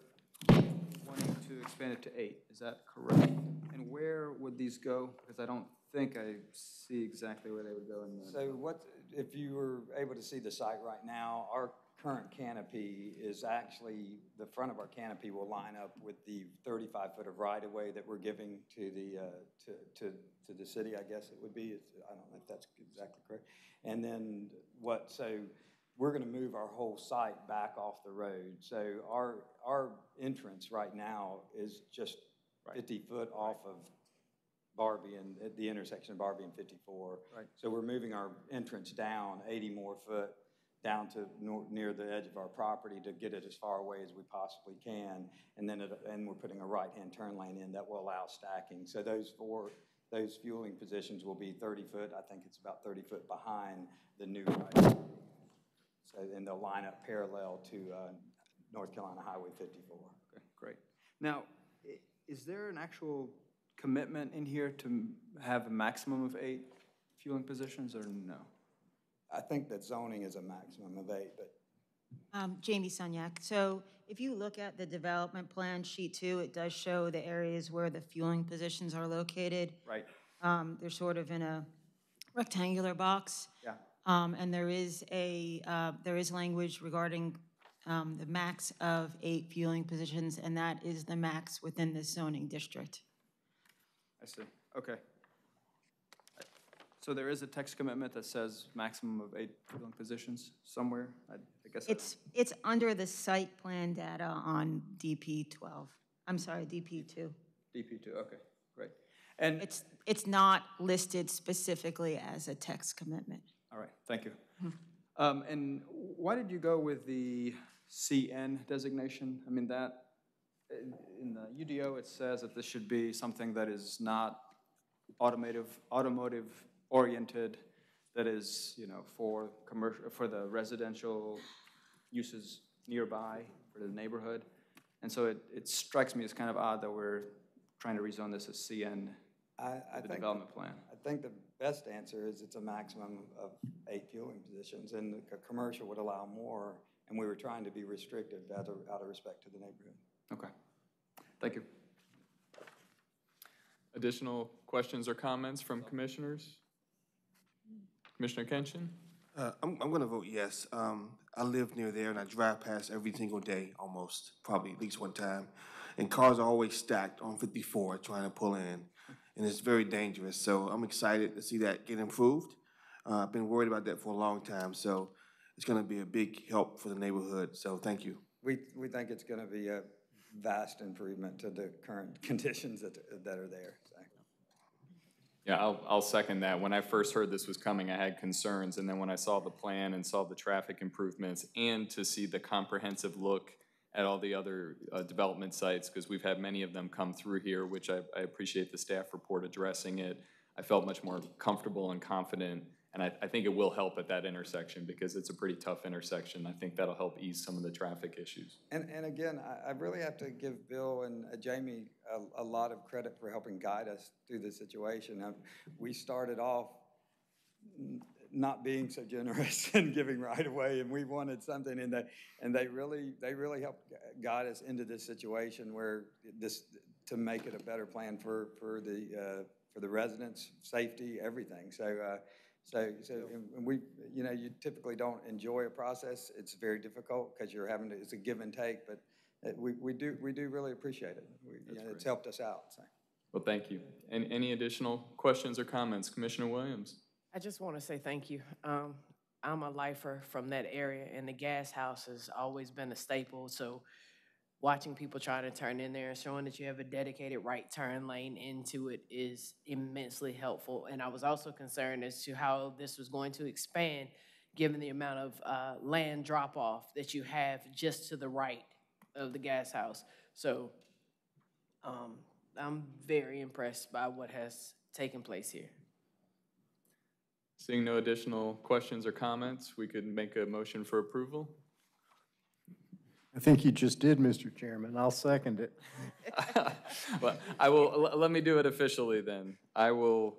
wanting to expand it to eight, is that correct? And where would these go? Because I don't think I see exactly where they would go in the. So what, if you were able to see the site right now, our current canopy is actually, the front of our canopy will line up with the 35 foot of right-of-way that we're giving to the, uh, to, to, to the city, I guess it would be. It's- I don't know if that's exactly correct. And then what, so we're gonna move our whole site back off the road. So our, our entrance right now is just 50 foot off of Barbee and, at the intersection of Barbee and 54. Right. So we're moving our entrance down 80 more foot down to nor, near the edge of our property to get it as far away as we possibly can. And then, it, and we're putting a right-hand turn lane in that will allow stacking. So those four, those fueling positions will be 30 foot, I think it's about 30 foot behind the new right. So, and they'll line up parallel to uh, North Carolina Highway 54. Okay, great. Now, is there an actual commitment in here to have a maximum of eight fueling positions, or no? I think that zoning is a maximum of eight, but Um, Jamie Sunyak. So if you look at the development plan, sheet two, it does show the areas where the fueling positions are located. Right. Um, they're sort of in a rectangular box. Yeah. Um, and there is a, uh, there is language regarding, um, the max of eight fueling positions, and that is the max within the zoning district. I see, okay. So there is a text commitment that says maximum of eight fueling positions somewhere? I I guess. I- It's, it's under the site plan data on DP twelve. I'm sorry, DP two. DP two, okay, great. And. It's, it's not listed specifically as a text commitment. All right, thank you. Um, And why did you go with the CN designation? I mean, that, in- in the UDO, it says that this should be something that is not automotive, automotive-oriented, that is, you know, for commercial, for the residential uses nearby, for the neighborhood. And so it, it strikes me as kind of odd that we're trying to rezone this as CN, I, I the think. development plan. I think the best answer is it's a maximum of eight fueling positions, and the co- commercial would allow more, and we were trying to be restrictive out of, out of respect to the neighborhood. Okay, thank you. Additional questions or comments from commissioners? Commissioner Kinchin? Uh, I'm, I'm gonna vote yes. Um, I live near there and I drive past every single day, almost, probably at least one time. And cars are always stacked on fifty-four trying to pull in, and it's very dangerous. So I'm excited to see that get improved. Uh, I've been worried about that for a long time, so it's gonna be a big help for the neighborhood, so thank you. We, we think it's gonna be a vast improvement to the current conditions that, that are there, so. Yeah, I'll, I'll second that. When I first heard this was coming, I had concerns, and then when I saw the plan and saw the traffic improvements, and to see the comprehensive look at all the other uh, development sites, because we've had many of them come through here, which I, I appreciate the staff report addressing it. I felt much more comfortable and confident, and I, I think it will help at that intersection, because it's a pretty tough intersection. I think that'll help ease some of the traffic issues. And, and again, I, I really have to give Bill and uh, Jamie a, a lot of credit for helping guide us through this situation. We started off not being so generous and giving right away, and we wanted something, and they, and they really, they really helped guide us into this situation where this, to make it a better plan for, for the, uh, for the residents, safety, everything. So, uh, so, so, and- and we, you know, you typically don't enjoy a process. It's very difficult because you're having to, it's a give and take, but uh, we, we do, we do really appreciate it. We- you know, It's helped us out, so. Well, thank you. And any additional questions or comments? Commissioner Williams? I just want to say thank you. Um, I'm a lifer from that area, and the gas house has always been a staple. So watching people try to turn in there and showing that you have a dedicated right turn lane into it is immensely helpful. And I was also concerned as to how this was going to expand, given the amount of uh, land drop-off that you have just to the right of the gas house. So um, I'm very impressed by what has taken place here. Seeing no additional questions or comments, we could make a motion for approval. I think you just did, Mr. Chairman. I'll second it. Well, I will, l- let me do it officially then. I will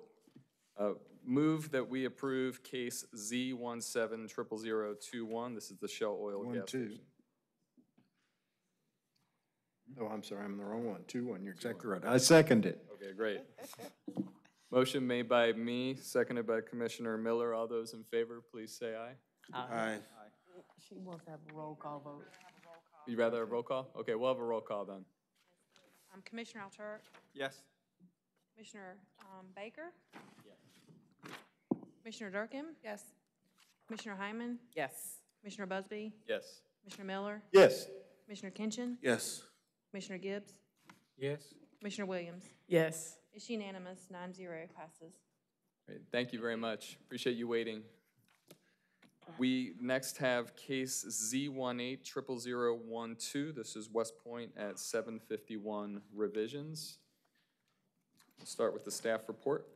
uh, move that we approve case Z one seven triple zero two one. This is the Shell Oil One, Gas two. Station. Oh, I'm sorry, I'm the wrong one. Two, one, you're exactly right. I second it. Okay, great. Motion made by me, seconded by Commissioner Miller. All those in favor, please say aye. Aye. She wants to have a roll call vote. You'd rather a roll call? Okay, we'll have a roll call then. Um, Commissioner Alturk, Yes. Commissioner, um, Baker? Yes. Commissioner Durkin? Yes. Commissioner Hyman? Yes. Commissioner Busby? Yes. Commissioner Miller? Yes. Commissioner Kinchin? Yes. Commissioner Gibbs? Yes. Commissioner Williams? Yes. It's unanimous, nine zero passes. Great, thank you very much. Appreciate you waiting. We next have case Z one eight triple zero one two. This is West Point at seven fifty-one revisions. We'll Start with the staff report.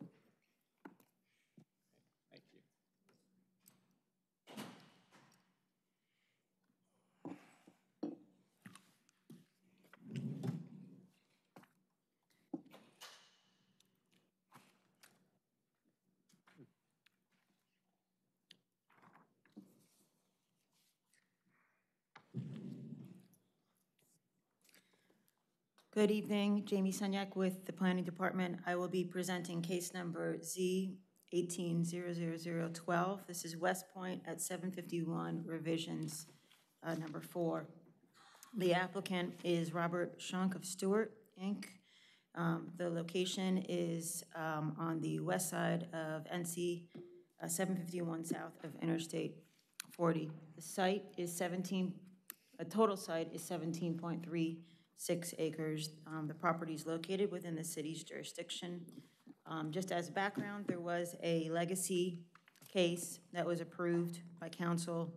Good evening, Jamie Sunyak with the Planning Department. I will be presenting case number Z 1800012. This is West Point at 751 revisions, uh, number four. The applicant is Robert Shunk of Stewart, Inc. Um, The location is um, on the west side of NC uh, 751 south of Interstate 40. The site is 17, a total site is 17.36 acres. Um, The property is located within the city's jurisdiction. Um, Just as background, there was a legacy case that was approved by council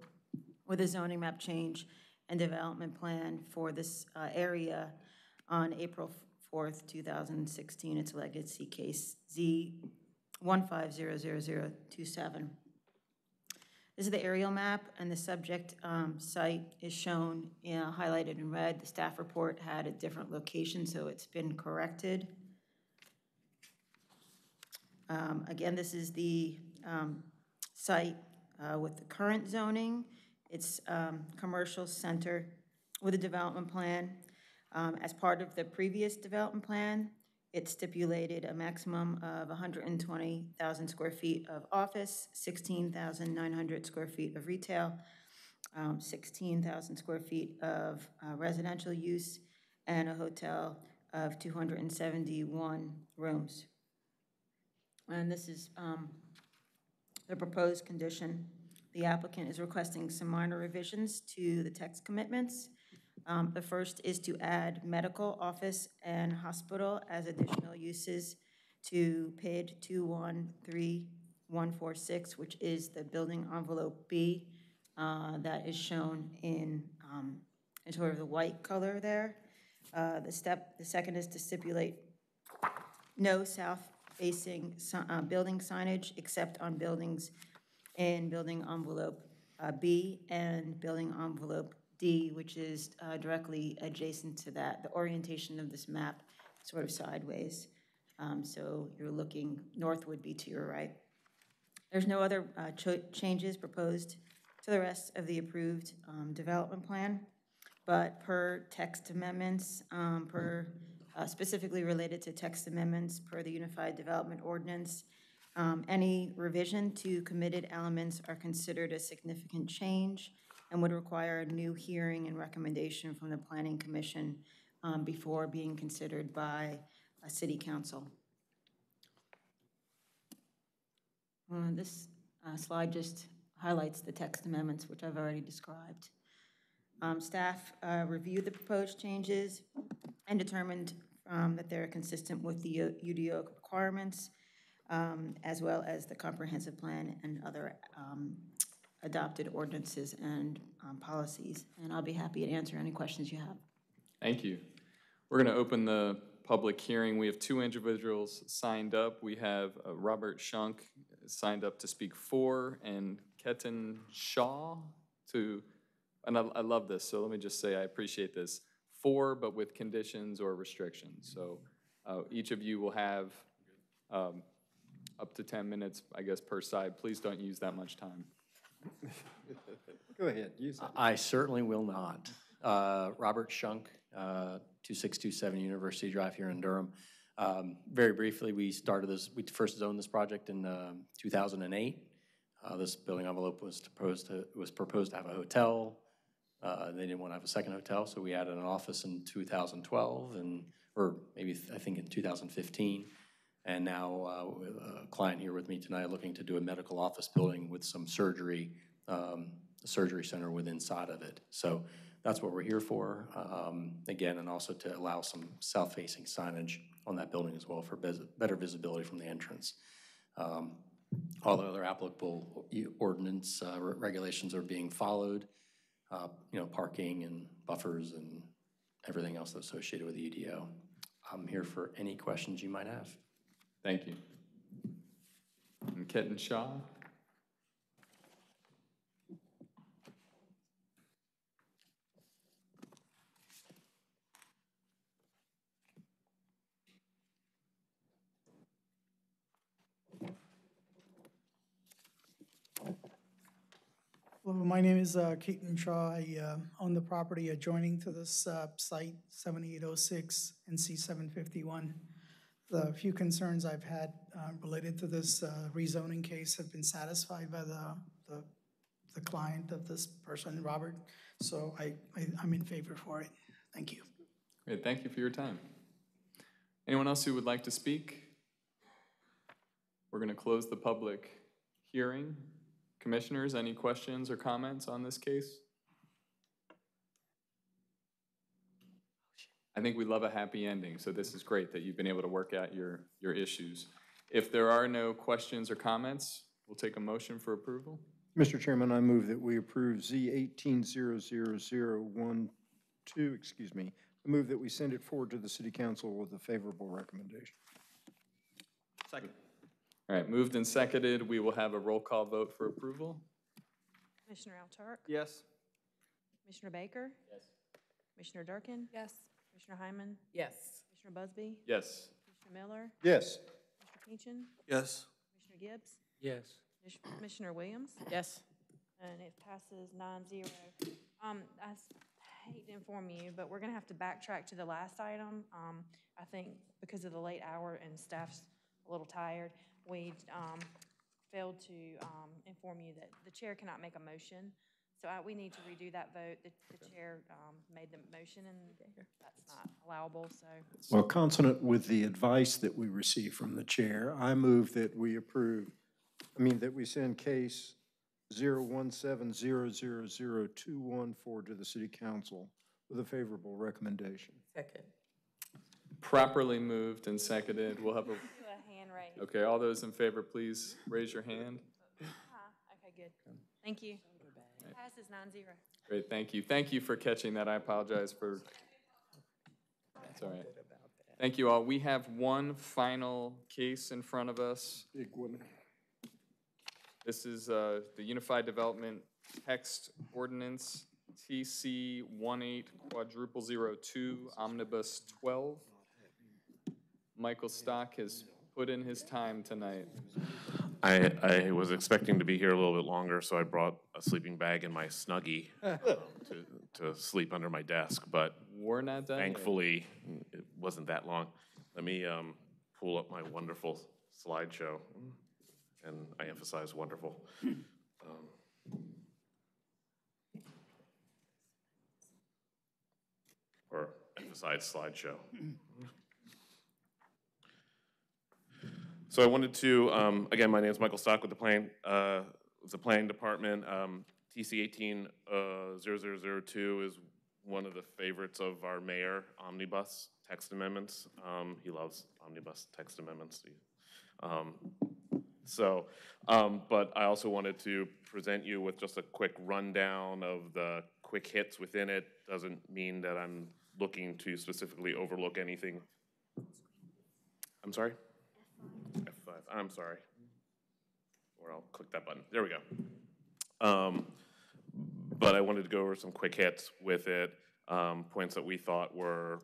with a zoning map change and development plan for this uh, area on April 4th, 2016. It's a legacy case Z 1500027. This is the aerial map, and the subject um, site is shown, highlighted in red. The staff report had a different location, so it's been corrected. Um, Again, this is the um, site uh, with the current zoning. It's um, commercial center with a development plan. Um, As part of the previous development plan, it stipulated a maximum of 120,000 square feet of office, 16,900 square feet of retail, um, 16,000 square feet of uh, residential use, and a hotel of 271 rooms. And this is um, the proposed condition. The applicant is requesting some minor revisions to the text commitments. Um, The first is to add medical, office, and hospital as additional uses to PID 213146, which is the building envelope B uh, that is shown in, um, in sort of the white color there. Uh, The step, the second is to stipulate no south-facing uh, building signage except on buildings in building envelope uh, B and building envelope D, which is uh, directly adjacent to that. The orientation of this map sort of sideways. Um, So you're looking, north would be to your right. There's no other uh, changes proposed to the rest of the approved um, development plan, but per text amendments, um, per uh, specifically related to text amendments per the Unified Development Ordinance. Um, Any revision to committed elements are considered a significant change and would require a new hearing and recommendation from the Planning Commission um, before being considered by a city council. Uh, This uh, slide just highlights the text amendments, which I've already described. Um, Staff uh, reviewed the proposed changes and determined um, that they're consistent with the UDO requirements, um, as well as the comprehensive plan and other um, adopted ordinances and um, policies. And I'll be happy to answer any questions you have. Thank you. We're going to open the public hearing. We have two individuals signed up. We have uh, Robert Shunk signed up to speak for, and Ketan Shaw to, and I, I love this, so let me just say I appreciate this, for, but with conditions or restrictions. So uh, each of you will have um, up to 10 minutes, I guess, per side. Please don't use that much time. Go ahead. I certainly will not. Uh, Robert Shunk, uh, 2627 University Drive here in Durham. Um, Very briefly, we started this, we first zoned this project in um, 2008. Uh, This building envelope was proposed to, was proposed to have a hotel. Uh, They didn't want to have a second hotel, so we added an office in 2012 and, or maybe, I think in 2015. And now uh, a client here with me tonight looking to do a medical office building with some surgery, um, surgery center within inside of it. So that's what we're here for, um, again, and also to allow some south-facing signage on that building as well for better visibility from the entrance. Um, All the other applicable ordinance uh, re- regulations are being followed, uh, you know, parking and buffers and everything else associated with the UDO. I'm here for any questions you might have. Thank you. And Ketan Shaw? Hello, my name is uh, Keaton Shaw. I uh, own the property adjoining to this uh, site, 7806 NC 751. The few concerns I've had uh, related to this uh, rezoning case have been satisfied by the, the the client of this person, Robert, so I, I- I'm in favor for it. Thank you. Great, thank you for your time. Anyone else who would like to speak? We're going to close the public hearing. Commissioners, any questions or comments on this case? I think we love a happy ending, so this is great that you've been able to work out your, your issues. If there are no questions or comments, we'll take a motion for approval. Mr. Chairman, I move that we approve Z eighteen zero zero zero one two, excuse me. I move that we send it forward to the city council with a favorable recommendation. Second. All right, moved and seconded. We will have a roll call vote for approval. Commissioner Alturk? Yes. Commissioner Baker? Yes. Commissioner Durkin? Yes. Commissioner Hyman? Yes. Commissioner Busby? Yes. Commissioner Miller? Yes. Commissioner Kinchin? Yes. Commissioner Gibbs? Yes. Commis- Commissioner Williams? Yes. And it passes nine zero. Um, I s- hate to inform you, but we're gonna have to backtrack to the last item. Um, I think because of the late hour and staff's a little tired, we, um, failed to, um, inform you that the chair cannot make a motion. So I, we need to redo that vote. The, the chair, um, made the motion and that's not allowable, so. Well, consonant with the advice that we received from the chair, I move that we approve, I mean, that we send case 017000214 forward to the city council with a favorable recommendation. Second. Properly moved and seconded. We'll have a, Do a hand raise. okay, all those in favor, please raise your hand. Ah, Okay, good. Thank you. Passes nine zero. Great, thank you. Thank you for catching that. I apologize for. It's all right. Thank you all. We have one final case in front of us. Big one. This is uh, the Unified Development Text Ordinance, TC 18 quadruple zero two omnibus 12. Michael Stock has put in his time tonight. I, I was expecting to be here a little bit longer, so I brought a sleeping bag and my Snuggie um, to, to sleep under my desk, but We're not done thankfully, it wasn't that long. Let me um, pull up my wonderful slideshow, and I emphasize wonderful. Um, Or emphasize slideshow. So I wanted to, um, again, my name is Michael Stock with the Plan, uh, the Planning Department. Um, TC eighteen, uh, is one of the favorites of our mayor, omnibus text amendments. Um, he loves omnibus text amendments. Um, so, um, but I also wanted to present you with just a quick rundown of the quick hits within it. Doesn't mean that I'm looking to specifically overlook anything. I'm sorry? F5, I'm sorry. Or I'll click that button. There we go. Um, But I wanted to go over some quick hits with it, um, points that we thought were,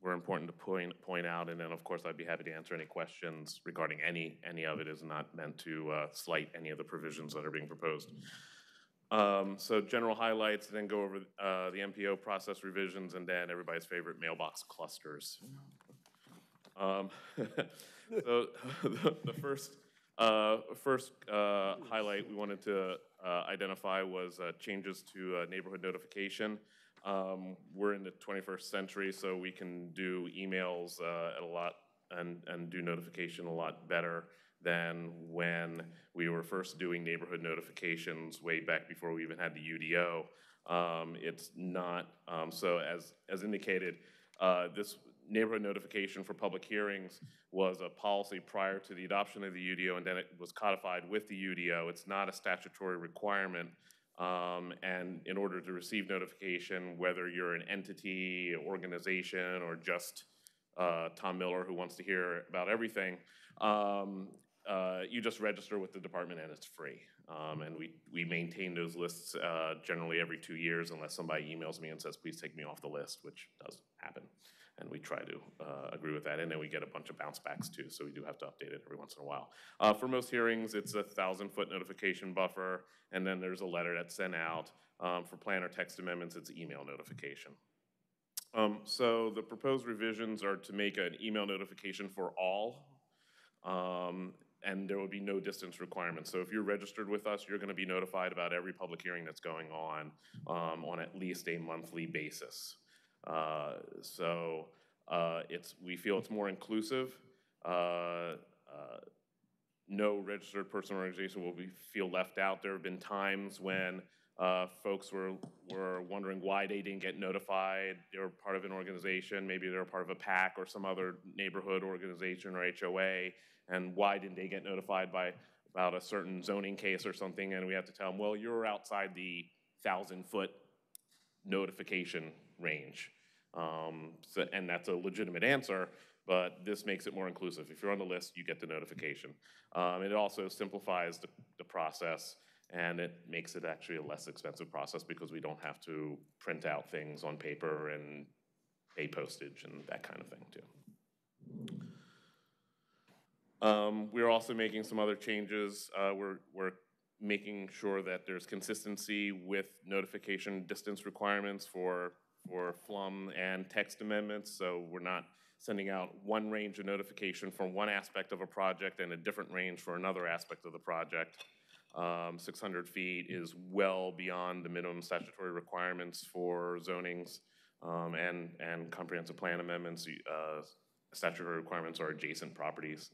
were important to point, point out. And then, of course, I'd be happy to answer any questions regarding any, any of it. is not meant to uh, slight any of the provisions that are being proposed. Um, So general highlights, then go over uh, the NPO process revisions, and then everybody's favorite mailbox clusters. Um, So the the first, uh, first uh, highlight we wanted to uh, identify was uh, changes to uh, neighborhood notification. Um, We're in the 21st century, so we can do emails uh, a lot and, and do notification a lot better than when we were first doing neighborhood notifications way back before we even had the UDO. Um, It's not, um, so as, as indicated, uh, this neighborhood notification for public hearings was a policy prior to the adoption of the UDO, and then it was codified with the UDO. It's not a statutory requirement. Um, and in order to receive notification, whether you're an entity, organization, or just uh, Tom Miller who wants to hear about everything, um, uh, you just register with the department and it's free. Um, and we, we maintain those lists uh, generally every two years unless somebody emails me and says, please take me off the list, which does happen. And we try to uh, agree with that. And then we get a bunch of bounce backs too, so we do have to update it every once in a while. Uh, for most hearings, it's a thousand foot notification buffer, and then there's a letter that's sent out. Um, for plan or text amendments, it's email notification. Um, so the proposed revisions are to make an email notification for all, um, and there will be no distance requirements. So if you're registered with us, you're gonna be notified about every public hearing that's going on, um, on at least a monthly basis. Uh, so, uh, it's, we feel it's more inclusive. Uh, uh, no registered person or organization will be, feel left out. There have been times when uh, folks were, were wondering why they didn't get notified. They were part of an organization, maybe they were part of a PAC or some other neighborhood organization or HOA, and why didn't they get notified by, about a certain zoning case or something? And we have to tell them, well, you're outside the thousand-foot notification range. Um, so, and that's a legitimate answer, but this makes it more inclusive. If you're on the list, you get the notification. Um, it also simplifies the, the process and it makes it actually a less expensive process because we don't have to print out things on paper and pay postage and that kind of thing too. Um, we're also making some other changes. Uh, we're, we're making sure that there's consistency with notification distance requirements for, for FLUM and text amendments. So we're not sending out one range of notification for one aspect of a project and a different range for another aspect of the project. Um, 600 feet is well beyond the minimum statutory requirements for zonings um, and, and comprehensive plan amendments. Uh, statutory requirements are adjacent properties.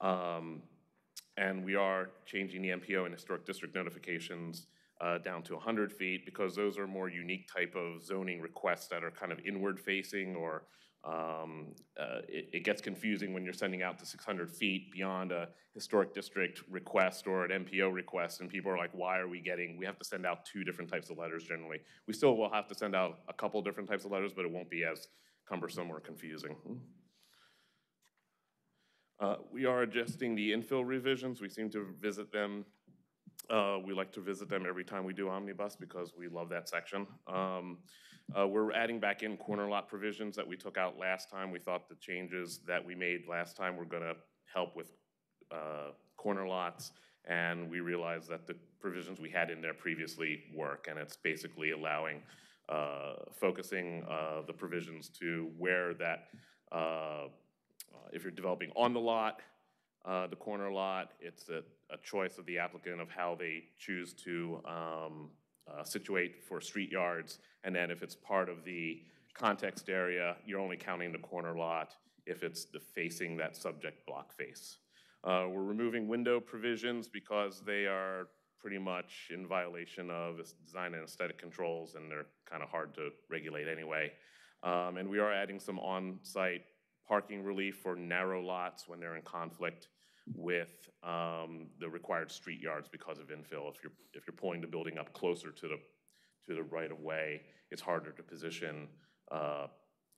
Um, and we are changing the NPO and historic district notifications uh, down to 100 feet because those are more unique type of zoning requests that are kind of inward facing or um, uh, it, it, gets confusing when you're sending out to 600 feet beyond a historic district request or an NPO request, and people are like, why are we getting, we have to send out two different types of letters generally. We still will have to send out a couple different types of letters, but it won't be as cumbersome or confusing. Uh, we are adjusting the infill revisions. We seem to visit them. Uh, we like to visit them every time we do omnibus because we love that section. Um, uh, we're adding back in corner lot provisions that we took out last time. We thought the changes that we made last time were going to help with uh, corner lots, and we realized that the provisions we had in there previously work, and it's basically allowing uh, focusing uh, the provisions to where that, uh, if you're developing on the lot, uh, the corner lot, it's a, a choice of the applicant of how they choose to um, uh, situate for street yards. And then if it's part of the context area, you're only counting the corner lot if it's the facing that subject block face. Uh, We're removing window provisions because they are pretty much in violation of design and aesthetic controls, and they're kind of hard to regulate anyway. Um, And we are adding some on-site parking relief for narrow lots when they're in conflict with um, the required street yards because of infill. If you're, if you're pulling the building up closer to the, to the right-of-way, it's harder to position uh,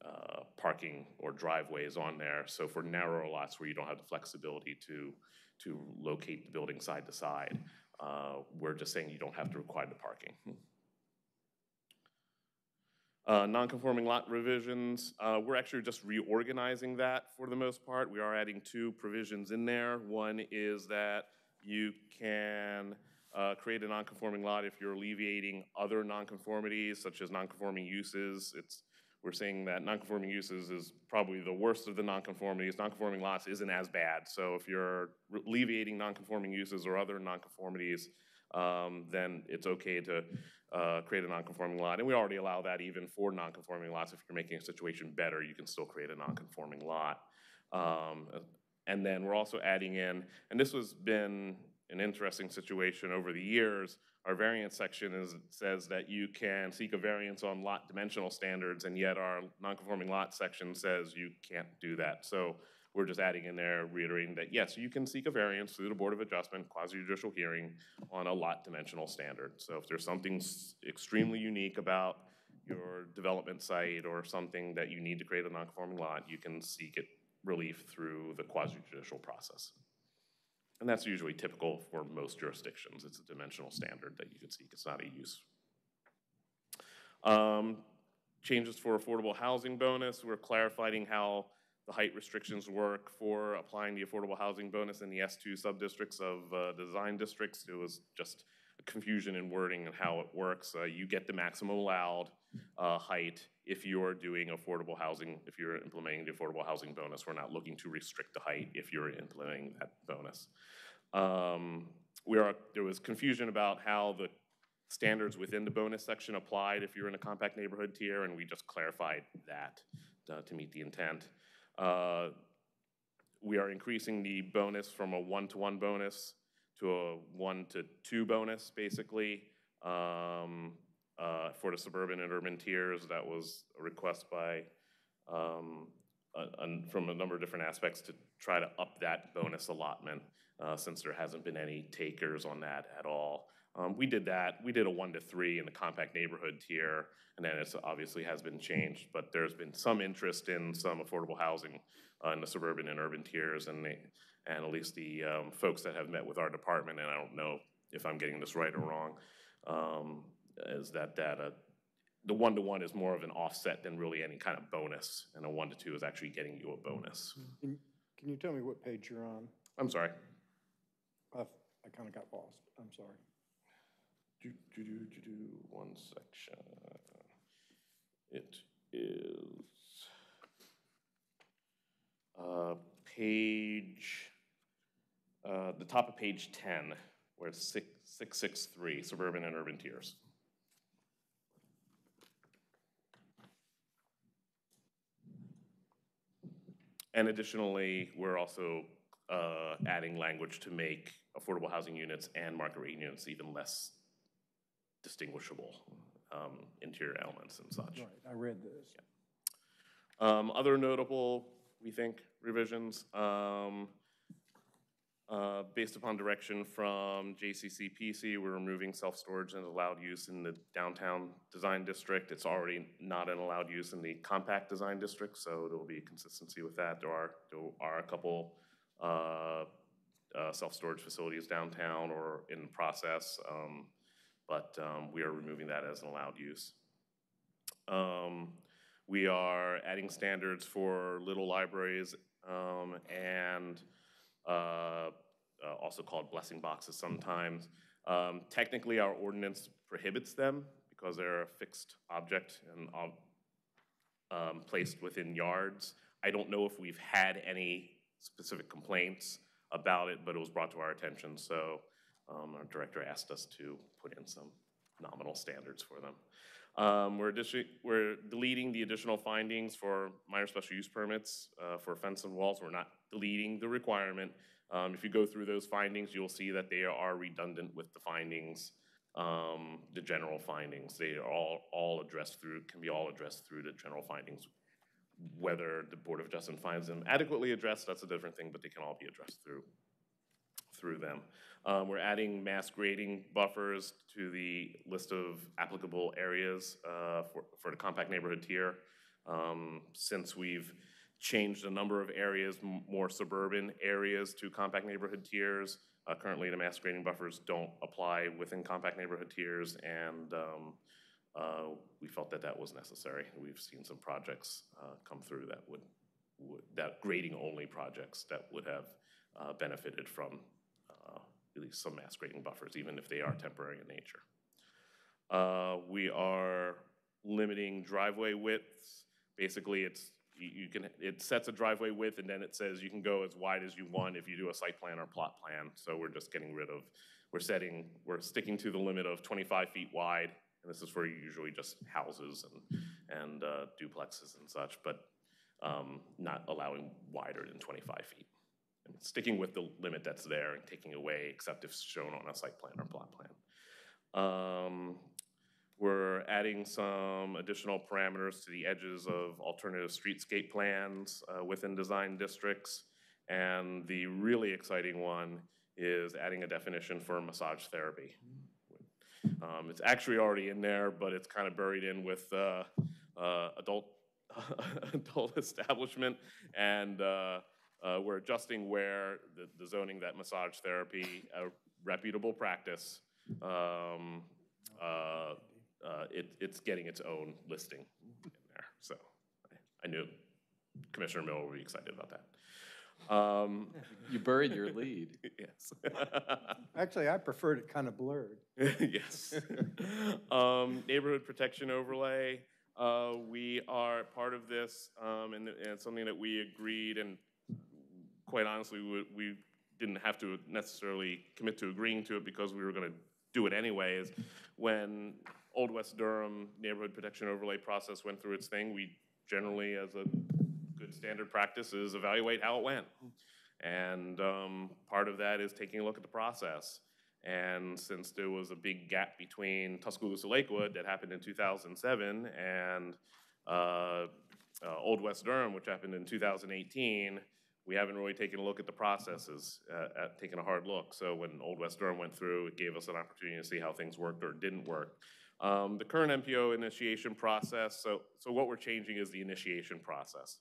uh, parking or driveways on there. So for narrower lots where you don't have the flexibility to, to locate the building side to side, uh, we're just saying you don't have to require the parking. Uh, non-conforming lot revisions, uh, we're actually just reorganizing that for the most part. We are adding two provisions in there. One is that you can uh, create a non-conforming lot if you're alleviating other non-conformities, such as non-conforming uses. It's, we're saying that non-conforming uses is probably the worst of the non-conformities. Non-conforming lots isn't as bad. So if you're alleviating non-conforming uses or other non-conformities, um, then it's okay to uh, create a non-conforming lot. And we already allow that even for non-conforming lots. If you're making a situation better, you can still create a non-conforming lot. Um, and then we're also adding in, and this has been an interesting situation over the years, our variance section is, says that you can seek a variance on lot dimensional standards, and yet our non-conforming lot section says you can't do that. So we're just adding in there, reiterating that, yes, you can seek a variance through the Board of Adjustment, quasi-judicial hearing on a lot dimensional standard. So if there's something extremely unique about your development site or something that you need to create a non-conforming lot, you can seek it relief through the quasi-judicial process. And that's usually typical for most jurisdictions. It's a dimensional standard that you can seek. It's not a use. Um, changes for affordable housing bonus. We're clarifying how the height restrictions work for applying the affordable housing bonus in the S2 subdistricts of uh, design districts. It was just a confusion in wording and how it works. Uh, you get the maximum allowed uh, height if you're doing affordable housing, if you're implementing the affordable housing bonus. We're not looking to restrict the height if you're implementing that bonus. Um, we are, there was confusion about how the standards within the bonus section applied if you're in a compact neighborhood tier, and we just clarified that uh, to meet the intent. Uh, we are increasing the bonus from a one-to-one bonus to a one-to-two bonus, basically, um, uh, for the suburban and urban tiers. That was a request by, um, a, a, from a number of different aspects to try to up that bonus allotment, uh, since there hasn't been any takers on that at all. Um, we did that. We did a one to three in the compact neighborhood tier, and then it obviously has been changed. But there's been some interest in some affordable housing uh, in the suburban and urban tiers, and they, and at least the um, folks that have met with our department, and I don't know if I'm getting this right or wrong, um, is that that uh, the one to one is more of an offset than really any kind of bonus, and a one to two is actually getting you a bonus. Can, can you tell me what page you're on? I'm sorry. I've, I kind of got lost. I'm sorry. Do, do, do, do, do, one section. It is uh, page, uh, the top of page 10, where it's 663, suburban and urban tiers. And additionally, we're also uh, adding language to make affordable housing units and market rate units even less distinguishable um, interior elements and such. Right, I read this. Yeah. Um, other notable, we think, revisions, um, uh, based upon direction from JCCPC, we're removing self-storage and allowed use in the downtown design district. It's already not an allowed use in the compact design district, so there will be consistency with that. There are, there are a couple uh, uh, self-storage facilities downtown or in process. Um, but um, we are removing that as an allowed use. Um, we are adding standards for little libraries um, and uh, uh, also called blessing boxes sometimes. Um, technically, our ordinance prohibits them because they're a fixed object and ob- um, placed within yards. I don't know if we've had any specific complaints about it, but it was brought to our attention, so um, our director asked us to put in some nominal standards for them. Um, We're we're deleting the additional findings for minor special use permits uh, for fence and walls. We're not deleting the requirement. Um, If you go through those findings, you'll see that they are redundant with the findings, um, the general findings. They are all, all addressed through, can be all addressed through the general findings. Whether the Board of Adjustment finds them adequately addressed, that's a different thing, but they can all be addressed through, through them. Um, We're adding mass grading buffers to the list of applicable areas uh, for, for the compact neighborhood tier. Um, Since we've changed a number of areas, more suburban areas to compact neighborhood tiers, uh, currently the mass grading buffers don't apply within compact neighborhood tiers, and um, uh, we felt that that was necessary. We've seen some projects uh, come through that would, would, that grading-only projects that would have uh, benefited from least some mass grading buffers, even if they are temporary in nature. Uh, We are limiting driveway widths. Basically, it's, you you can, it sets a driveway width, and then it says you can go as wide as you want if you do a site plan or plot plan. So we're just getting rid of, we're setting, we're sticking to the limit of 25 feet wide, and this is for usually just houses and, and uh, duplexes and such, but um, not allowing wider than 25 feet. And Sticking with the limit that's there and taking away, except if shown on a site plan or plot plan. Um, We're adding some additional parameters to the edges of alternative streetscape plans uh, within design districts. And the really exciting one is adding a definition for massage therapy. Um, It's actually already in there, but it's kind of buried in with uh, uh, adult, adult establishment. And uh, we're adjusting where the the zoning that massage therapy, a reputable practice, um, uh, uh, it, it's getting its own listing in there. So I- I knew Commissioner Miller would be excited about that. Um, You buried your lead. Yes. Actually, I preferred it kind of blurred. Yes. Um, Neighborhood protection overlay, uh, we are part of this, um, and, and it's something that we agreed, and quite honestly, we, we didn't have to necessarily commit to agreeing to it because we were gonna do it anyways. When Old West Durham neighborhood protection overlay process went through its thing, we generally, as a good standard practice, is evaluate how it went. And um, part of that is taking a look at the process. And since there was a big gap between Tuscaloosa Lakewood that happened in 2007 and uh, uh, Old West Durham, which happened in 2018, we haven't really taken a look at the processes, uh, at taking a hard look. So when Old West Durham went through, it gave us an opportunity to see how things worked or didn't work. Um, the current NPO initiation process, so, so what we're changing is the initiation process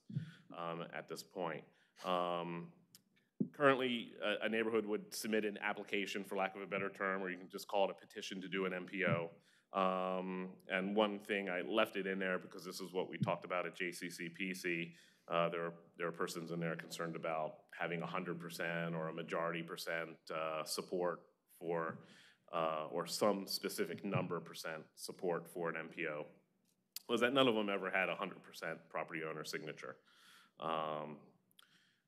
um, at this point. Um, currently, a, a neighborhood would submit an application, for lack of a better term, or you can just call it a petition to do an NPO. Um, and one thing, I left it in there because this is what we talked about at JCCPC. Uh, there are, there are persons in there concerned about having hundred percent or a majority percent, uh, support for, uh, or some specific number percent support for an NPO. Was that none of them ever had hundred percent property owner signature. Um,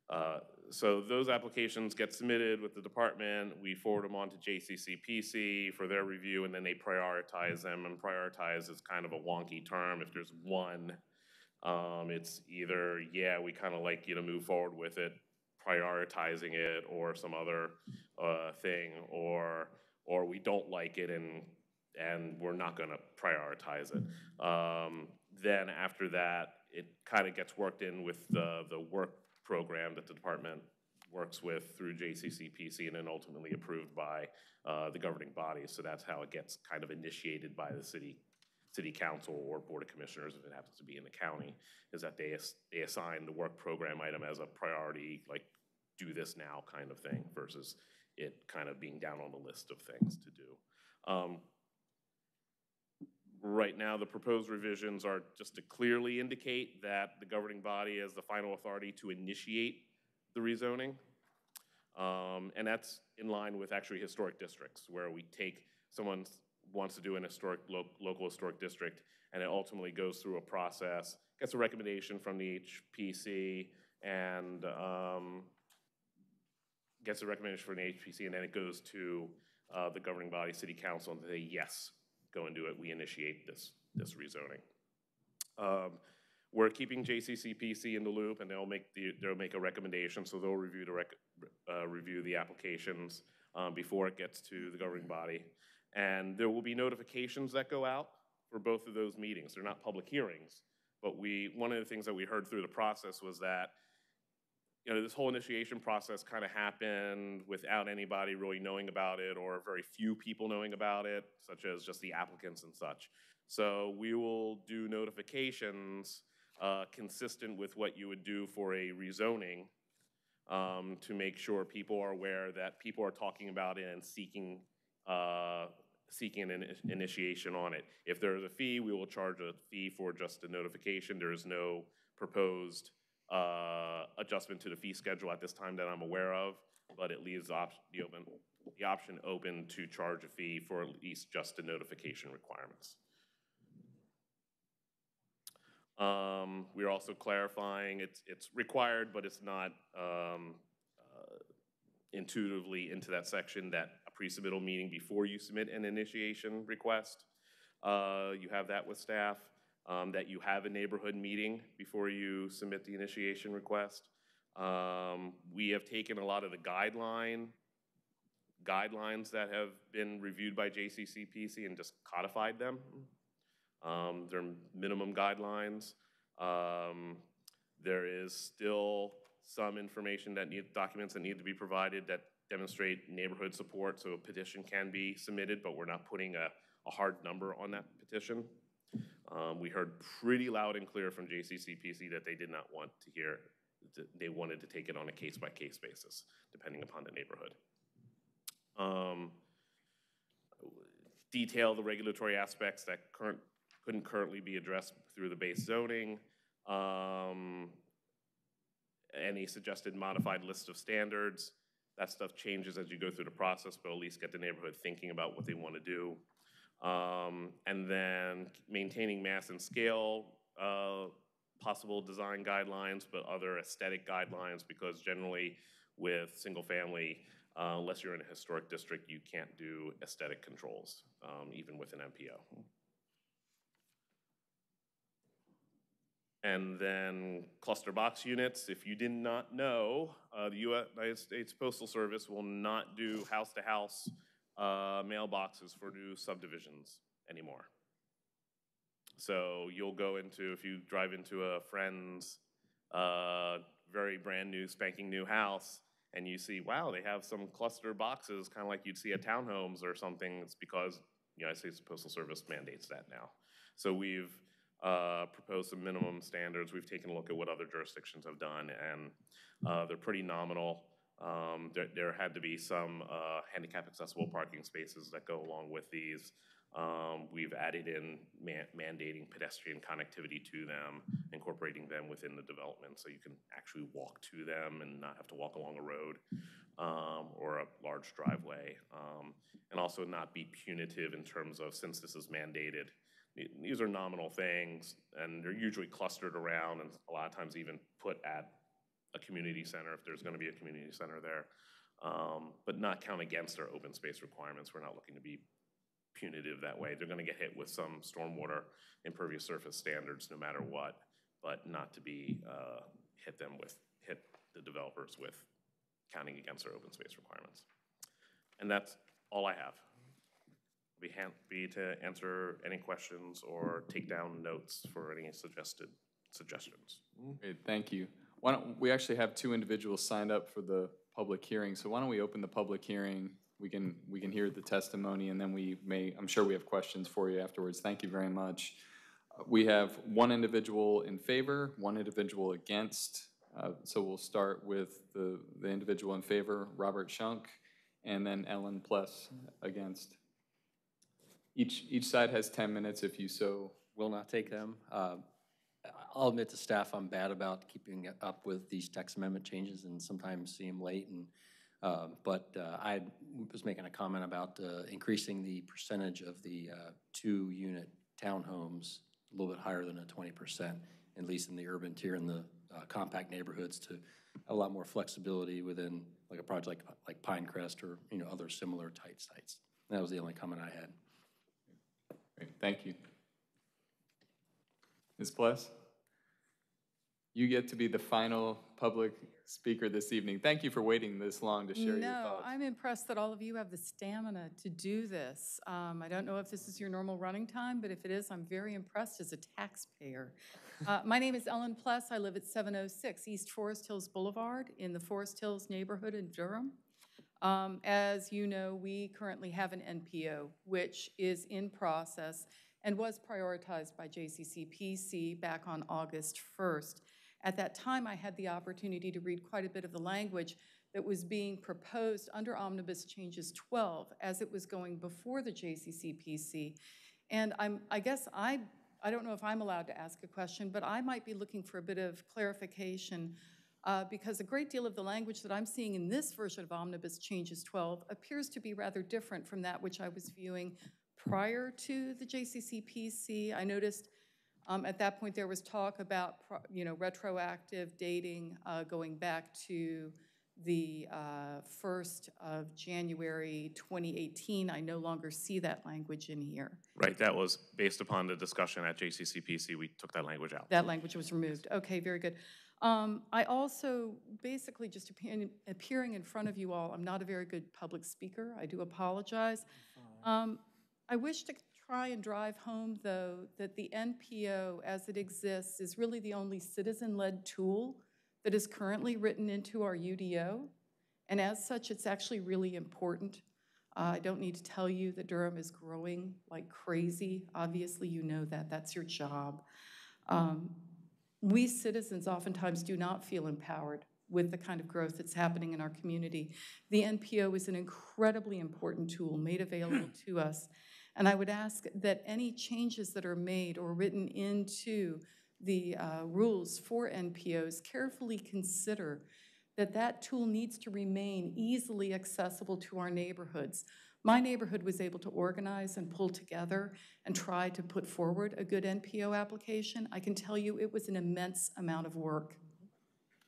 uh, So those applications get submitted with the department, we forward them on to JCCPC for their review, and then they prioritize them, and prioritize is kind of a wonky term. If there's one, um, it's either, yeah, we kind of like you to move forward with it, prioritizing it, or some other uh, thing, or, or we don't like it and, and we're not gonna prioritize it. Um, Then after that, it kind of gets worked in with the, the work program that the department works with through JCCPC and then ultimately approved by uh, the governing body. So that's how it gets kind of initiated by the city, city council or board of commissioners, if it happens to be in the county, is that they, they assign the work program item as a priority, like, do this now kind of thing, versus it kind of being down on the list of things to do. Um, Right now, the proposed revisions are just to clearly indicate that the governing body has the final authority to initiate the rezoning. Um, And that's in line with actually historic districts, where we take someone's wants to do an historic, lo- local historic district, and it ultimately goes through a process, gets a recommendation from the HPC, and um, gets a recommendation from the HPC, and then it goes to uh, the governing body, city council, and they say, yes, go and do it, we initiate this, this rezoning. Um, We're keeping JCCPC in the loop, and they'll make the, they'll make a recommendation, so they'll review the rec, uh, review the applications um, before it gets to the governing body. And there will be notifications that go out for both of those meetings. They're not public hearings, but we, one of the things that we heard through the process was that, you know, this whole initiation process kind of happened without anybody really knowing about it or very few people knowing about it, such as just the applicants and such. So we will do notifications uh, consistent with what you would do for a rezoning um, to make sure people are aware that people are talking about it and seeking, uh, seeking an ini- initiation on it. If there is a fee, we will charge a fee for just a notification. There is no proposed uh, adjustment to the fee schedule at this time that I'm aware of, but it leaves op- the open, the option open to charge a fee for at least just the notification requirements. Um, we're also clarifying, it's, it's required, but it's not, um, uh, intuitively into that section that pre-submittal meeting before you submit an initiation request. Uh, you have that with staff, um, that you have a neighborhood meeting before you submit the initiation request. Um, we have taken a lot of the guideline, guidelines that have been reviewed by JCCPC and just codified them. Um, There are minimum guidelines. Um, There is still some information that need, documents that need to be provided that demonstrate neighborhood support, so a petition can be submitted, but we're not putting a, a hard number on that petition. Um, We heard pretty loud and clear from JCCPC that they did not want to hear, they wanted to take it on a case-by-case basis, depending upon the neighborhood. Um, detail the regulatory aspects that current, couldn't currently be addressed through the base zoning. Um, any suggested modified list of standards. That stuff changes as you go through the process, but at least get the neighborhood thinking about what they want to do. Um, and then maintaining mass and scale, uh, possible design guidelines, but other aesthetic guidelines, because generally with single family, uh, unless you're in a historic district, you can't do aesthetic controls, um, even with an NPO. And then cluster box units, if you did not know, uh, the United States Postal Service will not do house-to-house uh, mailboxes for new subdivisions anymore. So you'll go into, if you drive into a friend's uh, very brand-new, spanking-new house, and you see, wow, they have some cluster boxes, kind of like you'd see at townhomes or something, it's because the United States Postal Service mandates that now. So we've uh, proposed some minimum standards. We've taken a look at what other jurisdictions have done, and uh, they're pretty nominal. Um, There there had to be some uh, handicap accessible parking spaces that go along with these. Um, We've added in man- mandating pedestrian connectivity to them, incorporating them within the development, so you can actually walk to them and not have to walk along a road um, or a large driveway. Um, And also not be punitive in terms of, since this is mandated, these are nominal things, and they're usually clustered around, and a lot of times even put at a community center, if there's gonna be a community center there, um, but not count against our open space requirements. We're not looking to be punitive that way. They're gonna get hit with some stormwater impervious surface standards no matter what, but not to be, uh, hit them with, hit the developers with counting against our open space requirements. And that's all I have. Be happy to answer any questions or take down notes for any suggested suggestions. Great, thank you. Why don't, we actually have two individuals signed up for the public hearing, so why don't we open the public hearing? We can, we can hear the testimony, and then we may, I'm sure we have questions for you afterwards. Thank you very much. We have one individual in favor, one individual against. Uh, So we'll start with the, the individual in favor, Robert Shunk, and then Ellen Pless against. Each, each side has 10 minutes if you so. Will not take them. Uh, I'll admit to staff, I'm bad about keeping up with these text amendment changes and sometimes see them late. And Uh, But uh, I was making a comment about uh, increasing the percentage of the uh, two-unit townhomes a little bit higher than a 20%, at least in the urban tier and the uh, compact neighborhoods to a lot more flexibility within like a project like, like Pinecrest or, you know, other similar tight sites. That was the only comment I had. Great, thank you. Ms. Pless? You get to be the final public speaker this evening. Thank you for waiting this long to share your thoughts. No. I'm impressed that all of you have the stamina to do this. Um, I don't know if this is your normal running time, but if it is, I'm very impressed as a taxpayer. Uh, My name is Ellen Pless. I live at 706 East Forest Hills Boulevard in the Forest Hills neighborhood in Durham. Um, As you know, we currently have an NPO, which is in process and was prioritized by JCCPC back on August 1st. At that time, I had the opportunity to read quite a bit of the language that was being proposed under Omnibus Changes 12 as it was going before the JCCPC. And I'm, I guess I, I don't know if I'm allowed to ask a question, but I might be looking for a bit of clarification uh, because a great deal of the language that I'm seeing in this version of Omnibus Changes 12 appears to be rather different from that which I was viewing prior to the JCCPC. I noticed um, at that point there was talk about, pro- you know, retroactive dating uh, going back to the uh, 1st of January 2018. I no longer see that language in here. Right, that was based upon the discussion at JCCPC, we took that language out. That language was removed. Okay, very good. Um, I also, basically just appearing, in front of you all, I'm not a very good public speaker. I do apologize. Um, I wish to try and drive home, though, that the NPO as it exists is really the only citizen-led tool that is currently written into our UDO. And as such, it's actually really important. Uh, I don't need to tell you that Durham is growing like crazy. Obviously, you know that. That's your job. Um, we citizens oftentimes do not feel empowered with the kind of growth that's happening in our community. The NPO is an incredibly important tool made available to us. And I would ask that any changes that are made or written into the uh, rules for NPOs carefully consider that that tool needs to remain easily accessible to our neighborhoods. My neighborhood was able to organize and pull together and try to put forward a good NPO application. I can tell you it was an immense amount of work.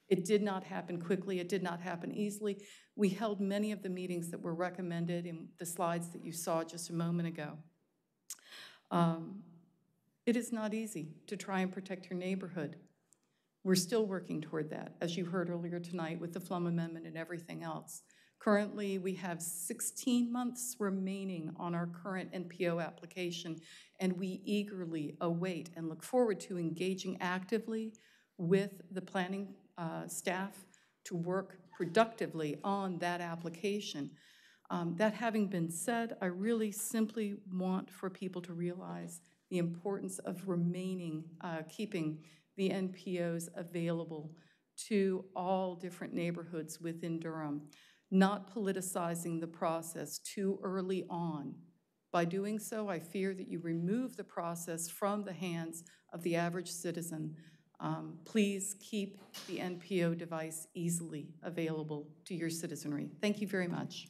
It did not happen quickly, it did not happen easily. We held many of the meetings that were recommended in the slides that you saw just a moment ago. Um, It is not easy to try and protect your neighborhood. We're still working toward that, as you heard earlier tonight with the FLUM Amendment and everything else. Currently, we have 16 months remaining on our current NPO application, and we eagerly await and look forward to engaging actively with the planning uh, staff to work productively on that application. Um, That having been said, I really simply want for people to realize the importance of remaining, uh, keeping the NPOs available to all different neighborhoods within Durham, not politicizing the process too early on. By doing so, I fear that you remove the process from the hands of the average citizen. Um, Please keep the NPO device easily available to your citizenry. Thank you very much.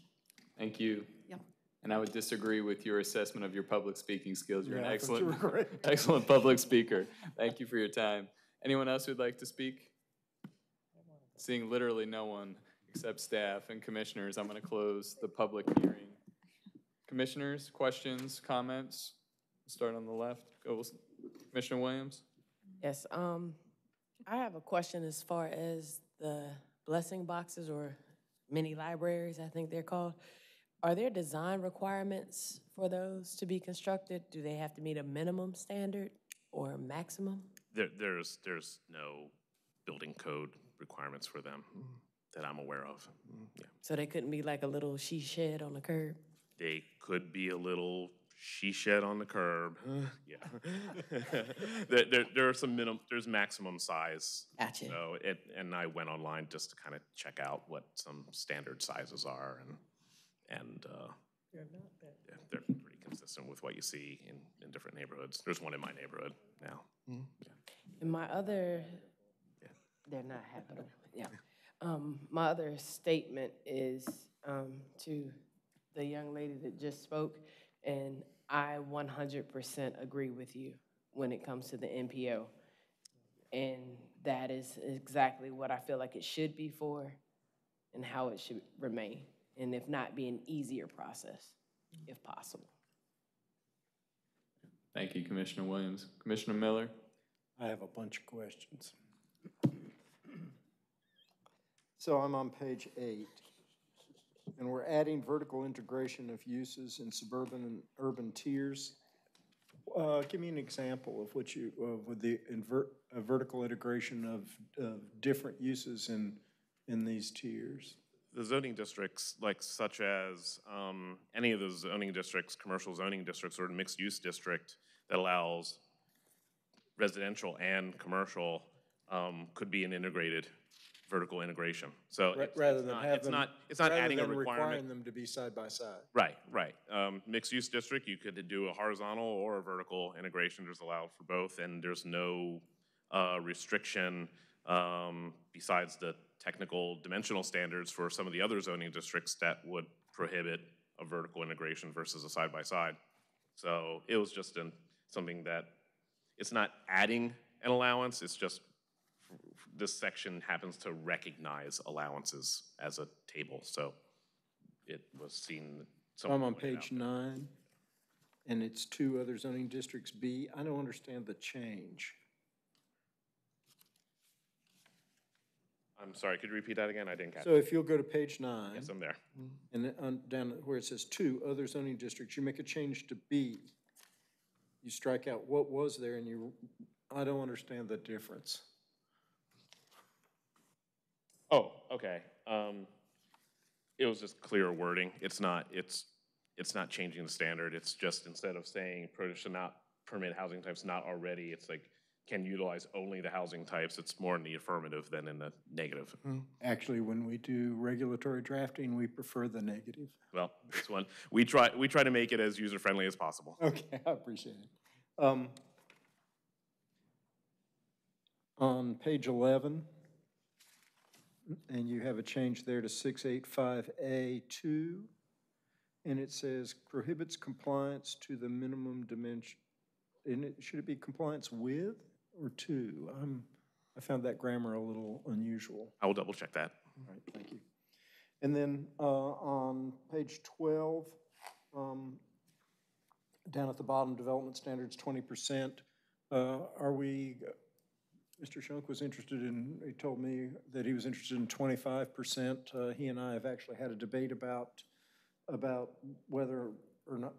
Thank you. Yeah. And I would disagree with your assessment of your public speaking skills. You're an Yeah, I thought you excellent, excellent public speaker. Thank you for your time. Anyone else who'd like to speak? Seeing literally no one except staff and commissioners, I'm going to close the public hearing. Commissioners, questions, comments? Start on the left. Go, Commissioner Williams? Yes, um, I have a question as far as the blessing boxes or mini libraries, I think they're called. Are there design requirements for those to be constructed? Do they have to meet a minimum standard or a maximum? There, there's, there's no building code requirements for them that I'm aware of. Yeah. So they couldn't be like a little she shed on the curb? They could be a little she shed on the curb. Yeah. There, there, there are some minimum, there's maximum size. Gotcha. So it, and I went online just to kind of check out what some standard sizes are and, and, uh, They're not bad. yeah, they're pretty consistent with what you see in, in different neighborhoods. There's one in my neighborhood now. And my other, yeah. they're not happening, yeah. Um, my other statement is, um, to the young lady that just spoke, and I one hundred percent agree with you when it comes to the NPO. And that is exactly what I feel like it should be for and how it should remain. And if not, be an easier process, if possible. Thank you, Commissioner Williams. Commissioner Miller? I have a bunch of questions. So I'm on page eight, and we're adding vertical integration of uses in suburban and urban tiers. Uh, give me an example of what you, of with the invert, a vertical integration of, of different uses in, in these tiers. The zoning districts, like such as um, any of those zoning districts, commercial zoning districts, or a mixed-use district that allows residential and commercial, um, could be an integrated vertical integration. So Ra- it's- Rather it's than not- have It's them- not, it's not rather adding a than requirement. requiring them to be side by side. Right, right. Um, mixed-use district, you could do a horizontal or a vertical integration, there's allowed for both, and there's no, uh, restriction, um, besides the technical dimensional standards for some of the other zoning districts that would prohibit a vertical integration versus a side-by-side. So it was just an, something that, it's not adding an allowance, it's just, this section happens to recognize allowances as a table, so it was seen. So I'm on someone pointed out. page nine, and it's two other zoning districts B. I don't understand the change. I'm sorry, could you repeat that again? I didn't catch So it. if you'll go to page nine. Yes, I'm there. Mm-hmm. And then on, down where it says two other zoning districts, you make a change to B. You strike out what was there and you, I don't understand the difference. Oh, okay. Um, It was just clear wording. It's not, it's, it's not changing the standard. It's just instead of saying produce shall not permit housing types not already, it's like can utilize only the housing types. It's more in the affirmative than in the negative. Actually, when we do regulatory drafting, we prefer the negative. Well, this one, we try, we try to make it as user-friendly as possible. Okay, I appreciate it. Um, On page 11, and you have a change there to 685A2, and it says prohibits compliance to the minimum dimension, and it, should it be compliance with or to? I'm, I found that grammar a little unusual. I will double-check that. All right, thank you. And then uh, on page 12, um, down at the bottom, development standards, 20%. Uh, Are we, Mr. Shunk was interested in, he told me that he was interested in 25%. Uh, He and I have actually had a debate about, about whether or not,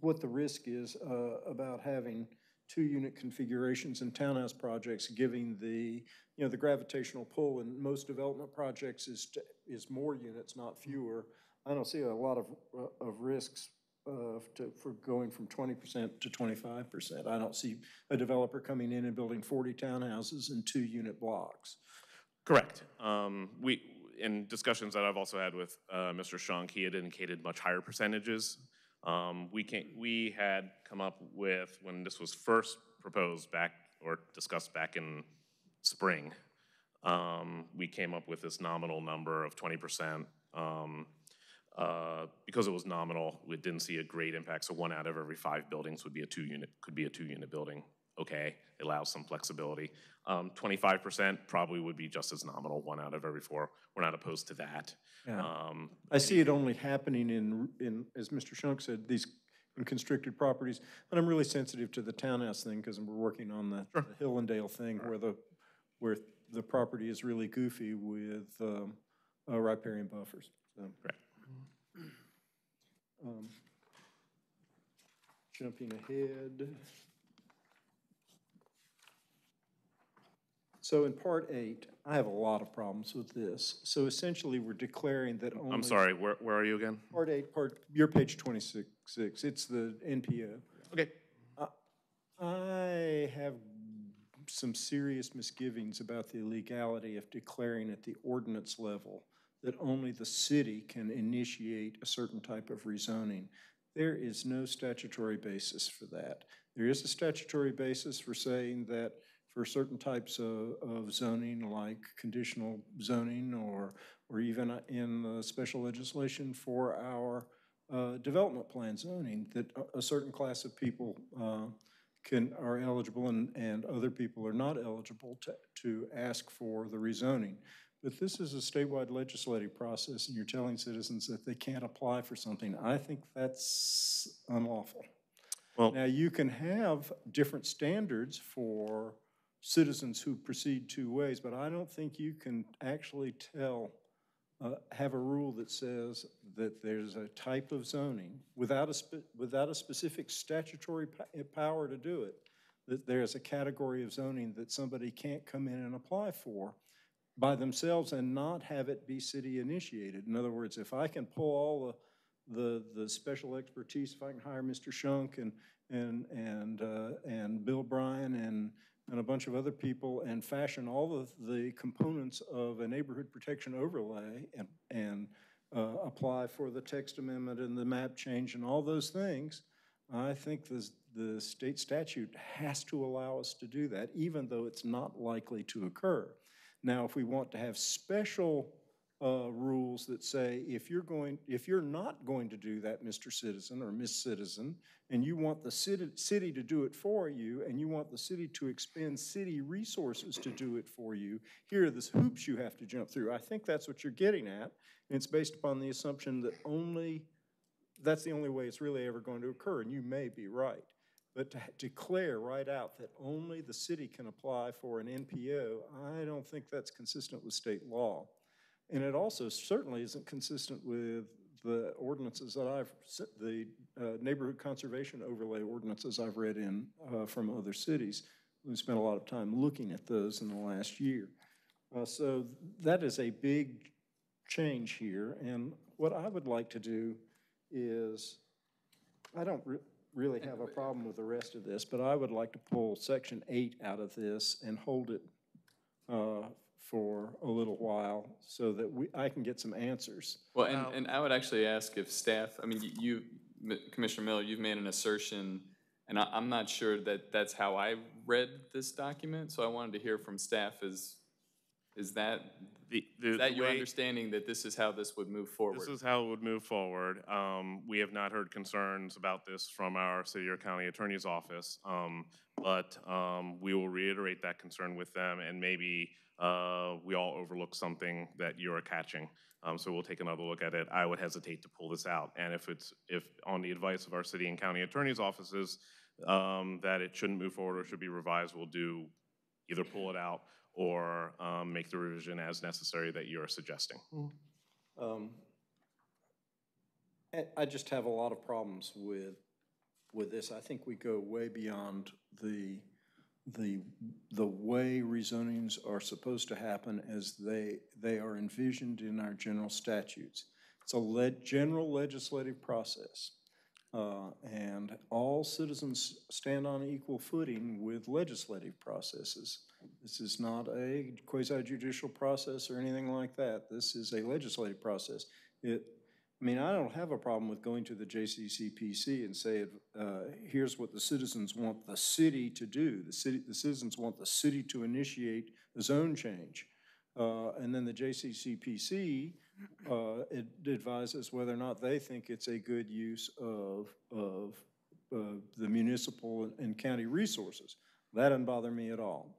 what the risk is uh, about having two-unit configurations in townhouse projects, giving the, you know, the gravitational pull in most development projects is, to- is more units, not fewer. I don't see a lot of, uh, of risks uh, to, for going from twenty percent to twenty-five percent. I don't see a developer coming in and building forty townhouses in two-unit blocks. Correct. Um, We, in discussions that I've also had with uh, Mr. Shunk, he had indicated much higher percentages. Um, We can, we had come up with, when this was first proposed back, or discussed back in spring, um, we came up with this nominal number of 20%. Um, uh, Because it was nominal, we didn't see a great impact, so one out of every five buildings would be a two-unit, could be a two-unit building. Okay, it allows some flexibility. Um, 25% probably would be just as nominal, one out of every four. We're not opposed to that. Yeah. Um, I see it only happening in, in, as Mr. Shunk said, these in constricted properties. And I'm really sensitive to the townhouse thing because we're working on the the Hillandale thing where the, where the property is really goofy with um, uh, riparian buffers. So, Right. Um, Jumping ahead. So in part eight, I have a lot of problems with this. So essentially, we're declaring that only. I'm sorry, where, where are you again? Part eight, part, your page twenty-six, six, it's the NPO. Okay. Uh, I have some serious misgivings about the legality of declaring at the ordinance level that only the city can initiate a certain type of rezoning. There is no statutory basis for that. There is a statutory basis for saying that for certain types of, of zoning, like conditional zoning, or, or even in the special legislation for our uh, development plan zoning, that a, certain class of people uh, can, are eligible and, and other people are not eligible to, to ask for the rezoning. But this is a statewide legislative process, and you're telling citizens that they can't apply for something. I think that's unlawful. Well- Now, you can have different standards for citizens who proceed two ways, but I don't think you can actually tell, uh, have a rule that says that there's a type of zoning without a, without a specific statutory uh, power to do it, that there's a category of zoning that somebody can't come in and apply for by themselves and not have it be city initiated. In other words, if I can pull all the, the, the special expertise, if I can hire Mr. Shunk and, and, and, uh, and Bill Bryan and, and a bunch of other people and fashion all of the components of a neighborhood protection overlay and, and uh, apply for the text amendment and the map change and all those things, I think the, the state statute has to allow us to do that, even though it's not likely to occur. Now, if we want to have special uh, rules that say if you're going, if you're not going to do that, Mr. Citizen or Miss Citizen, and you want the city, city to do it for you, and you want the city to expend city resources to do it for you, here are the hoops you have to jump through. I think that's what you're getting at, and it's based upon the assumption that only, that's the only way it's really ever going to occur, and you may be right. But to declare right out that only the city can apply for an NPO, I don't think that's consistent with state law. And it also certainly isn't consistent with the ordinances that I've, the uh, neighborhood conservation overlay ordinances I've read in uh, from other cities. We spent a lot of time looking at those in the last year. Uh, So that is a big change here, and what I would like to do is, I don't really have a problem with the rest of this, but I would like to pull section eight out of this and hold it uh, for a little while so that we, I can get some answers. Well, and, and I would actually ask if staff, I mean, you- you, M- Commissioner Miller, you've made an assertion, and I, I'm not sure that that's how I read this document, so I wanted to hear from staff, is, is that, The- the- is that the your way- understanding that this is how this would move forward? This is how it would move forward. Um, we have not heard concerns about this from our city or county attorney's office. Um, but, um, we will reiterate that concern with them and maybe, uh, we all overlook something that you're catching. Um, so we'll take another look at it. I would hesitate to pull this out. And if it's, if on the advice of our city and county attorney's offices, um, that it shouldn't move forward or should be revised, we'll do, either pull it out or, um, make the revision as necessary that you're suggesting. Um, I- I just have a lot of problems with, with this. I think we go way beyond the, the, the way rezonings are supposed to happen as they, they are envisioned in our general statutes. It's a le, general legislative process. Uh, and all citizens stand on equal footing with legislative processes. This is not a quasi judicial process or anything like that. This is a legislative process. It, I mean, I don't have a problem with going to the JCCPC and say, uh, here's what the citizens want the city to do. The city, the citizens want the city to initiate a zone change. Uh, and then the JCCPC, uh, it advises whether or not they think it's a good use of, of, uh, the municipal and county resources. That doesn't bother me at all.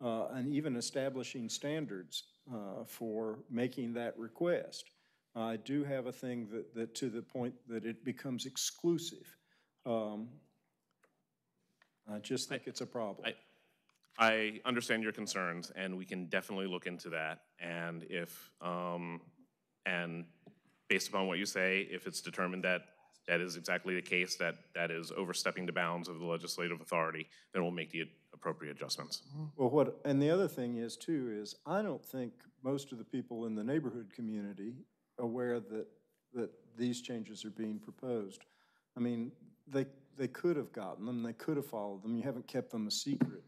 Uh, and even establishing standards, uh, for making that request. I do have a thing that, that to the point that it becomes exclusive. Um, I just think it's a problem. I understand your concerns, and we can definitely look into that. And if, um, and based upon what you say, if it's determined that that is exactly the case, that that is overstepping the bounds of the legislative authority, then we'll make the appropriate adjustments. Well, what, and the other thing is too, is I don't think most of the people in the neighborhood community aware that, that these changes are being proposed. I mean, they, they could have gotten them, they could have followed them, you haven't kept them a secret.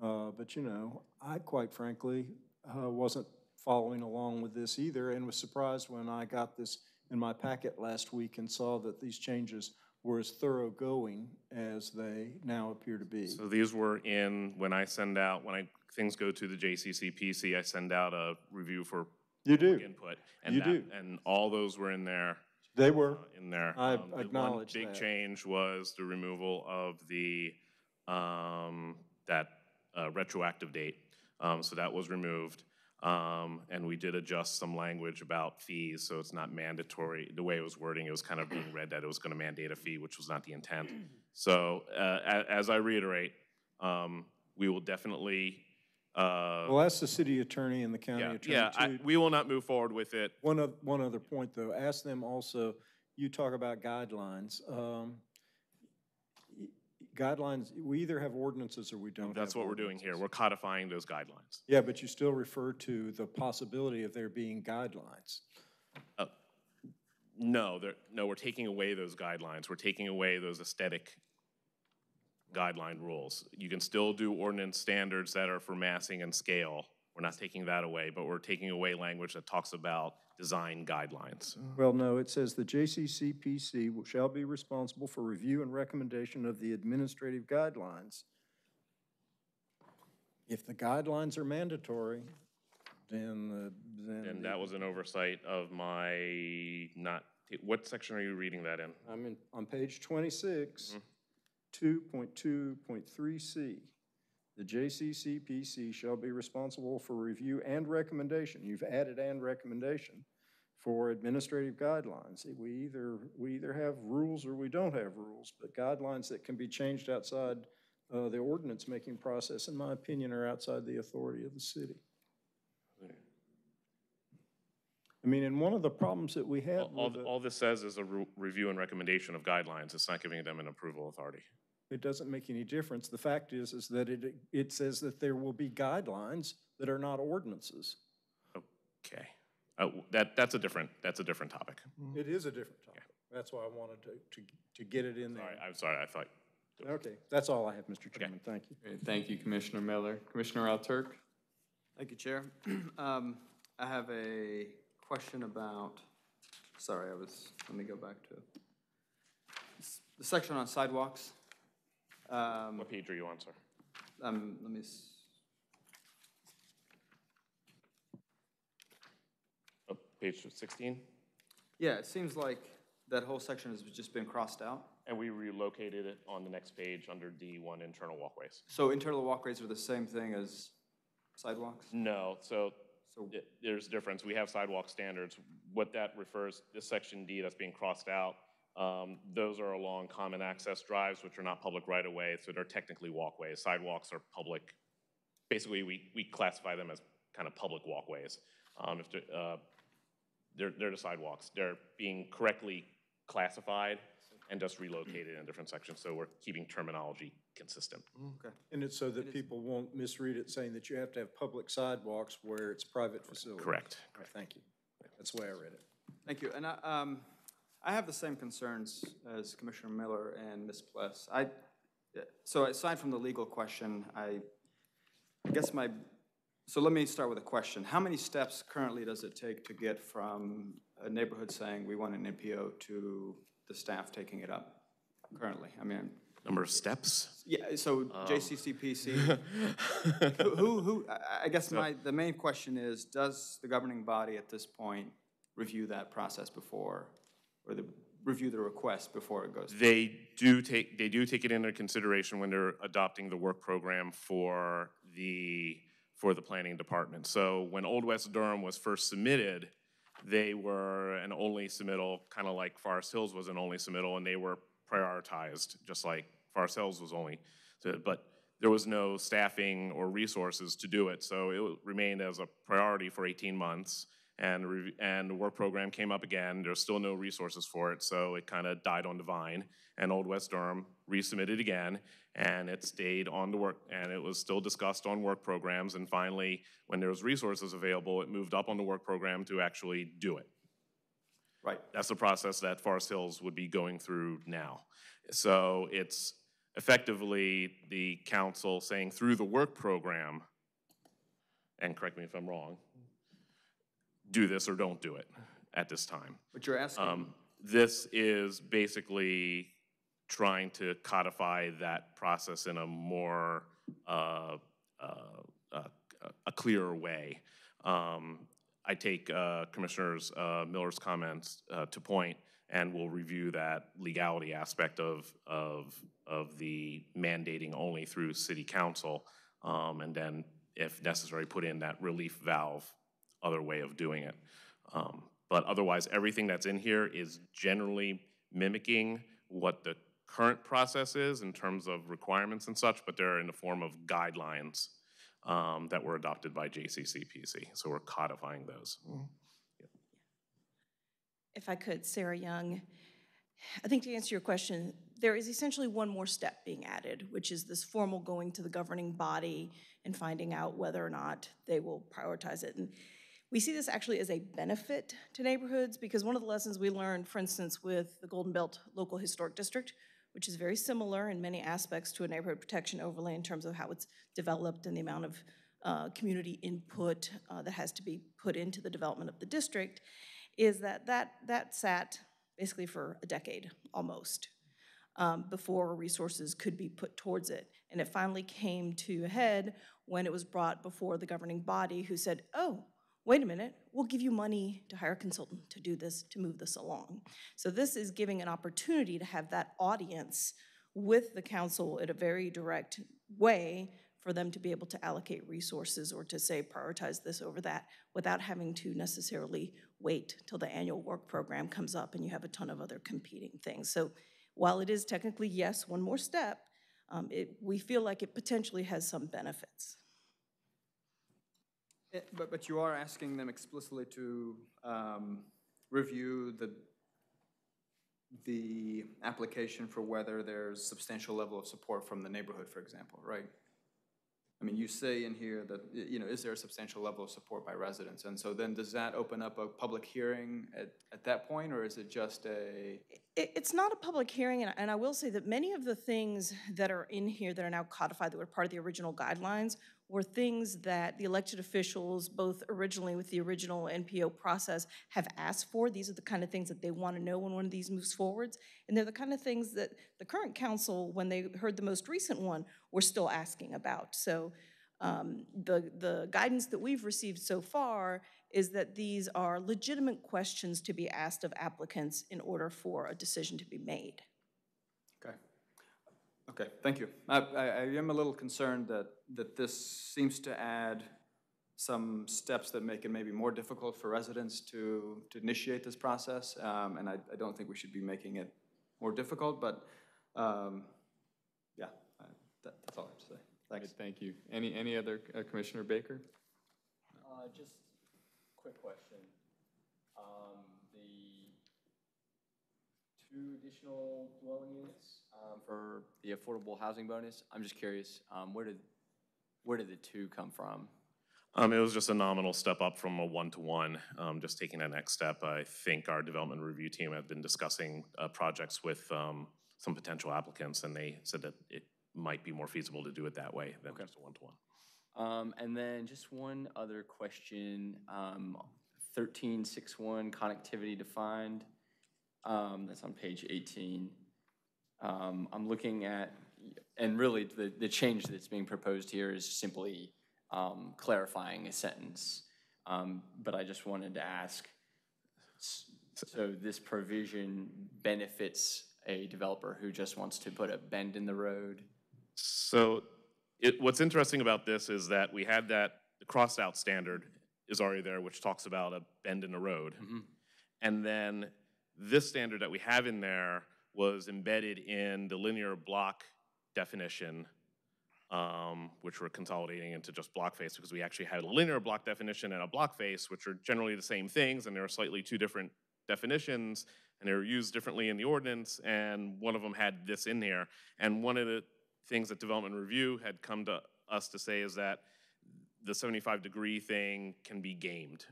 Uh, but you know, I quite frankly, uh, wasn't following along with this either and was surprised when I got this in my packet last week and saw that these changes were as thoroughgoing as they now appear to be. So these were in, when I send out, when I, things go to the JCCPC, I send out a review for You do. input. and You that- do. And all those were in there. They were. uh, In there. I Um, the one Big that. change was the removal of the, um, that uh, retroactive date. Um, So that was removed. Um, And we did adjust some language about fees, so it's not mandatory. The way it was wording, it was kind of being read that it was going to mandate a fee, which was not the intent. So uh, a- as I reiterate, um, we will definitely, uh, Well, ask the city attorney and the county yeah, attorney yeah, I- we will not move forward with it. One oth, one other point, though, ask them also, you talk about guidelines. um, y- Guidelines, we either have ordinances or we don't have That's what we're doing here. ordinances. We're codifying those guidelines. Yeah, but you still refer to the possibility of there being guidelines. Uh, No, there, no, we're taking away those guidelines. We're taking away those aesthetic guideline rules. You can still do ordinance standards that are for massing and scale. We're not taking that away, but we're taking away language that talks about design guidelines. Well, no, it says the JCCPC will- shall be responsible for review and recommendation of the administrative guidelines. If the guidelines are mandatory, then the, then. And that was an oversight of my not, what section are you reading that in? I'm in, on page twenty-six, Mhm. two point two point three C. The JCCPC shall be responsible for review and recommendation, you've added and recommendation, for administrative guidelines. We either, we either have rules or we don't have rules, but guidelines that can be changed outside uh, the ordinance-making process, in my opinion, are outside the authority of the city. I mean, and one of the problems that we have All- All, all this says is a re- review and recommendation of guidelines. It's not giving them an approval authority. It doesn't make any difference. The fact is, is that it, it says that there will be guidelines that are not ordinances. Okay. Uh, That, that's a different, that's a different topic. It is a different topic. That's why I wanted to, to, to get it in there. Sorry, I'm sorry, I thought. Okay, that's all I have, Mr. Chairman. Thank you. Great, Thank you, Commissioner Miller. Commissioner Alturk? Thank you, Chair. Um, I have a question about, sorry, I was, let me go back to the section on sidewalks. Um, What page are you on, sir? Um, let me, s- Oh, Page 16? yeah, it seems like that whole section has just been crossed out. And we relocated it on the next page under D1 internal walkways. So internal walkways are the same thing as sidewalks? No, so th- there's a difference. We have sidewalk standards. What that refers, this section D that's being crossed out, um, those are along common access drives, which are not public right-of-way, so they're technically walkways. Sidewalks are public, basically, we, we classify them as kind of public walkways. Um, if, they're, uh, they're, they're the sidewalks. They're being correctly classified and just relocated in different sections, so we're keeping terminology consistent. Okay. And it's so that people won't misread it saying that you have to have public sidewalks where it's private facilities. Correct. All right, Thank you. That's the way I read it. Thank you. And I, um, I have the same concerns as Commissioner Miller and Ms. Pless. I, so aside from the legal question, I, I guess my, so let me start with a question. How many steps currently does it take to get from a neighborhood saying we want an NPO to the staff taking it up currently? I mean, Number of steps? yeah, so Um. JCCPC, who- who, who, I- I guess my, the main question is, does the governing body at this point review that process before, or the, review the request before it goes? They do take, they do take it into consideration when they're adopting the work program for the, for the planning department. So when Old West Durham was first submitted, they were an only submittal, kind of like Forest Hills was an only submittal, and they were prioritized, just like Forest Hills was only. But there was no staffing or resources to do it, so it remained as a priority for 18 months. And, the and the work program came up again, there's still no resources for it, so it kind of died on the vine. And Old West Durham resubmitted again, and it stayed on the work, and it was still discussed on work programs. And finally, when there was resources available, it moved up on the work program to actually do it. Right. That's the process that Forest Hills would be going through now. So it's effectively the council saying through the work program, and correct me if I'm wrong, do this or don't do it at this time. But you're asking, Um, This is basically trying to codify that process in a more, uh, uh, uh, a clearer way. Um, I take uh, Commissioners uh, Miller's comments uh, to point, and we'll review that legality aspect of, of, of the mandating only through city council, um, and then, if necessary, put in that relief valve, other way of doing it. Um, But otherwise, everything that's in here is generally mimicking what the current process is in terms of requirements and such, but they're in the form of guidelines um, that were adopted by JCCPC. So we're codifying those. If I could, Sarah Young, I think to answer your question, there is essentially one more step being added, which is this formal going to the governing body and finding out whether or not they will prioritize it. And we see this actually as a benefit to neighborhoods because one of the lessons we learned, for instance, with the Golden Belt Local Historic District, which is very similar in many aspects to a neighborhood protection overlay in terms of how it's developed and the amount of uh, community input uh, that has to be put into the development of the district, is that that, that sat basically for a decade almost um, before resources could be put towards it. And it finally came to a head when it was brought before the governing body who said, oh, wait a minute, we'll give you money to hire a consultant to do this, to move this along. So this is giving an opportunity to have that audience with the council in a very direct way for them to be able to allocate resources or to say prioritize this over that without having to necessarily wait till the annual work program comes up and you have a ton of other competing things. So while it is technically, yes, one more step, um, it, we feel like it potentially has some benefits. Eh, But, but you are asking them explicitly to um, review the, the application for whether there's substantial level of support from the neighborhood, for example, right? I mean, you say in here that, you know, is there a substantial level of support by residents? And so then does that open up a public hearing at, at that point, or is it just a? It, it's not a public hearing, and, and I will say that many of the things that are in here that are now codified, that were part of the original guidelines, were things that the elected officials, both originally with the original NPO process, have asked for. These are the kind of things that they want to know when one of these moves forwards. And they're the kind of things that the current council, when they heard the most recent one, were still asking about. So um, the, the guidance that we've received so far is that these are legitimate questions to be asked of applicants in order for a decision to be made. Okay. Okay, thank you. I, I, I am a little concerned that, that this seems to add some steps that make it maybe more difficult for residents to, to initiate this process. Um, and I, I don't think we should be making it more difficult, but, um, yeah, I- that, that's all I have to say. Thanks. Thank you. Any, any other, uh, Commissioner Baker? Uh, just quick question. Um, the two additional dwelling units, um, for the affordable housing bonus, I'm just curious, um, where did, where did the two come from? Um, it was just a nominal step up from a one-to-one, um, just taking that next step. I think our development review team had been discussing, uh, projects with, um, some potential applicants, and they said that it might be more feasible to do it that way than just a one-to-one. Um, and then just one other question, um, thirteen six one connectivity defined, um, that's on page eighteen. Um, I'm looking at, and really the, the change that's being proposed here is simply, um, clarifying a sentence. Um, but I just wanted to ask, so this provision benefits a developer who just wants to put a bend in the road? So it, what's interesting about this is that we had that, the crossed out standard is already there, which talks about a bend in the road. And then this standard that we have in there was embedded in the linear block definition, um, which we're consolidating into just block face because we actually had a linear block definition and a block face, which are generally the same things, and they're slightly two different definitions, and they were used differently in the ordinance, and one of them had this in here. And one of the things that Development Review had come to us to say is that the 75 degree thing can be gamed.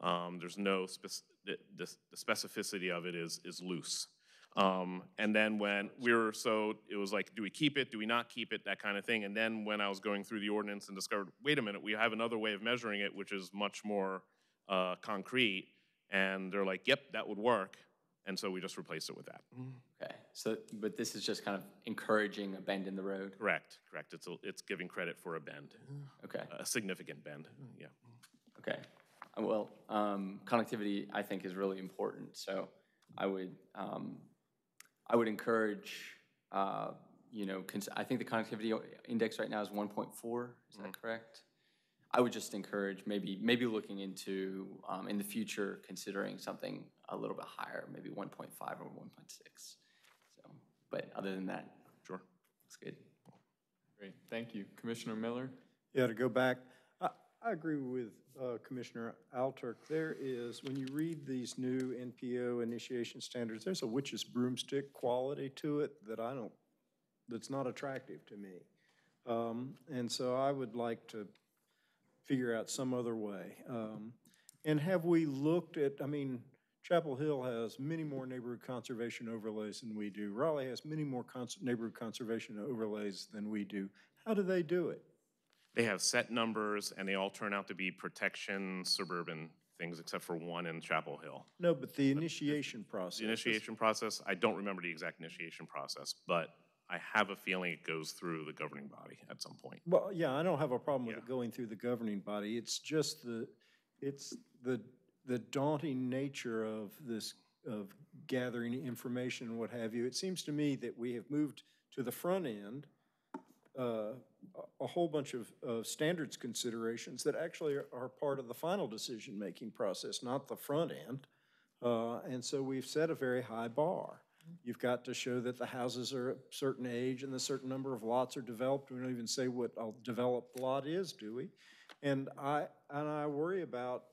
Um, there's no spec- the, specificity of it is is loose. Um, and then when we were so it was like, do we keep it? Do we not keep it? That kind of thing. And then when I was going through the ordinance and discovered, wait a minute, we have another way of measuring it, which is much more uh, concrete. And they're like, yep, that would work. And so we just replaced it with that. Okay, so, but this is just kind of encouraging a bend in the road? Correct, correct. It's, a- it's giving credit for a bend, Okay, a significant bend, yeah. okay. Uh, Well, um, connectivity, I think, is really important, so I would, um, I would encourage, uh, you know, cons- I think the connectivity index right now is 1.4, is that correct? I would just encourage maybe, maybe looking into, um, in the future, considering something a little bit higher, maybe 1.5 or 1.6. So, but other than that. Sure. That's good. Great, thank you. Commissioner Miller? Yeah, to go back, I, I agree with uh, Commissioner Alturk. There is, when you read these new NPO initiation standards, there's a witch's broomstick quality to it that I don't, that's not attractive to me. Um, And so I would like to figure out some other way. Um, And have we looked at, I mean, Chapel Hill has many more neighborhood conservation overlays than we do. Raleigh has many more cons- neighborhood conservation overlays than we do. How do they do it? They have set numbers, and they all turn out to be protection suburban things, except for one in Chapel Hill. No, but the initiation process. The initiation process, I don't remember the exact initiation process, but I have a feeling it goes through the governing body at some point. Well, yeah, I don't have a problem with it going through the governing body. It's just the, it's the, the daunting nature of this, of gathering information and what have you. It seems to me that we have moved to the front end, uh, a- whole bunch of, of standards considerations that actually are, are part of the final decision-making process, not the front end. Uh, and so we've set a very high bar. You've got to show that the houses are a certain age and a certain number of lots are developed. We don't even say what a developed lot is, do we? And I, and I worry about,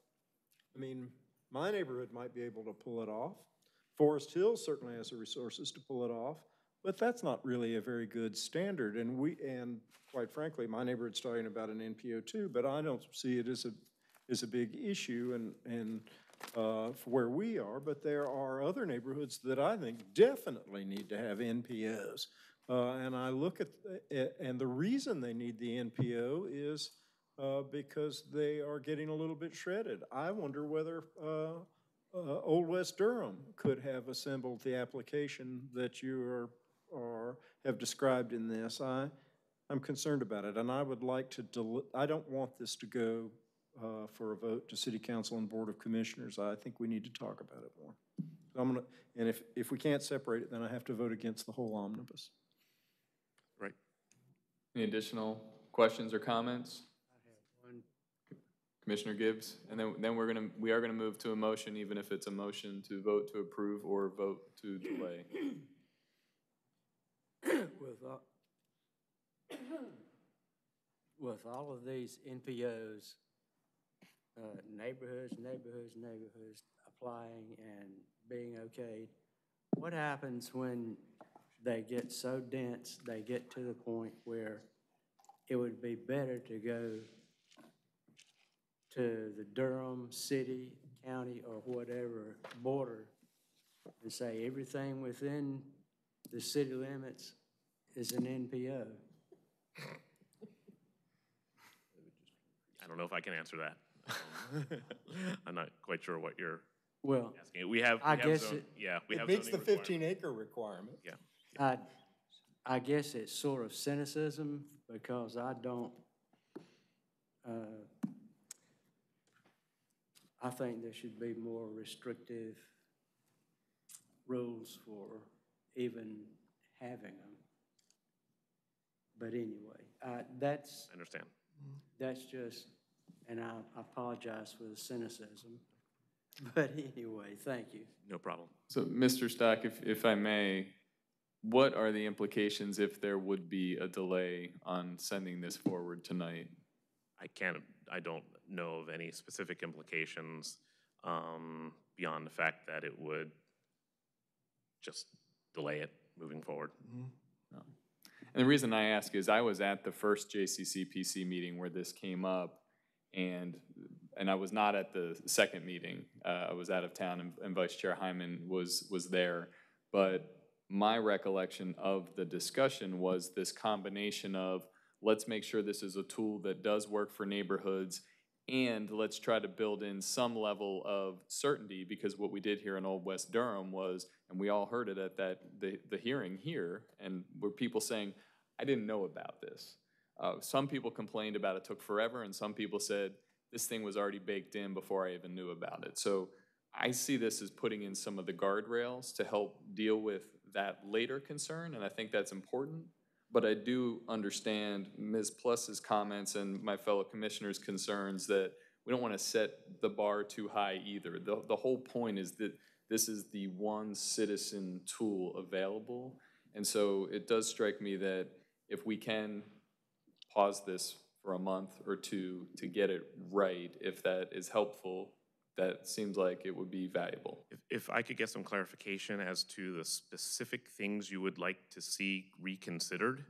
I mean, my neighborhood might be able to pull it off. Forest Hills certainly has the resources to pull it off, but that's not really a very good standard. And we, and quite frankly, my neighborhood's talking about an NPO too, but I don't see it as a, as a big issue and, and uh, for where we are, but there are other neighborhoods that I think definitely need to have NPOs. Uh, And I look at, the- and the reason they need the NPO is uh, because they are getting a little bit shredded. I wonder whether uh, uh, Old West Durham could have assembled the application that you are, are, have described in this. I, I'm concerned about it, and I would like to, del- I don't want this to go uh, for a vote to City Council and Board of Commissioners. I think we need to talk about it more. So I'm gonna, and if, if we can't separate it, then I have to vote against the whole omnibus. Right. Any additional questions or comments? Commissioner Gibbs, and then, then we're gonna, we are gonna move to a motion, even if it's a motion to vote to approve or vote to delay. With, all- with all of these NPOs, uh, neighborhoods, neighborhoods, neighborhoods applying and being okayed, what happens when they get so dense, they get to the point where it would be better to go to the Durham city, county, or whatever border and say everything within the city limits is an NPO? I don't know if I can answer that. I'm not quite sure what you're Well, asking. We have, I have guess zone, it- yeah, we It have meets the fifteen acre requirement. Yeah. I, I guess it's sort of cynicism because I don't, uh, I think there should be more restrictive rules for even having them. But anyway, uh, that's, I understand. that's just, and I apologize for the cynicism. But anyway, thank you. No problem. So, Mr. Stock, if, if I may, what are the implications if there would be a delay on sending this forward tonight? I can't, I don't know of any specific implications um, beyond the fact that it would just delay it moving forward. And the reason I ask is I was at the first JCCPC meeting where this came up, and, and I was not at the second meeting. Uh, I was out of town, and- and Vice Chair Hyman was, was there. But my recollection of the discussion was this combination of, let's make sure this is a tool that does work for neighborhoods, And let's try to build in some level of certainty, because what we did here in Old West Durham was, and we all heard it at that, the, the hearing here, and were people saying, I didn't know about this. Uh, some people complained about it took forever, and some people said, this thing was already baked in before I even knew about it. So I see this as putting in some of the guardrails to help deal with that later concern, and I think that's important. But I do understand Ms. Plus's comments and my fellow commissioners' concerns that we don't want to set the bar too high either. The, the whole point is that this is the one citizen tool available. And so it does strike me that if we can pause this for a month or two to get it right, if that is helpful, that seems like it would be valuable. If, if I could get some clarification as to the specific things you would like to see reconsidered,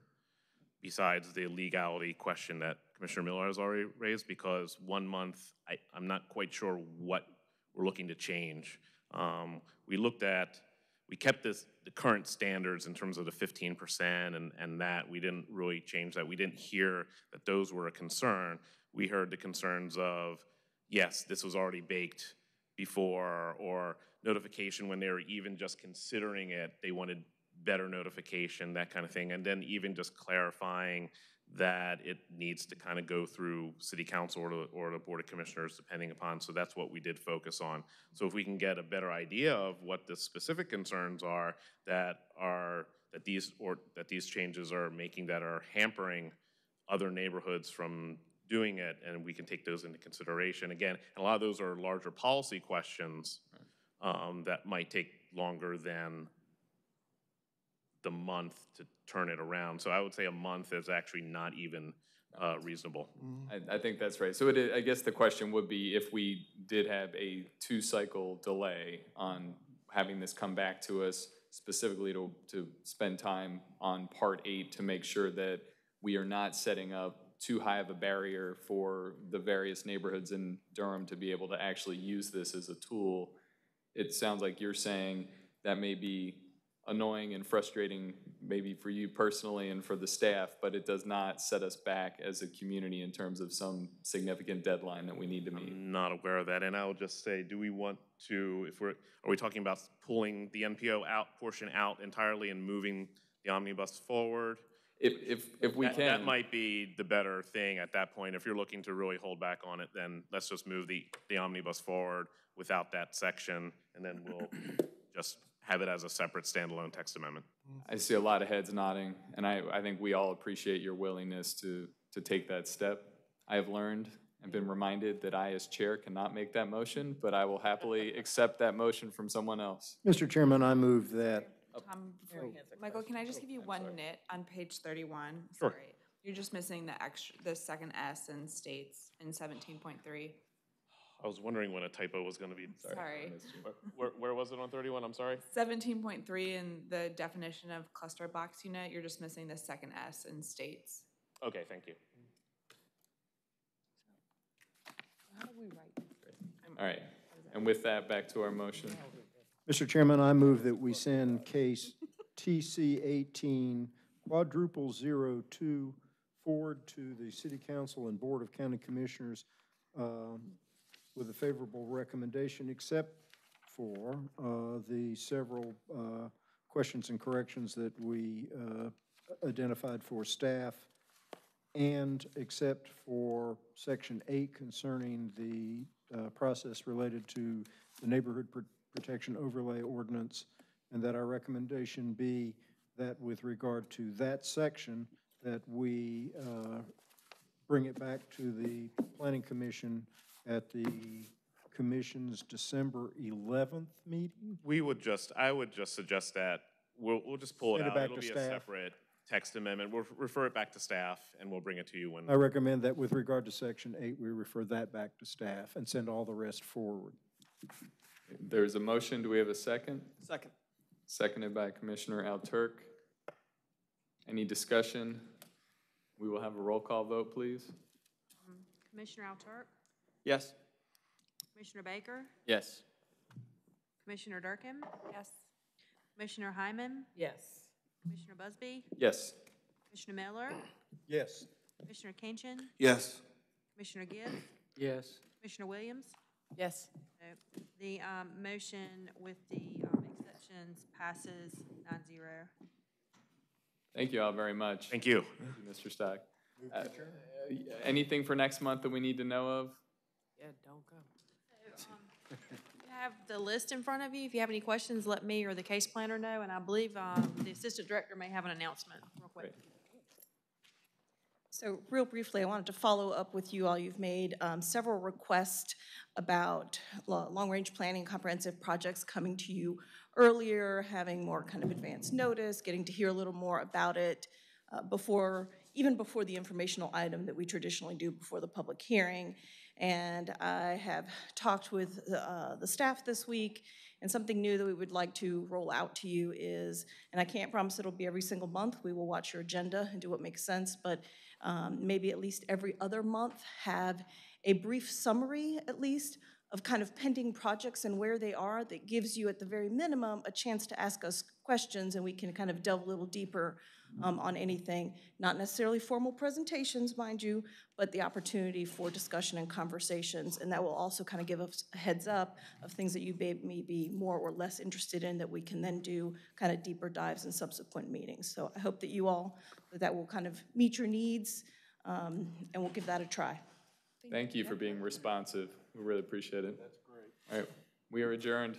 besides the legality question that Commissioner Miller has already raised, because one month, I, I'm not quite sure what we're looking to change. Um, we looked at, we kept this, the current standards in terms of the 15% and, and that. We didn't really change that. We didn't hear that those were a concern. We heard the concerns of, yes, this was already baked before, or notification when they were even just considering it, they wanted better notification, that kind of thing. And then even just clarifying that it needs to kind of go through city council or the, or the board of commissioners depending upon. So that's what we did focus on. So if we can get a better idea of what the specific concerns are that are that these or that these changes are making that are hampering other neighborhoods from doing it, and we can take those into consideration. Again, and a lot of those are larger policy questions um, that might take longer than the month to turn it around. So I would say a month is actually not even uh, reasonable. I, I think that's right. So it, I guess the question would be if we did have a two-cycle delay on having this come back to us specifically to, to spend time on part eight to make sure that we are not setting up too high of a barrier for the various neighborhoods in Durham to be able to actually use this as a tool. It sounds like you're saying that may be annoying and frustrating maybe for you personally and for the staff, but it does not set us back as a community in terms of some significant deadline that we need to meet. I'm not aware of that, and I will just say, do we want to, if we're, are we talking about pulling the NPO out, portion out entirely and moving the omnibus forward? If, if, if we That- can. That might be the better thing at that point. If you're looking to really hold back on it, then let's just move the, the omnibus forward without that section, and then we'll just have it as a separate standalone text amendment. I see a lot of heads nodding, and I, I think we all appreciate your willingness to, to take that step. I have learned and been reminded that I, as chair, cannot make that motion, but I will happily accept that motion from someone else. Mr. Chairman, I move that Um, before- Michael, can I just give you one nit on page thirty-one? Sure. Sorry. You're just missing the extra, the second S in states in seventeen point three. I was wondering when a typo was gonna be. Sorry. Where- Where, where was it on thirty-one? I'm sorry? Seventeen point three in the definition of cluster box unit, you're just missing the second S in states. Okay, thank you. All right, and with that, back to our motion. Mr. Chairman, I move that we send case TC eighteen quadruple zero two forward to the City Council and Board of County Commissioners um, with a favorable recommendation, except for uh, the several uh, questions and corrections that we uh, identified for staff, and except for section eight concerning the uh, process related to the neighborhood protection overlay ordinance, and that our recommendation be that with regard to that section, that we uh, bring it back to the planning commission at the commission's December 11th meeting? We would just, I would just suggest that, we'll, we'll just pull it Send it out. back It'll to be a staff. separate text amendment. We'll refer it back to staff, and we'll bring it to you when. I recommend that with regard to section eight, we refer that back to staff and send all the rest forward. There's a motion, do we have a second? Second. Seconded by Commissioner Alturk. Any discussion? We will have a roll call vote, please. Commissioner Alturk, Yes. Commissioner Baker, Yes. Commissioner Durkin, Yes. Commissioner Hyman, Yes. Commissioner Busby, Yes. Commissioner Miller, Yes. Commissioner Kinchin, Yes. Commissioner Gibbs, Yes. Commissioner Williams? Yes. No. The um, motion with the um, exceptions passes nine zero. Thank you all very much. Thank you. Mr. Stack. Uh, Anything for next month that we need to know of? Yeah, don't go. You have the list in front of you. If you have any questions, let me or the case planner know, and I believe um, the assistant director may have an announcement real quick. So real briefly, I wanted to follow up with you all. You've made um, several requests about long-range planning, comprehensive projects coming to you earlier, having more kind of advance notice, getting to hear a little more about it uh, before, even before the informational item that we traditionally do before the public hearing. And I have talked with uh, the staff this week, and something new that we would like to roll out to you is, and I can't promise it'll be every single month, we will watch your agenda and do what makes sense, but um, maybe at least every other month, have a brief summary, at least, of kind of pending projects and where they are that gives you, at the very minimum, a chance to ask us questions and we can kind of delve a little deeper um, on anything. Not necessarily formal presentations, mind you, but the opportunity for discussion and conversations. And that will also kind of give us a heads up of things that you may may be more or less interested in that we can then do kind of deeper dives in subsequent meetings. So I hope that you all, that that will kind of meet your needs um, and we'll give that a try. Thank you for being responsive. We really appreciate it. That's great. All right, we are adjourned.